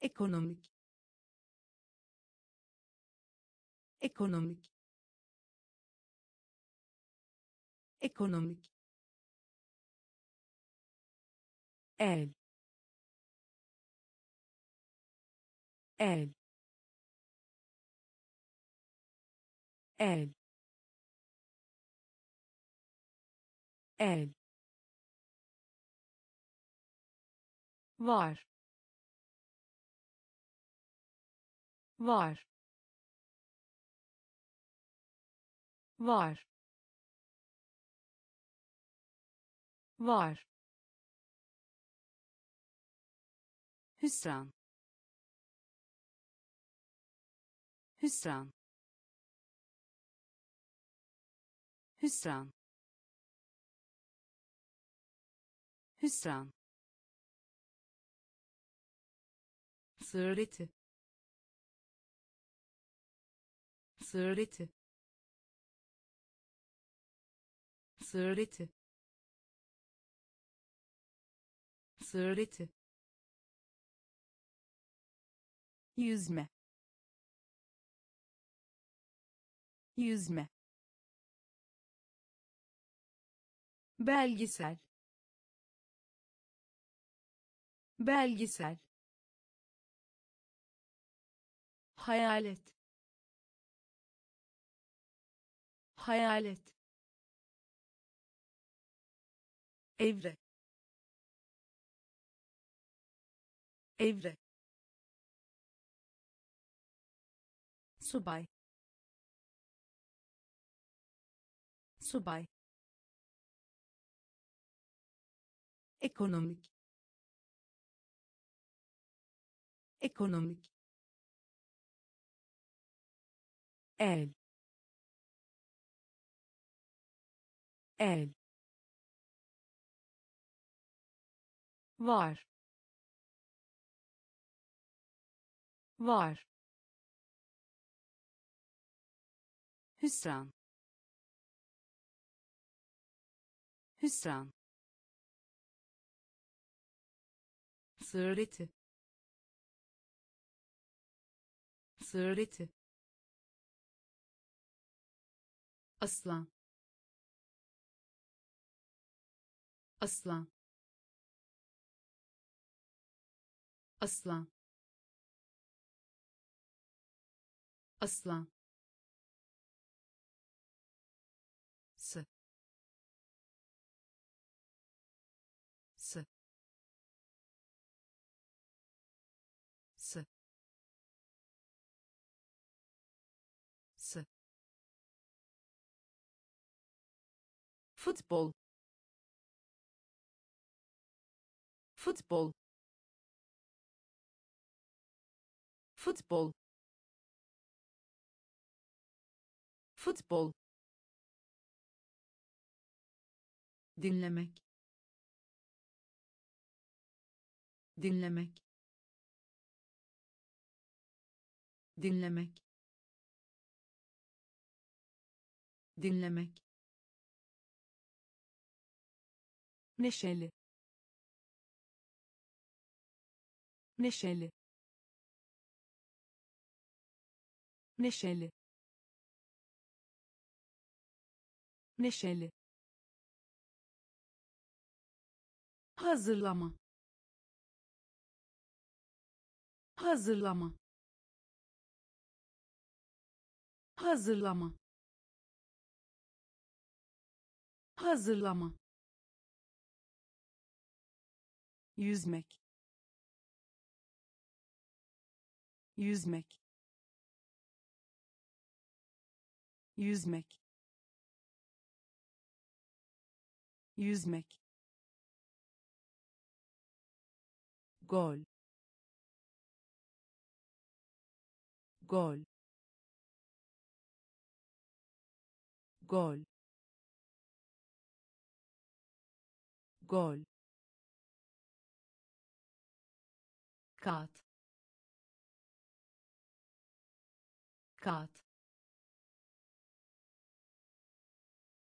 Ekonomik. Ekonomik. Ekonomik. El el el el var. Var. Var. Var. Hüsran. Hüsran. Hüsran. Hüsran sığır eti sığır eti yüzme. Yüzme. Belgesel. Belgesel hayalet hayalet evre. Evre. Subay. Subay. Ekonomik. Ekonomik el. El. Var. Var. Hüsran. Hüsran. Sığır eti aslan aslan aslan aslan futbol. Futbol. Futbol. Futbol. Dinlemek. Dinlemek. Dinlemek. Dinlemek neşeli. Neşeli. Neşeli. Neşeli. Hazırlama. Hazırlama. Hazırlama. Hazırlama yüzmek. Yüzmek. Yüzmek. Yüzmek. Gol. Gol. Gol. Gol kağıt. Kağıt.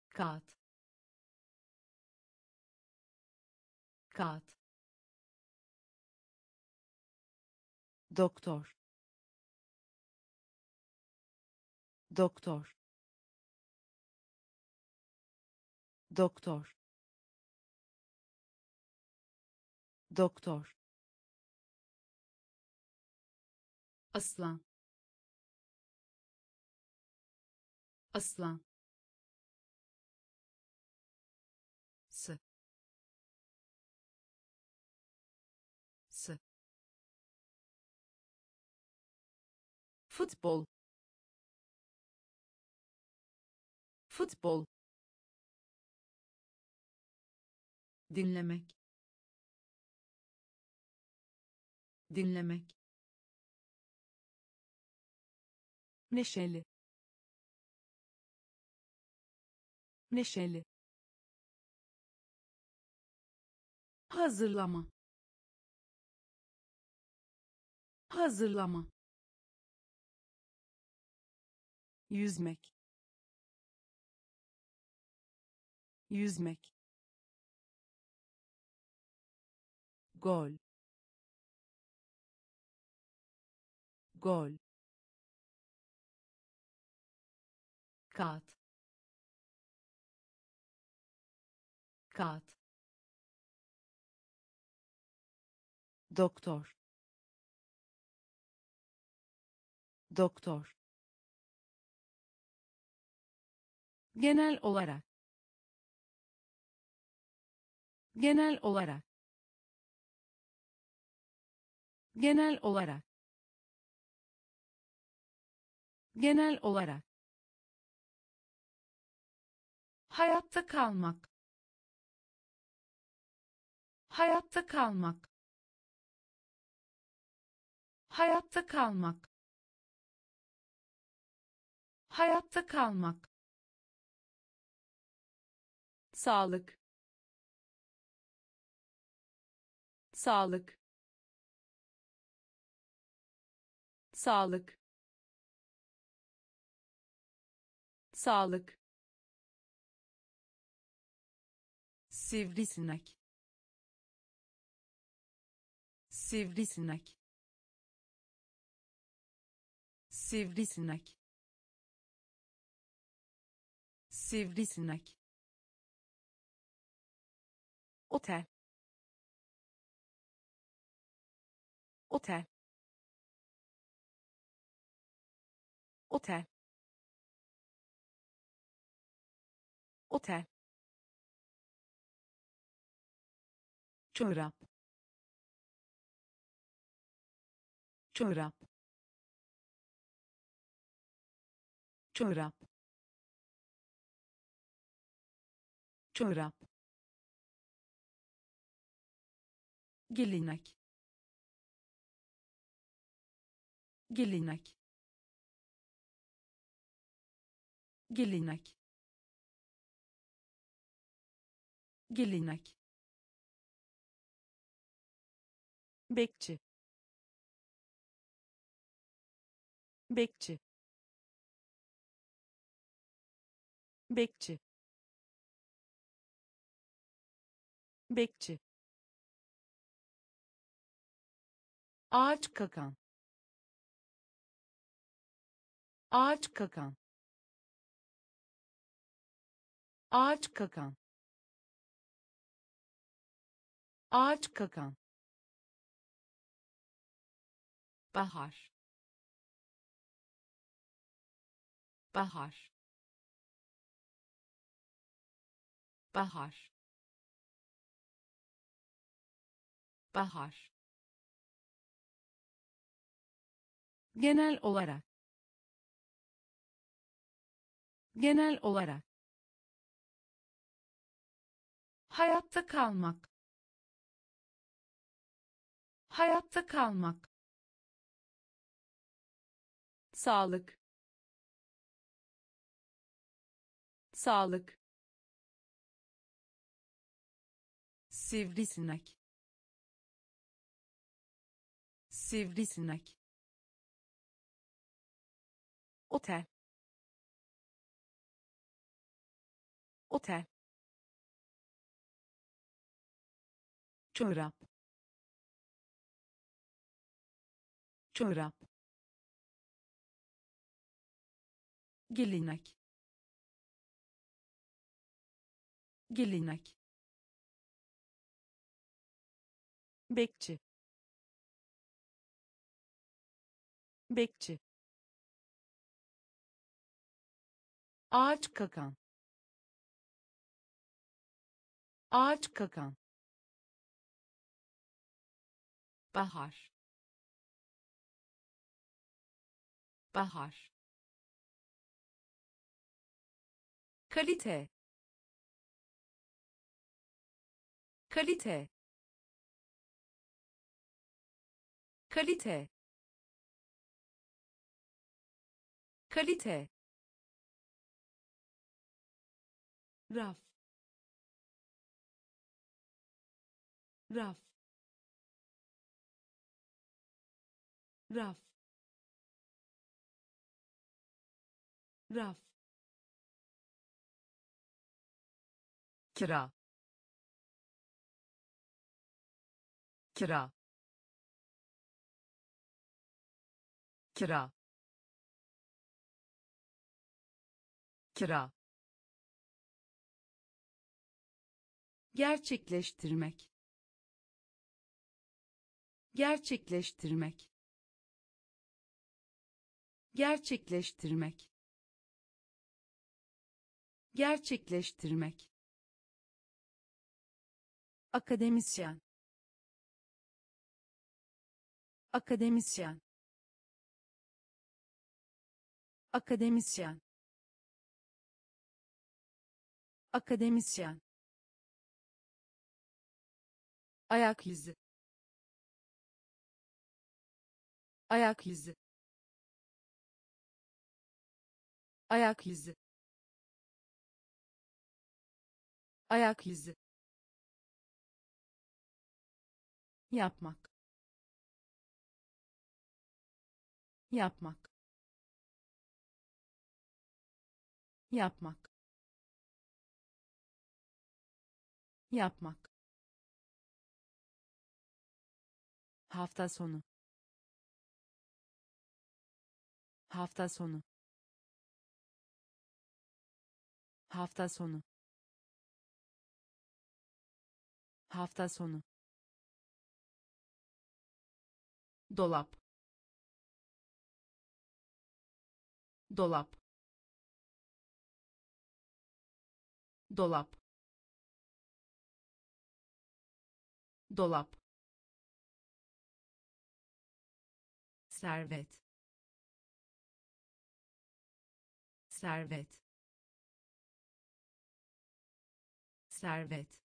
Kağıt. Kağıt. Doktor. Doktor. Doktor. Doktor aslan aslan sı sı futbol. Futbol. Dinlemek. Dinlemek neşeli. Neşeli. Hazırlama. Hazırlama. Yüzmek. Yüzmek. Gol. Gol kağıt. Kağıt. Doktor. Doktor. Genel olarak. Genel olarak. Genel olarak. Genel olarak hayatta kalmak. Hayatta kalmak. Hayatta kalmak. Hayatta kalmak. Sağlık. Sağlık. Sağlık. Sağlık sivrisinek. Sivrisinek. Sivrisinek. Sivrisinek. Otel otel otel otel çorap. Çorap. Çorap. Çorap. Gelinek gelinek gelinek gelinek bekçi. Bekçi. Bekçi. Bekçi. Ağaç kakan. Ağaç kakan. Ağaç kakan. Ağaç kakan bahar. Bahar. Bahar. Bahar. Genel olarak. Genel olarak. Hayatta kalmak. Hayatta kalmak sağlık. Sağlık. Sivrisinek. Sivrisinek. Otel otel çorap. Çorap gelinek gelinek bekçi. Bekçi. Ağaç kakan. Ağaç kakan. Bahar. Bahar kalite. Kalite. Kalite. Kalite. Raf. Raf. Raf. Raf kira. Kira. Kira. Kira. Gerçekleştirmek. Gerçekleştirmek. Gerçekleştirmek. Gerçekleştirmek akademisyen. Akademisyen. Akademisyen. Akademisyen. Ayak izi. Ayak izi. Ayak izi. Ayak izi yapmak. Yapmak. Yapmak. Yapmak. Hafta sonu. Hafta sonu. Hafta sonu. Hafta sonu dolap. Dolap. Dolap. Dolap. Servet. Servet. Servet.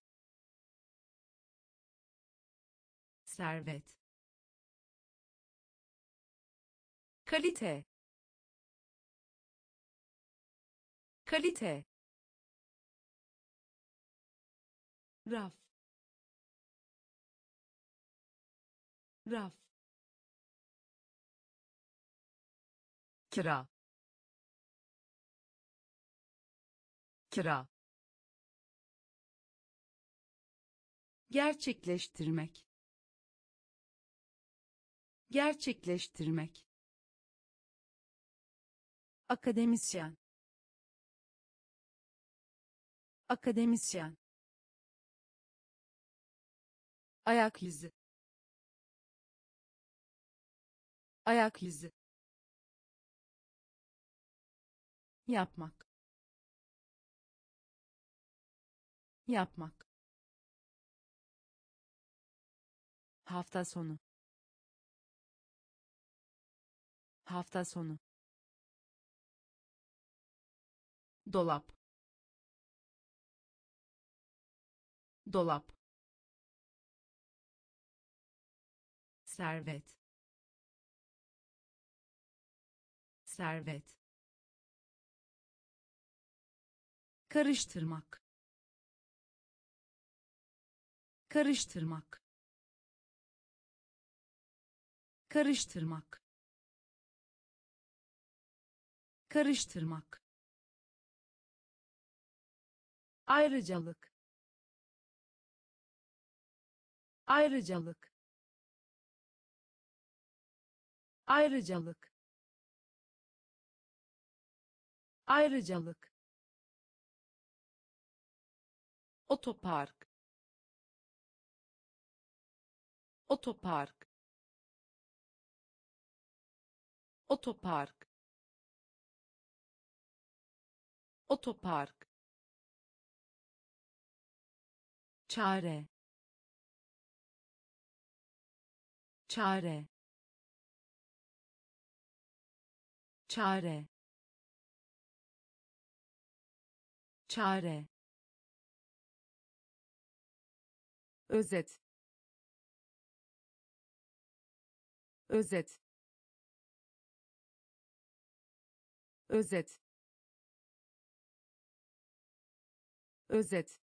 Servet kalite. Kalite. Raf. Raf. Kira. Kira. Gerçekleştirmek. Gerçekleştirmek akademisyen. Akademisyen. Ayak izi. Ayak izi. Yapmak. Yapmak. Hafta sonu. Hafta sonu dolap. Dolap. Servet. Servet. Karıştırmak. Karıştırmak. Karıştırmak. Karıştırmak ayrıcalık. Ayrıcalık. Ayrıcalık. Ayrıcalık. Otopark. Otopark. Otopark. Otopark çare. Çare. Çare. Çare. Özet. Özet. Özet. Özet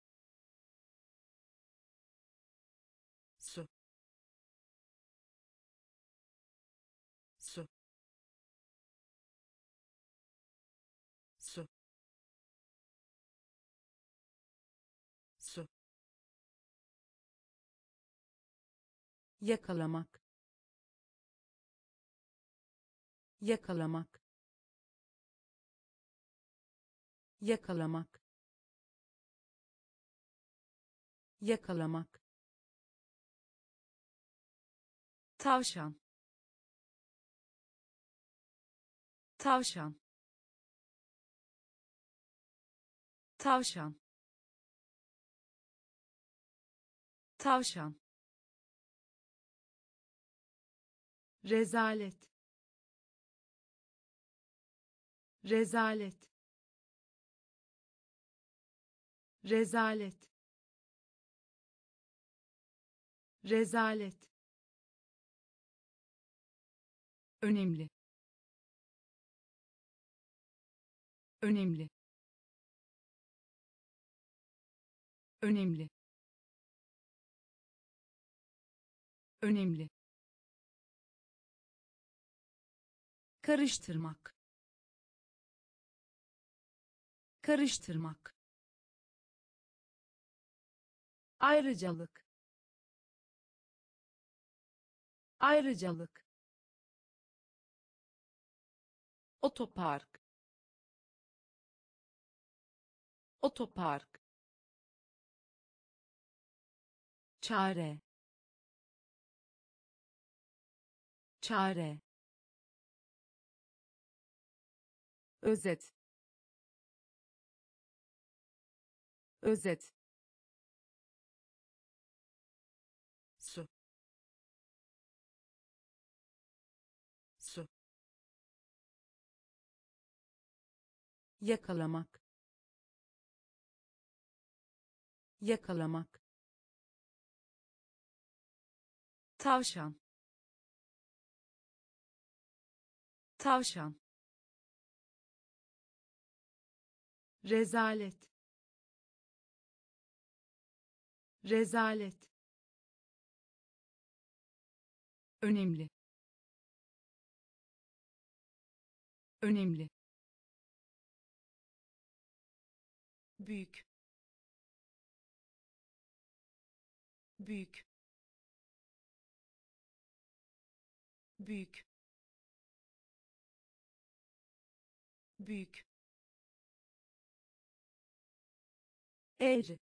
yakalamak yakalamak yakalamak yakalamak. Tavşan tavşan tavşan tavşan rezalet. Rezalet. Rezalet. Rezalet. Önemli. Önemli. Önemli. Önemli karıştırmak. Karıştırmak. Ayrıcalık. Ayrıcalık. Otopark. Otopark. Çare. Çare özet. Özet. Su. Su. Yakalamak. Yakalamak. Tavşan. Tavşan rezalet. Rezalet. Önemli. Önemli. Büyük. Büyük. Büyük. Büyük eğri.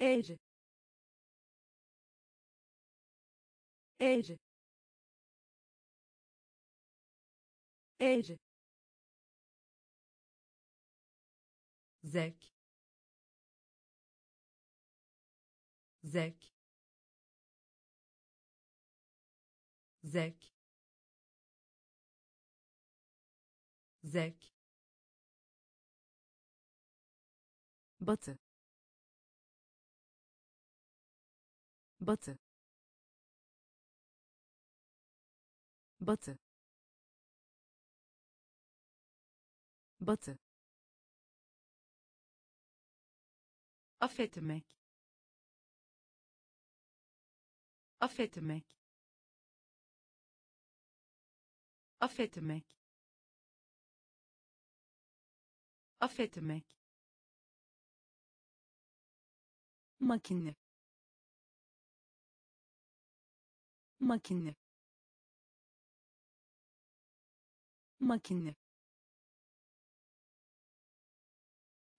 Eğri. Eğri. Eğri. Zevk. Zevk. Zevk. Zevk batı. Batı. Batı. Batı. Affetmek. Affetmek. Affetmek. Affetmek makine. Makine. Makine.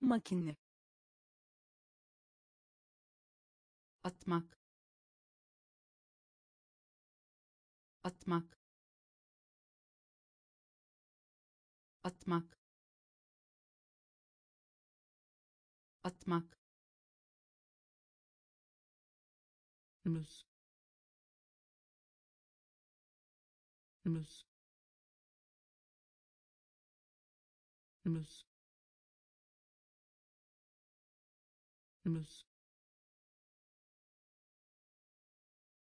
Makine. Atmak. Atmak. Atmak. Atmak muz muz muz muz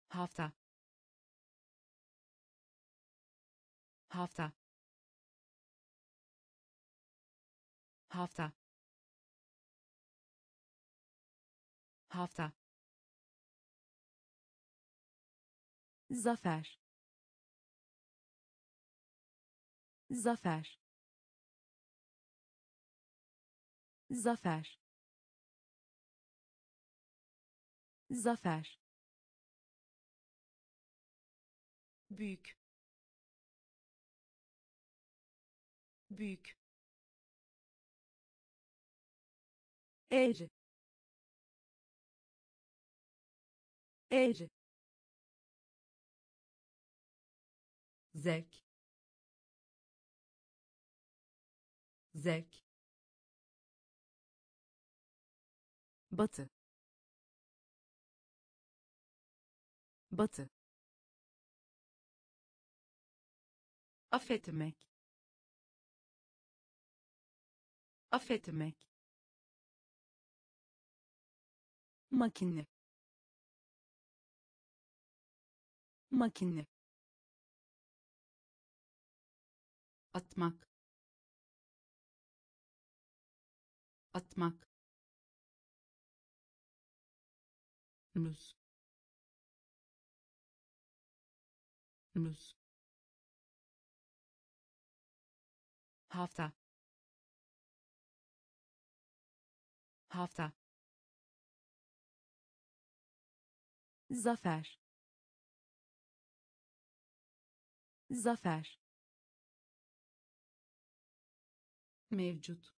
hafta. Hafta. Hafta. Hafta zafer. Zafer. Zafer. Zafer. Büyük. Büyük. Eğri. Eğri zevk zevk batı. Batı. Affetmek. Affetmek. Makine. Makine atmak. Atmak. Muz muz hafta. Hafta. Zafer. Zafer mevcut.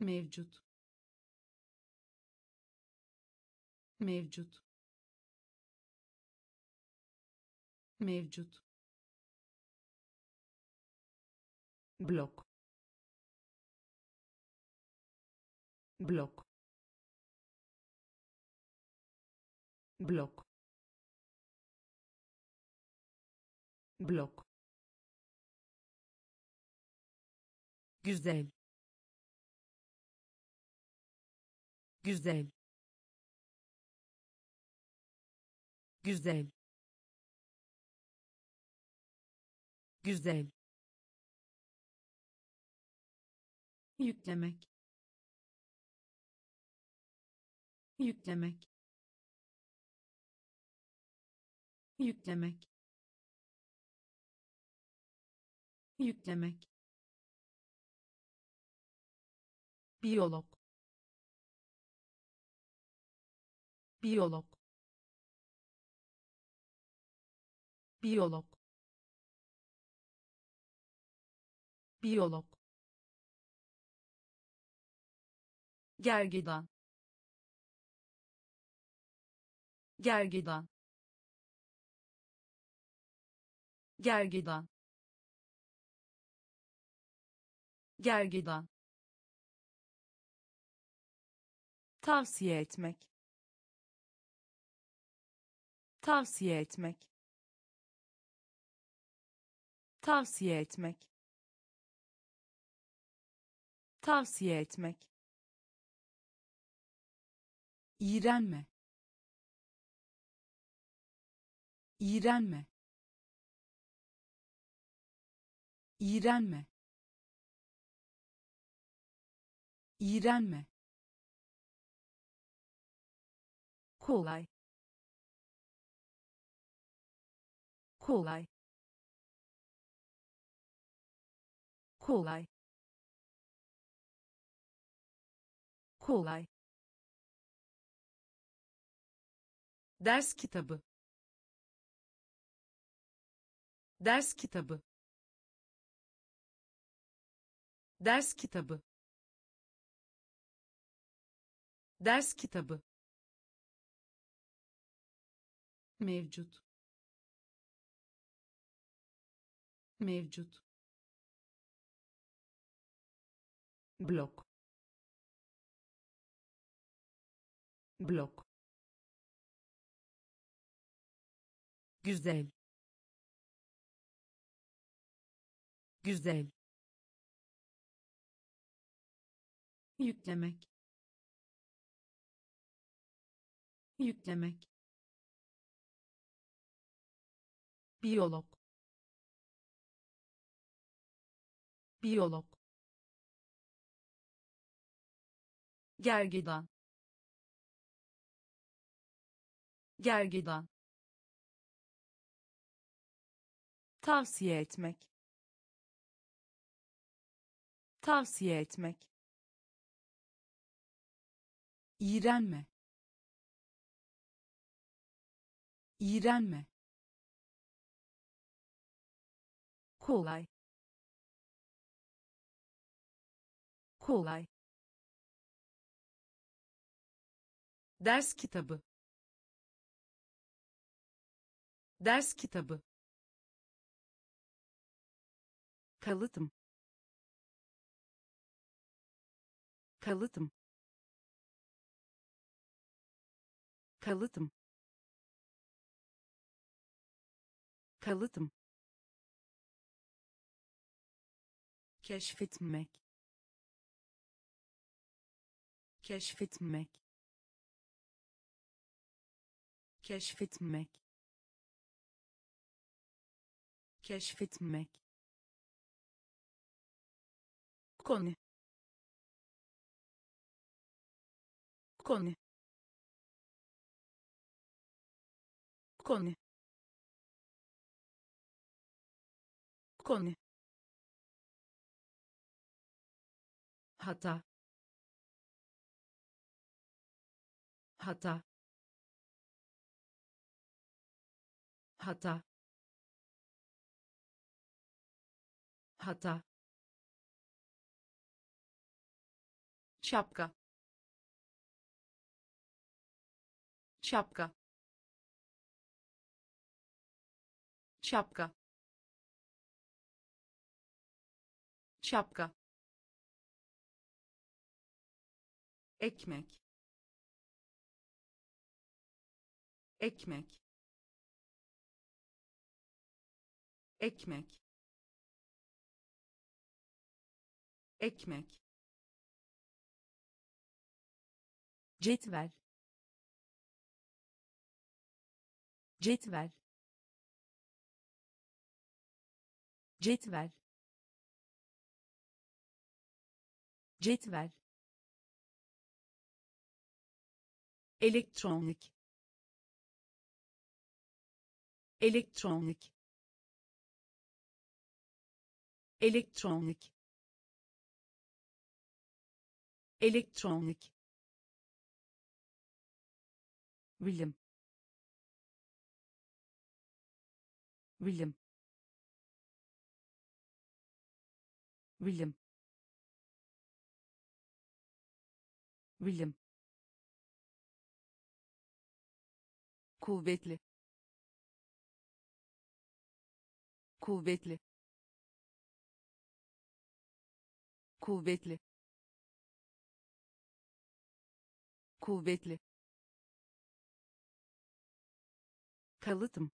Mevcut. Mevcut. Mevcut. Blok. Blok. Blok. Blok güzel. Güzel. Güzel. Güzel. Yüklemek. Yüklemek. Yüklemek. Yüklemek biyolog. Biyolog. Biyolog. Biyolog. Gergedan. Gergedan. Gergedan. Gergedan tavsiye etmek. Tavsiye etmek. Tavsiye etmek. Tavsiye etmek. İğrenme. İğrenme. İğrenme. İğrenme kolay. Kolay. Kolay. Kolay. Ders kitabı. Ders kitabı. Ders kitabı. Ders kitabı mevcut. Mevcut. Blok. Blok. Güzel. Güzel. Yüklemek. Yüklemek biyolog. Biyolog. Gergedan. Gergedan. Tavsiye etmek. Tavsiye etmek. İğrenme. İğrenme kolay. Kolay. Ders kitabı. Ders kitabı. Kalıtım. Kalıtım. Kalıtım. Kalıtım keşfetmek keşfetmek keşfetmek keşfetmek. Konu. Konu. Konu. Konu hata. Hata. Hata. Hata. Şapka şapka şapka şapka ekmek. Ekmek. Ekmek. Ekmek. Cetvel. Cetvel. Cetvel. Cetvel elektronik. Elektronik. Elektronik. Elektronik. Bilim. Bilim. Bilim. Bilim kuvvetli. Kuvvetli. Kuvvetli. Kuvvetli. Kalıtım.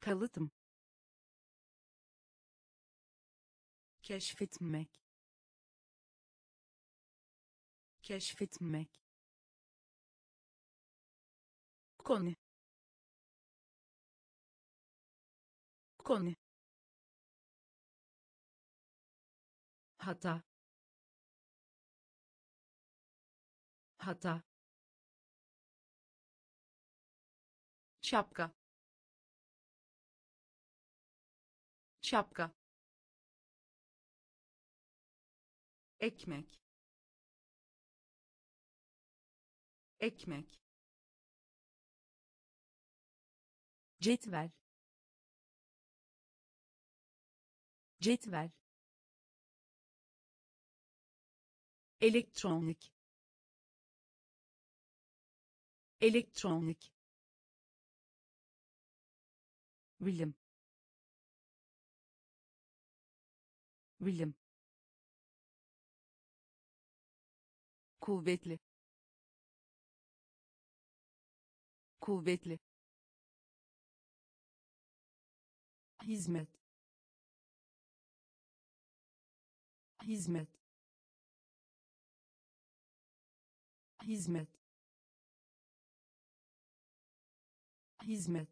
Kalıtım. Keşfetmek. Keşfetmek konu. Konu. Hata. Hata. Şapka. Şapka. Ekmek. Ekmek cetvel cetvel elektronik. Elektronik. Bilim. Bilim. Kuvvetli. Kuvvetli hizmet hizmet hizmet hizmet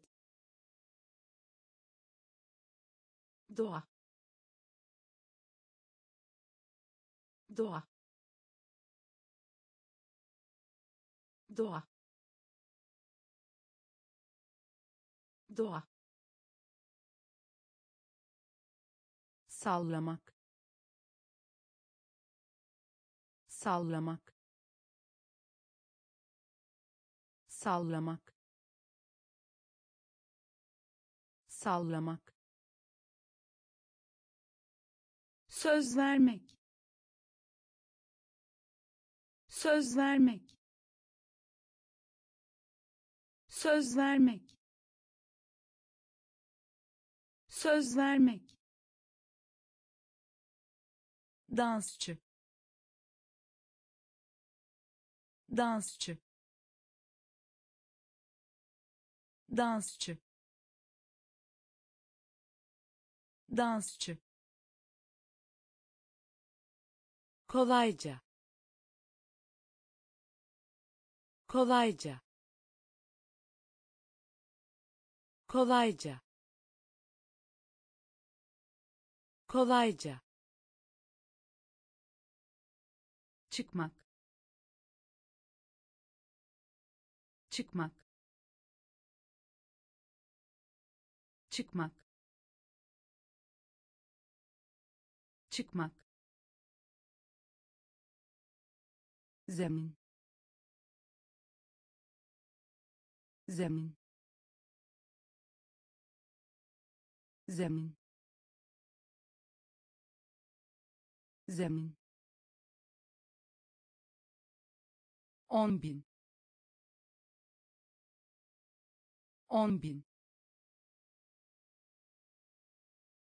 doğa doğa doğa doğa sallamak. Sallamak. Sallamak. Sallamak. Söz vermek. Söz vermek. Söz vermek. Söz vermek dansçı. Dansçı. Dansçı. Dansçı. Kolayca. Kolayca. Kolayca. Kolayca çıkmak. Çıkmak. Çıkmak. Çıkmak. Zemin. Zemin. Zemin. Zemin on bin. on bin.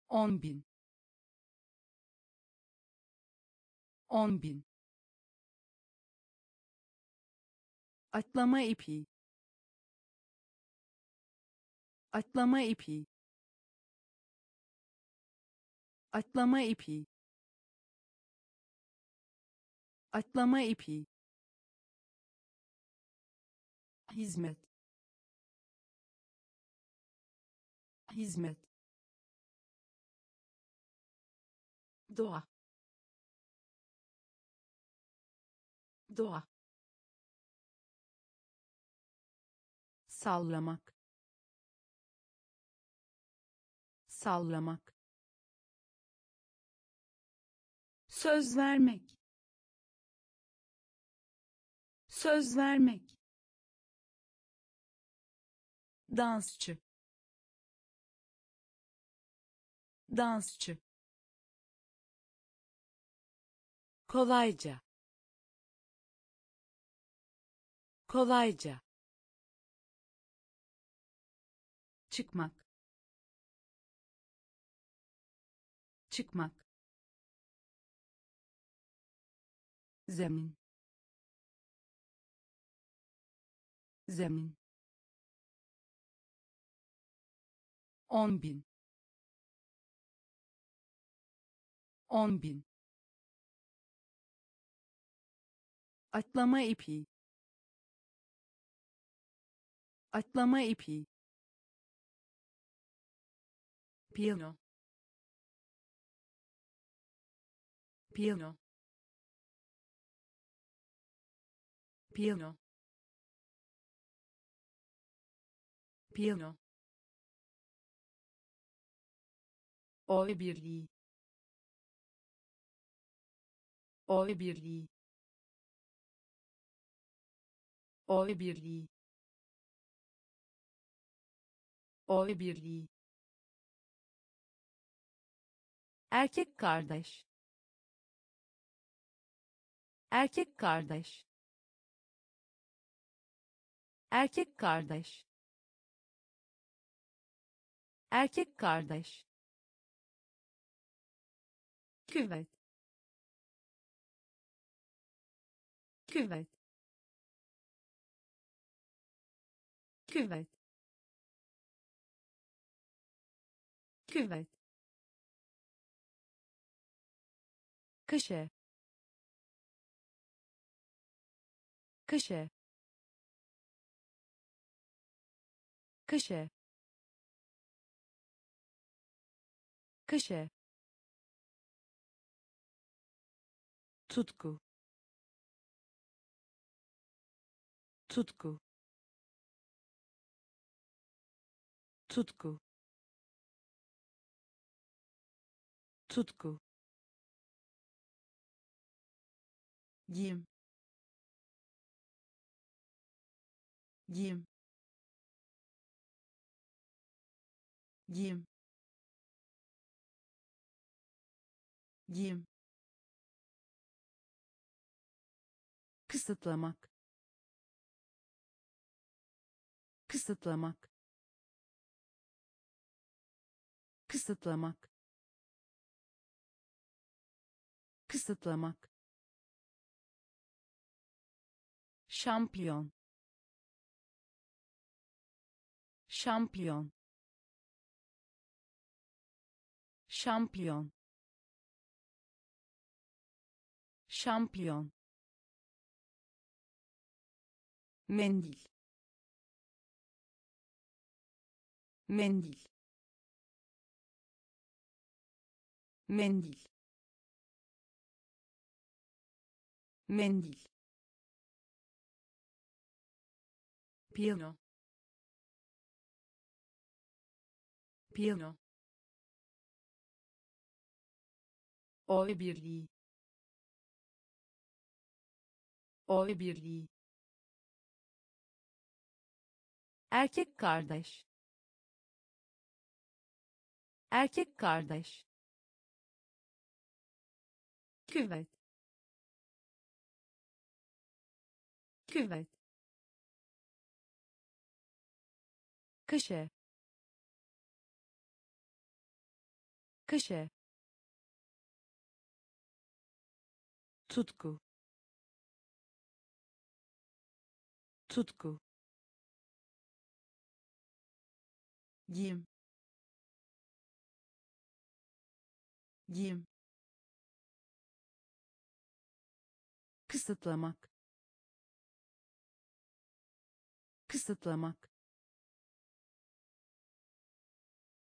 on bin. on bin. Atlama ipi. Atlama ipi. Atlama ipi. Atlama ipi hizmet. Hizmet. Doğa. Doğa. Sallamak. Sallamak. Söz vermek. Söz vermek dansçı. Dansçı. Kolayca. Kolayca. Çıkmak. Çıkmak. Zemin. Zemin on bin. on bin. Atlama ipi. Atlama ipi. Piyano. Piyano. Piyano. Piyano oy birliği. Oy birliği. Oy birliği. Oy birliği. Erkek kardeş. Erkek kardeş. Erkek kardeş. Erkek kardeş küvet. Küvet. Küvet. Küvet. Köşe köşe köşe köşe tutku tutku tutku tutku giyim giyim giyim giyim kısıtlamak. Kısıtlamak. Kısıtlamak. Kısıtlamak. Şampiyon. Şampiyon. Şampiyon. Şampiyon mendil. Mendil. Mendil. Mendil. Piyano piyano oy birliği. Oy birliği erkek kardeş. Erkek kardeş. Küvet. Küvet. Köşe köşe tutku. Tutku giyim. Giyim. Kısıtlamak. Kısıtlamak.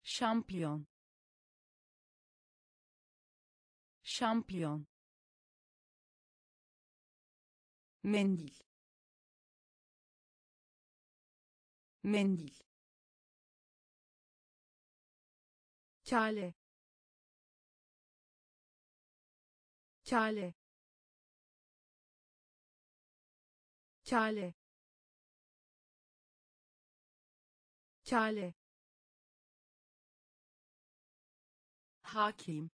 Şampiyon. Şampiyon. Mendil. Mendil kale kale kale kale hakim.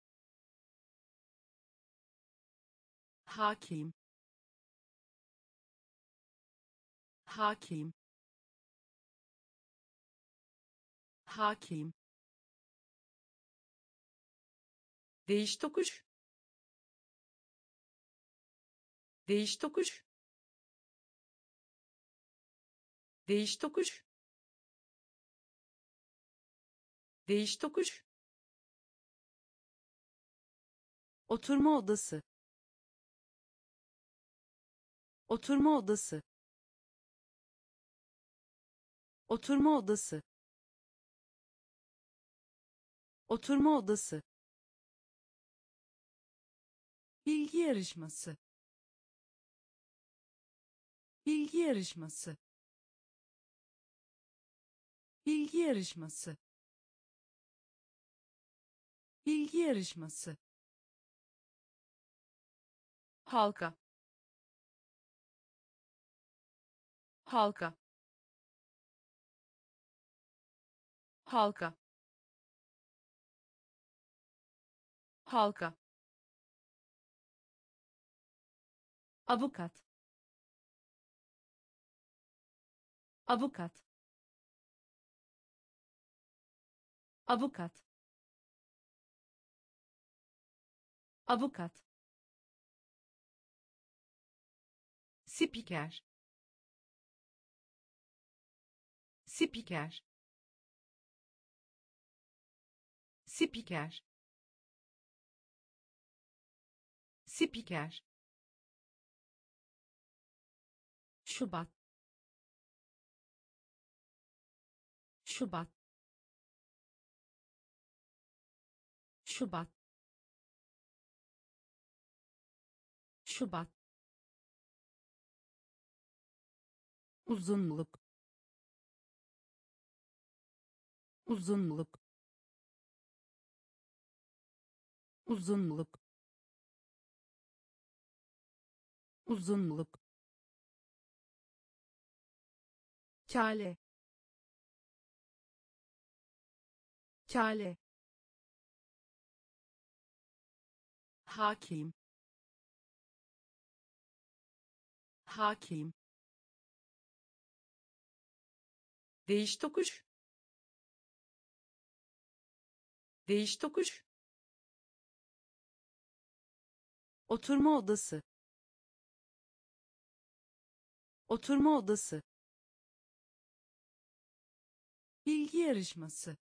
Hakim. Hakim. Hakim değiş tokuş. Değiş tokuş. Değiş tokuş. Değiş tokuş. Oturma odası. Oturma odası. Oturma odası. Oturma odası. Bilgi yarışması bilgi yarışması bilgi yarışması bilgi yarışması Halka. Halka. Halka. Halka. Avukat. Avukat. Avukat. Avukat. Spiker. Spiker. Spiker. Spiker. Şubat. Şubat. Şubat. Şubat. uzunluk uzunluk uzunluk uzunluk kale kale hakim hakim Değiş tokuş. Değiş tokuş. Oturma odası. Oturma odası. Bilgi yarışması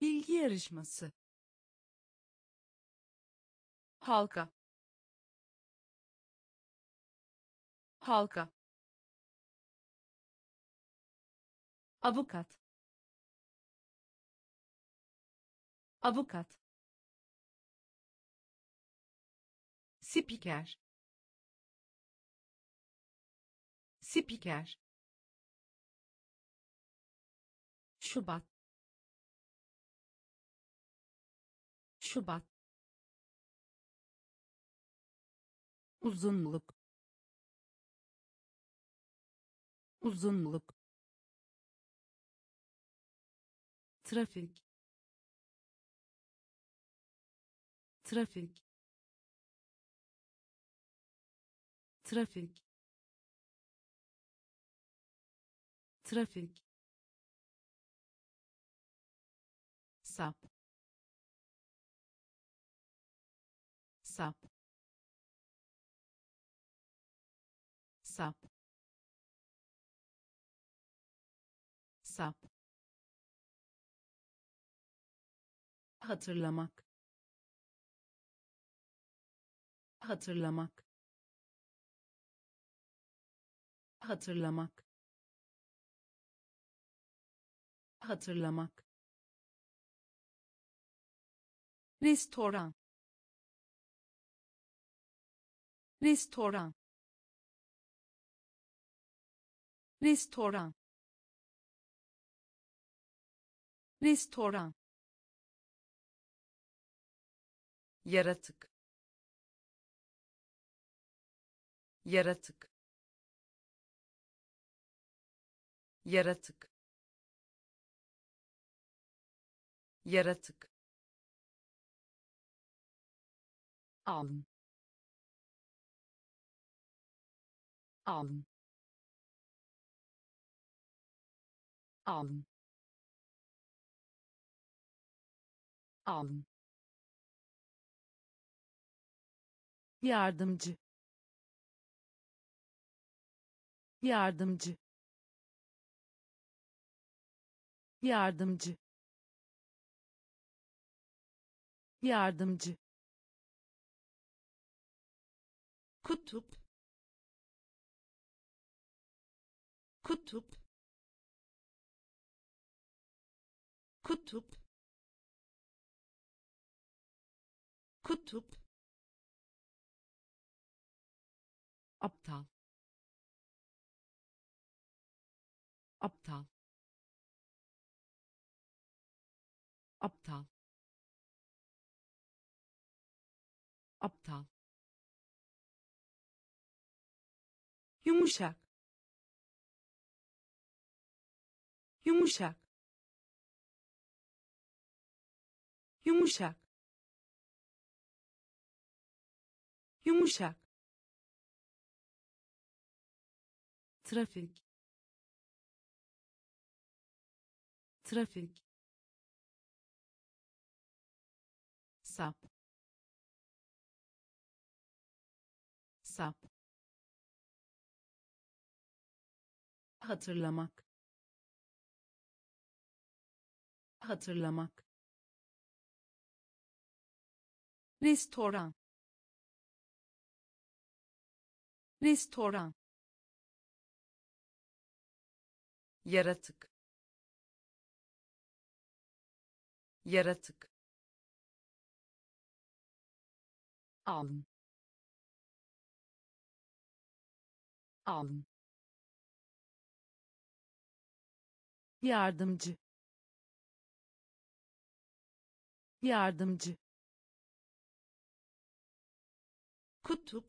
bilgi yarışması Halka. Halka. Avukat. Avukat. Spiker. Spiker. Şubat. Şubat. uzunluk. Uzunluk. Trafik. Trafik. Trafik. Trafik sap. Sap. Sap. Sap. Hatırlamak. Hatırlamak. Hatırlamak. Hatırlamak restoran. Restoran. Restoran. Restoran. Yaratık. Yaratık. Yaratık. Yaratık alın. Alın. Alın. Alın. Yardımcı. Yardımcı. Yardımcı. Yardımcı kutup kutup kutup kutup. Aptal. Aptal. Aptal. Aptal yumuşak. Yumuşak. Yumuşak. Yumuşak. Trafik. Trafik. Sap. Sap hatırlamak. Hatırlamak. Restoran. Restoran. Yaratık. Yaratık. Alın. Alın yardımcı. Yardımcı. Kutup.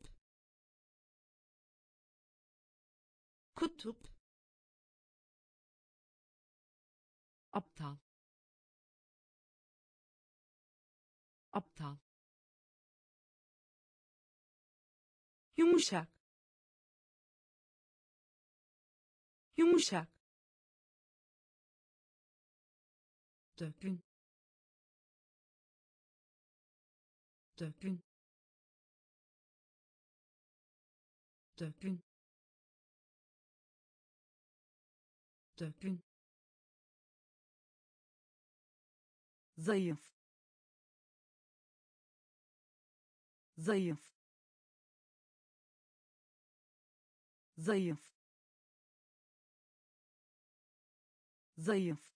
Kutup. Aptal. Aptal. Yumuşak. Yumuşak dökün. Dökün. Dökün. Dökün. Zayıf. Zayıf. Zayıf. Zayıf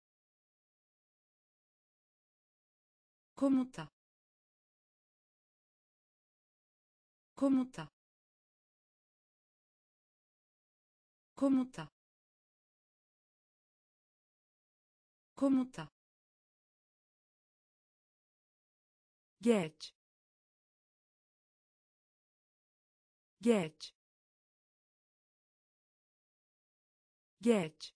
komuta. Komuta. Komuta. Komuta. Geç. Geç. Geç.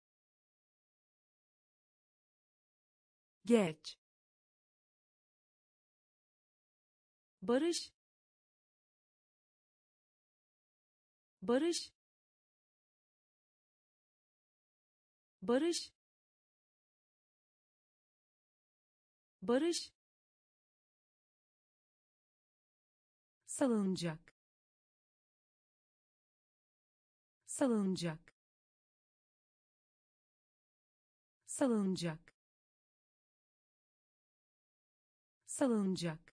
Geç barış. Barış. Barış. Barış. Salınacak. Salınacak. Salınacak. Salınacak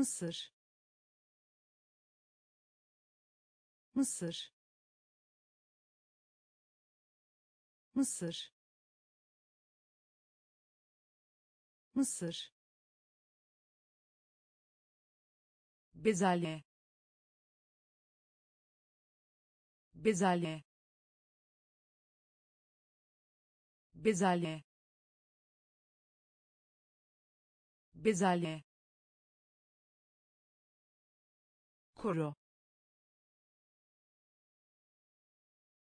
Mısır. Mısır. Mısır. Mısır. Bezelye. Bezelye. Bezelye. Bezelye koro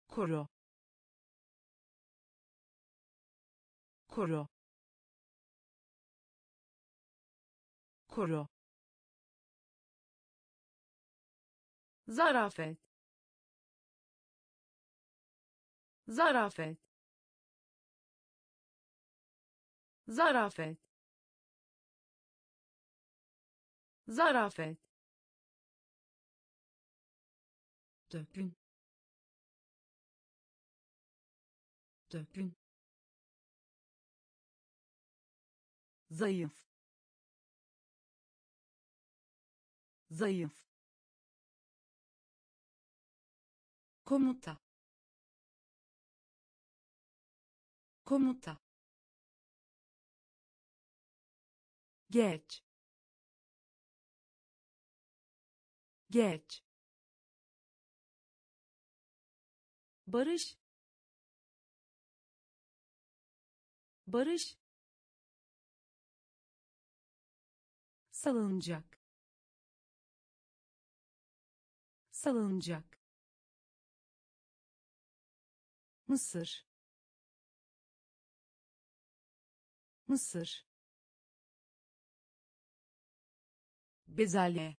koro koro koro zarafet. Zarafet. Zarafet. Zarafet dökün. Dökün. Zayıf. Zayıf. Komuta. Komuta. Geç. Geç barış. Barış. Salınacak. Salınacak. Mısır. Mısır. Bezelye.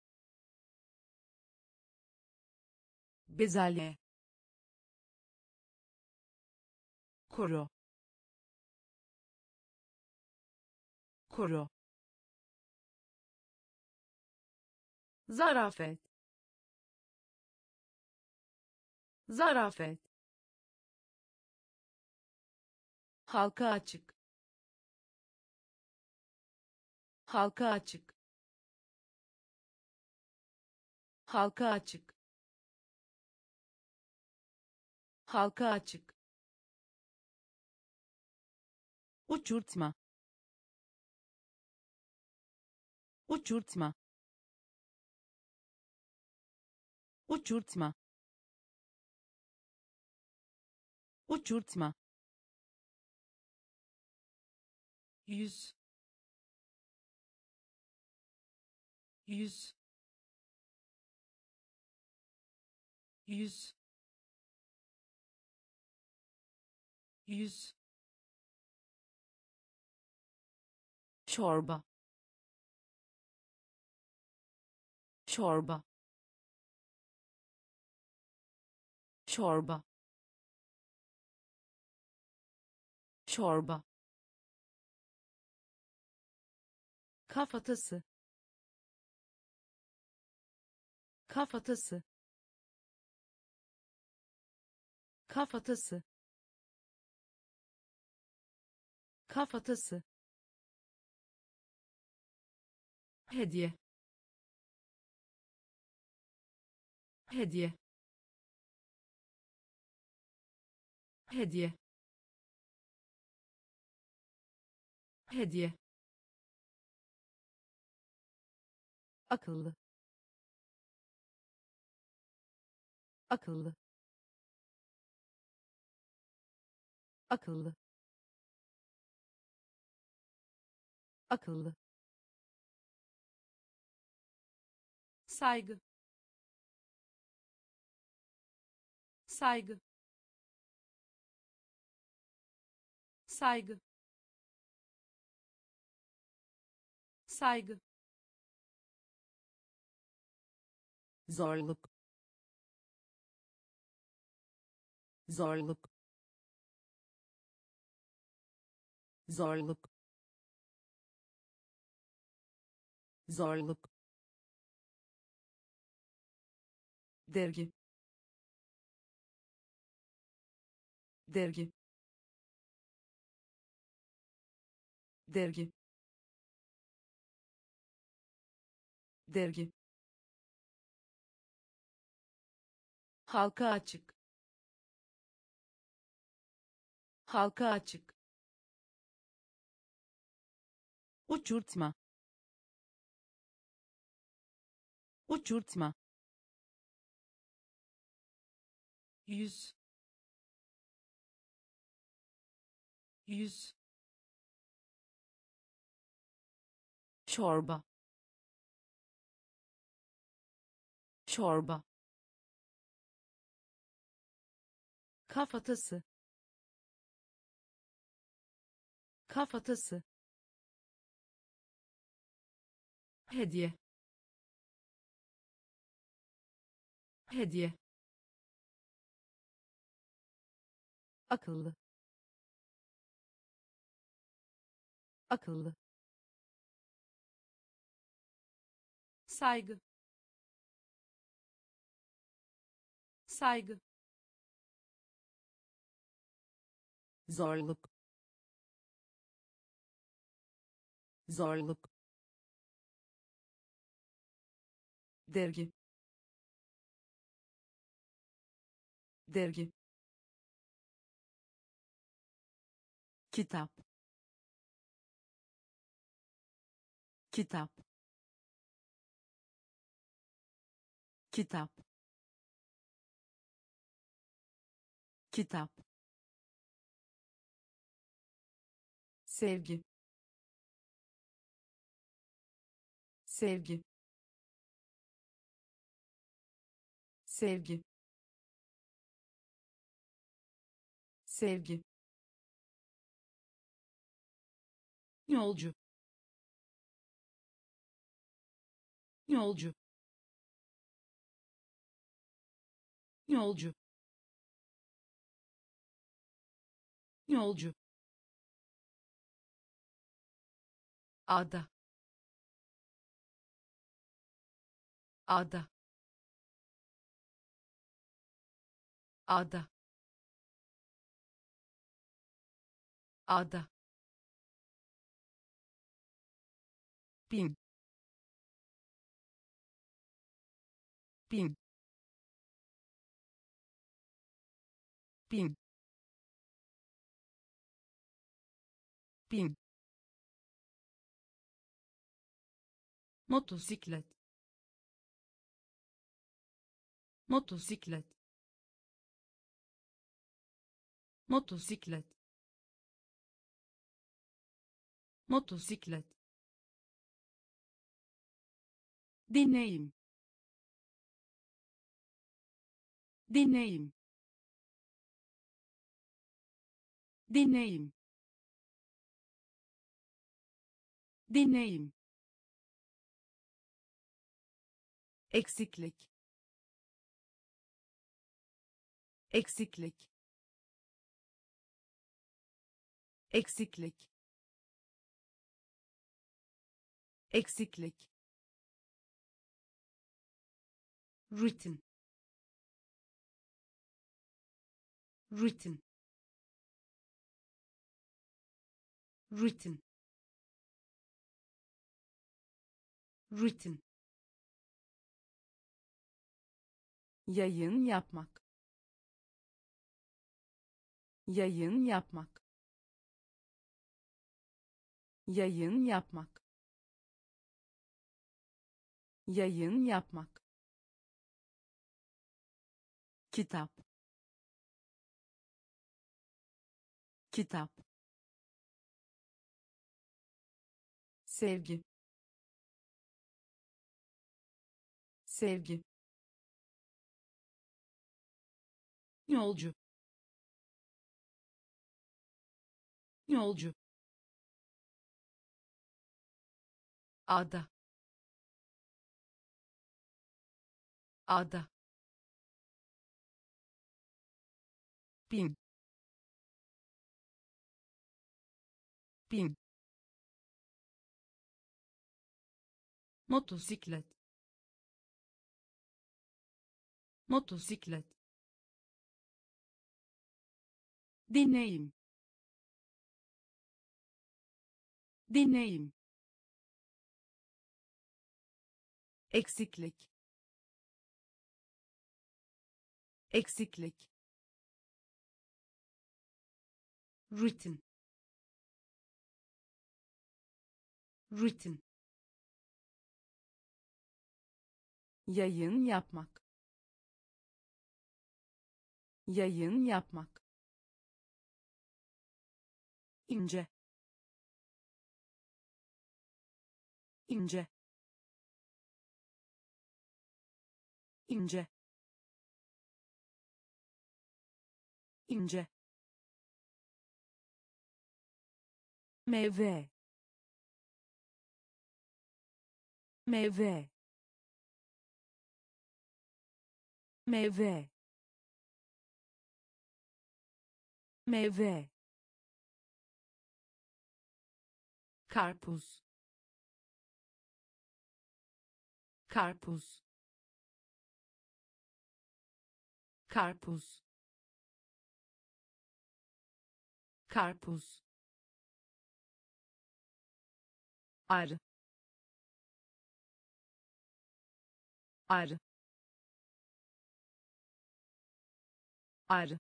Bezelye koro koro zarafet. Zarafet. Halka açık. Halka açık. Halka açık. Halka açık uçurtma. Uçurtma. Uçurtma. Uçurtma. Yüz. Yüz. Yüz. Yüz çorba. Çorba. Çorba. Çorba. Kafatası. Kafatası. Kafatası. Kafatası hediye. Hediye. Hediye. Hediye. Akıllı. Akıllı. Akıllı. Akıllı saygı. Saygı. Saygı. Saygı. Zorluk. Zorluk. Zorluk. Zorluk dergi. Dergi. Dergi. Dergi. Halka açık. Halka açık. Uçurtma. Uçurtma yüz. Yüz. Çorba. Çorba. Kafatası. Kafatası. Hediye. Hediye akıllı. Akıllı. Saygı. Saygı. Zorluk. Zorluk. Dergi. Dergi kitap. Kitap. Kitap. Kitap. Sevgi. Sevgi. Sevgi. Sevgi yolcu. Yolcu. Yolcu. Yolcu. Ada. Ada. Ada. Ada bin. Bin. Bin. Bin. Motosiklet. Motosiklet. Motosiklet. Motosiklet deneyim deneyim deneyim deneyim eksiklik. Eksiklik. Eksiklik. Eksiklik rutin rutin rutin rutin yayın yapmak. Yayın yapmak. Yayın yapmak. Yayın yapmak kitap. Kitap. Sevgi. Sevgi. Yolcu. Yolcu. Ada. Ada bin. Bin. Motosiklet. Motosiklet. Deneyim deneyim eksiklik. Eksiklik rutin rutin yayın yapmak. Yayın yapmak. İnce. İnce. İnce. İnce meyve. Meyve. Meyve. Meyve. Karpuz. Karpuz. Karpuz. Karpuz ar ar ar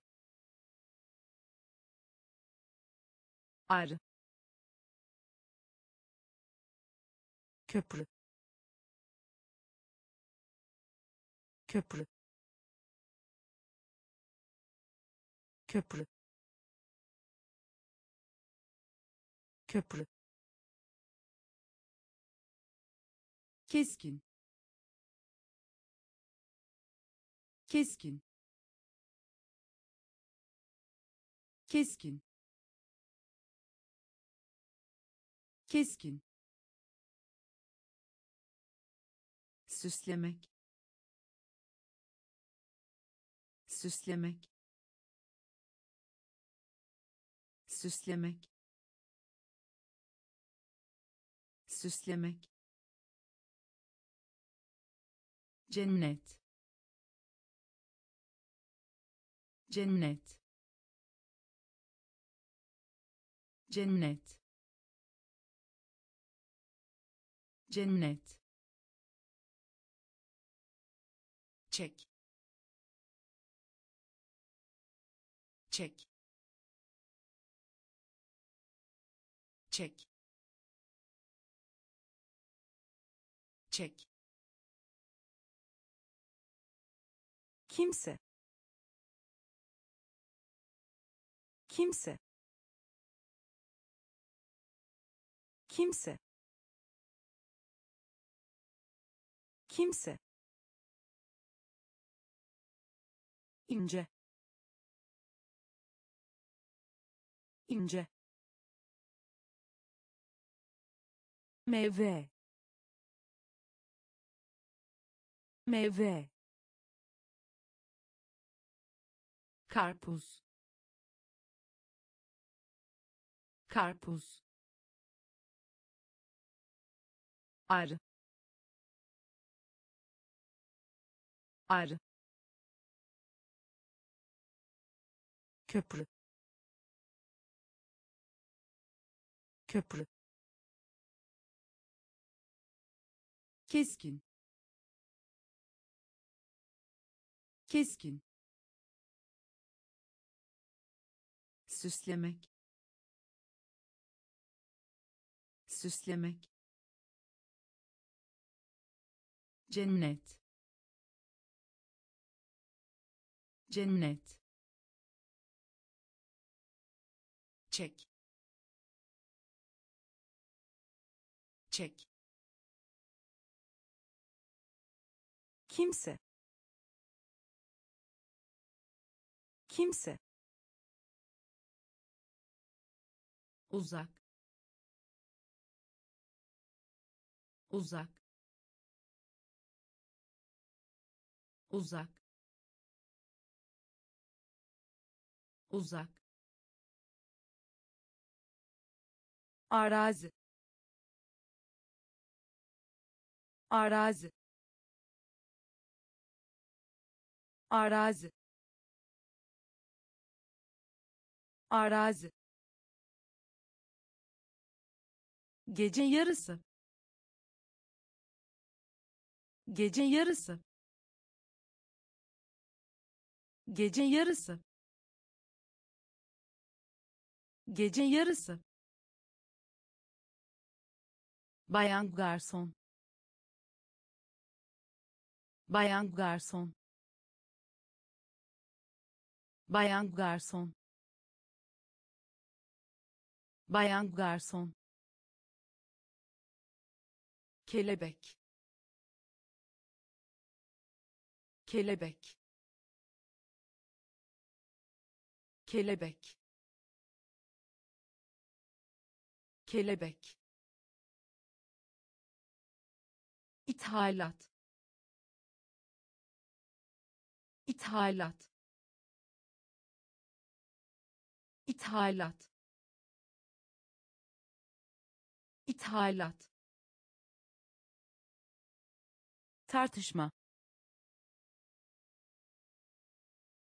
arı köprü köprü. Köprü köprü keskin. Keskin. Keskin. Keskin. Süslemek. Süslemek. Süslemek. Süslemek cennet. Cennet. Cennet. Cennet. Çek. Çek. Çek. Çek kimse. Kimse. Kimse. Kimse. İnce. İnce. Meyve. Meyve karpuz. Karpuz. Arı arı köprü. Köprü. Keskin. Keskin süslemek. Süslemek. Cennet. Cennet. Çek. Çek. Kimse. Kimse uzak. Uzak. Uzak. Uzak. Arazi. Arazi. Arazi. Arazi gece yarısı. Gece yarısı. Gece yarısı. Gece yarısı. Bayan garson. Bayan garson. Bayan garson. Bayan garson kelebek. Kelebek. Kelebek. Kelebek. İthalat. İthalat. İthalat. İthalat tartışma.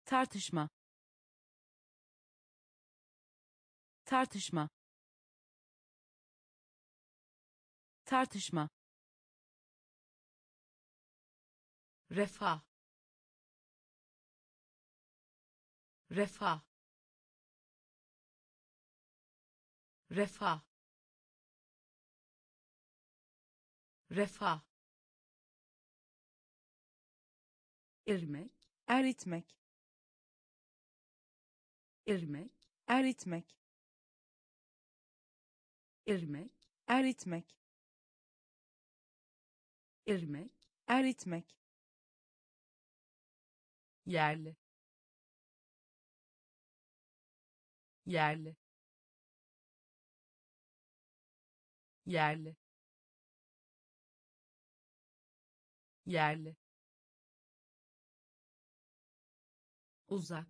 Tartışma. Tartışma. Tartışma. Refah. Refah. Refah. Refah irmek eritmek. İrmek eritmek. İrmek eritmek. İrmek eritmek. Yerli. Yerli. Yerli. Yerli uzak.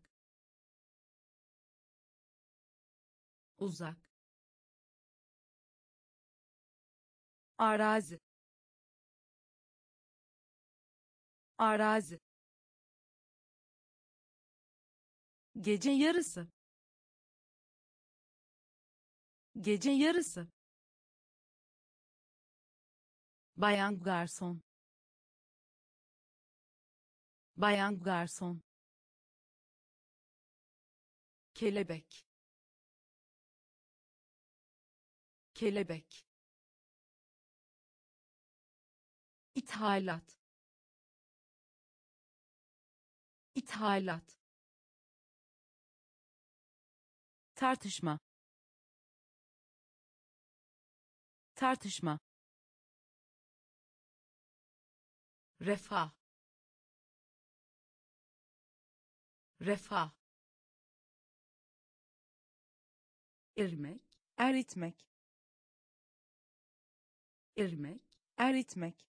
Uzak. Arazi. Arazi. Gece yarısı. Gece yarısı. Bayan garson. Bayan garson kelebek. Kelebek. İthalat. İthalat. Tartışma. Tartışma. Refah. Refah irmek eritmek. İrmek eritmek.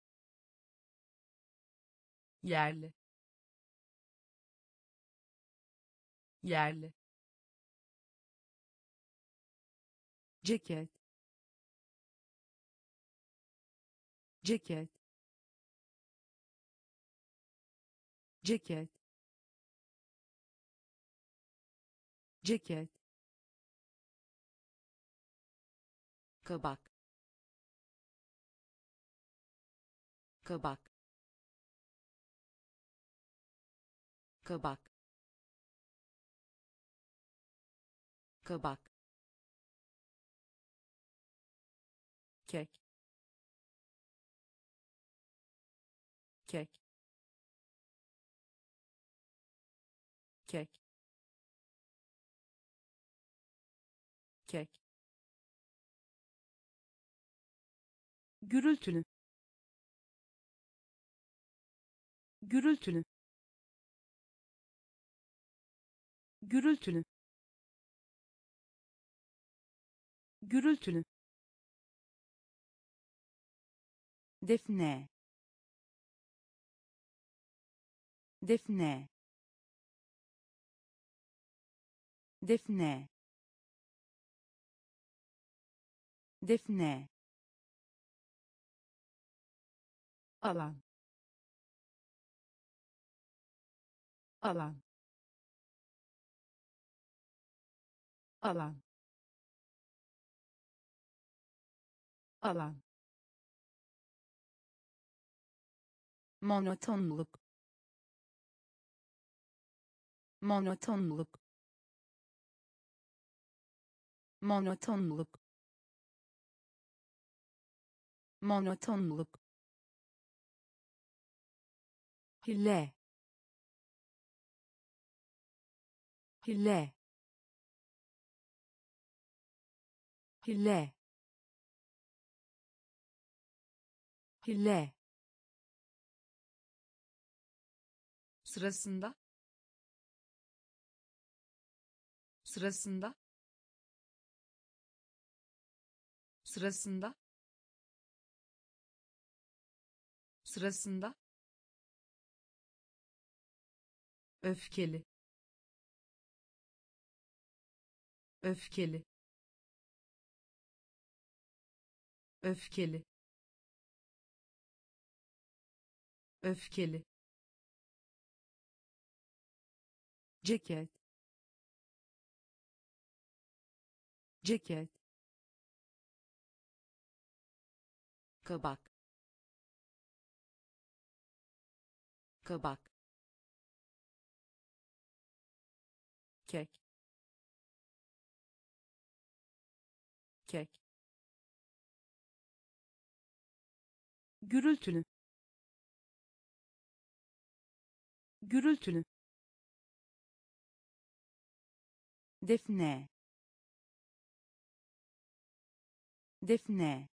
Yerli. Yerli. Ceket. Ceket. Ceket. Ceket kabak. Kabak. Kabak. Kabak. Kek. Kek. Kek. Kek gürültülü gürültülü gürültülü gürültülü defne. Defne. Defne. Defne alan. Alan. Alan. Alan. Monotonluk. Monotonluk. Monotonluk. Monotonluk hile hile hile hile sırasında? Sırasında? Sırasında? Sırasında öfkeli. Öfkeli. Öfkeli. Öfkeli. Ceket. Ceket. Kabak. Kabak kek. Kek. Gürültülü. Gürültülü. Defne. Defne.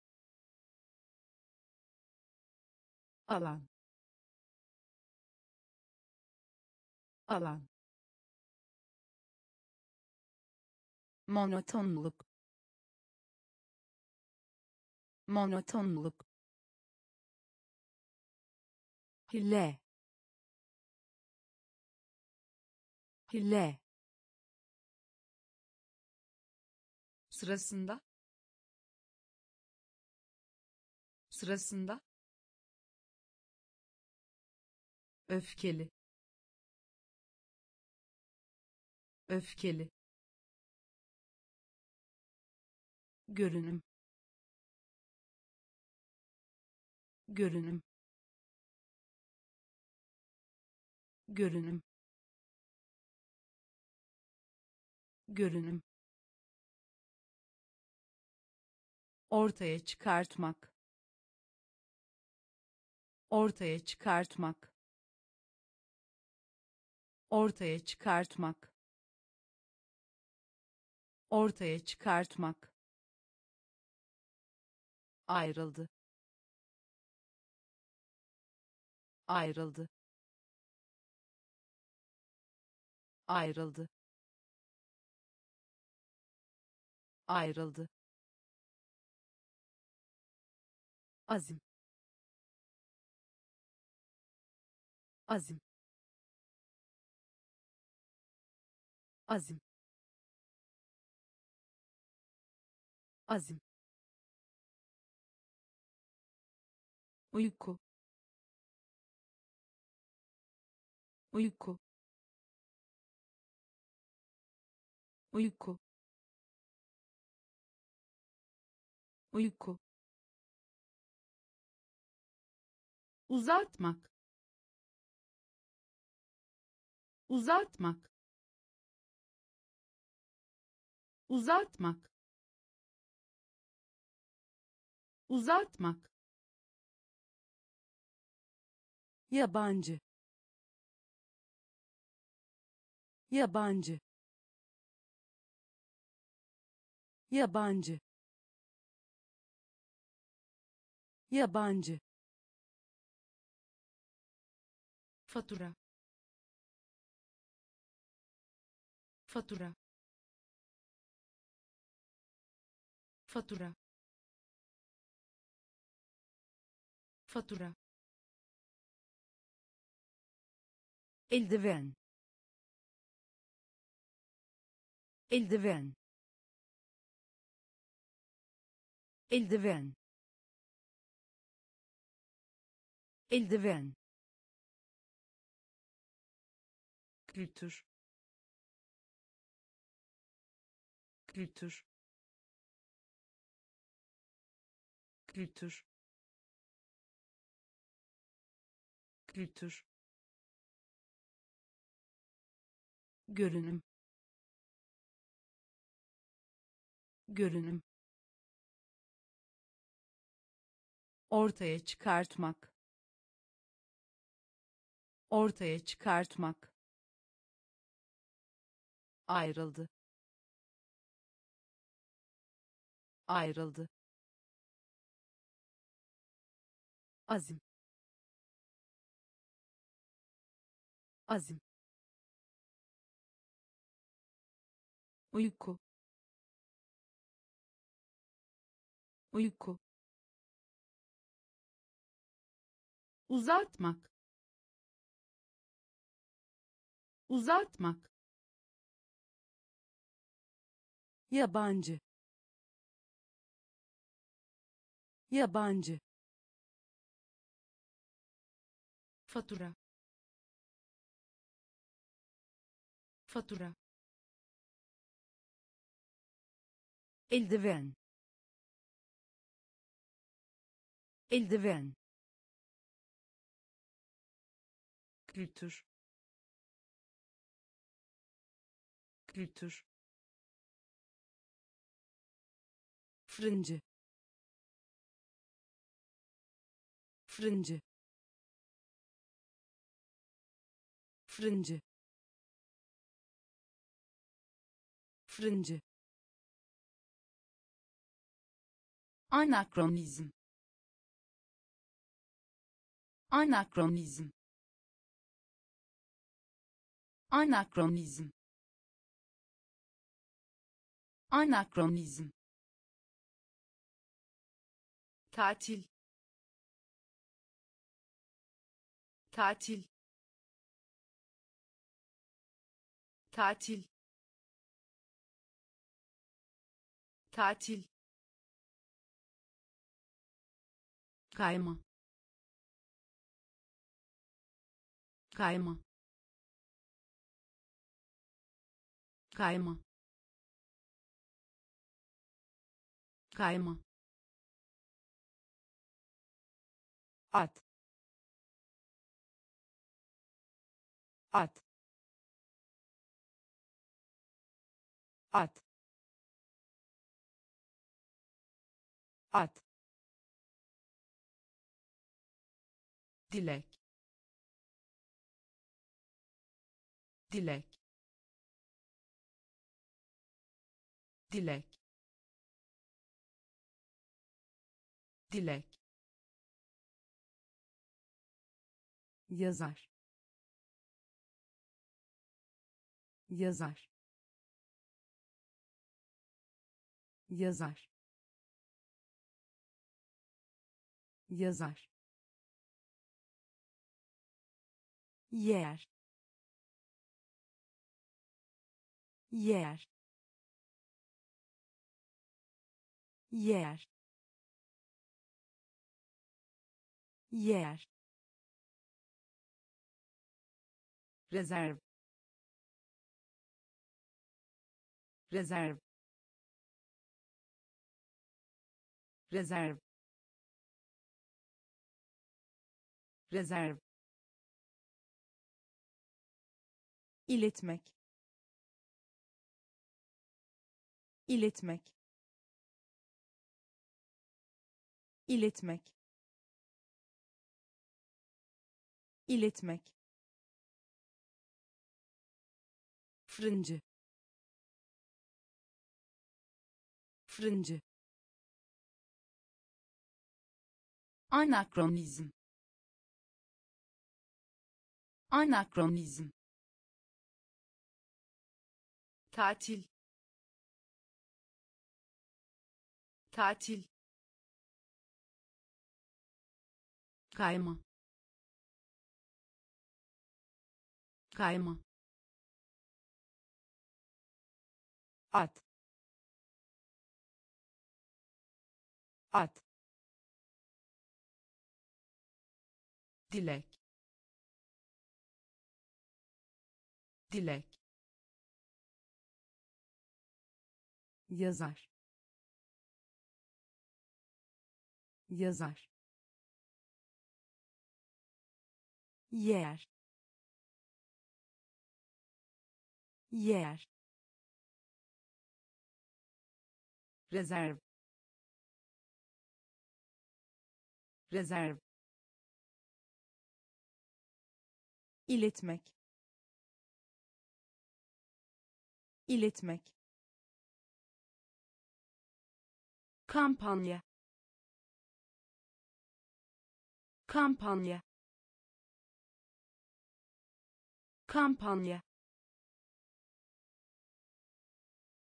Alan. Alan monotonluk. Monotonluk. Hile. Hile. Sırasında. Sırasında. Öfkeli. Öfkeli görünüm. Görünüm. Görünüm. Görünüm. Ortaya çıkartmak. Ortaya çıkartmak. Ortaya çıkartmak. Ortaya çıkartmak ayrıldı. Ayrıldı. Ayrıldı. Ayrıldı. Azim. Azim. Azim. Azim uyku. Uyku. Uyku. Uyku. Uzatmak. Uzatmak. Uzatmak. Uzatmak yabancı. Yabancı. Yabancı. Yabancı. Fatura. Fatura. Fatura. Fatura eldiven. Eldiven. Eldiven. Eldiven. Kültür. Kültür. Kültür. Kültür görünüm. Görünüm. Ortaya çıkartmak. Ortaya çıkartmak. Ayrıldı. Ayrıldı. Azim. Azim uyku. Uyku. Uzatmak. Uzatmak. Yabancı. Yabancı. Fatura. Fatura eldiven. Eldiven. Kültür. Kültür. Fırıncı. Fırıncı. Fırıncı. Fırıncı anakronizm. Anakronizm. Anakronizm. Anakronizm. Tatil. Tatil. Tatil. Tatil kayma kayma kayma kayma at. At. At. At dilek. Dilek. Dilek. Dilek. Yazar. Yazar. Yazar. Yazar yer. Yer. Yer. Yer. Rezerv rezerv rezerv rezerv iletmek. İletmek. İletmek. İletmek. Fırıncı. Fırıncı. Anakronizm. Anakronizm tatil. Tatil. Kayma. Kayma. At. At. Dilek. Dilek yazar. Yazar. Yer. Yer. Rezerv. Rezerv. İletmek. İletmek kampanya. Kampanya. Kampanya.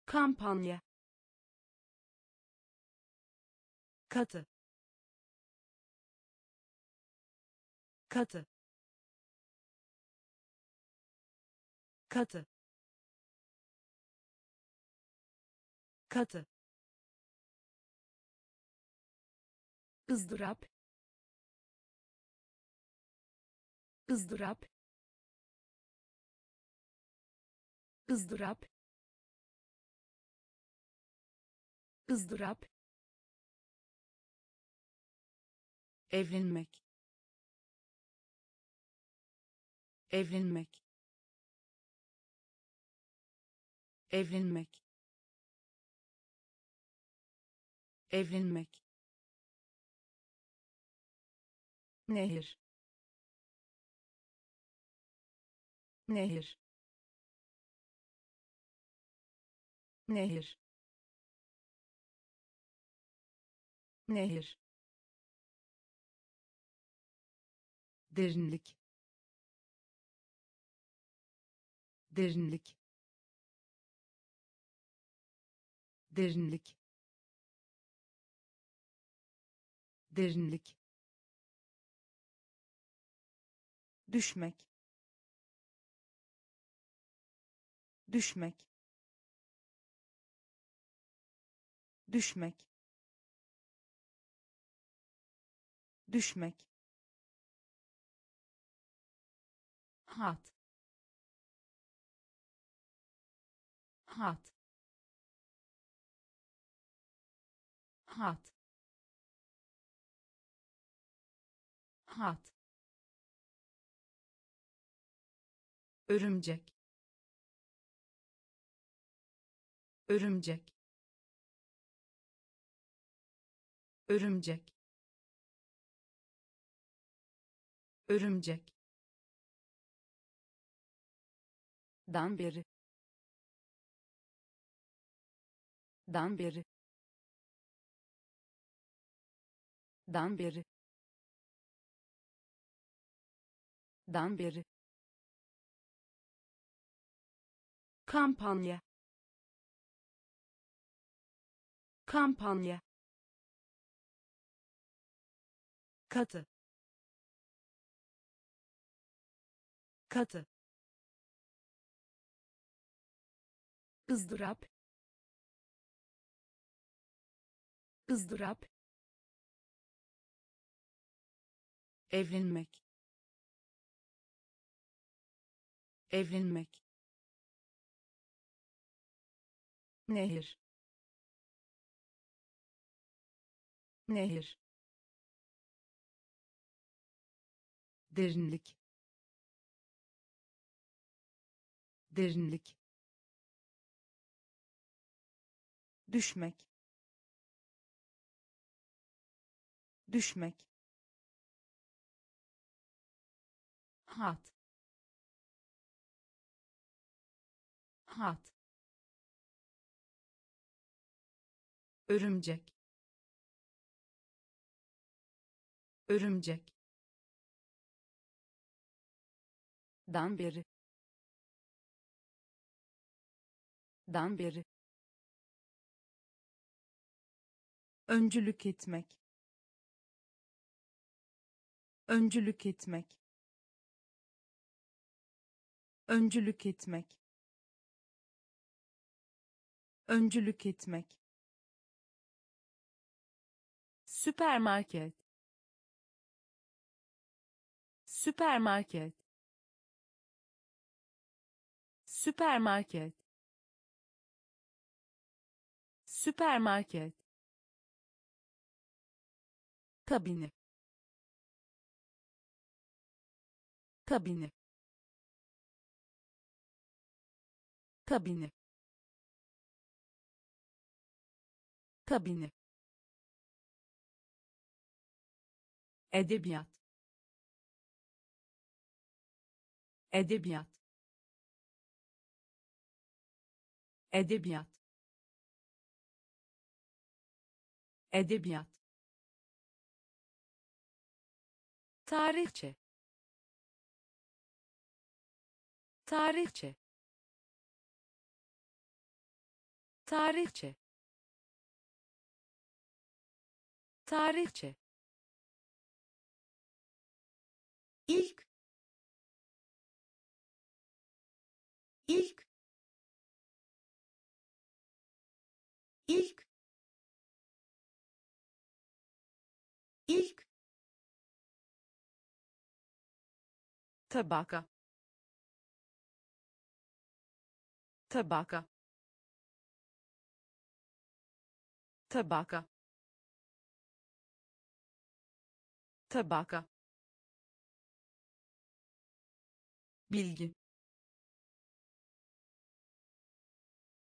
Kampanya. Katı. Katı. Katı. Katı ızdırap ızdırap ızdırap ızdırap evlenmek. Evlenmek. Evlenmek. Evlenmek nehir. Nehir. Nehir. Nehir. Derinlik. Derinlik. Derinlik. Derinlik düşmek. Düşmek. Düşmek. Düşmek. Hat. Hat. Hat. Hat örümcek. Örümcek. Örümcek. Örümcek. Dan beri. Dan beri. Dan beri. Dan beri kampanya. Kampanya. Katı. Katı. Izdırap ızdırap evlenmek. Evlenmek nehir. Nehir. Derinlik. Derinlik. Düşmek. Düşmek. Hat. Hat örümcek. Örümcek. Dan beri. Dan beri. Öncülük etmek. Öncülük etmek. Öncülük etmek. Öncülük etmek süpermarket. Süpermarket. Süpermarket. Süpermarket. Kabine. Kabine. Kabine. Kabine edebiyat. Edebiyat. Edebiyat. Edebiyat. Tarihçe. Tarihçe. Tarihçe. Tarihçe ilk ilk ilk ilk tabaka. Tabaka. Tabaka. Tabaka bilgi.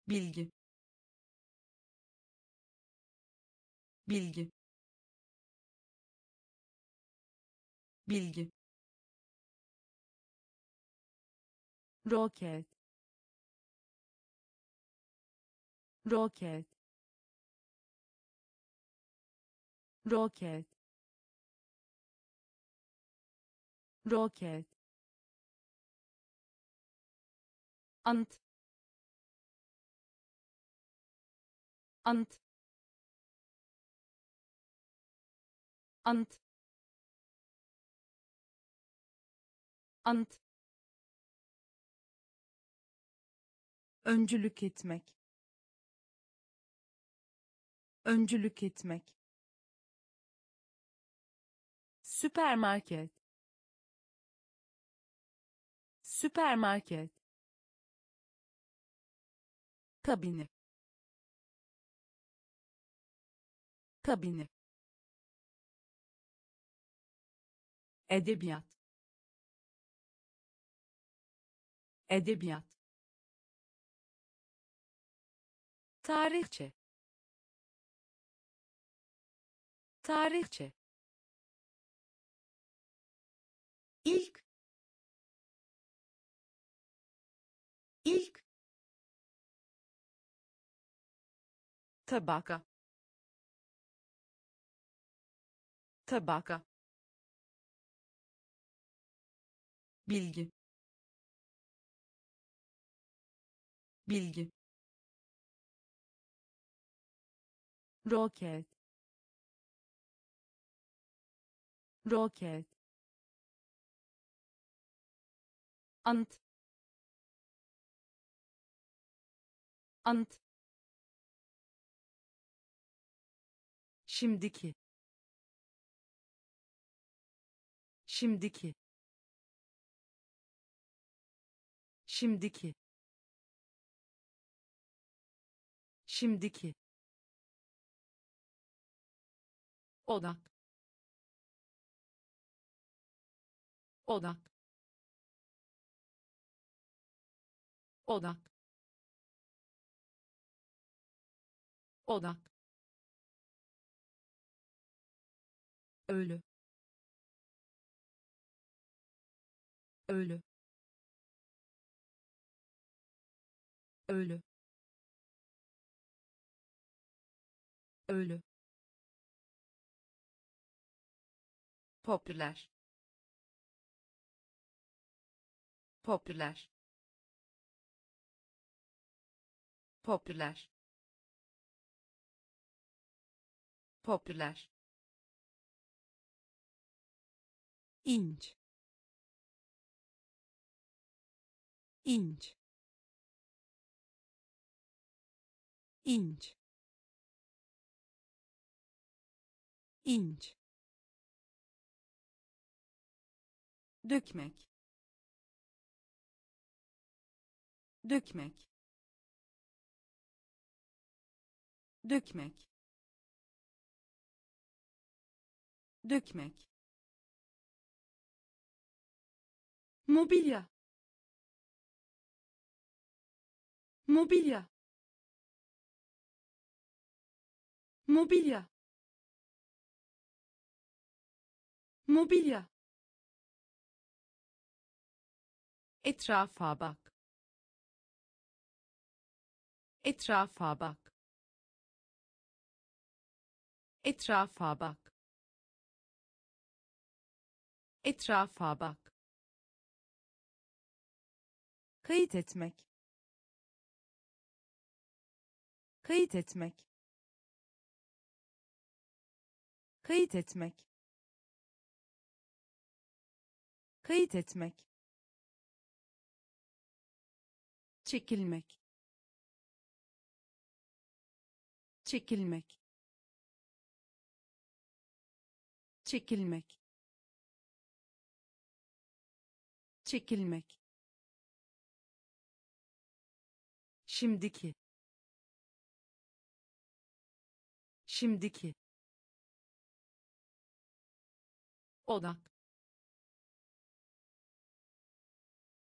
Bilgi. Bilgi. Bilgi. Roket. Roket. Roket. Roket ant. Ant. Ant. Ant. Öncülük etmek. Öncülük etmek. Süpermarket. Süpermarket kabine. Kabine. Edebiyat. Edebiyat. Tarihçe. Tarihçe. İlk. İlk tabaka tabaka bilgi. Bilgi. Roket. Roket. Ant. Ant şimdiki. Şimdiki. Şimdiki. Şimdiki. Odak. Odak. Odak. Odak ölü. Ölü. Ölü. Ölü. Popüler. Popüler. Popüler. Popüler inç. İnç. İnç. İnç. Dökmek. Dökmek. Dökmek. Dökmek mobilya. Mobilya. Mobilya. Mobilya. Etrafa bak. Etrafa bak. Etrafa bak. Etrafa bak kayıt etmek. Kayıt etmek. Kayıt etmek. Kayıt etmek. Çekilmek. Çekilmek. Çekilmek. Çekilmek şimdiki. Şimdiki. Odak.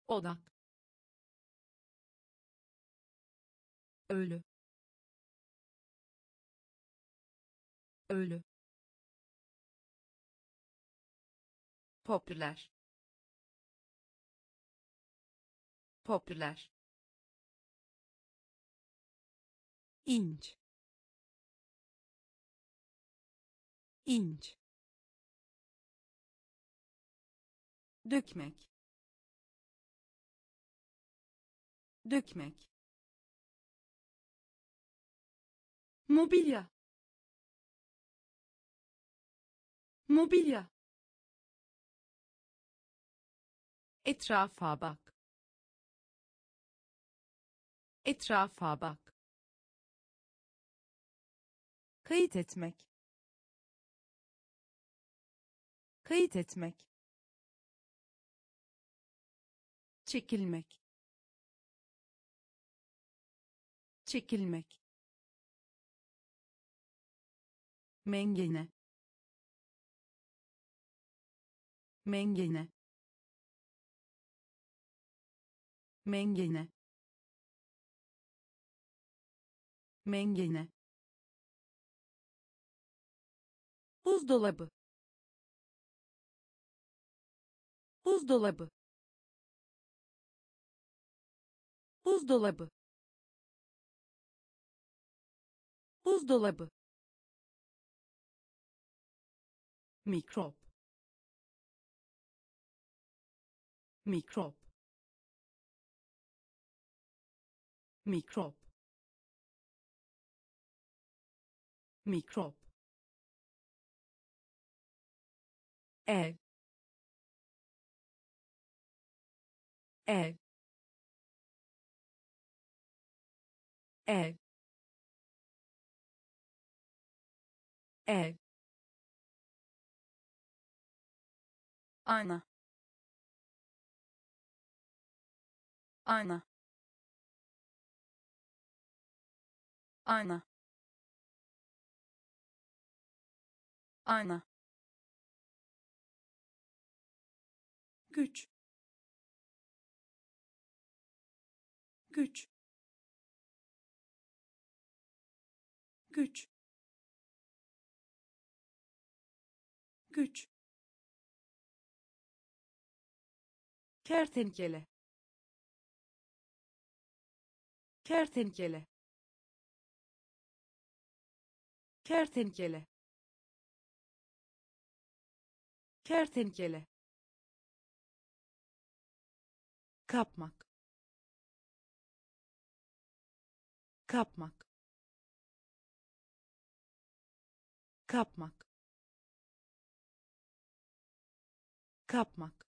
Odak. Ölü. Ölü. Popüler. Popüler inç. İnç. Dökmek. Dökmek. Mobilya. Mobilya. Etrafa bak. Etrafa bak kayıt etmek. Kayıt etmek. Çekilmek. Çekilmek. Mengene. Mengene. Mengene. Mengene buzdolabı. Buzdolabı. Buzdolabı. Buzdolabı. Mikrop. Mikrop. Mikrop. Mikrop ev. Ev. Ev. Ev. Ayna. Ayna. Ayna. Ayna güç. Güç. Güç. Güç. Kertenkele. Kertenkele. Kertenkele. Kertenkele kapmak. Kapmak. Kapmak. Kapmak.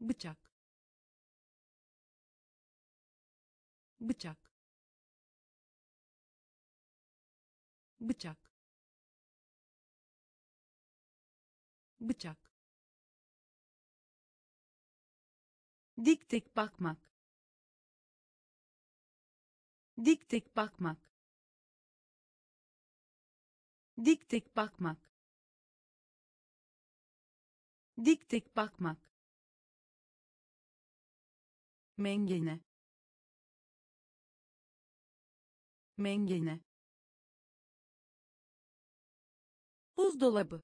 Bıçak. Bıçak. Bıçak. Bıçak dik dik bakmak. Dik dik bakmak. Dik dik bakmak. Dik dik bakmak. Mengene. Mengene. Buzdolabı.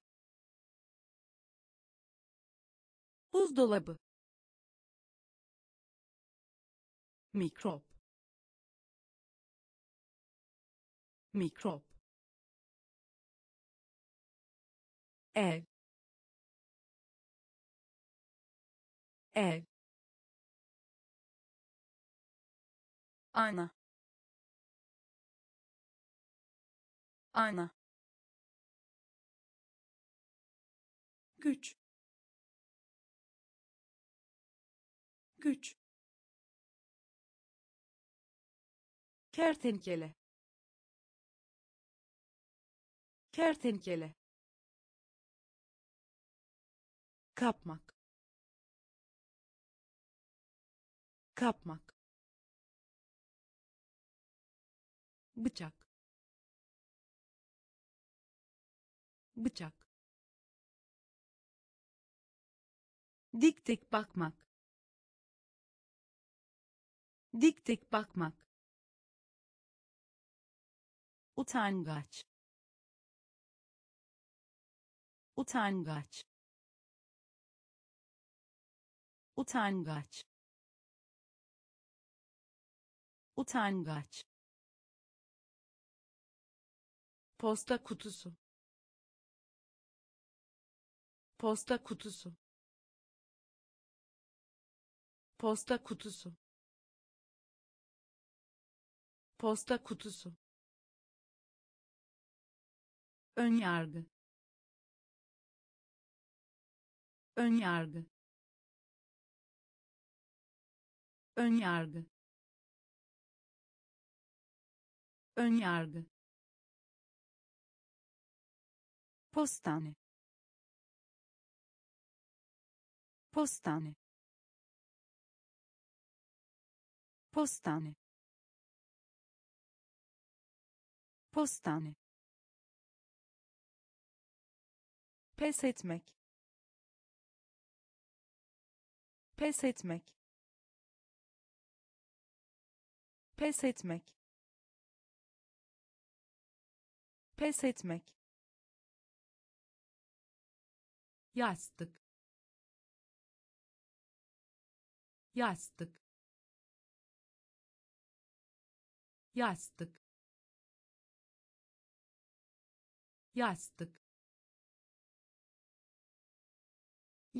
Buzdolabı mikrop. Mikrop. Ev. Ev. Ayna. Ayna. Güç. Güç kertenkele. Kertenkele. Kapmak. Kapmak. Bıçak. Bıçak. Dik dik bakmak. Dik dik bakmak utangaç. Utangaç. Utangaç. Utangaç. Posta kutusu. Posta kutusu. Posta kutusu. Posta kutusu ön yargı. Ön yargı. Ön yargı. Ön yargı. Postane. Postane. Postane. Postane pes etmek. Pes etmek. Pes etmek. Pes etmek. Yastık. Yastık. Yastık. Yastık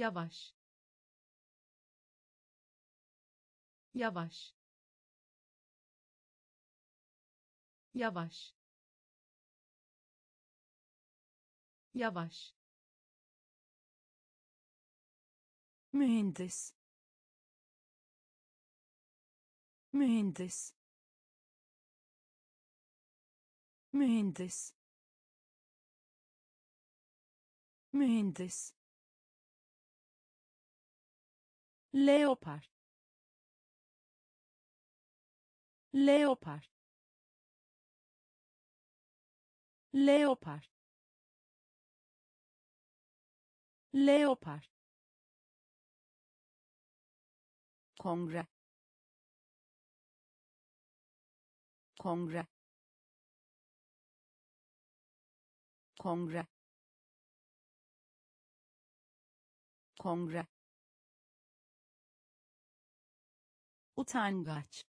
yavaş. Yavaş. Yavaş. Yavaş. Mühendis. Mühendis. Mühendis. Mühendis leopar leopar leopar leopar kongre. Kongre. Kongre. Kongre utangaç.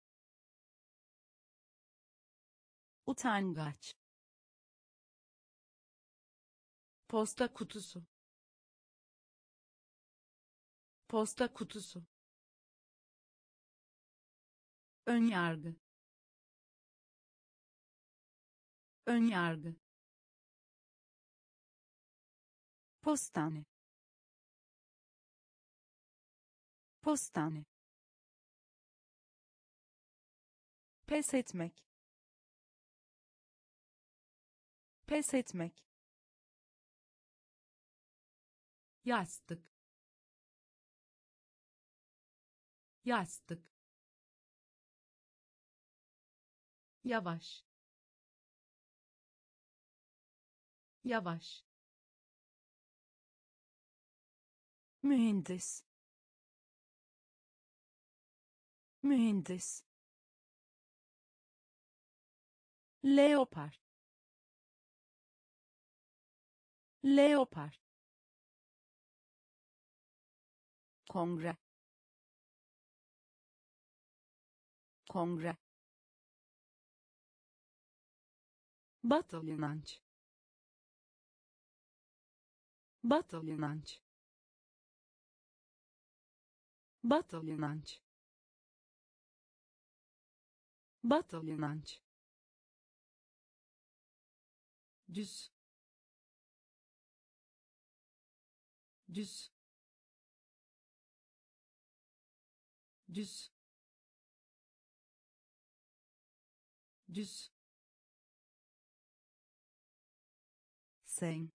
Utangaç. Posta kutusu. Posta kutusu. Ön yargı. Ön yargı. Postane. Postane pes etmek. Pes etmek. Yastık. Yastık. Yavaş. Yavaş. Mühendis. Mühendis leopar leopar kongre. Kongre. Batıl inanç batıl inanç batıl inanç batıl inanç düz düz düz düz sen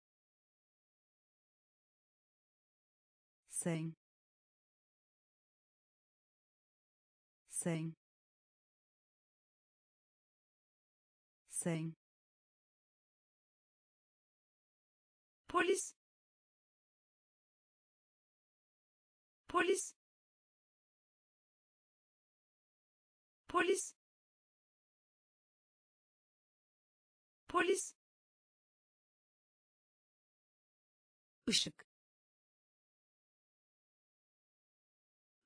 sen sen sen polis. Polis. Polis. Polis. Işık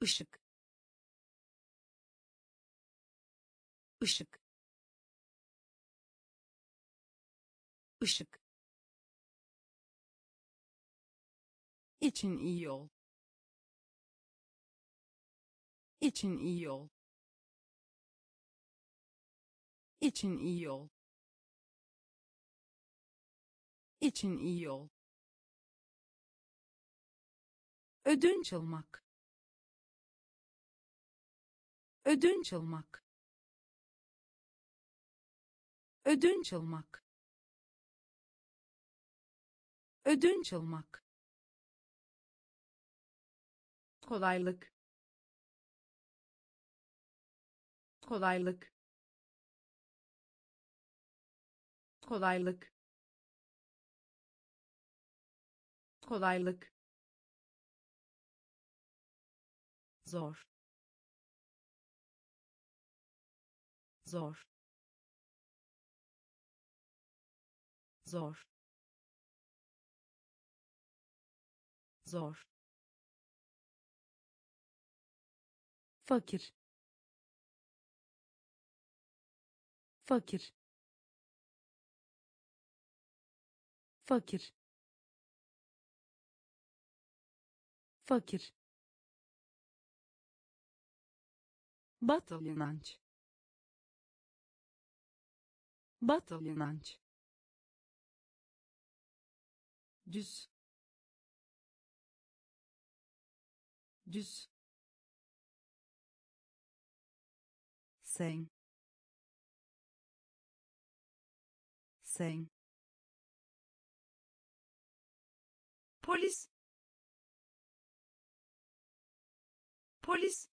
ışık ışık ışık için iyi yol için iyi yol için iyi yol için iyi yol ödünç almak. Ödünç almak. Ödünç almak. Ödünç almak kolaylık. Kolaylık. Kolaylık. Kolaylık. Zor. Zor. Zor. Zor fakir. Fakir. Fakir. Fakir. Batıl inanç batıl inanç düz. Düz sem sem polis polis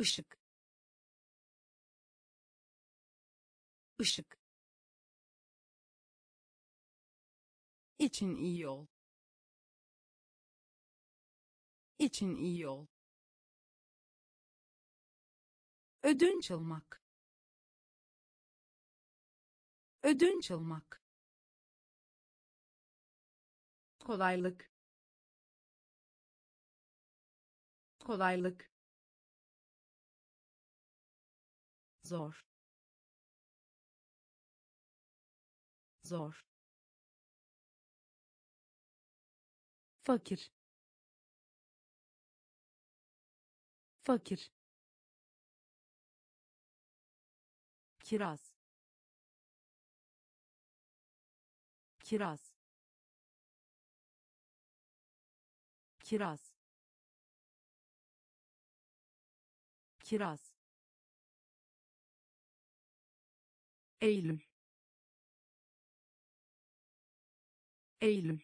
ışık ışık için iyi yol için iyi yol ödünç almak. Ödünç almak. Kolaylık. Kolaylık. Zor. Zor. Fakir. Fakir kiraz. Kiraz. Kiraz. Kiraz. Eylül. Eylül.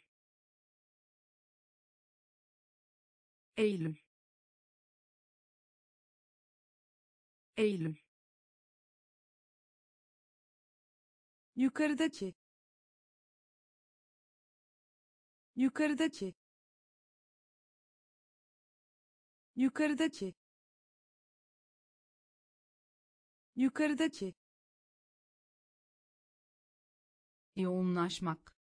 Eylül. Eylül yukarıdaki. Yukarıdaki. Yukarıdaki. Yukarıdaki. Yoğunlaşmak.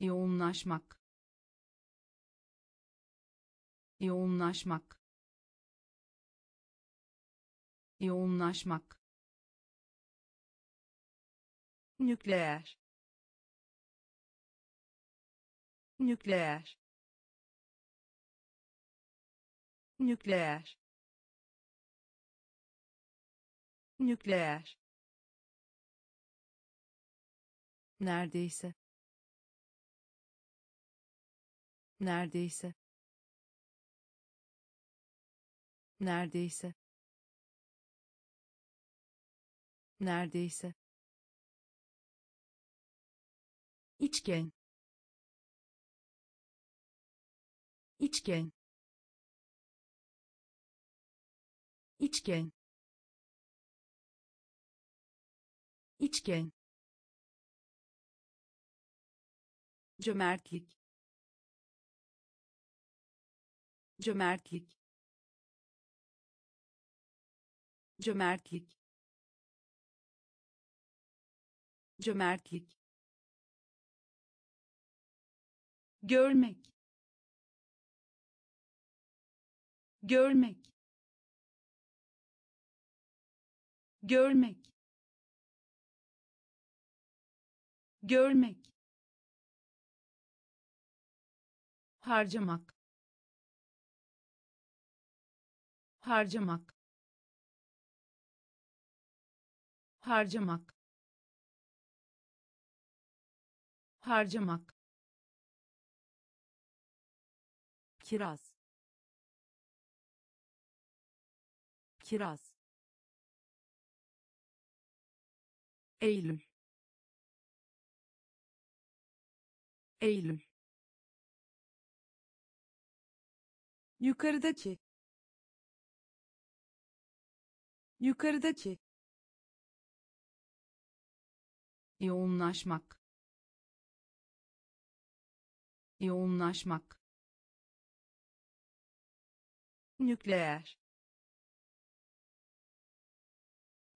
Yoğunlaşmak. Yoğunlaşmak. Yoğunlaşmak nükleer. Nükleer. Nükleer. Nükleer. Neredeyse. Neredeyse. Neredeyse. Neredeyse içken. İçken. İçken. İçken. Cömertlik. Cömertlik. Cömertlik. Cömertlik görmek. Görmek. Görmek. Görmek. Harcamak. Harcamak. Harcamak. Harcamak kiraz. Kiraz. Eylül. Eylül. Yukarıdaki. Yukarıdaki. Yoğunlaşmak. Yoğunlaşmak nükleer.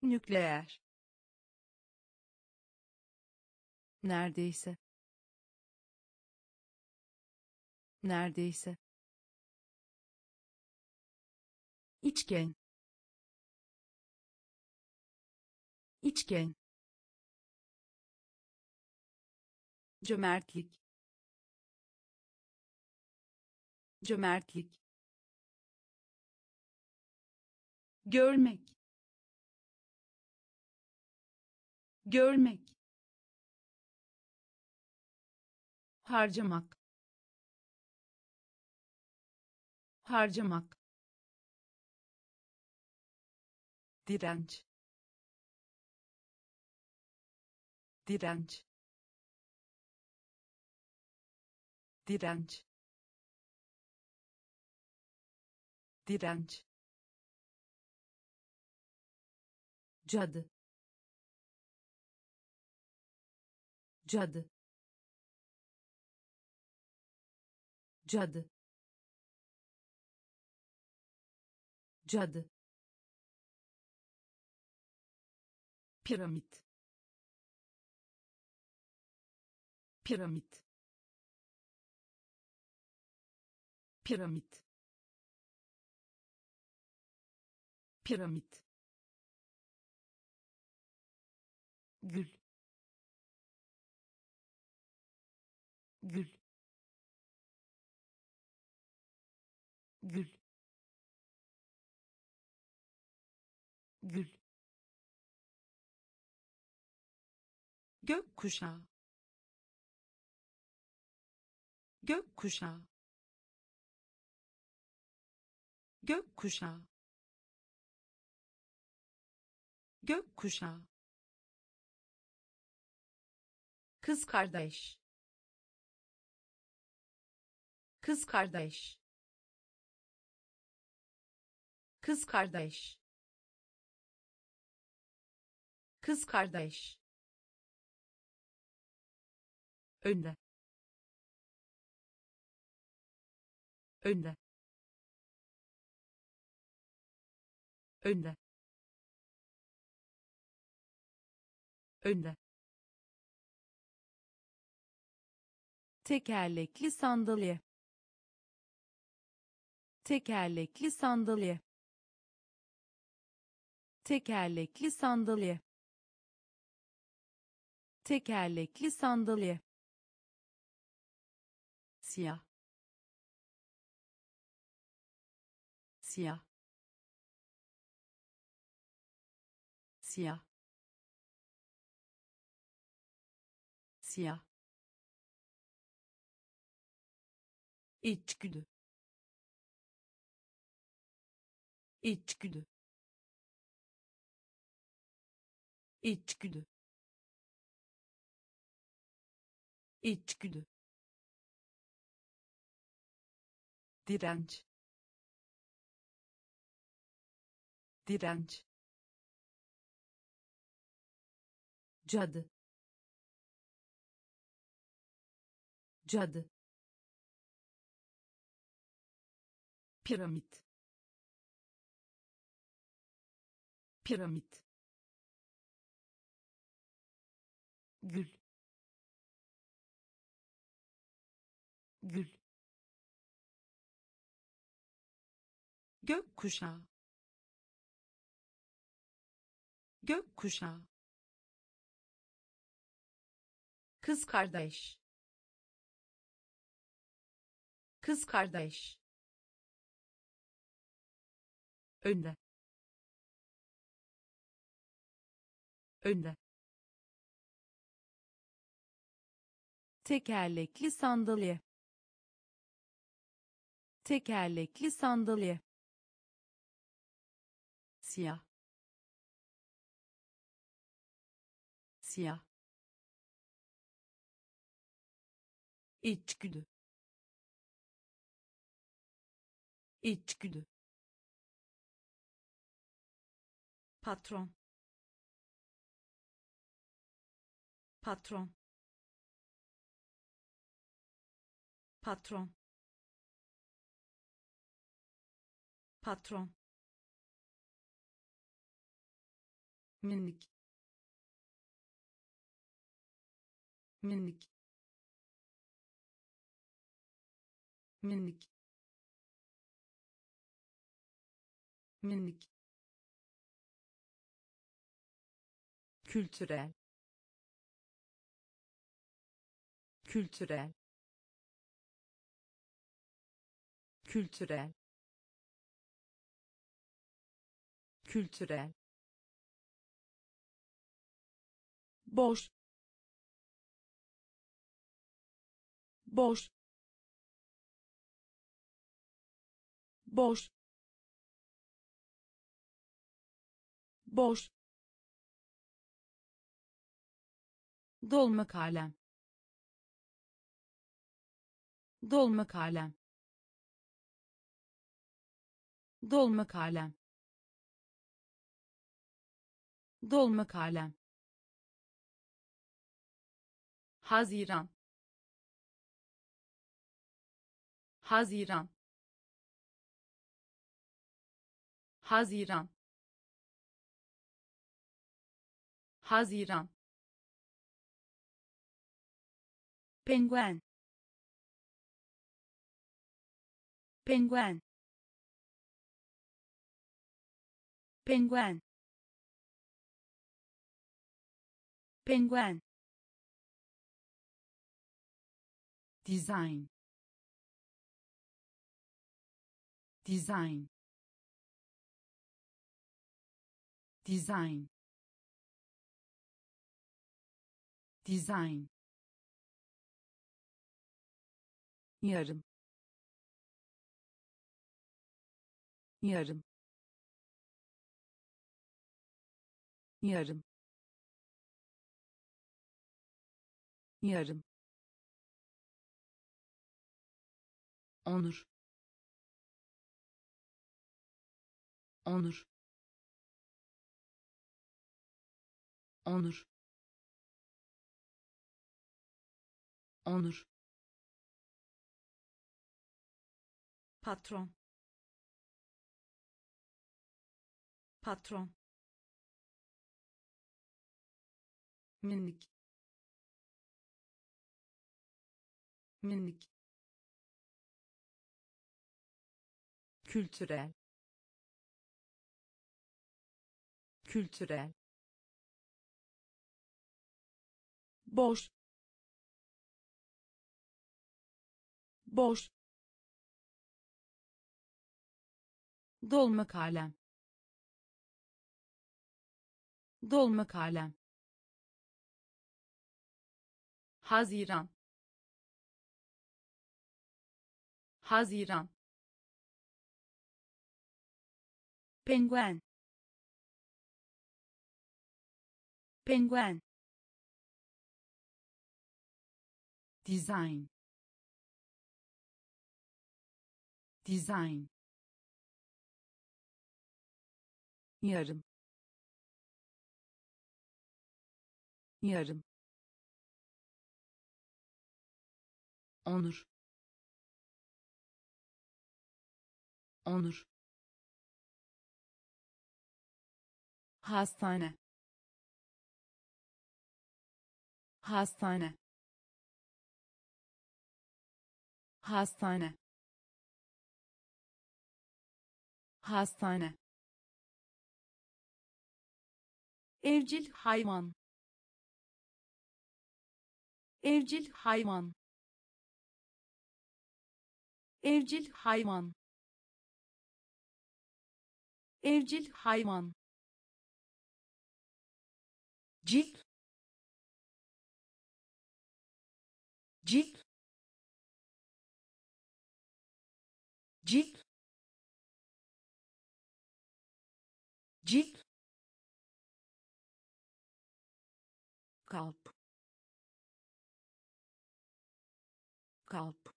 Nükleer. Neredeyse. Neredeyse. İçken. İçken. Cömertlik. Cömertlik görmek. Görmek. Harcamak. Harcamak. Direnç. Direnç. Direnç. Direnç cadı cadı cadı cadı. Piramit piramit. Piramit piramit gül. Gül. Gül. Gül. Gök kuşağı gök kuşağı gök kuşağı gök kuşağı kız kardeş. Kız kardeş. Kız kardeş. Kız kardeş. Önde. Önde. Önde. Önde tekerlekli sandalye. Tekerlekli sandalye. Tekerlekli sandalye. Tekerlekli sandalye. Siyah. Siyah. Siyah. Siyah içgüdü. İçgüdü. İçgüdü. İçgüdü. Direnç. Direnç. Cadı. Cadı piramit. Piramit. Gül. Gül. Gökkuşağı. Gökkuşağı. Kız kardeş. Kız kardeş önde. Önde. Tekerlekli sandalye. Tekerlekli sandalye. Siyah. Siyah. İçgüdü. İçgüdü patron. Patron. Patron. Patron. Minik minik minik minik kültürel kültürel kültürel kültürel boş. Boş. Boş. Boş dolma kalem. Dolma kalem. Dolma kalem. Dolma kalem. Haziran. Haziran. Haziran. Haziran penguen penguen penguen penguen design. Design. Design. Design yarım yarım yarım yarım onur. Onur. Onur. Onur patron. Patron. Minik minik kültürel. Kültürel. Boş. Boş dolma kalem dolma kalem Haziran. Haziran. Penguen. Penguen. Design. Design yarım. Yarım. Onur. Onur. Hastane. Hastane. Hastane. Hastane evcil hayvan. Evcil hayvan. Evcil hayvan. Evcil hayvan. Cilt cilt cilt cilt kalp. Kalp.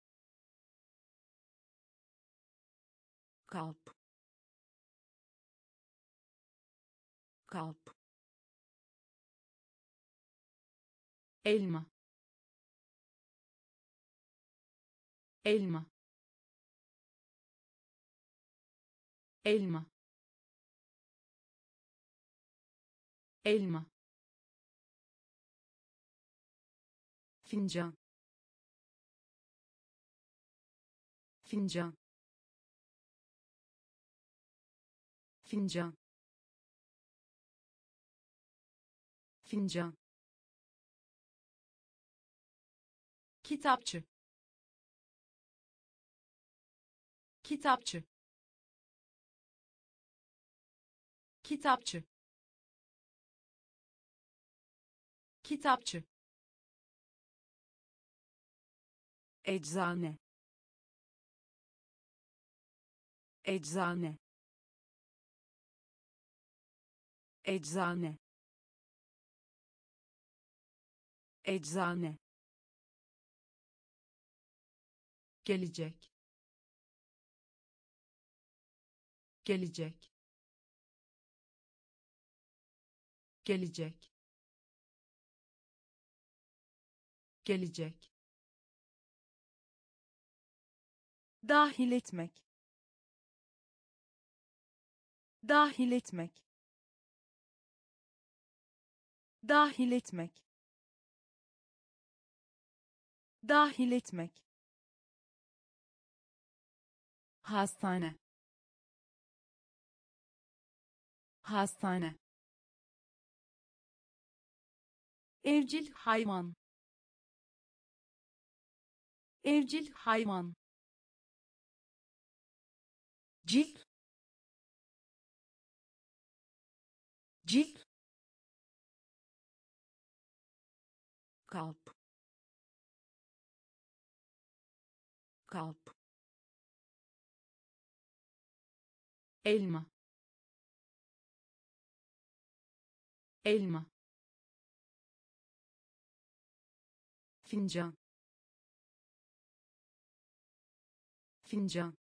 Kalp. Kalp. Elma. Elma. Elma. Elma fincan fincan fincan fincan kitapçı. Kitapçı. Kitapçı. Kitapçı eczane. Eczane. Eczane. Eczane. Gelecek. Gelecek. Gelecek. Gelecek dahil etmek. Dahil etmek. Dahil etmek. Dahil etmek. Hastane. Hastane. Evcil hayvan. Evcil hayvan cilt cilt kalp. Kalp. Elma. Elma. Fincan. Fincan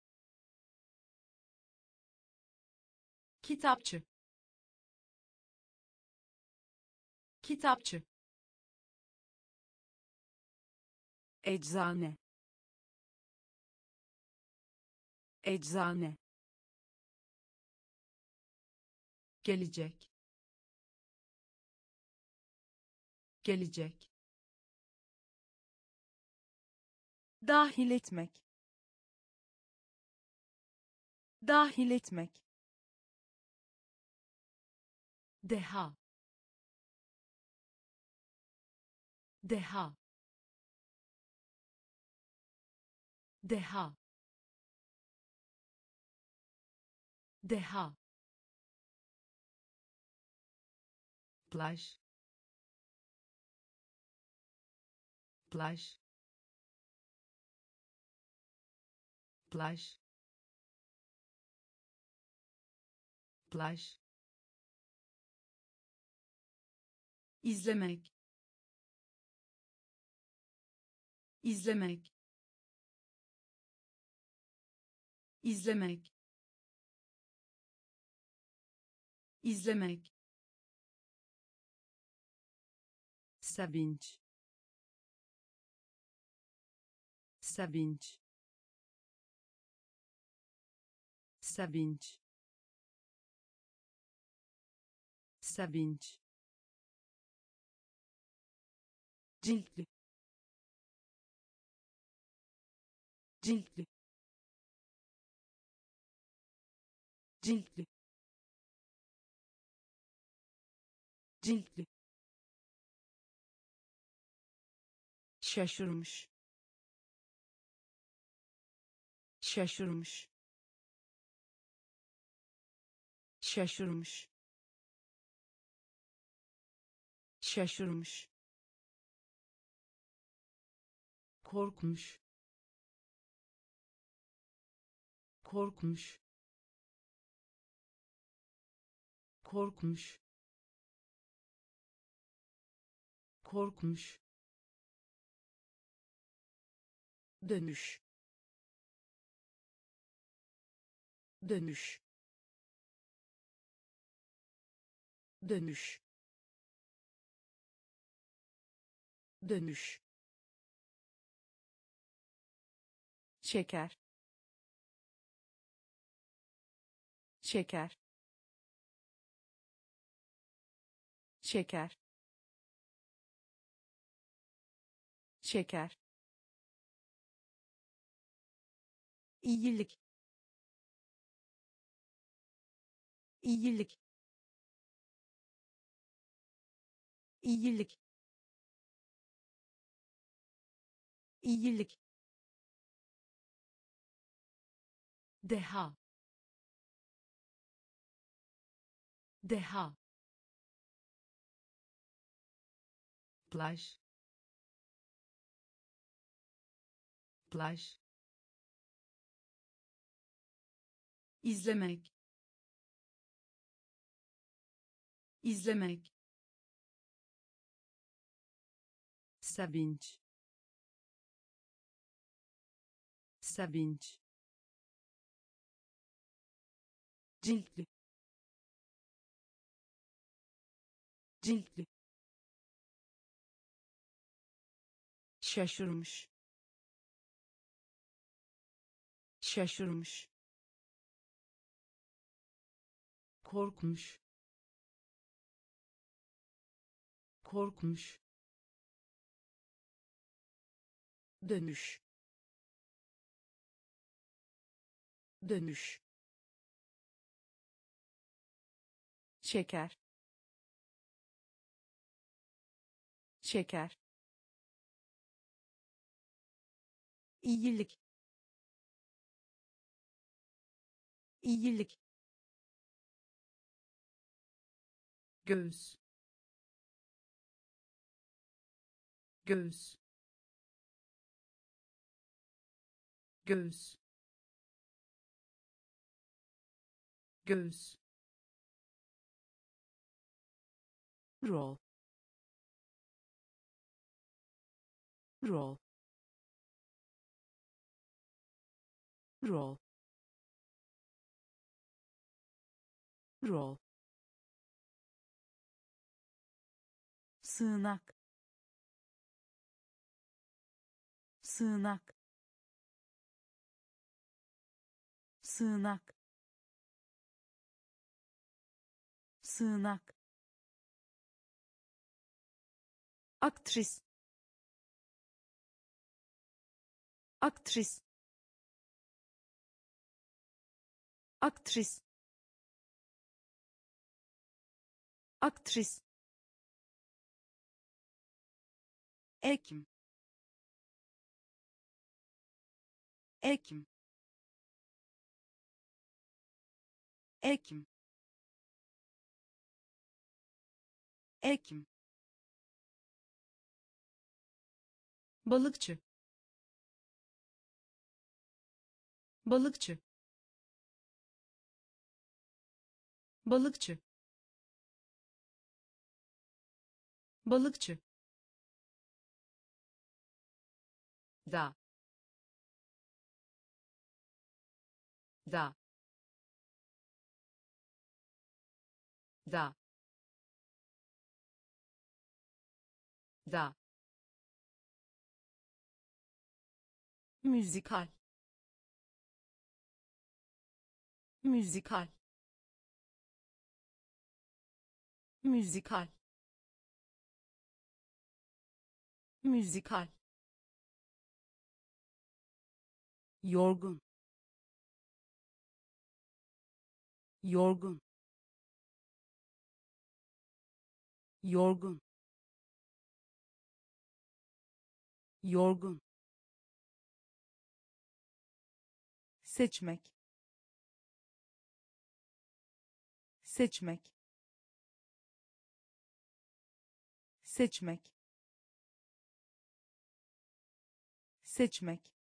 kitapçı. Kitapçı. Eczane. Eczane. Gelecek. Gelecek. Dahil etmek. Dahil etmek deha. Deha. Deha. Deha. Plaj plaj plaj plaj izlemek. İzlemek. İzlemek. İzlemek. Sevinç. Sevinç. Sevinç. Sevinç ciltli. Ciltli. Ciltli. Ciltli. Şaşırmış. Şaşırmış. Şaşırmış. Şaşırmış korkmuş. Korkmuş. Korkmuş. Korkmuş. Dönüş. Dönüş. Dönüş. Dönüş şeker. Şeker. Şeker. Şeker. İyilik. İyilik. İyilik. İyilik deha. Deha. Plaj. Plaj. İzlemek. İzlemek. Sevinç. Sevinç ciltli. Ciltli. Şaşırmış. Şaşırmış. Korkmuş. Korkmuş. Dönüş. Dönüş şeker. Şeker. İyilik. İyilik. Göğüs. Göğüs. Göğüs. Göğüs rol rol rol rol sığınak sığınak sığınak sığınak aktris. Aktris. Aktris. Aktris. Ekim. Ekim. Ekim. Ekim balıkçı. Balıkçı. Balıkçı. Balıkçı. Da. Da. Da. Da müzikal. Müzikal. Müzikal. Müzikal. Yorgun. Yorgun. Yorgun. Yorgun seçmek. Seçmek. Seçmek. Seçmek.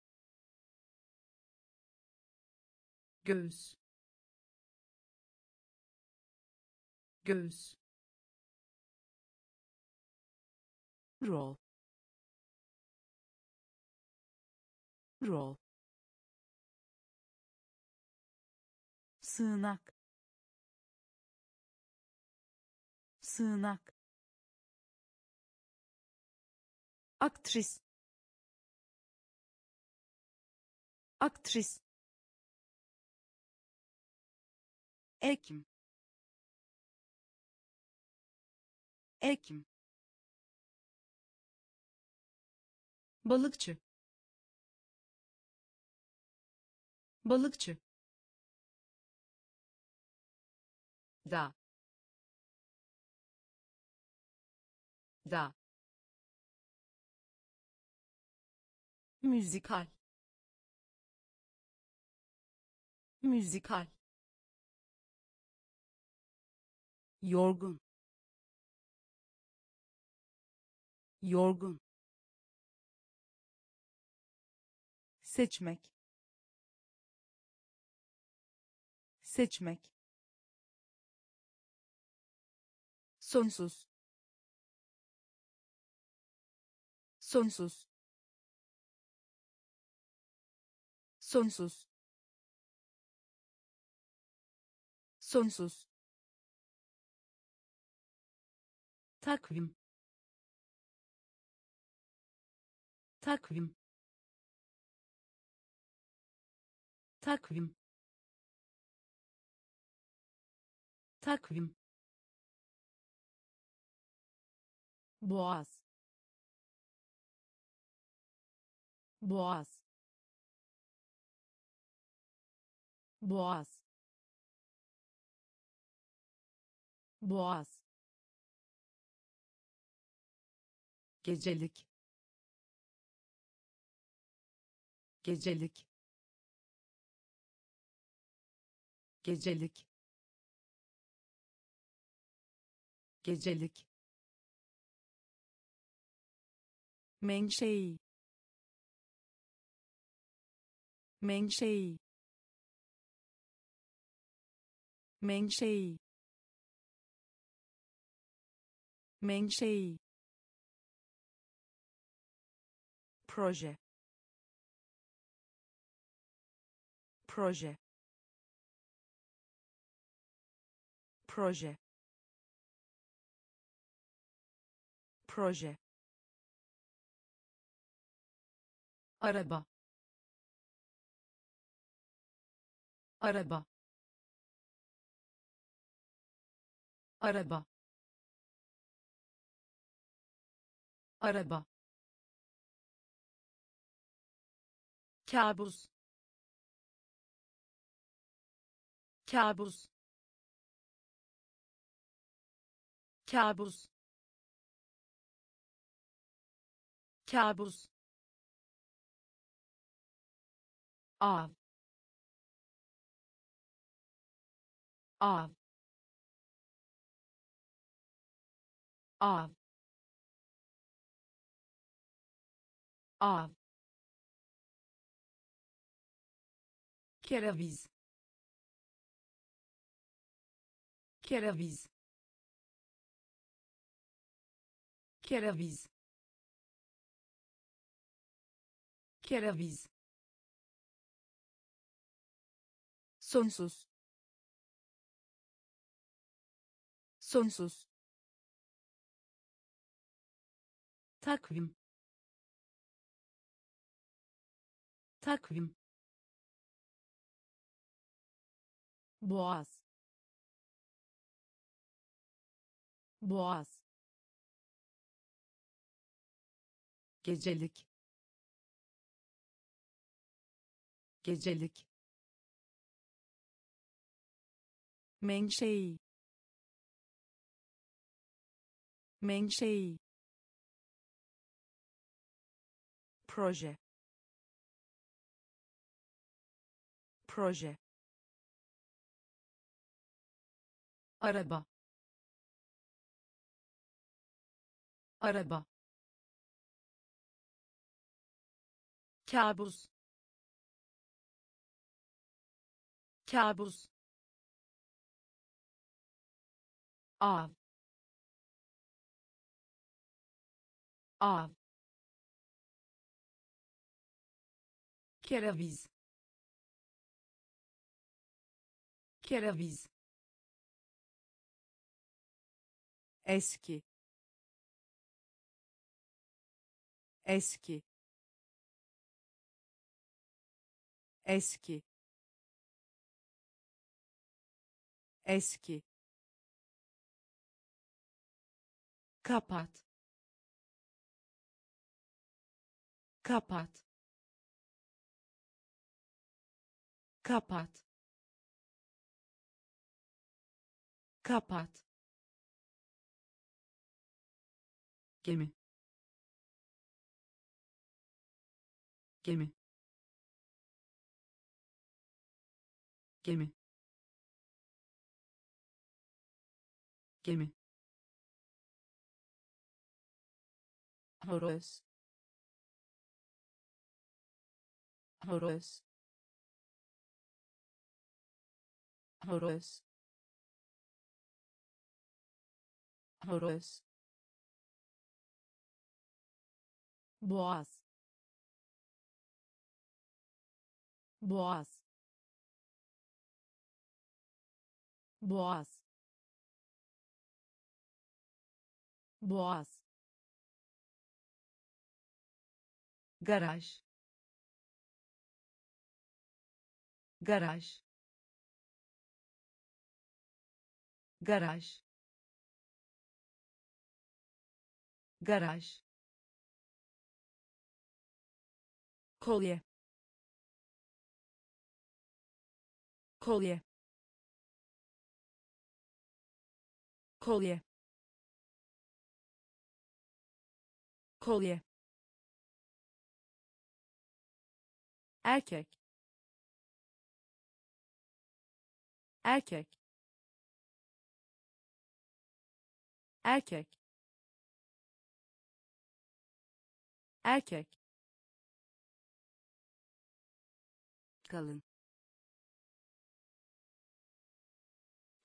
Göğüs. Göğüs. Rol. Rol sığınak. Sığınak. Aktris. Aktris. Ekim. Ekim. balıkçı. Balıkçı da. Da. Müzikal. Müzikal. Yorgun. Yorgun. Seçmek. Seçmek sonsuz. Sonsuz. Sonsuz. Sonsuz. Takvim. Takvim. Takvim. Takvim boğaz. Boğaz. Boğaz. Boğaz. Gecelik. Gecelik. Gecelik. Gecelik menşei menşei menşei menşei proje. Proje. Proje. Proje araba. Araba. Araba. Araba. Kabus. Kabus. Kabus. Kabus av av av av. Calavis Calavis Calavis Calavis sonsuz. Sonsuz. Takvim. Takvim. Boğaz. Boğaz. Gecelik. Gecelik menşei. Menşei. Proje. Proje. Araba. Araba. Kabus. Kabus av av. Kereviz kereviz eski. Eski. Eski. Eski kapat. Kapat. Kapat. Kapat. Gemi. Gemi. Gemi. Gemi horoz. Horoz. Horoz. Horoz. Boğaz. Boğaz. Boğaz. Boğaz garaj. Garaj. Garaj. Garaj. Kolye. Kolye. Kolye. Kolye erkek. Erkek. Erkek. Erkek. Kalın.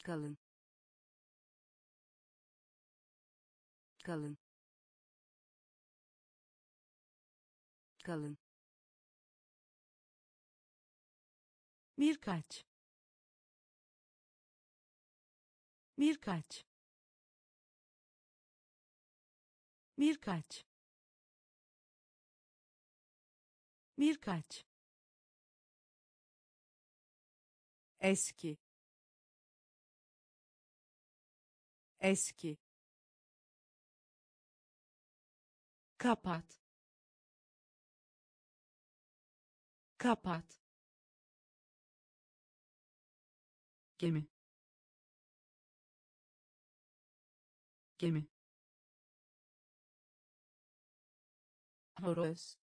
Kalın. Kalın. Kalın birkaç. Birkaç. Birkaç. Birkaç. Eski. Eski. Kapat. Kapat gemi. Gemi. Horoz.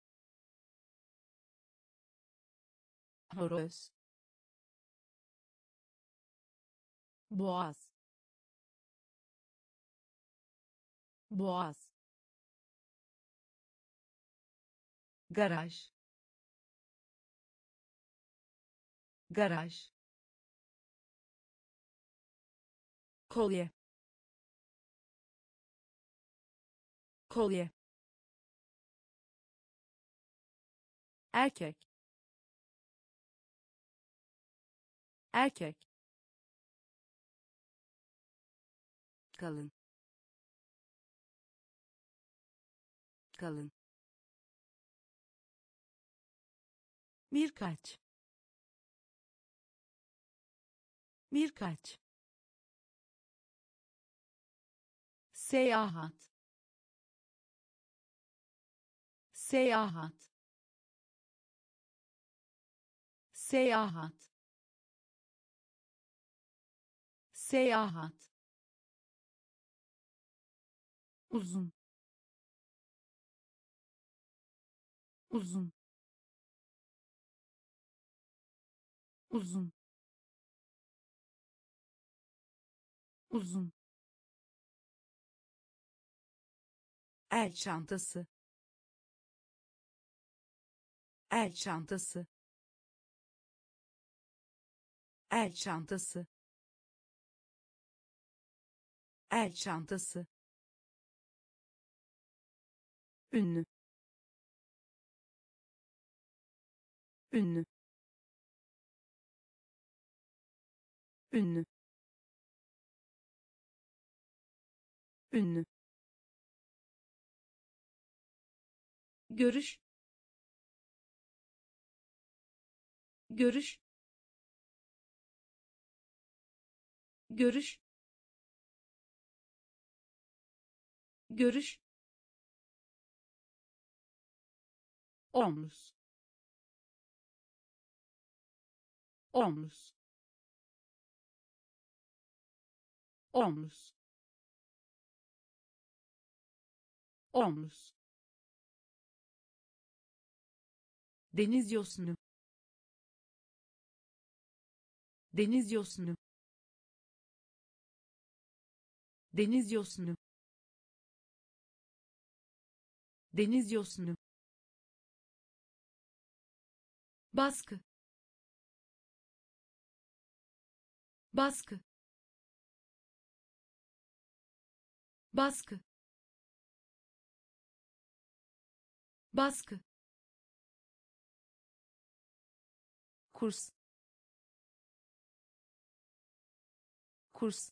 Horoz. Boğaz. Boğaz. Garaj. Garaj kolye. Kolye. Erkek. Erkek. Kalın. Kalın. Birkaç. Birkaç seyahat. Seyahat. Seyahat. Seyahat. Uzun. Uzun. Uzun. Uzun el çantası. El çantası. El çantası. El çantası. Ünlü. Ünlü. Ünlü. Ünlü görüş görüş görüş görüş. Omuz. Omuz. Omuz. Omuz deniz yosunu. Deniz yosunu. Deniz yosunu. Deniz yosunu. Baskı. Baskı. Baskı. Baskı kurs. Kurs.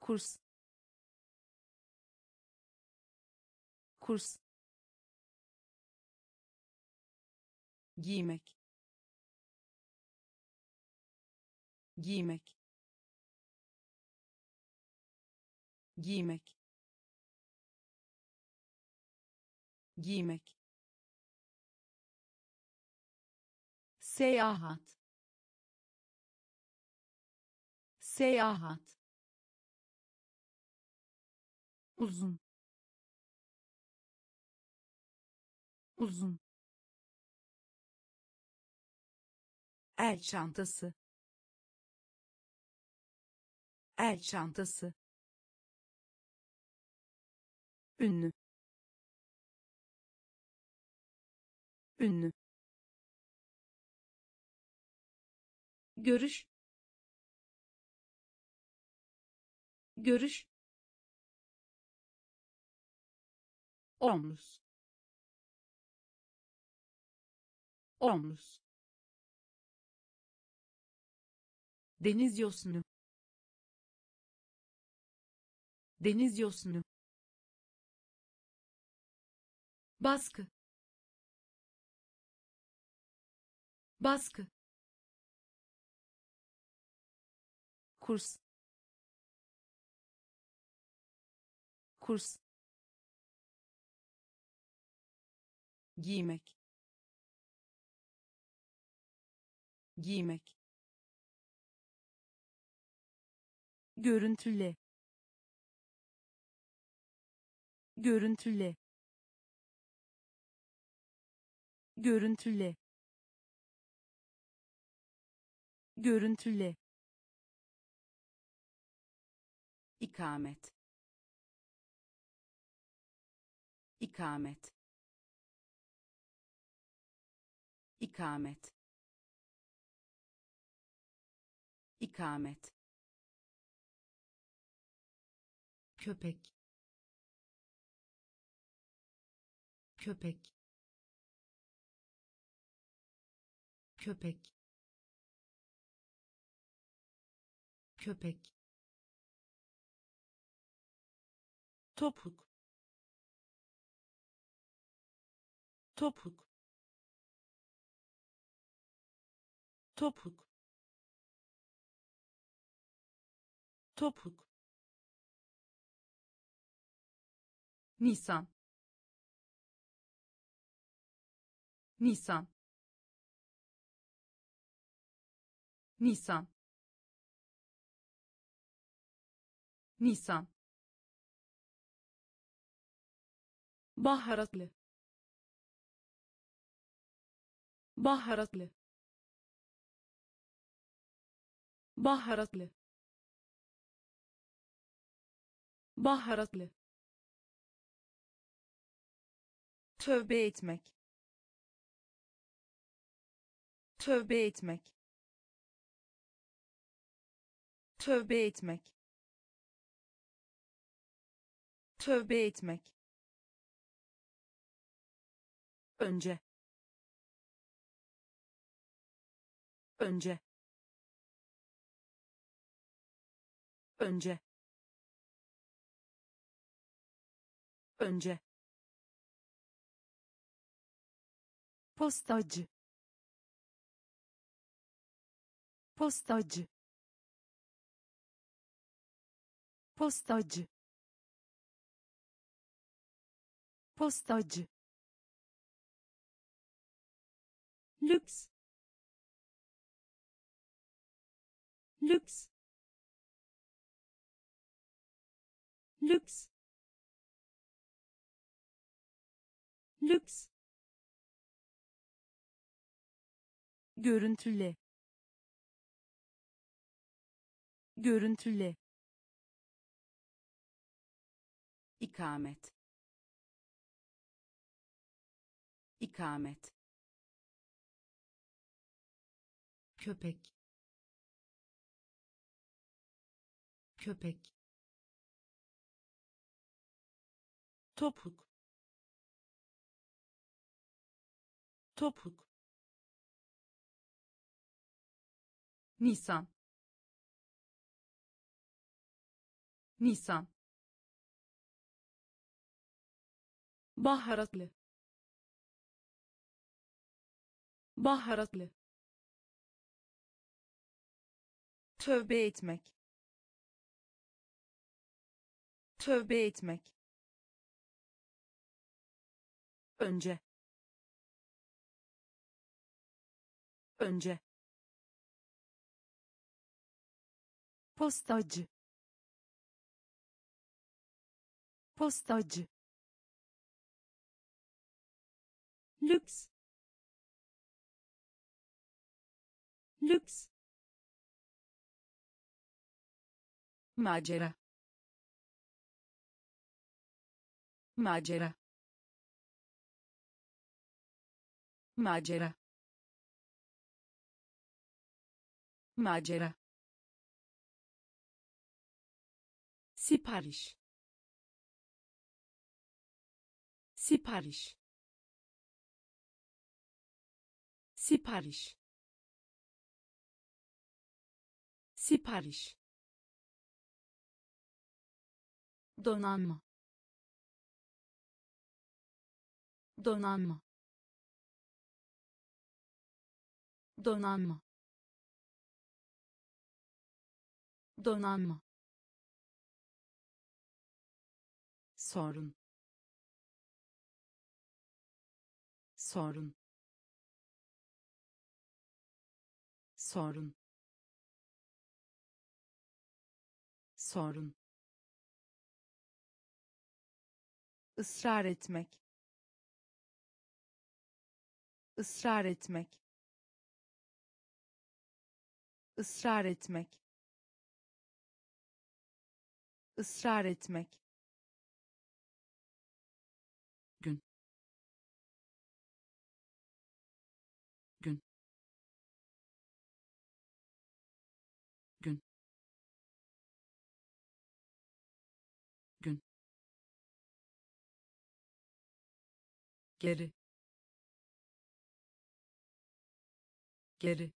Kurs. Kurs. Giymek. Giymek. Giymek. Giymek seyahat. Seyahat. Uzun. Uzun. El çantası. El çantası. Ünlü. Ünlü görüş. Görüş. Omuz. Omuz. Deniz yosunu. Deniz yosunu. Baskı. Baskı kurs. Kurs. Giymek. Giymek. Görüntüle. Görüntüle. Görüntüle. Görüntüle ikamet. İkamet. İkamet. İkamet. Köpek. Köpek. Köpek. Köpek topuk. Topuk. Topuk. Topuk. Nisan. Nisan. Nisan. Nisan baharatlı. Baharatlı. Baharatlı. Baharatlı. Tövbe etmek. Tövbe etmek. Tövbe etmek. Tövbe etmek önce. Önce. Önce. Önce. Postacı. Postacı. Postacı. Postacı lüks. Lüks. Lüks. Lüks. Görüntüle görüntüle ikamet. İkamet köpek. Köpek. Topuk. Topuk. Nisan. Nisan. Baharatlı. Baharatlı tövbe etmek. Tövbe etmek. Önce. Önce. Postacı. Postacı. Lüks. Lüks macera. Macera. Macera. Macera. Sipariş. Sipariş. Sipariş. Sipariş donanma. Donanma. Donanma. Donanma. Sorun. Sorun. Sorun. Sorun ısrar etmek. Israr etmek. Israr etmek. Israr etmek geri. Geri.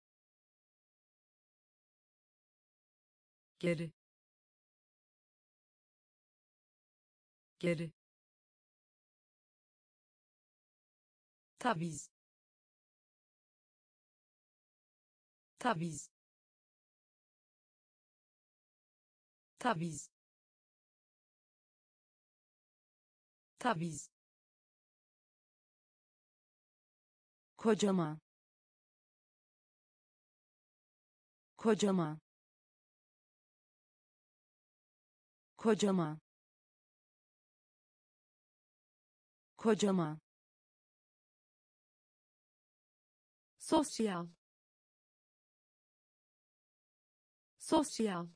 Geri. Geri. Taviz. Taviz. Taviz. Taviz kocaman kocaman kocaman kocaman sosyal. Sosyal.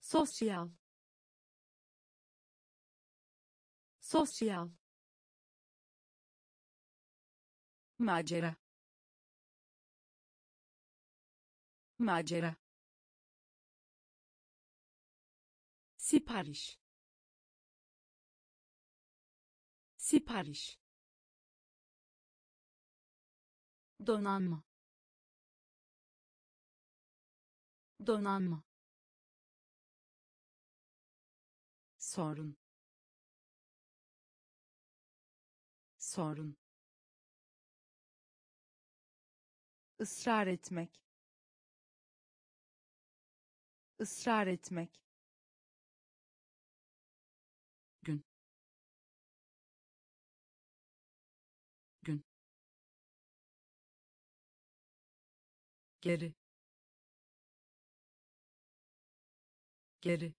Sosyal. Sosyal macera. Macera. Sipariş. Sipariş. Donanma. Donanma. Sorun. Sorun ısrar etmek. Israr etmek. Gün. Gün. Geri. Geri.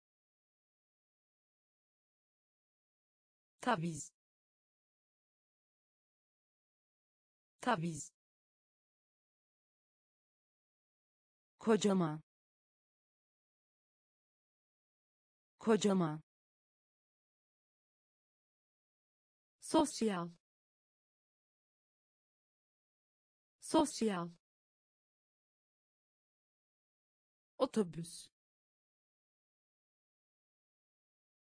Taviz. Taviz kocaman kocaman sosyal. Sosyal. Otobüs.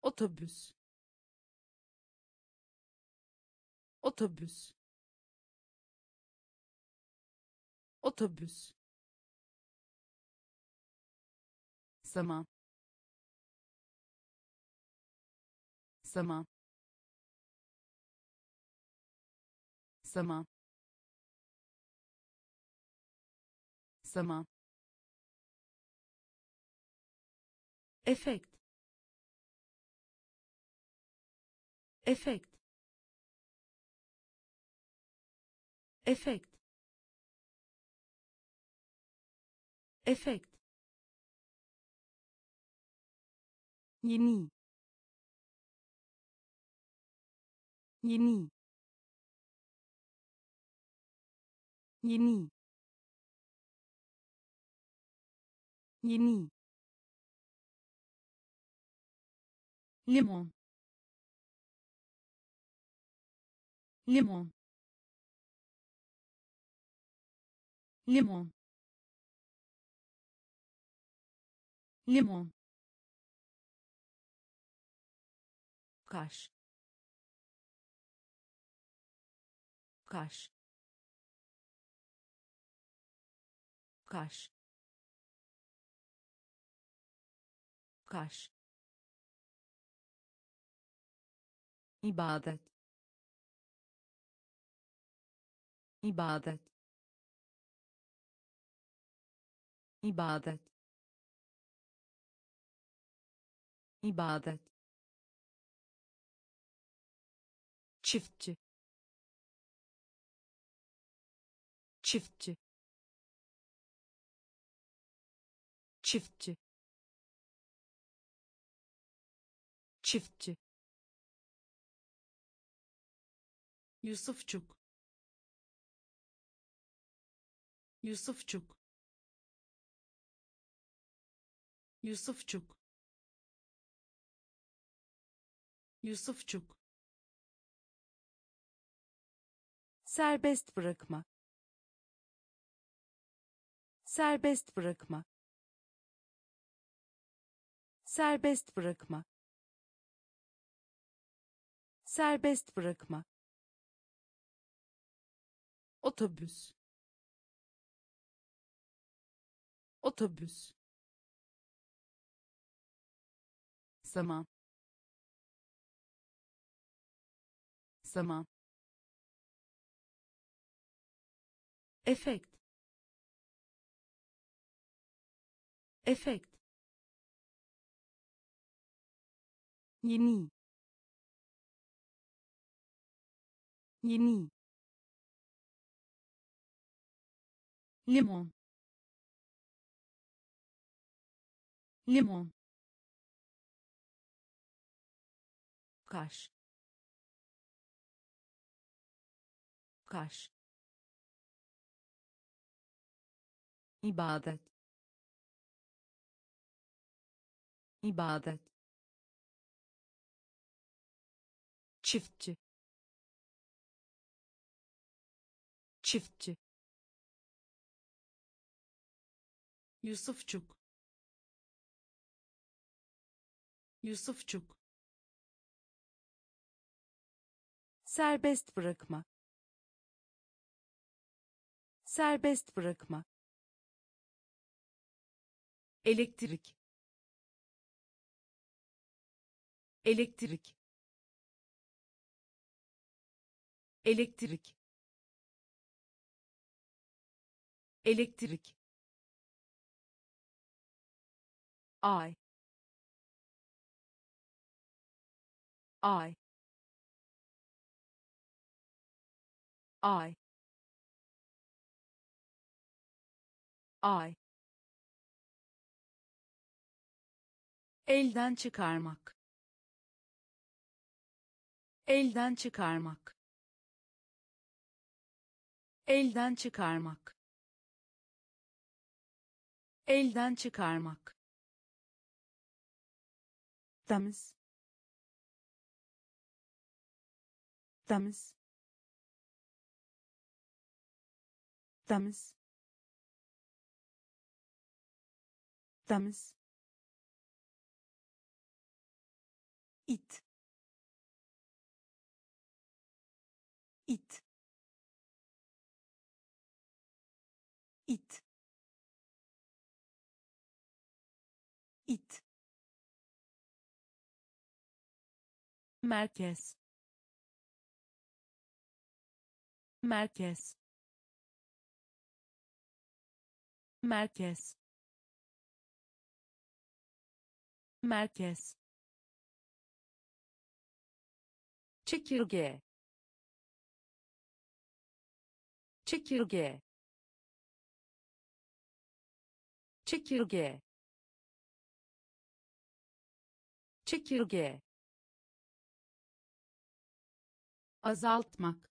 Otobüs. Otobüs. Otobüs zaman zaman zaman zaman efekt efekt efekt efekt yeni yeni yeni yeni limon limon limon limon kaş kaş kaş kaş ibadet. İbadet. İbadet. İbadet çiftçi. Çiftçi. Çiftçi. Çiftçi. Yusufçuk. Yusufçuk. Yusufçuk. Yusufçuk serbest bırakma. Serbest bırakma. Serbest bırakma. Serbest bırakma. Otobüs. Otobüs. Zaman. Zaman efekt efekt yeni yeni limon. Limon. Kaş kaş ibadet. İbadet. Çiftçi. Çiftçi. Yusufçuk. Yusufçuk. Serbest bırakma. Serbest bırakma elektrik. Elektrik. Elektrik. Elektrik. Ay. Ay. Ay. Ay elden çıkarmak. Elden çıkarmak. Elden çıkarmak. Elden çıkarmak. Temiz. Temiz. Temiz. Temiz merkez. Merkez. Merkez. Merkez. Çekirge. Çekirge. Çekirge. Çekirge azaltmak.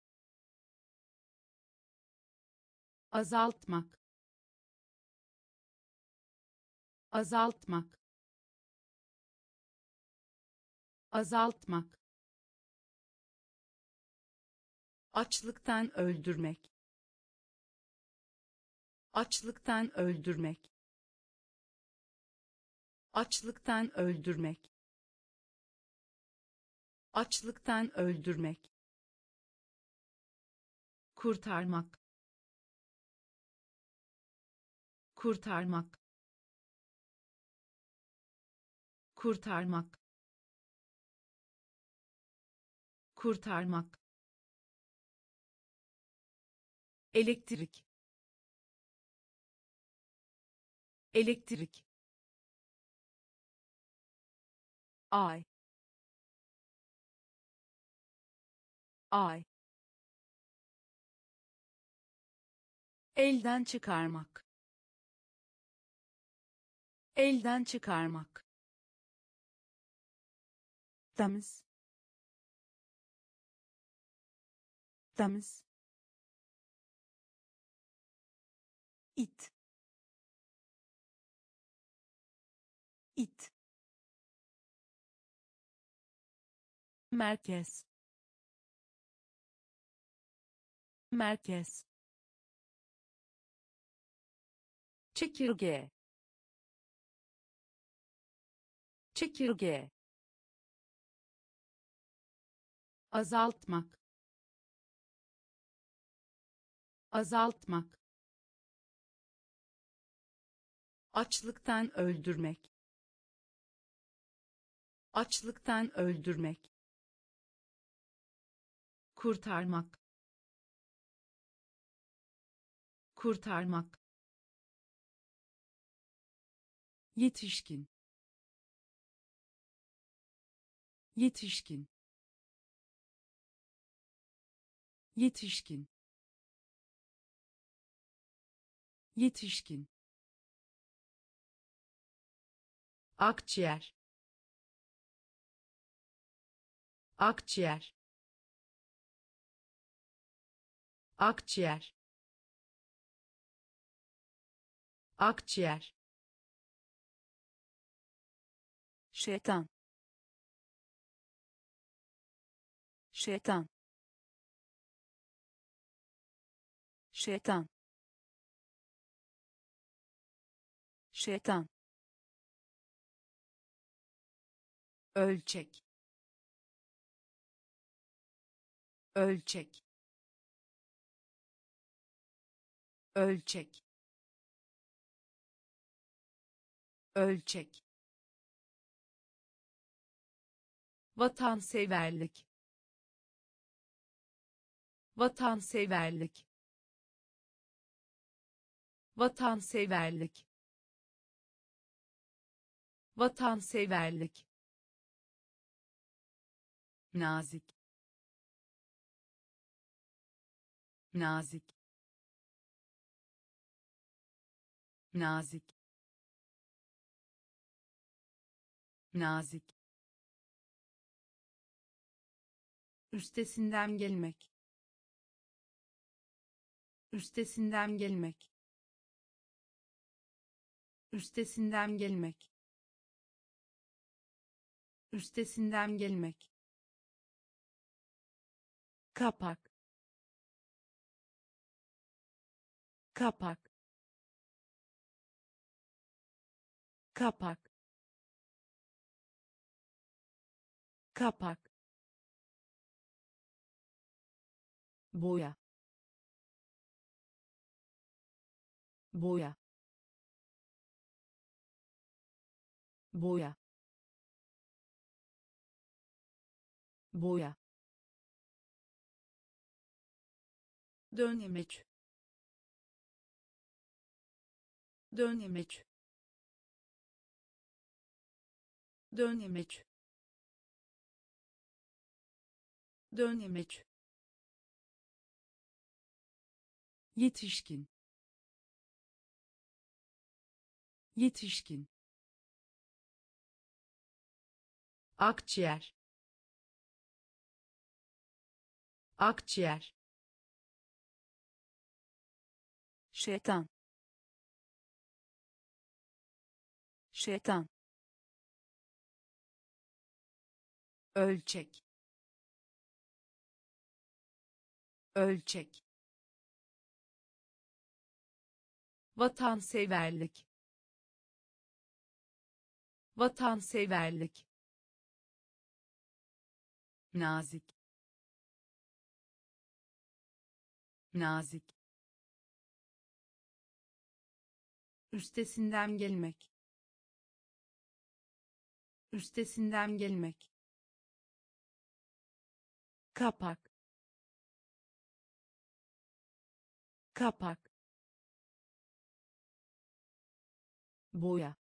Azaltmak. Azaltmak. Azaltmak. Açlıktan öldürmek. Açlıktan öldürmek. Açlıktan öldürmek. Açlıktan öldürmek kurtarmak. Kurtarmak. Kurtarmak. Kurtarmak. Elektrik. Elektrik. Ay. Ay elden çıkarmak. Elden çıkarmak. Temiz. Temiz. İt. İt. Merkez. Merkez çekirge. Çekirge. Azaltmak. Azaltmak. Açlıktan öldürmek. Açlıktan öldürmek. Kurtarmak. Kurtarmak yetişkin. Yetişkin. Yetişkin. Yetişkin. Akciğer. Akciğer. Akciğer. Akciğer şeytan. Şeytan. Şeytan. Şeytan. Ölçek. Ölçek. Ölçek. Ölçek vatanseverlik. Vatanseverlik. Vatanseverlik. Vatanseverlik. Nazik. Nazik. Nazik. Nazik üstesinden gelmek. Üstesinden gelmek. Üstesinden gelmek. Üstesinden gelmek. Kapak. Kapak. Kapak. Kapak boya. Boya. Boya. Boya. Dönemeç dönemeç dönemeç dönemeç yetişkin. Yetişkin. Akciğer. Akciğer. Şeytan. Şeytan. Ölçek. Ölçek vatanseverlik. Vatanseverlik. Nazik. Nazik. Üstesinden gelmek. Üstesinden gelmek. Kapak. Kapak boya.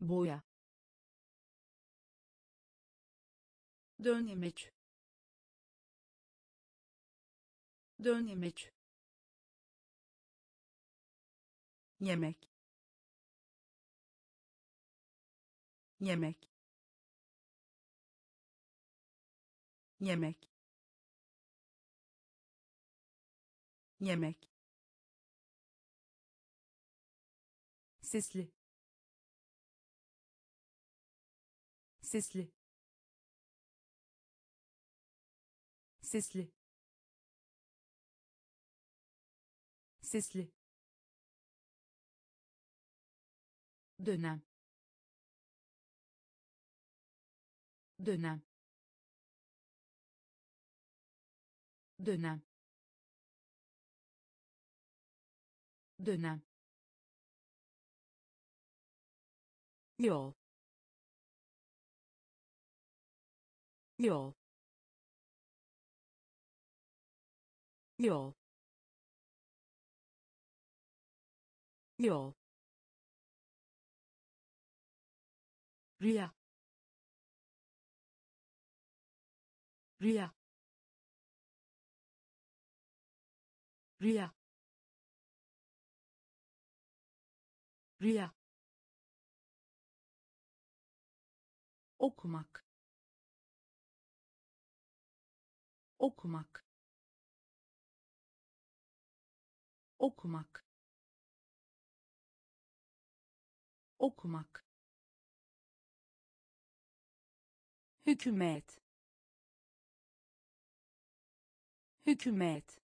Boya. Dönemeç dönemeç yemek. Yemek. Yemek. Yemek sesli sesli sesli sesli dönem dönem dönem dönem yol yol yol yol rüya rüya rüya rüya okumak. Okumak. Okumak. Okumak. Hükümet. Hükümet.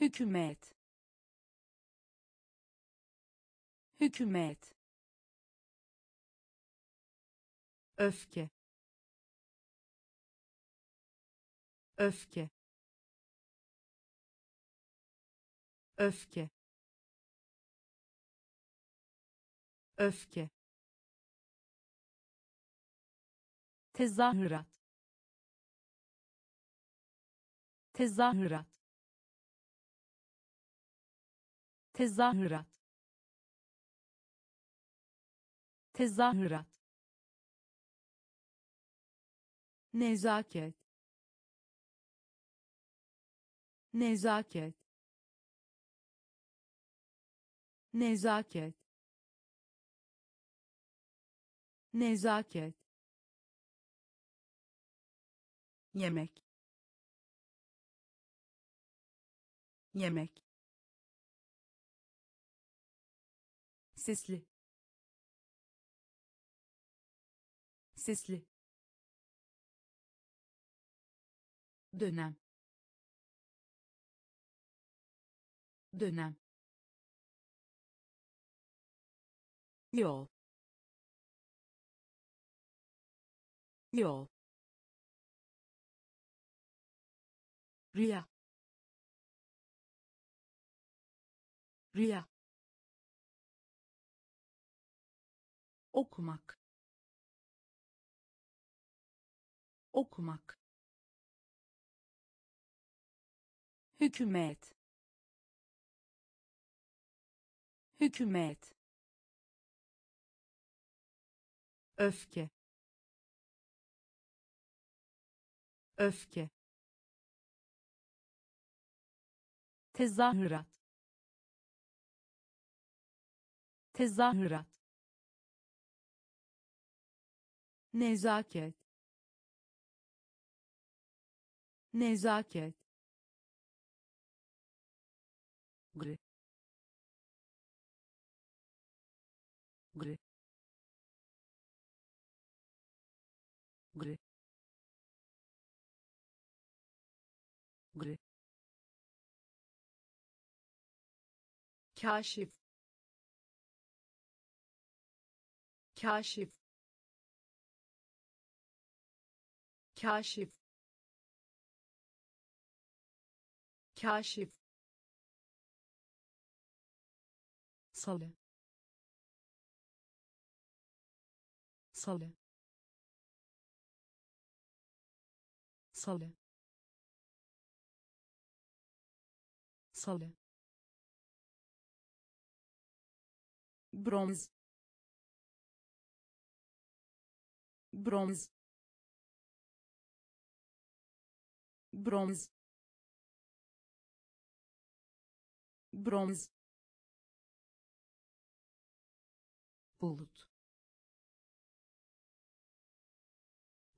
Hükümet. Hükümet öfke. Öfke. Öfke. Öfke. Tezahürat. Tezahürat. Tezahürat. Tezahürat nezaket. Nezaket. Nezaket. Nezaket. Yemek. Yemek. Sesli. Sesli dönem. Dönem. Yol. Yol. Rüya. Rüya. Okumak. Okumak hükümet. Hükümet. Öfke. Öfke. Tezahürat. Tezahürat. Nezaket. Nezaket gri. Gri. Gri. Gri. Kaşif. Kaşif. Kaşif. Kaşif salı salı salı salı bronz bronz bronz bronz bulut.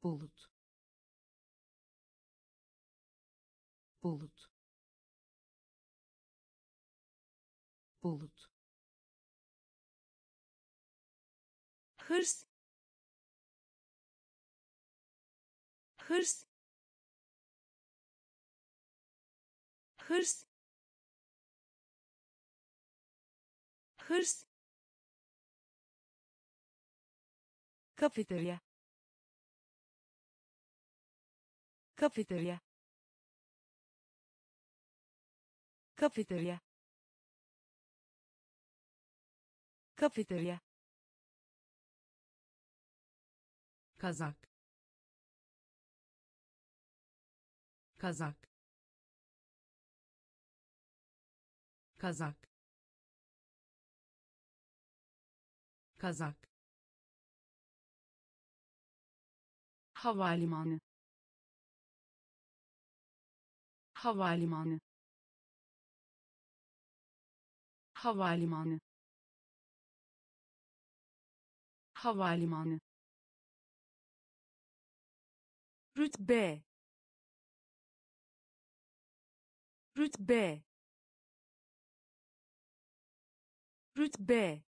Bulut. Bulut. Bulut. Hırs. Hırs. Hırs. Hırs kafeterya. Kafeterya. Kafeterya. Kafeterya. Kazak. Kazak. Kazak. Kazak havalimanı havalimanı havalimanı havalimanı. Rütbe rütbe rütbe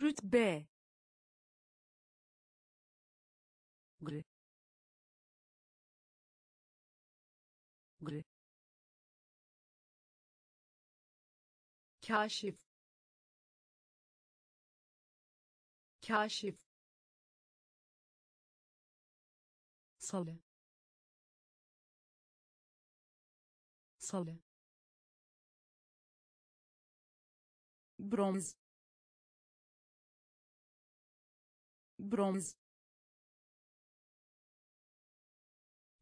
rütbe gri. Gri. Kaşif. Kaşif. Salı. Salı. Bronz. Bronz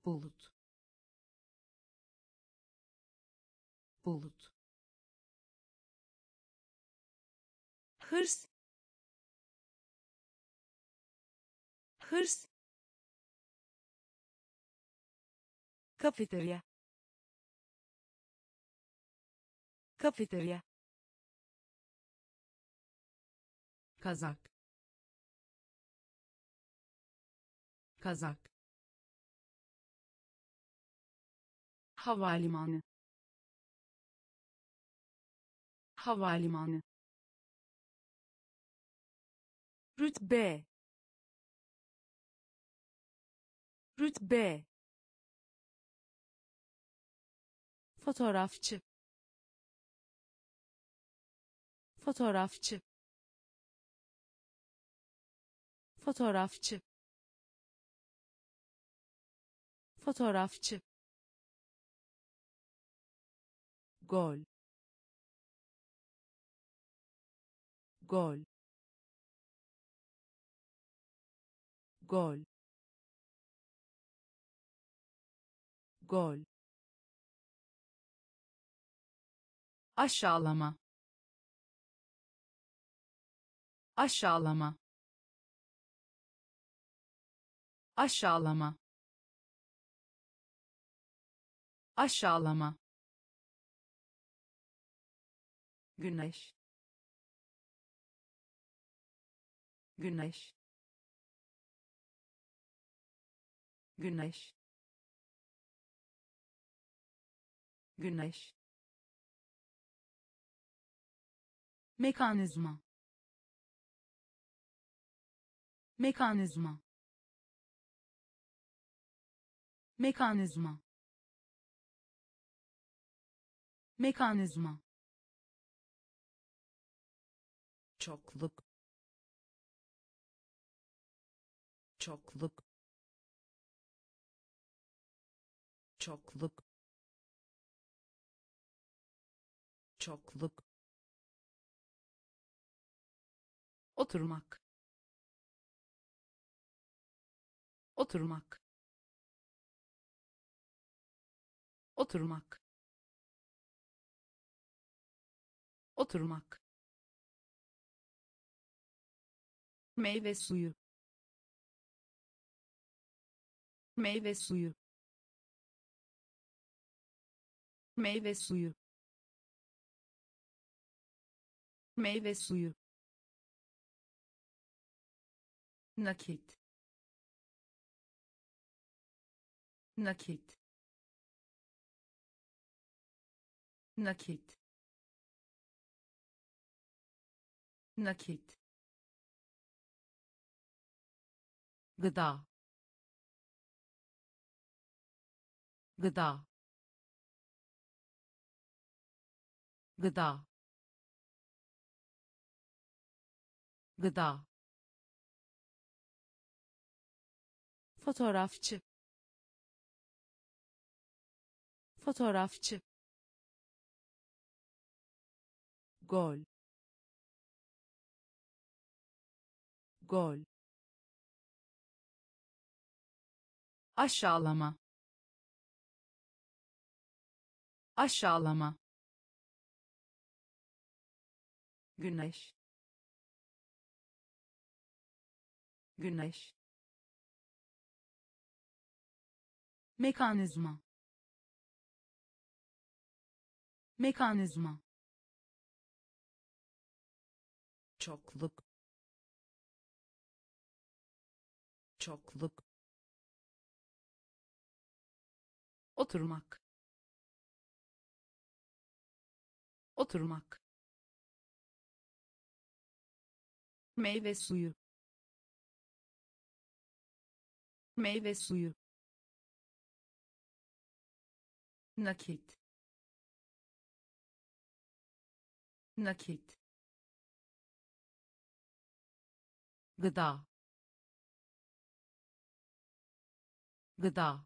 bulut. Bulut. Hırs. Hırs. Kafeterya. Kafeterya. Kazak. Kazak havalimanı havalimanı rütbe rütbe fotoğrafçı fotoğrafçı fotoğrafçı fotoğrafçı gol. Gol. Gol. Gol. Aşağılama. Aşağılama. Aşağılama. Aşağılama güneş. Güneş. Güneş. Güneş. Mekanizma. Mekanizma. Mekanizma. Mekanizma çokluk. Çokluk. Çokluk. Çokluk. Oturmak. Oturmak. Oturmak. Oturmak meyve suyu. Meyve suyu. Meyve suyu. Meyve suyu. Nakit. Nakit. Nakit. Nakit gıda. Gıda. Gıda. Gıda. Fotoğrafçı. Fotoğrafçı. Gol. Gol aşağılama. Aşağılama. Güneş. Güneş. Mekanizma. Mekanizma. Çokluk. Çokluk oturmak. Oturmak. Meyve suyu. Meyve suyu. Nakit. Nakit. Gıda. Gıda